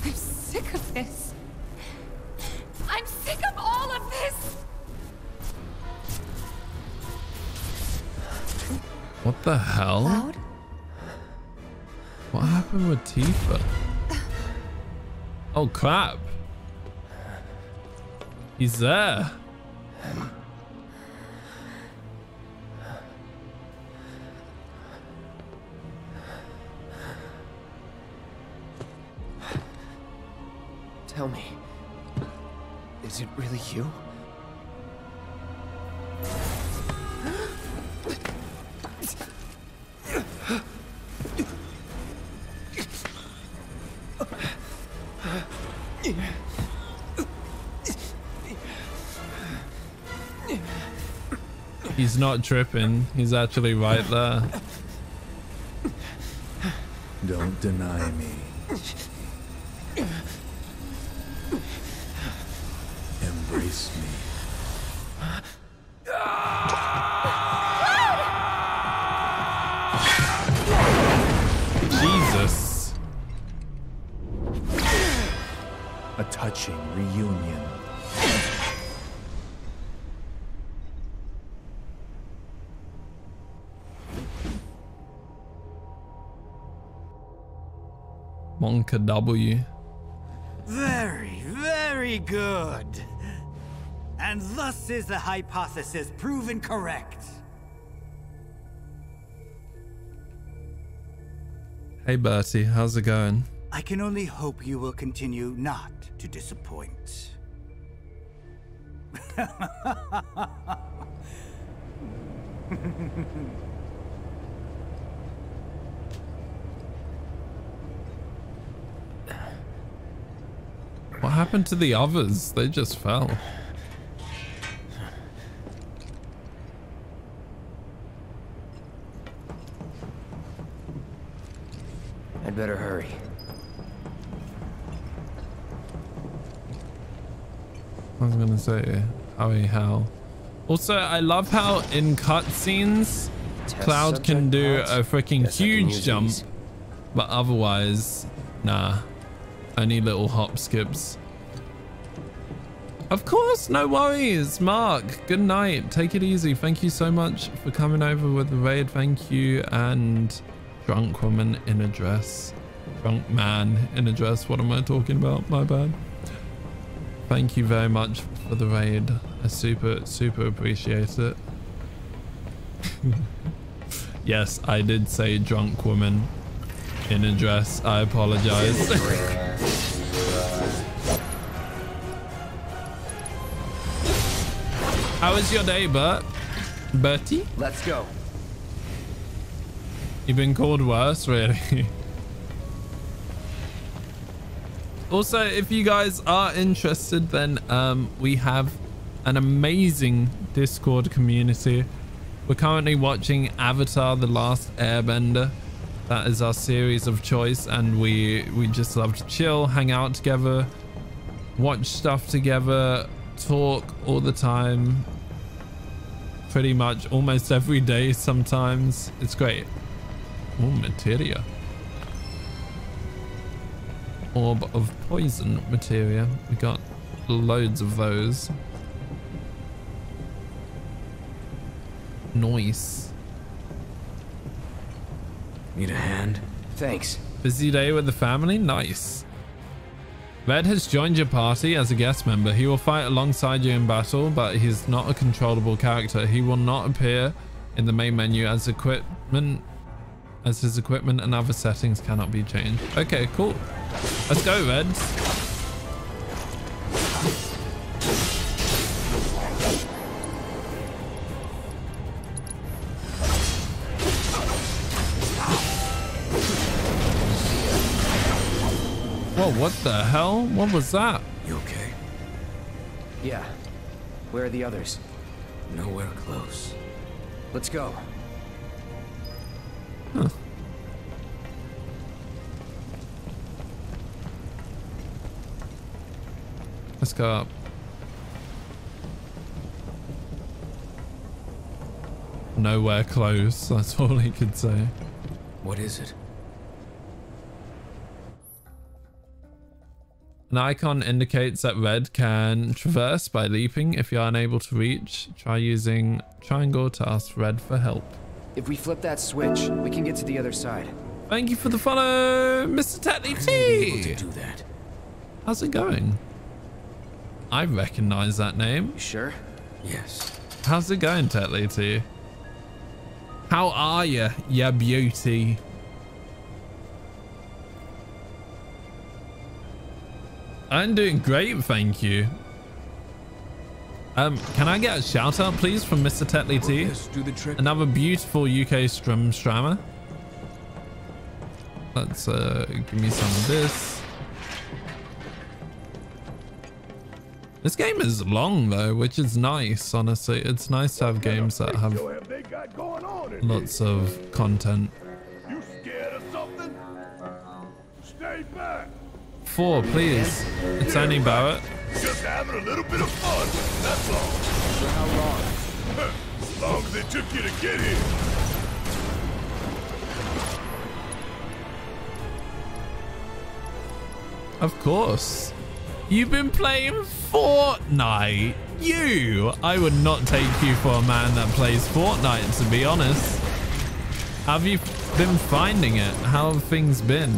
I'm sick of this. I'm sick of all of this. What the hell? Cloud? What happened with Tifa? Oh crap. He's there. Tell me, is it really you? He's not tripping. He's actually right there. Don't deny me. Embrace me. Jesus. A touching reunion. Monka W. Very, very good. And thus is the hypothesis proven correct. Hey Bertie, how's it going? I can only hope you will continue not to disappoint. What happened to the others? They just fell. I'd better hurry. Say, Howie how. Also, I love how in cutscenes, Cloud can do a freaking huge jump, these. but otherwise, nah. Only little hop skips. Of course, no worries. Mark, good night. Take it easy. Thank you so much for coming over with the raid. Thank you. And drunk woman in a dress. Drunk man in a dress. What am I talking about? My bad. Thank you very much for the raid. I super, super appreciate it. yes, I did say drunk woman in a dress. I apologize. How was your day, Bert? Bertie? Let's go. You've been called worse, really. also, if you guys are interested, then um, we have an amazing Discord community. We're currently watching Avatar The Last Airbender. That is our series of choice and we, we just love to chill, hang out together, watch stuff together, talk all the time. Pretty much almost every day sometimes. It's great. Oh, materia. Orb of poison materia. We got loads of those. Noise. Need a hand? Thanks. Busy day with the family? Nice. Red has joined your party as a guest member. He will fight alongside you in battle, but he's not a controllable character. He will not appear in the main menu as equipment as his equipment and other settings cannot be changed. Okay, cool. Let's go, Reds. Whoa, what the hell? What was that? You okay? Yeah. Where are the others? Nowhere close. Let's go. Huh. Let's go up. Nowhere close, that's all he could say. What is it? An icon indicates that red can traverse by leaping. If you're unable to reach, try using triangle to ask red for help. If we flip that switch, we can get to the other side. Thank you for the follow, Mr. Tetley T. to do that. How's it going? I recognize that name. You sure? Yes. How's it going, Tetley T? How are you, ya beauty? I'm doing great, thank you. Um, can I get a shout out, please, from Mr. Tetley T? Yes, do the trick. Another beautiful UK strum strammer. Let's uh, give me some of this. This game is long though, which is nice, honestly. It's nice to have games that have lots of content. You scared of something? Stay back. Four, please. It's only Barret. Just having a little bit of fun, that's all. For how long? As long as it took you to get here. Of course. You've been playing Fortnite. You! I would not take you for a man that plays Fortnite, to be honest. Have you been finding it? How have things been?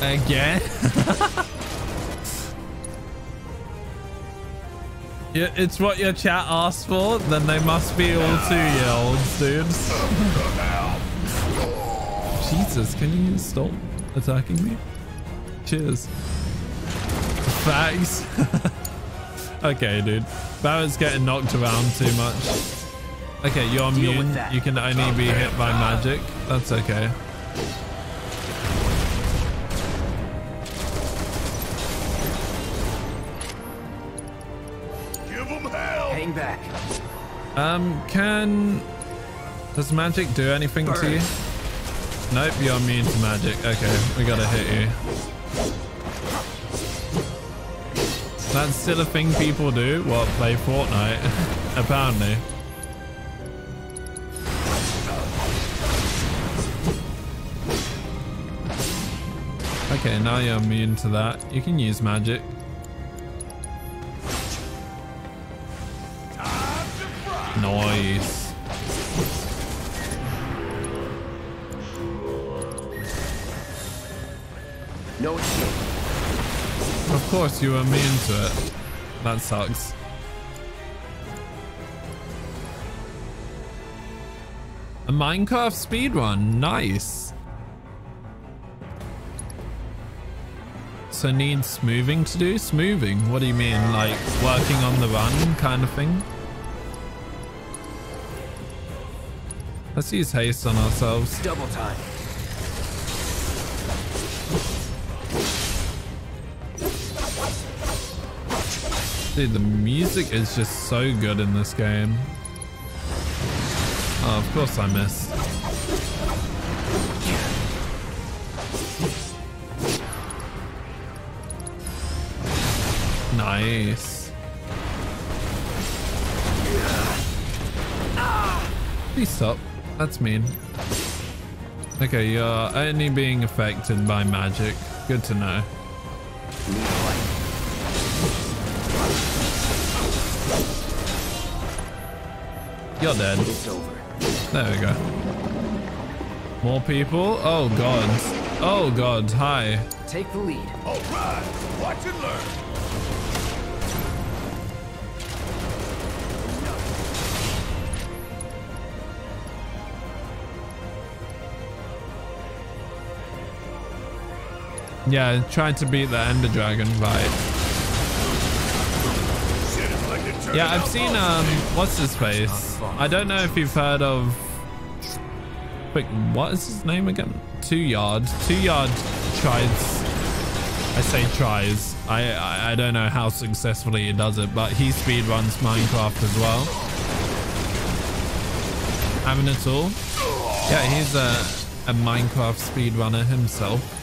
Again? yeah, it's what your chat asked for? Then they must be all two-year-olds, dudes. Jesus, can you stop attacking me? Cheers. Thanks. okay, dude. Barret's getting knocked around too much. Okay, you're immune. You can only be hit by magic. That's okay. Give them hell. Hang back. Um, can... Does magic do anything to you? Nope, you're immune to magic. Okay, we gotta hit you. That's still a thing people do? What, play Fortnite? Apparently. Okay, now you're immune to that. You can use magic. Nice. No escape. Of course you were immune to it. That sucks. A Minecraft speedrun. Nice. So needs smoothing to do? Smoothing? What do you mean? Like working on the run kind of thing? Let's use haste on ourselves. Double time. Dude, the music is just so good in this game. Oh, of course I missed. Nice. Please stop. That's mean. Okay, you're only being affected by magic. Good to know. You're dead. It's over. There we go. More people? Oh god. Oh god, hi. Take the lead. All right, watch and learn. Yeah, trying to beat the Ender Dragon, right. Yeah, I've seen, um, what's his face? I don't know if you've heard of... Wait, what is his name again? Two Yard. Two Yard tries... I say tries. I, I, I don't know how successfully he does it, but he speedruns Minecraft as well. Having it all. Yeah, he's a, a Minecraft speedrunner himself.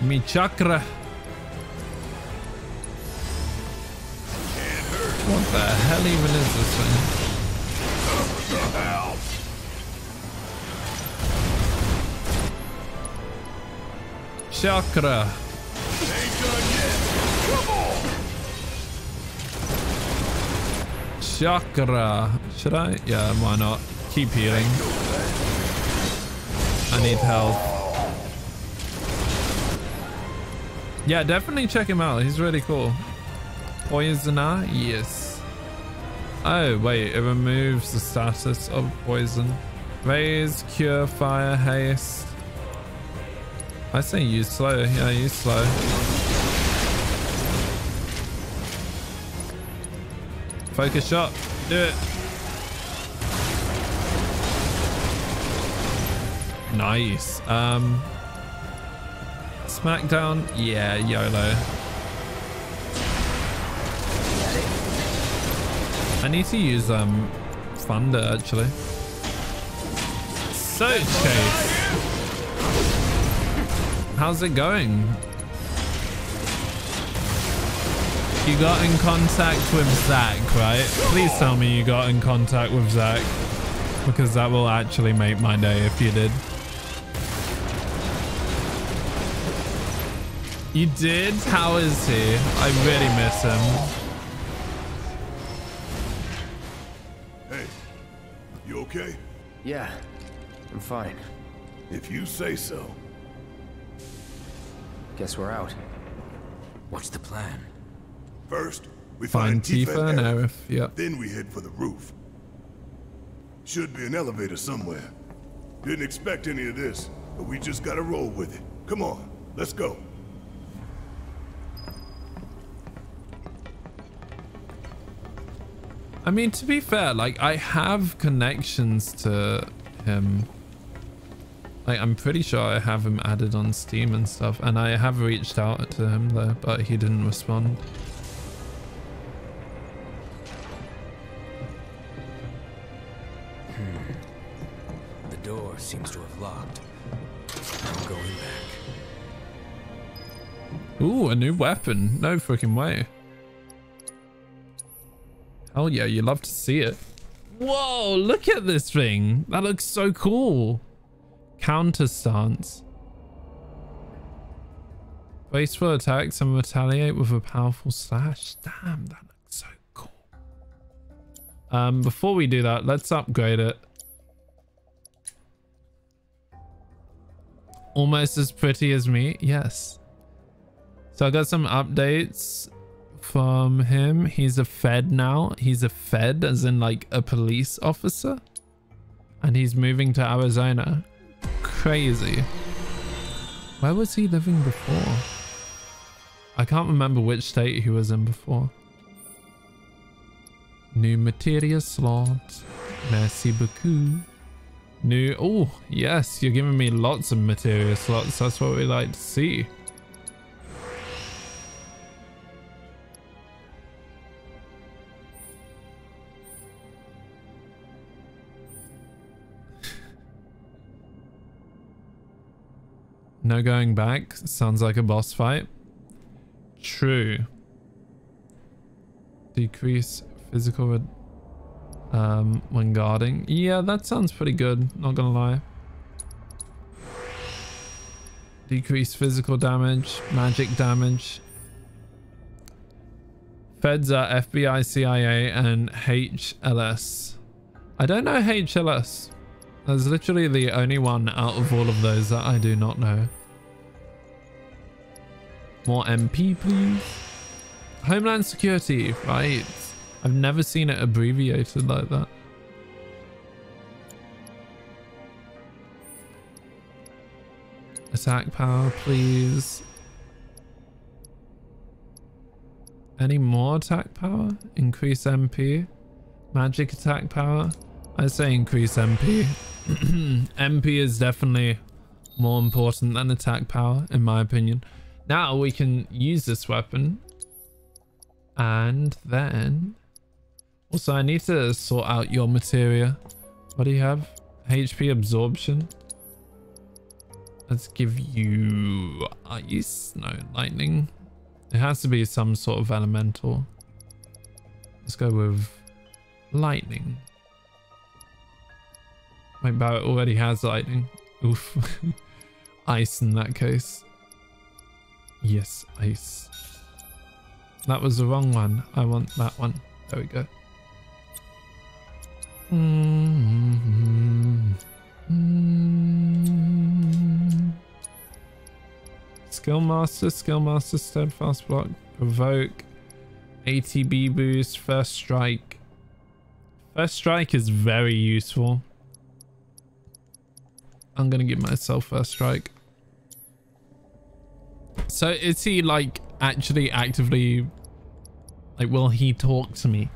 Me chakra. What the hell even is this thing? Chakra. Chakra. Should I? Yeah, why not? Keep healing. I need help. Yeah, definitely check him out. He's really cool. Poisoner? Yes. Oh, wait. It removes the status of poison. Raise, cure, fire, haste. I say use slow. Yeah, use slow. Focus shot. Do it. Nice. Um, Smackdown. Yeah, YOLO. I need to use um Thunder actually. So Chase. How's it going? You got in contact with Zach, right? Please tell me you got in contact with Zach. Because that will actually make my day if you did. You did? How is he? I really miss him. Hey, you okay? Yeah, I'm fine. If you say so. Guess we're out. What's the plan? First, we Find find, Tifa, Tifa and Aerith, yep. Then we head for the roof. Should be an elevator somewhere. Didn't expect any of this, but we just gotta roll with it. Come on, let's go. I mean, to be fair, like, I have connections to him. Like, I'm pretty sure I have him added on Steam and stuff. And I have reached out to him, though, but he didn't respond. Hmm. The door seems to have locked. I'm going back. Ooh, a new weapon. No freaking way. Hell yeah, you love to see it. Whoa, look at this thing. That looks so cool. Counter stance. For attacks and retaliate with a powerful slash. Damn, that looks so cool. Um, before we do that, let's upgrade it. Almost as pretty as me. Yes. So I got some updates from him. He's a Fed now. He's a Fed, as in like a police officer. And he's moving to Arizona. Crazy. Where was he living before? I can't remember which state he was in before. New materia slot. Merci beaucoup. New... Oh, yes. You're giving me lots of materia slots. That's what we like to see. No going back. Sounds like a boss fight. True. Decrease physical um, when guarding. Yeah, that sounds pretty good. Not gonna lie. Decrease physical damage, magic damage. Feds are FBI, CIA, and HLS. I don't know HLS. That's literally the only one out of all of those that I do not know. More MP, please. Homeland Security, right. I've never seen it abbreviated like that. Attack power, please. Any more attack power? Increase MP? Magic attack power? I say increase MP. MP is definitely more important than attack power, in my opinion. Now we can use this weapon. And then... Also, I need to sort out your materia. What do you have? HP absorption. Let's give you ice. No, lightning. It has to be some sort of elemental. Let's go with lightning. My Barret already has lightning. Oof. ice in that case. Yes, ice. That was the wrong one. I want that one. There we go. Mm -hmm. Skill Master, Skill Master, Steadfast Block, Provoke, ATB Boost, First Strike. First Strike is very useful. I'm gonna give myself First Strike. So is he like actually actively like will he talk to me?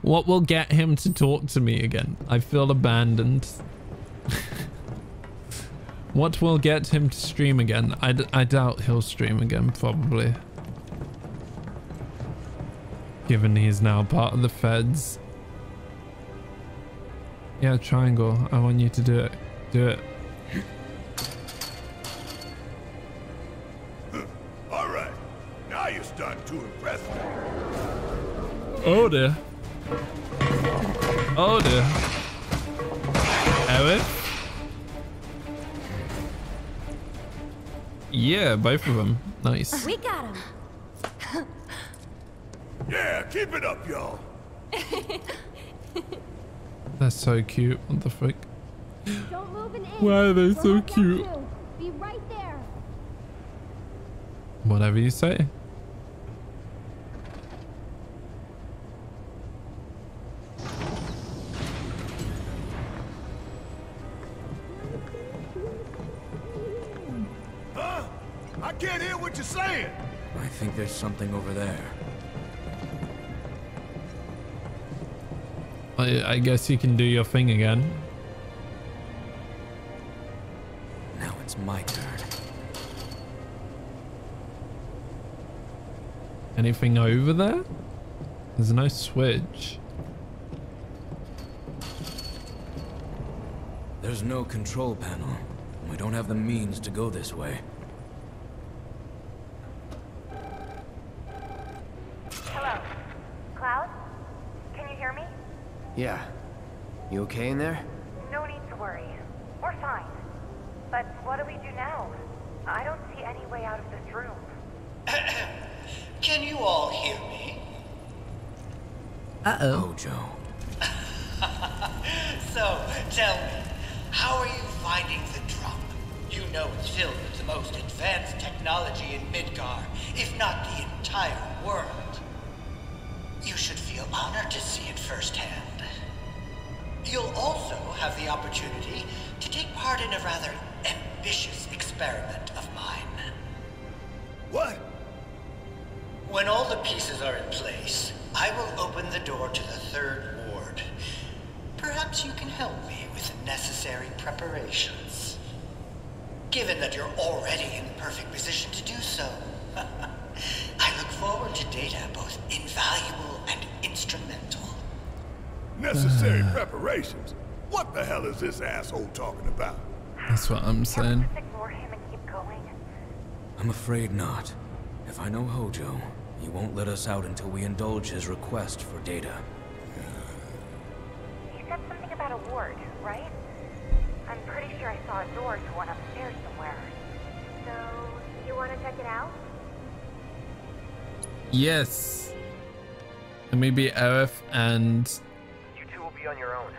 What will get him to talk to me again? I feel abandoned. what will get him to stream again? I, I doubt he'll stream again, probably. Given he's now part of the feds. Yeah, triangle. I want you to do it. Do it. Oh dear. Oh dear. Eric? Yeah, both of them. Nice. We got him. Yeah, keep it up, y'all. That's so cute. What the frick? Don't move an inch. Why are they We're so cute? Be right there. Whatever you say. Huh? I can't hear what you're saying. I think there's something over there. I, I guess you can do your thing again. Now it's my turn. Anything over there? There's no switch. There's no control panel. We don't have the means to go this way. Hello. Cloud? Can you hear me? Yeah. You okay in there? No need to worry. We're fine. But what do we do now? I don't see any way out of this room. Can you all hear me? Uh-oh. Oh, Joe. so, tell me, how are you finding the Drum? You know it's filled with the most advanced technology in Midgar, if not the entire world. You should feel honored to see it firsthand. You'll also have the opportunity to take part in a rather ambitious experiment of mine. What? When all the pieces are in place, I will open the door to the third ward. Perhaps you can help me with the necessary preparations. Given that you're already in perfect position to do so, I look forward to data both invaluable and instrumental. Necessary preparations? What the hell is this asshole talking about? That's what I'm saying. Ignore him and keep going. I'm afraid not. If I know Hojo, he won't let us out until we indulge his request for data. He said something about a ward, right? I'm pretty sure I saw a door to one upstairs somewhere. So, you want to check it out? Yes. And maybe Aerith and You two will be on your own.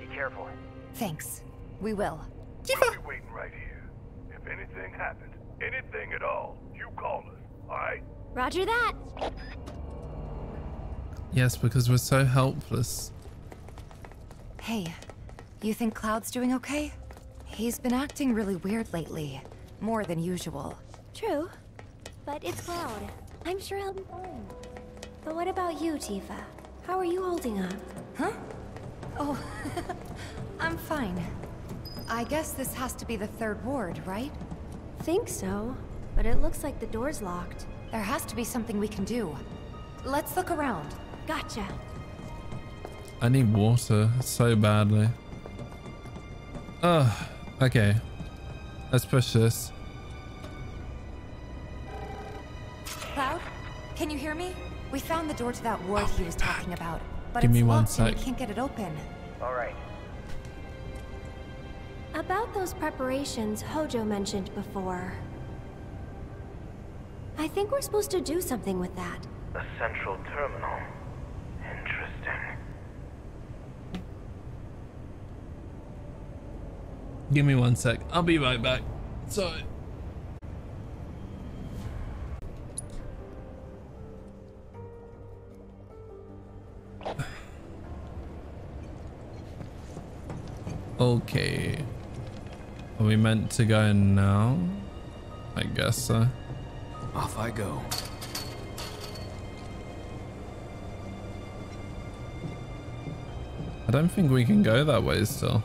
Be careful. Thanks. We will. We'll be waiting right here. If anything happens, anything at all, you call us, alright? Roger that. yes, because we're so helpless. Hey, you think Cloud's doing okay? He's been acting really weird lately. More than usual. True. But it's Cloud. I'm sure he'll be fine. But what about you, Tifa? How are you holding up? Huh? Oh, I'm fine. I guess this has to be the third ward, right? Think so. But it looks like the door's locked. There has to be something we can do. Let's look around. Gotcha. I need water so badly. Ugh. Okay. Let's push this. Cloud, can you hear me? We found the door to that ward he was talking ah, about, but Give it's me one locked and we can't get it open. Alright. About those preparations Hojo mentioned before. I think we're supposed to do something with that. A central terminal. Give me one sec. I'll be right back. Sorry. Okay. Are we meant to go in now? I guess so. Off I go. I don't think we can go that way still.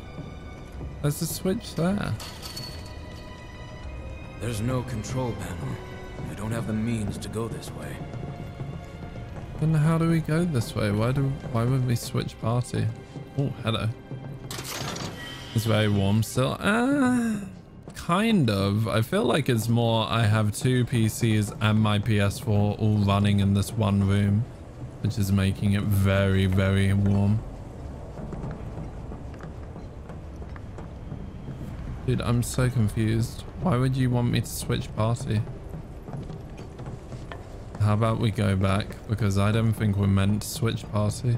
There's a switch there. There's no control panel. We don't have the means to go this way. Then how do we go this way? Why do why would we switch party? Oh, hello. It's very warm still. Ah, kind of. I feel like it's more I have two PCs and my PS4 all running in this one room, which is making it very, very warm. Dude, I'm so confused. Why would you want me to switch party? How about we go back? Because I don't think we're meant to switch party.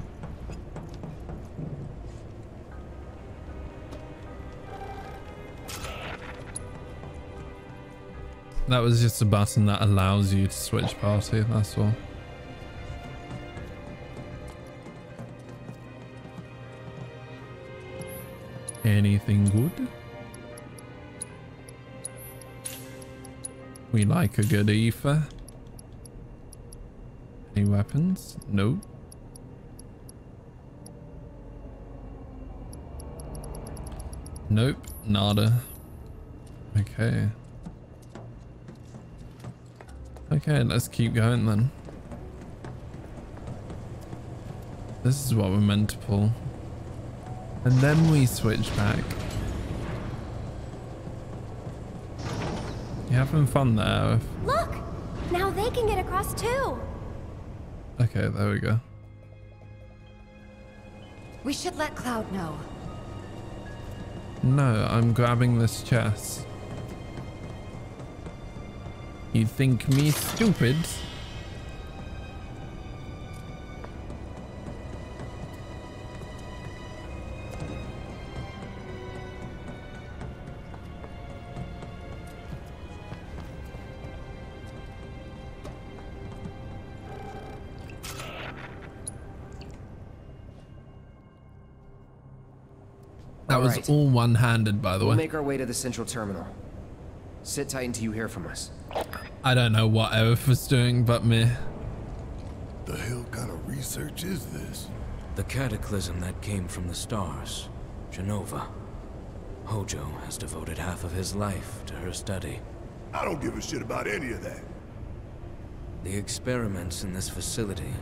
That was just a button that allows you to switch party, that's all. Anything good? We like a good ether. Any weapons? Nope. Nope, nada. Okay. Okay, let's keep going then. This is what we're meant to pull. And then we switch back. You having fun there? Look! Now they can get across too. Okay, there we go. We should let Cloud know. No, I'm grabbing this chest. You think me stupid? That was Alright. all one-handed, by the We'll way. make our way to the central terminal. Sit tight until you hear from us. I don't know what Elf was doing, but me. The hell kind of research is this? The cataclysm that came from the stars, Jenova. Hojo has devoted half of his life to her study. I don't give a shit about any of that. The experiments in this facility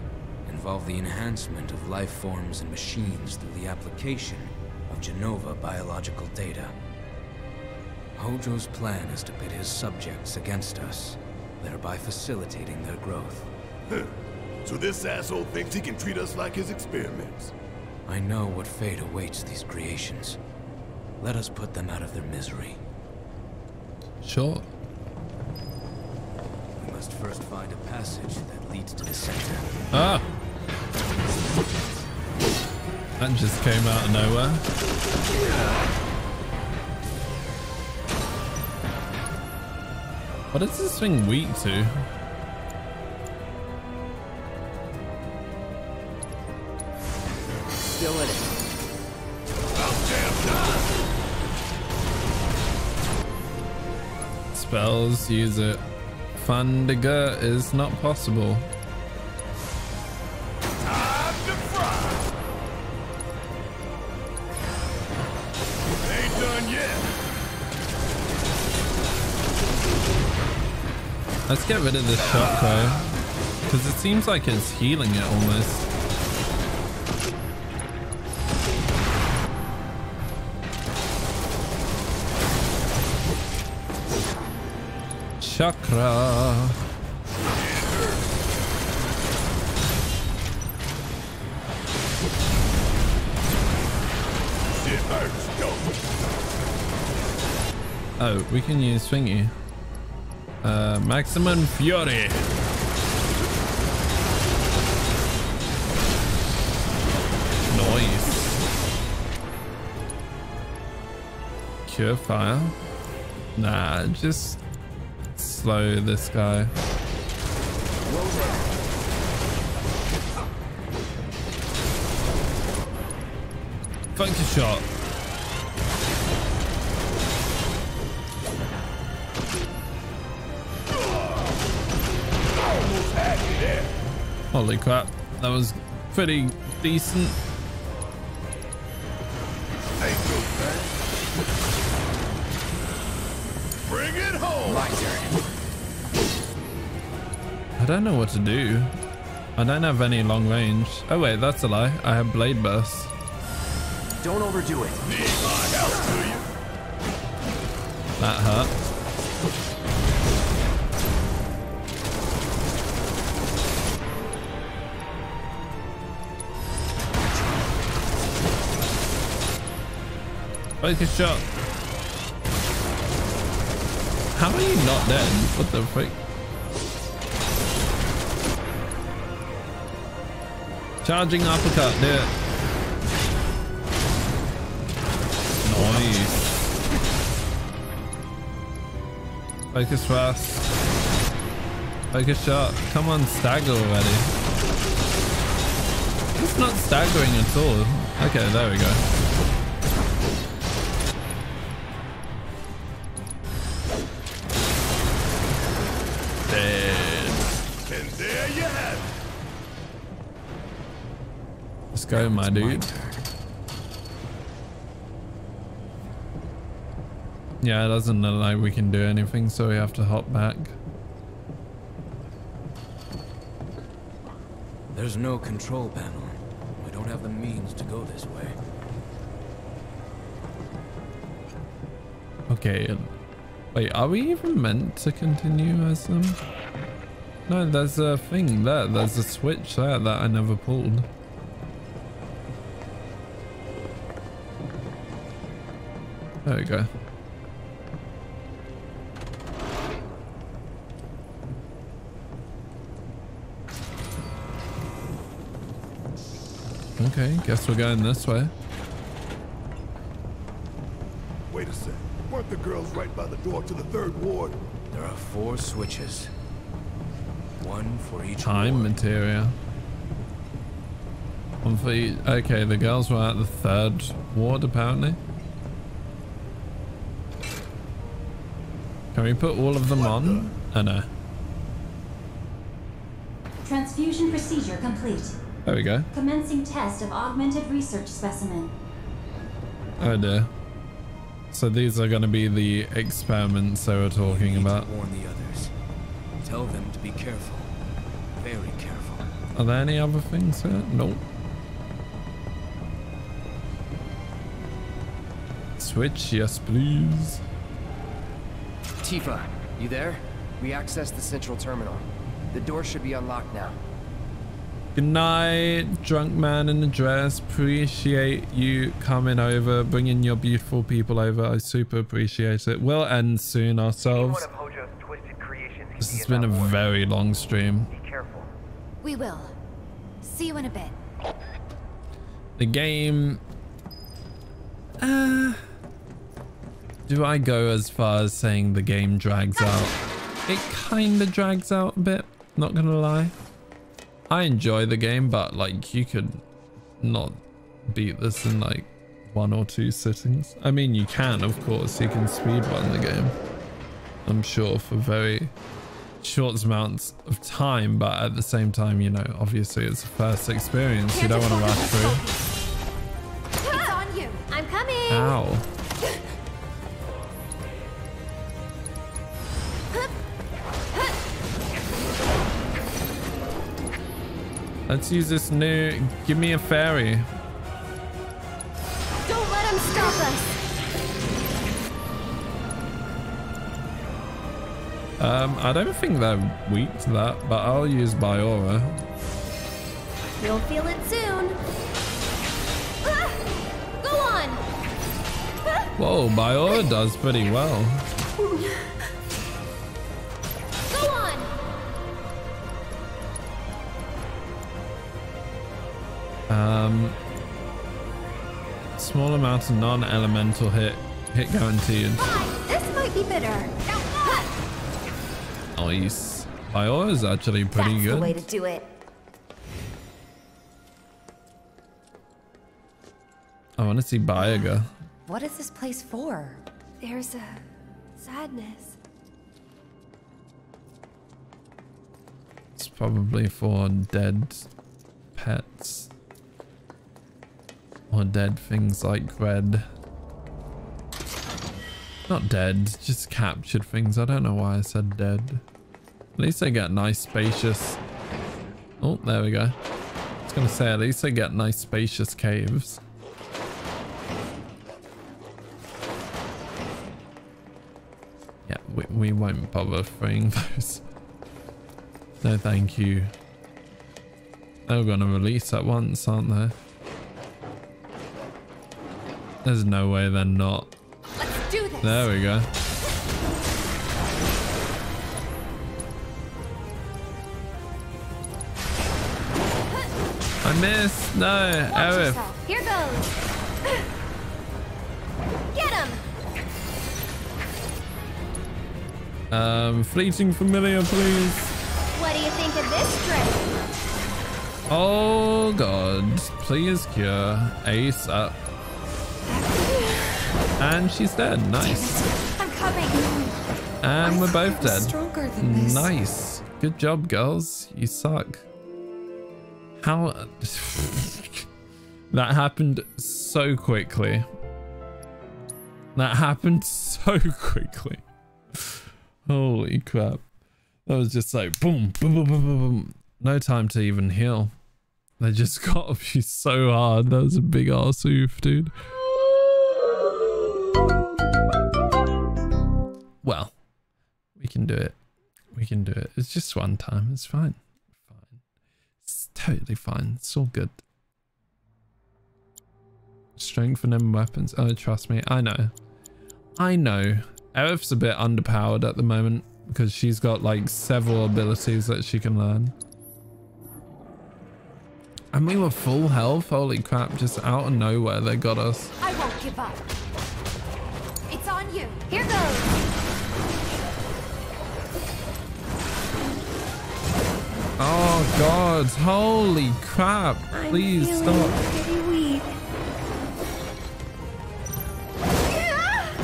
involve the enhancement of life forms and machines through the application of Jenova biological data. Hojo's plan is to pit his subjects against us, thereby facilitating their growth. Huh. So this asshole thinks he can treat us like his experiments. I know what fate awaits these creations. Let us put them out of their misery. Sure. We must first find a passage that leads to the center. Ah! That just came out of nowhere. What is this thing weak to? Still in it. Spells, use it. Thundaga is not possible. Let's get rid of this shockwave. Because it seems like it's healing it almost. Chakra. Oh, we can use thingy. Maximum fury. Nice. Cure fire. Nah, just slow this guy. Focus shot. Holy crap. That was pretty decent. Ain't. Bring it home. My turn. I don't know what to do. I don't have any long range. Oh wait, that's a lie. I have blade burst. Don't overdo it. Need my help, do you? That hurt. Focus shot. How are you not dead? What the frick? Charging uppercut, do it. Nice. Focus fast. Focus shot. Come on, stagger already. It's not staggering at all. Okay, there we go. Let's go, my dude. Yeah, it doesn't look like we can do anything, so we have to hop back. There's no control panel. We don't have the means to go this way. Okay. Wait, are we even meant to continue as them? No, there's a thing there. There's a switch there that I never pulled. There we go. Okay, guess we're going this way. Wait a sec. Weren't the girls right by the door to the third ward? There are four switches. One for each Time ward. material. One for each. Okay, the girls were at the third ward apparently. Can we put all of them on? Oh no. Transfusion procedure complete. There we go. Commencing test of augmented research specimen. Oh dear. So these are going to be the experiments they were talking about. Warn the others. Tell them to be careful. Very careful. Are there any other things here? Nope. Switch, yes please. Tifa, you there? We accessed the central terminal. The door should be unlocked now. Good night, drunk man in the dress. Appreciate you coming over, bringing your beautiful people over. I super appreciate it. We'll end soon ourselves. This has been a very long stream. Be careful. We will. See you in a bit. The game... Uh, do I go as far as saying the game drags out? It kind of drags out a bit, not gonna lie. I enjoy the game, but like you could not beat this in like one or two sittings. I mean, you can, of course, you can speedrun the game. I'm sure for very short amounts of time, but at the same time, you know, obviously it's a first experience. You don't want to rush through. It's on you. I'm coming. Ow. Let's use this new... Give me a fairy. Don't let him stop us. Um, I don't think they're weak to that, but I'll use Biora. You'll feel it soon. Ah! Go on. Whoa, Biora does pretty well. Um, small amount of non-elemental hit, hit guaranteed. This might be better. Nice. Biora is actually pretty That's good. the way to do it. I want to see Bioga. What is this place for? There's a sadness. It's probably for dead pets. Or dead things like Red. Not dead, just captured things. I don't know why I said dead. At least they get nice spacious... Oh, there we go. I was going to say, at least they get nice spacious caves. Yeah, we, we won't bother freeing those. No, thank you. They're going to release at once, aren't they? There's no way they're not. Let's do this. There we go. I missed. No, Watch Aerith. yourself. Here goes. Get him. Um, fleeting familiar, please. What do you think of this trick? Oh god, please cure Ace up. And she's dead. Nice. I'm coming. And we're both dead. stronger than this. Nice. Good job, girls. You suck. How... that happened so quickly. That happened so quickly. Holy crap. That was just like boom, boom, boom, boom, boom, boom. No time to even heal. They just got off you so hard. That was a big ass oof, dude. Well, we can do it. We can do it. It's just one time. It's fine. Fine. It's totally fine. It's all good. Strength then weapons. Oh, trust me. I know. I know. Aerith's a bit underpowered at the moment because she's got like several abilities that she can learn. And we were full health. Holy crap, just out of nowhere they got us. I won't give up. It's on you. Here goes. Oh god, holy crap. Please stop.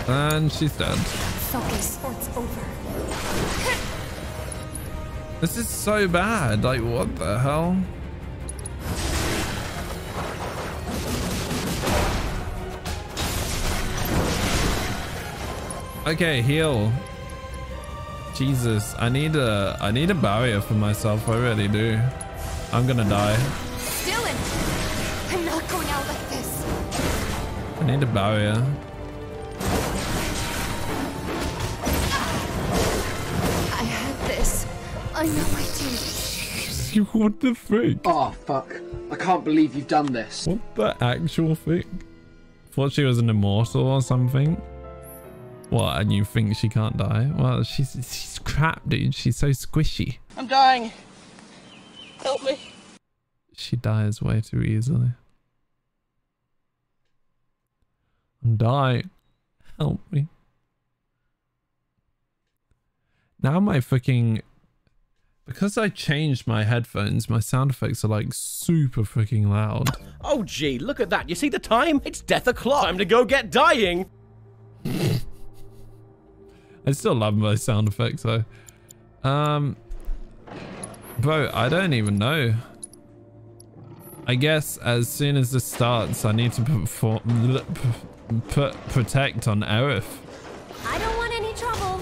And she's dead. Focus or it's over. This is so bad. Like, what the hell? Okay, heal. Jesus, I need a I need a barrier for myself. I really do. I'm gonna die. Dylan! I'm not going out like this. I need a barrier. I had this. I know I did. What the frick? Oh, ah, fuck. I can't believe you've done this. What the actual frick? Thought she was an immortal or something. What, and you think she can't die? Well, she's, she's crap, dude. She's so squishy. I'm dying. Help me. She dies way too easily. I'm dying. Help me. Now my freaking... Because I changed my headphones, my sound effects are like super freaking loud. Oh gee, look at that. You see the time? It's death o'clock. Time to go get dying. I still love my sound effects though. Um, bro, I don't even know. I guess as soon as this starts, I need to put, put protect on Aerith. I don't want any trouble.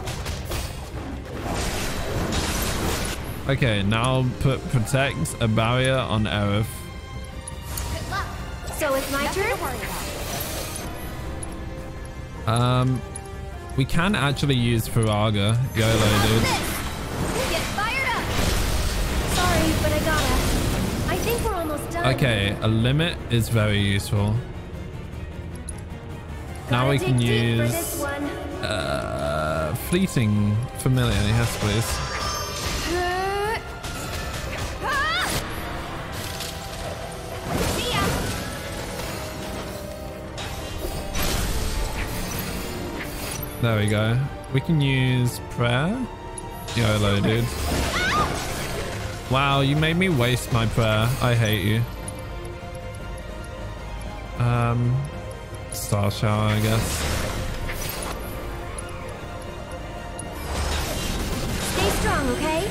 Okay, now put protect a barrier on Aerith. So it's my turn? Um, we can actually use Firaga. YOLO, dude. Get fired up! Sorry, but I gotta. I think we're almost done. Okay, a limit is very useful. Now we can use uh, fleeting familiar. Yes, please. There we go. We can use prayer. YOLO, dude. Wow, you made me waste my prayer. I hate you. Um, star shower, I guess. Stay strong, okay?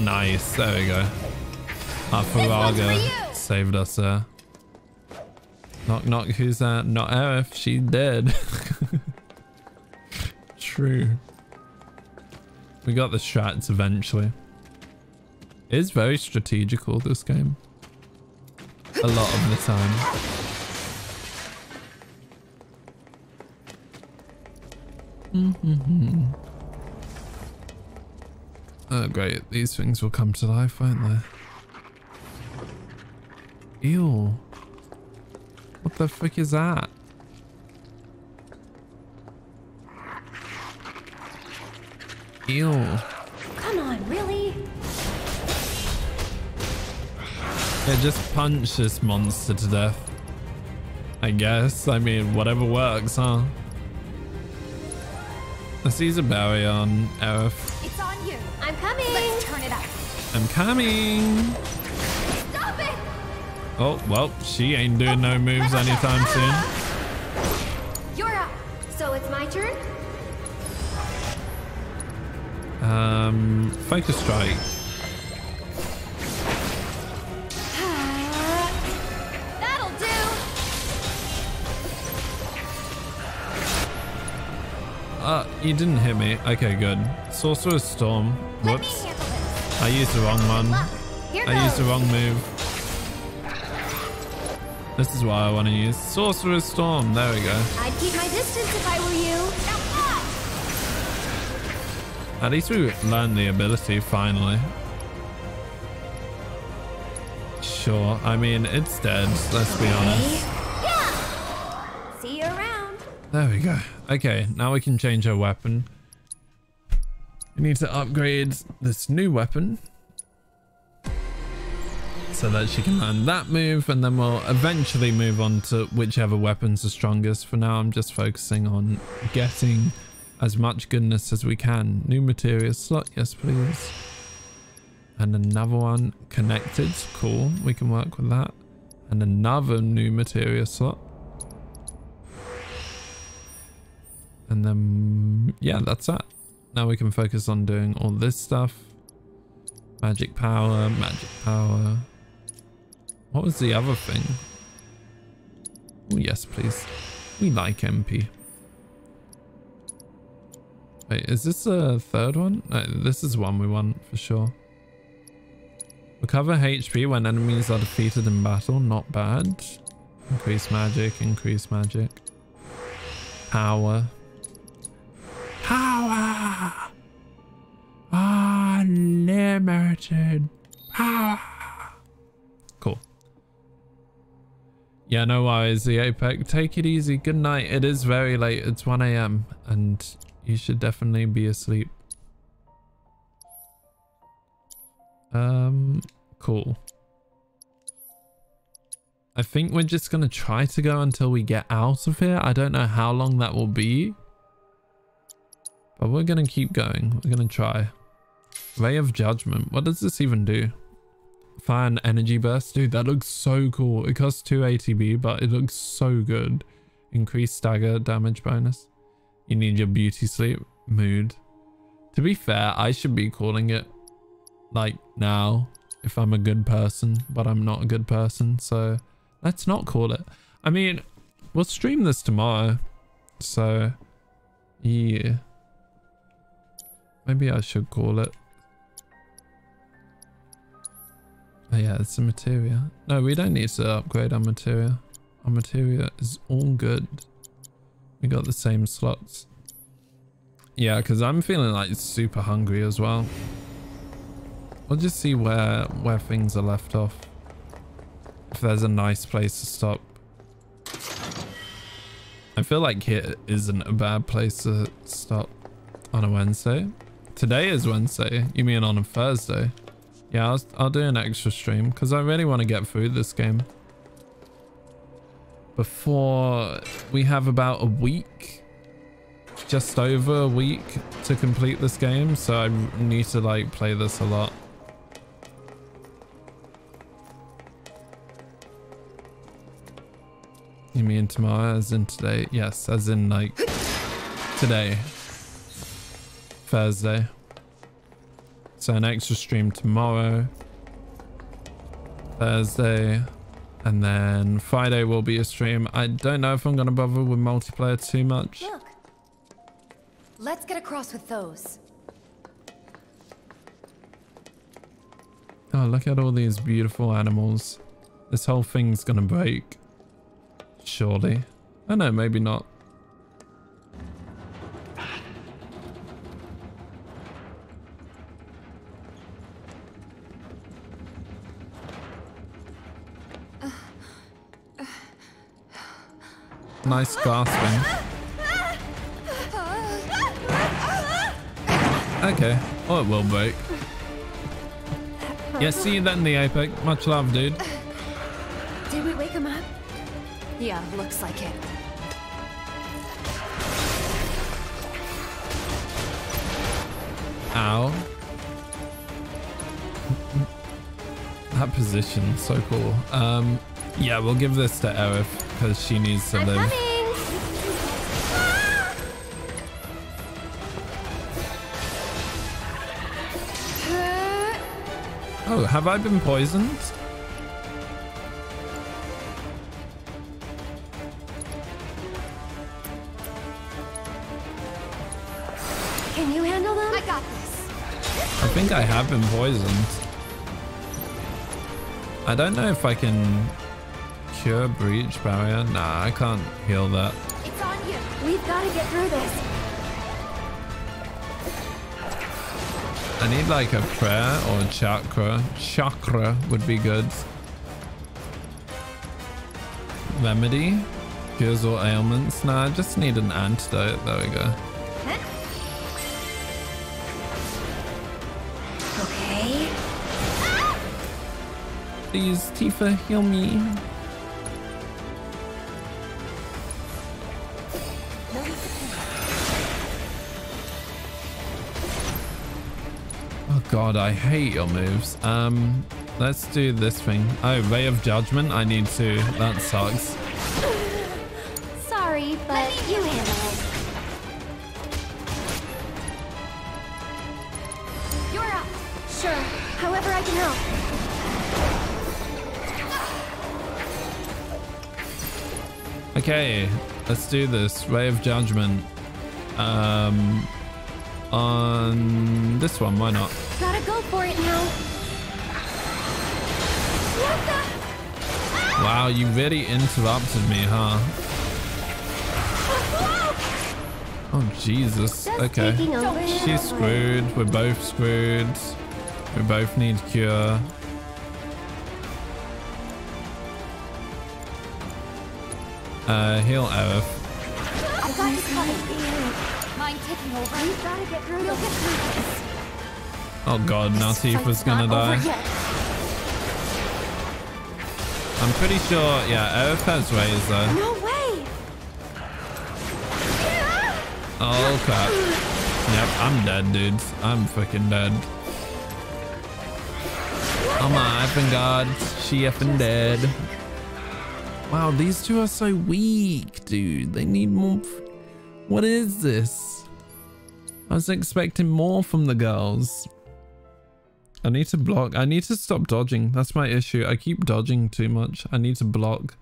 Nice. There we go. Our Firaga saved us there. Knock, knock. Who's that? Not Aerith. She's dead. True. We got the strats eventually. It is very strategical, this game. A lot of the time. oh great, these things will come to life, won't they? Ew. What the frick is that? Ew. Come on, really? Yeah, just punch this monster to death. I guess. I mean, whatever works, huh? Let's use a barrier on Aerith. It's on you. I'm coming. Let's turn it up. I'm coming. Stop it! Oh, well, she ain't doing no oh, moves anytime soon. Ah! You're up. So it's my turn? Um, focus strike. That'll do. Uh, you didn't hit me. Okay, good. Sorcerous Storm. Whoops. I used the wrong one. I used the wrong move. This is why I want to use. Sorcerous Storm. There we go. I'd keep my distance if I were you. At least we learned the ability finally. Sure. I mean, it's dead. Let's be honest. Yeah. See you around. There we go. Okay, now we can change our weapon. We need to upgrade this new weapon. so that she can learn that move and then we'll eventually move on to whichever weapons are strongest. For now, I'm just focusing on getting as much goodness as we can. New materia slot, yes please. And another one connected, cool, we can work with that. And another new materia slot. And then, yeah, that's that. Now we can focus on doing all this stuff. Magic power, magic power. What was the other thing? Oh, yes, please. We like MP. Wait, is this a third one? No, this is one we want for sure. Recover HP when enemies are defeated in battle. Not bad. Increase magic, increase magic. Power. Power! Unlimited power. Cool. Yeah, no worries, the Apex. Take it easy. Good night. It is very late. It's 1 a.m. and you should definitely be asleep. Um, cool. I think we're just going to try to go until we get out of here. I don't know how long that will be. But we're going to keep going. We're going to try. Ray of Judgment. What does this even do? Fire and energy burst. Dude, that looks so cool. It costs 2 ATB, but it looks so good. Increased stagger damage bonus. You need your beauty sleep. Mood. To be fair, I should be calling it like now if I'm a good person, but I'm not a good person. So let's not call it. I mean, we'll stream this tomorrow. So yeah. Maybe I should call it. Oh yeah, it's a materia. No, we don't need to upgrade our materia. Our materia is all good. We got the same slots. Yeah, because I'm feeling like super hungry as well. We'll just see where where things are left off. If there's a nice place to stop. I feel like here isn't a bad place to stop on a Wednesday. Today is Wednesday. You mean on a Thursday? Yeah, I'll, I'll do an extra stream because I really want to get through this game. Before we have about a week, just over a week to complete this game. So I need to like play this a lot. You mean tomorrow as in today? Yes, as in like today. Thursday. So an extra stream tomorrow. Thursday. And then Friday will be a stream. I don't know if I'm going to bother with multiplayer too much. Look. Let's get across with those. Oh, look at all these beautiful animals. This whole thing's going to break. Surely. Oh know, maybe not. Nice gasping. Okay. Oh, it will break. Yeah, see you then, the Apex. Much love, dude. Did we wake him up? Yeah, looks like it. Ow. That position, so cool. Um, yeah, we'll give this to Aerith because she needs to I'm live. coming. Ah! Oh, have I been poisoned? Can you handle them? I got this. I think I have been poisoned. I don't know if I can cure breach barrier. Nah, I can't heal that. It's on you. We've got to get through this. I need like a prayer or a chakra. Chakra would be good. Remedy. Cures all ailments. Nah, I just need an antidote. There we go. Okay. Please, Tifa, heal me. God, I hate your moves. Um, let's do this thing. Oh, Ray of Judgment. I need to. That sucks. Sorry, but you handle it. You're up. Sure. However I can help. Okay, let's do this. Ray of Judgment. Um, on this one, why not? Gotta go for it now. What the? Wow, you really interrupted me, huh? Oh, Jesus. Okay. She's screwed. We're both screwed. We both need cure. Uh, heal Aerith. Mind taking over? You gotta get through You'll get through this. Oh god, Tifa's Fight's gonna die. I'm pretty sure, yeah, Aerith has rays though. No way! Oh crap. Yep, I'm dead, dudes. I'm freaking dead. Oh my effing god. She effing dead. Wow, these two are so weak, dude. They need more. What is this? I was expecting more from the girls. I need to block. I need to stop dodging. That's my issue. I keep dodging too much. I need to block.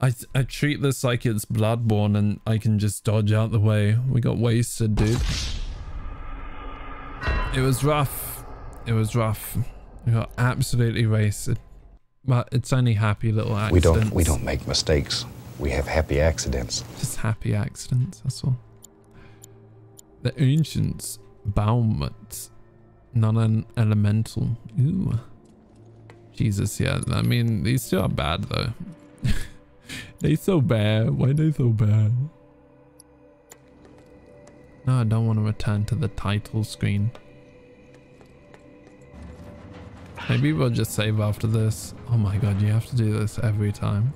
I, I treat this like it's Bloodborne and I can just dodge out the way. We got wasted, dude. It was rough. It was rough. We got absolutely wasted. But it's only happy little accidents. We don't we don't make mistakes. We have happy accidents. Just happy accidents, that's all. The ancients, Bahamut, non-elemental. Ooh. Jesus, yeah. I mean, these two are bad though. they so bad. Why they so bad? No, I don't want to return to the title screen. Maybe we'll just save after this. Oh my god, you have to do this every time.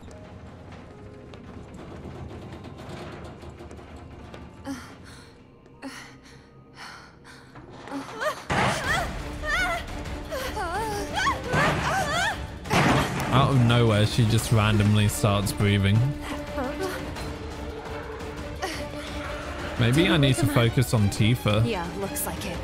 Out of nowhere, she just randomly starts breathing. Maybe I need to focus on Tifa. Yeah, looks like it.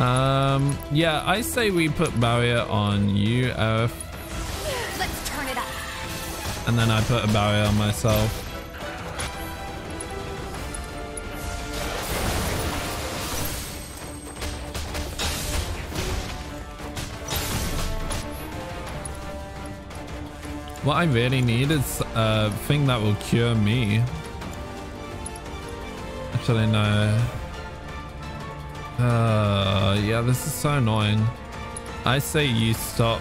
Um, yeah, I say we put barrier on you, Aerith, and then I put a barrier on myself. What I really need is a thing that will cure me. Actually, no. Uh, yeah, this is so annoying. I say you stop.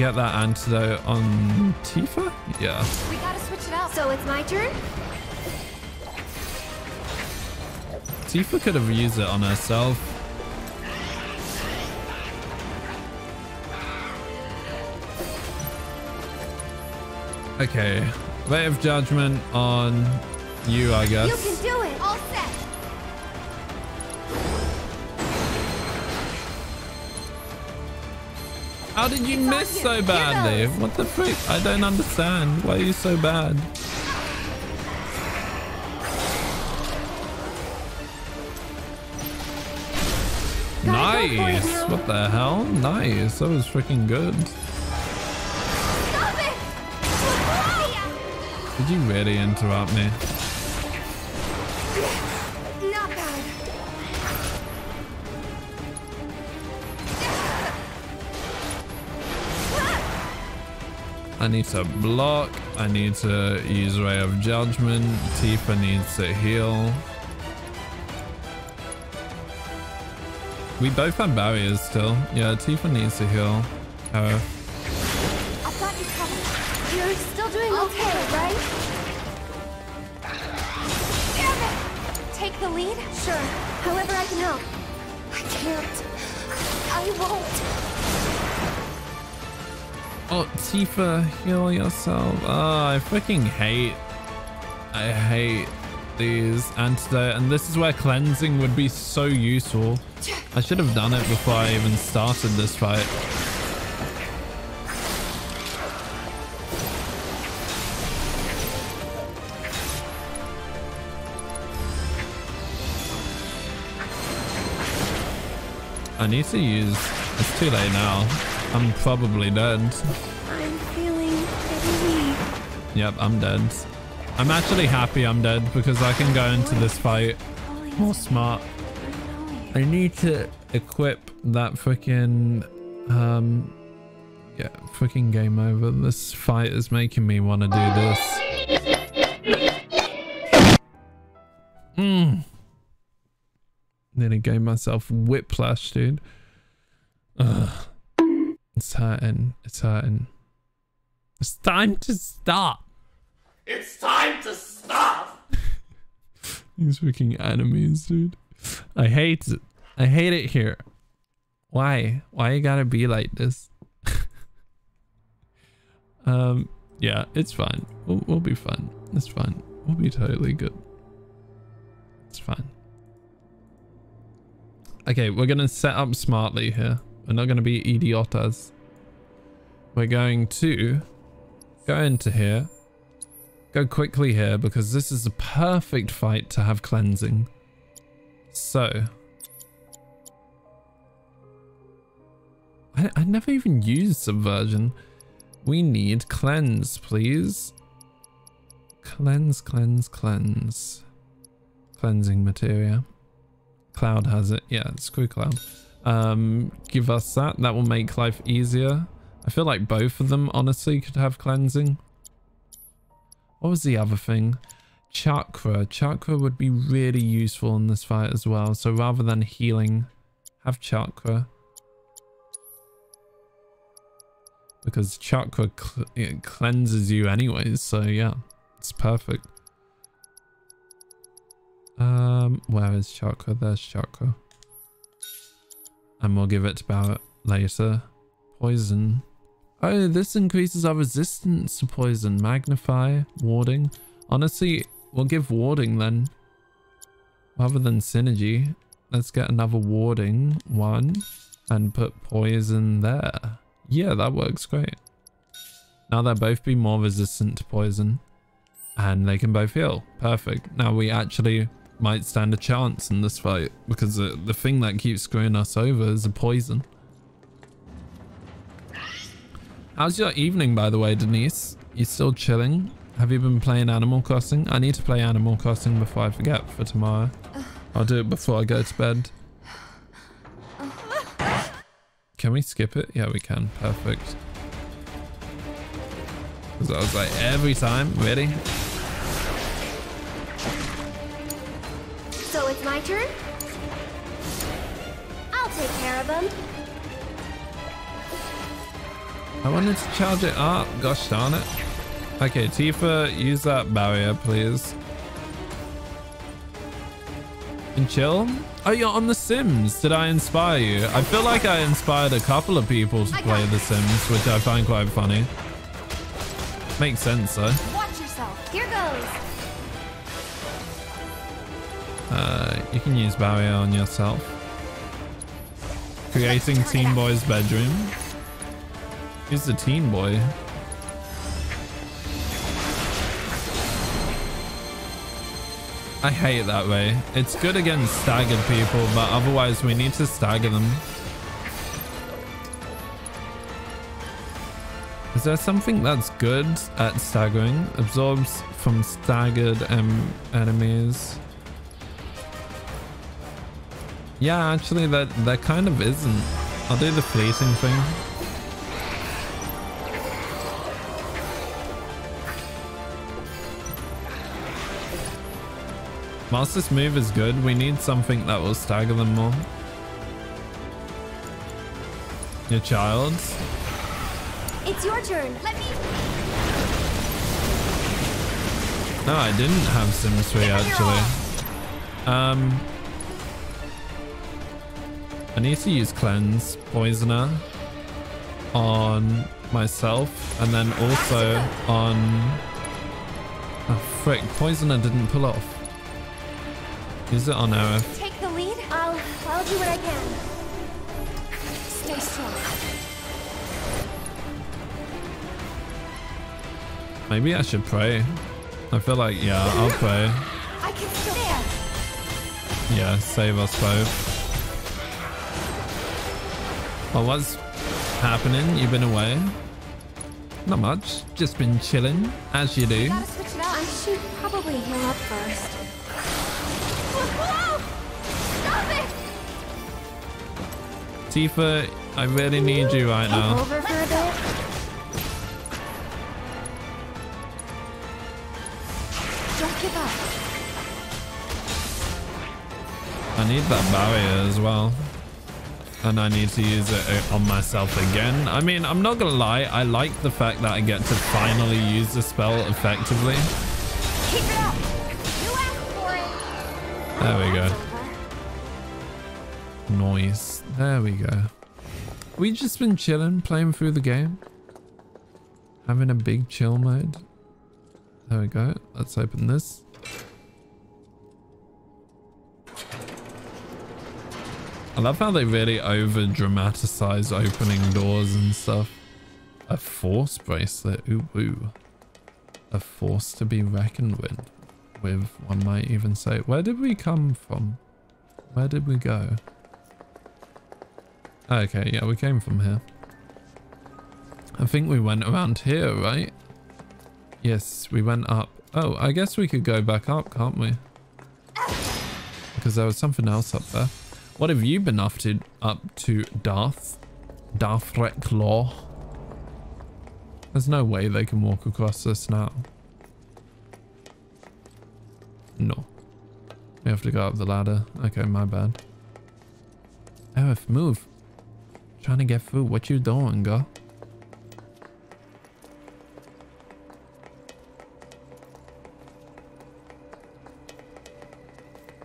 Get that antidote on Tifa? Yeah. We gotta switch it up. So it's my turn? Tifa could have used it on herself. Okay. Ray of Judgment on you, I guess. How did you miss so badly? What the frick? I don't understand. Why are you so bad? Nice. What the hell? Nice. That was freaking good. Did you really interrupt me? I need to block. I need to use Ray of Judgment. Tifa needs to heal. We both have barriers still. Yeah, Tifa needs to heal. Uh, I all doing okay, right? Damn it! Take the lead? Sure. However I can help. I can't. I won't. Oh, Tifa, heal yourself. Oh, I freaking hate. I hate these antidote, and this is where cleansing would be so useful. I should have done it before I even started this fight. I need to use... It's too late now. I'm probably dead. I'm feeling pretty weak. Yep, I'm dead. I'm actually happy I'm dead because I can go into this fight more smart. I need to equip that freaking... Um, yeah, freaking game over. This fight is making me want to do this. Hmm. Nearly gave myself whiplash, dude. Ugh. It's hurting. It's hurting. It's time to stop. It's time to stop! These freaking enemies, dude. I hate it. I hate it here. Why? Why you gotta be like this? um, yeah, it's fine. We'll, we'll be fine. It's fine. We'll be totally good. It's fine. Okay, we're gonna set up smartly here. We're not gonna be idiotas. We're going to go into here. Go quickly here because this is a perfect fight to have cleansing. So. I, I never even used subversion. We need cleanse, please. Cleanse, cleanse, cleanse. Cleansing materia. Cloud has it. Yeah, screw Cloud. Um, give us that. That will make life easier. I feel like both of them, honestly, could have cleansing. What was the other thing? Chakra. Chakra would be really useful in this fight as well. So rather than healing, have chakra. Because chakra cl cleanses you anyways. So yeah, it's perfect. Um, where is chakra? There's chakra. And we'll give it Barret later. Poison. Oh, this increases our resistance to poison. Magnify, warding. Honestly, we'll give warding then. Rather than synergy. Let's get another warding one and put poison there. Yeah, that works great. Now they'll both be more resistant to poison. And they can both heal. Perfect. Now we actually might stand a chance in this fight because the, the thing that keeps screwing us over is the poison. How's your evening, by the way, Denise? You still chilling? Have you been playing Animal Crossing? I need to play Animal Crossing before I forget for tomorrow. I'll do it before I go to bed. Can we skip it? Yeah, we can. Perfect. Because I was like, every time, ready? My turn? I'll take care of them. I wanted to charge it up. Gosh darn it. Okay, Tifa, use that barrier, please. And chill. Oh, you're on The Sims. Did I inspire you? I feel like I inspired a couple of people to play The Sims, which I find quite funny. Makes sense, though. Watch yourself. Here goes. Uh, you can use barrier on yourself. Creating Teen Boy's bedroom. Who's the teen boy? I hate that way. It's good against staggered people, but otherwise we need to stagger them. Is there something that's good at staggering? Absorbs from staggered um, enemies. Yeah, actually that, that kind of isn't. I'll do the fleeting thing. Whilst this move is good, we need something that will stagger them more. Your child? It's your turn. Let me. No, I didn't have Sims 3 actually. Um, I need to use Cleanse Poisona on myself and then also on... Oh frick, Poisona didn't pull off. Use it on Aerith. Take the lead. I'll, I'll do what I can. Stay strong. Maybe I should pray. I feel like, yeah, I'll pray. I can still. Yeah, save us both. Well, what's happening? You've been away? Not much. Just been chilling, as you do. Gotta switch it up. I should probably heal up first. Whoa! Stop it! Tifa, I really need you right now. Over for a bit. Don't give up. I need that barrier as well. And I need to use it on myself again. I mean, I'm not gonna lie, I like the fact that I get to finally use the spell effectively. Keep it up. You asked for it. There we go. Noise. There we go. We just been chilling, playing through the game. Having a big chill mode. There we go. Let's open this. I love how they really over dramatize opening doors and stuff. A force bracelet. Ooh, ooh. A force to be reckoned with. With, one might even say. Where did we come from? Where did we go? Okay, yeah, we came from here. I think we went around here, right? Yes, we went up. Oh, I guess we could go back up, can't we? Because there was something else up there. What have you been up to, up to Darth? Darth Law? There's no way they can walk across this now. No. We have to go up the ladder. Okay, my bad. Aerith, move. Trying to get through. What you doing, girl?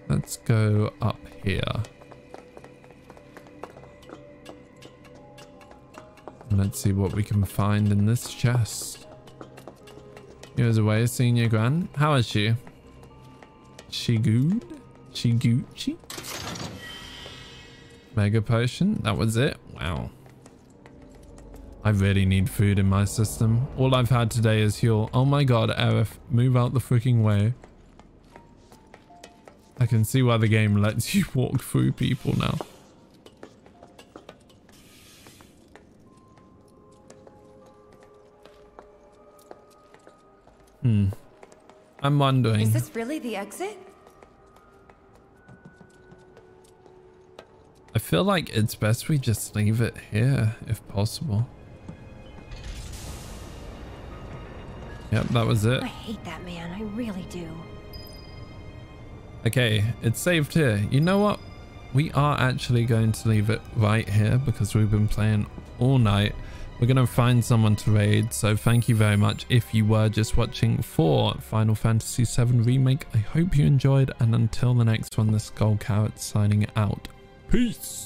Let's go up here. Let's see what we can find in this chest. Here's away, senior gran. How is she? She good? She Gucci? Mega potion? That was it? Wow. I really need food in my system. All I've had today is heal. Oh my god, Aerith, move out the freaking way. I can see why the game lets you walk through people now. Hmm. I'm wondering. Is this really the exit? I feel like it's best we just leave it here, if possible. Yep, that was it. I hate that man. I really do. Okay, it's saved here. You know what? We are actually going to leave it right here because we've been playing all night. We're going to find someone to raid, so thank you very much if you were just watching for Final Fantasy VII Remake. I hope you enjoyed, and until the next one, the GoldKarat signing out. Peace!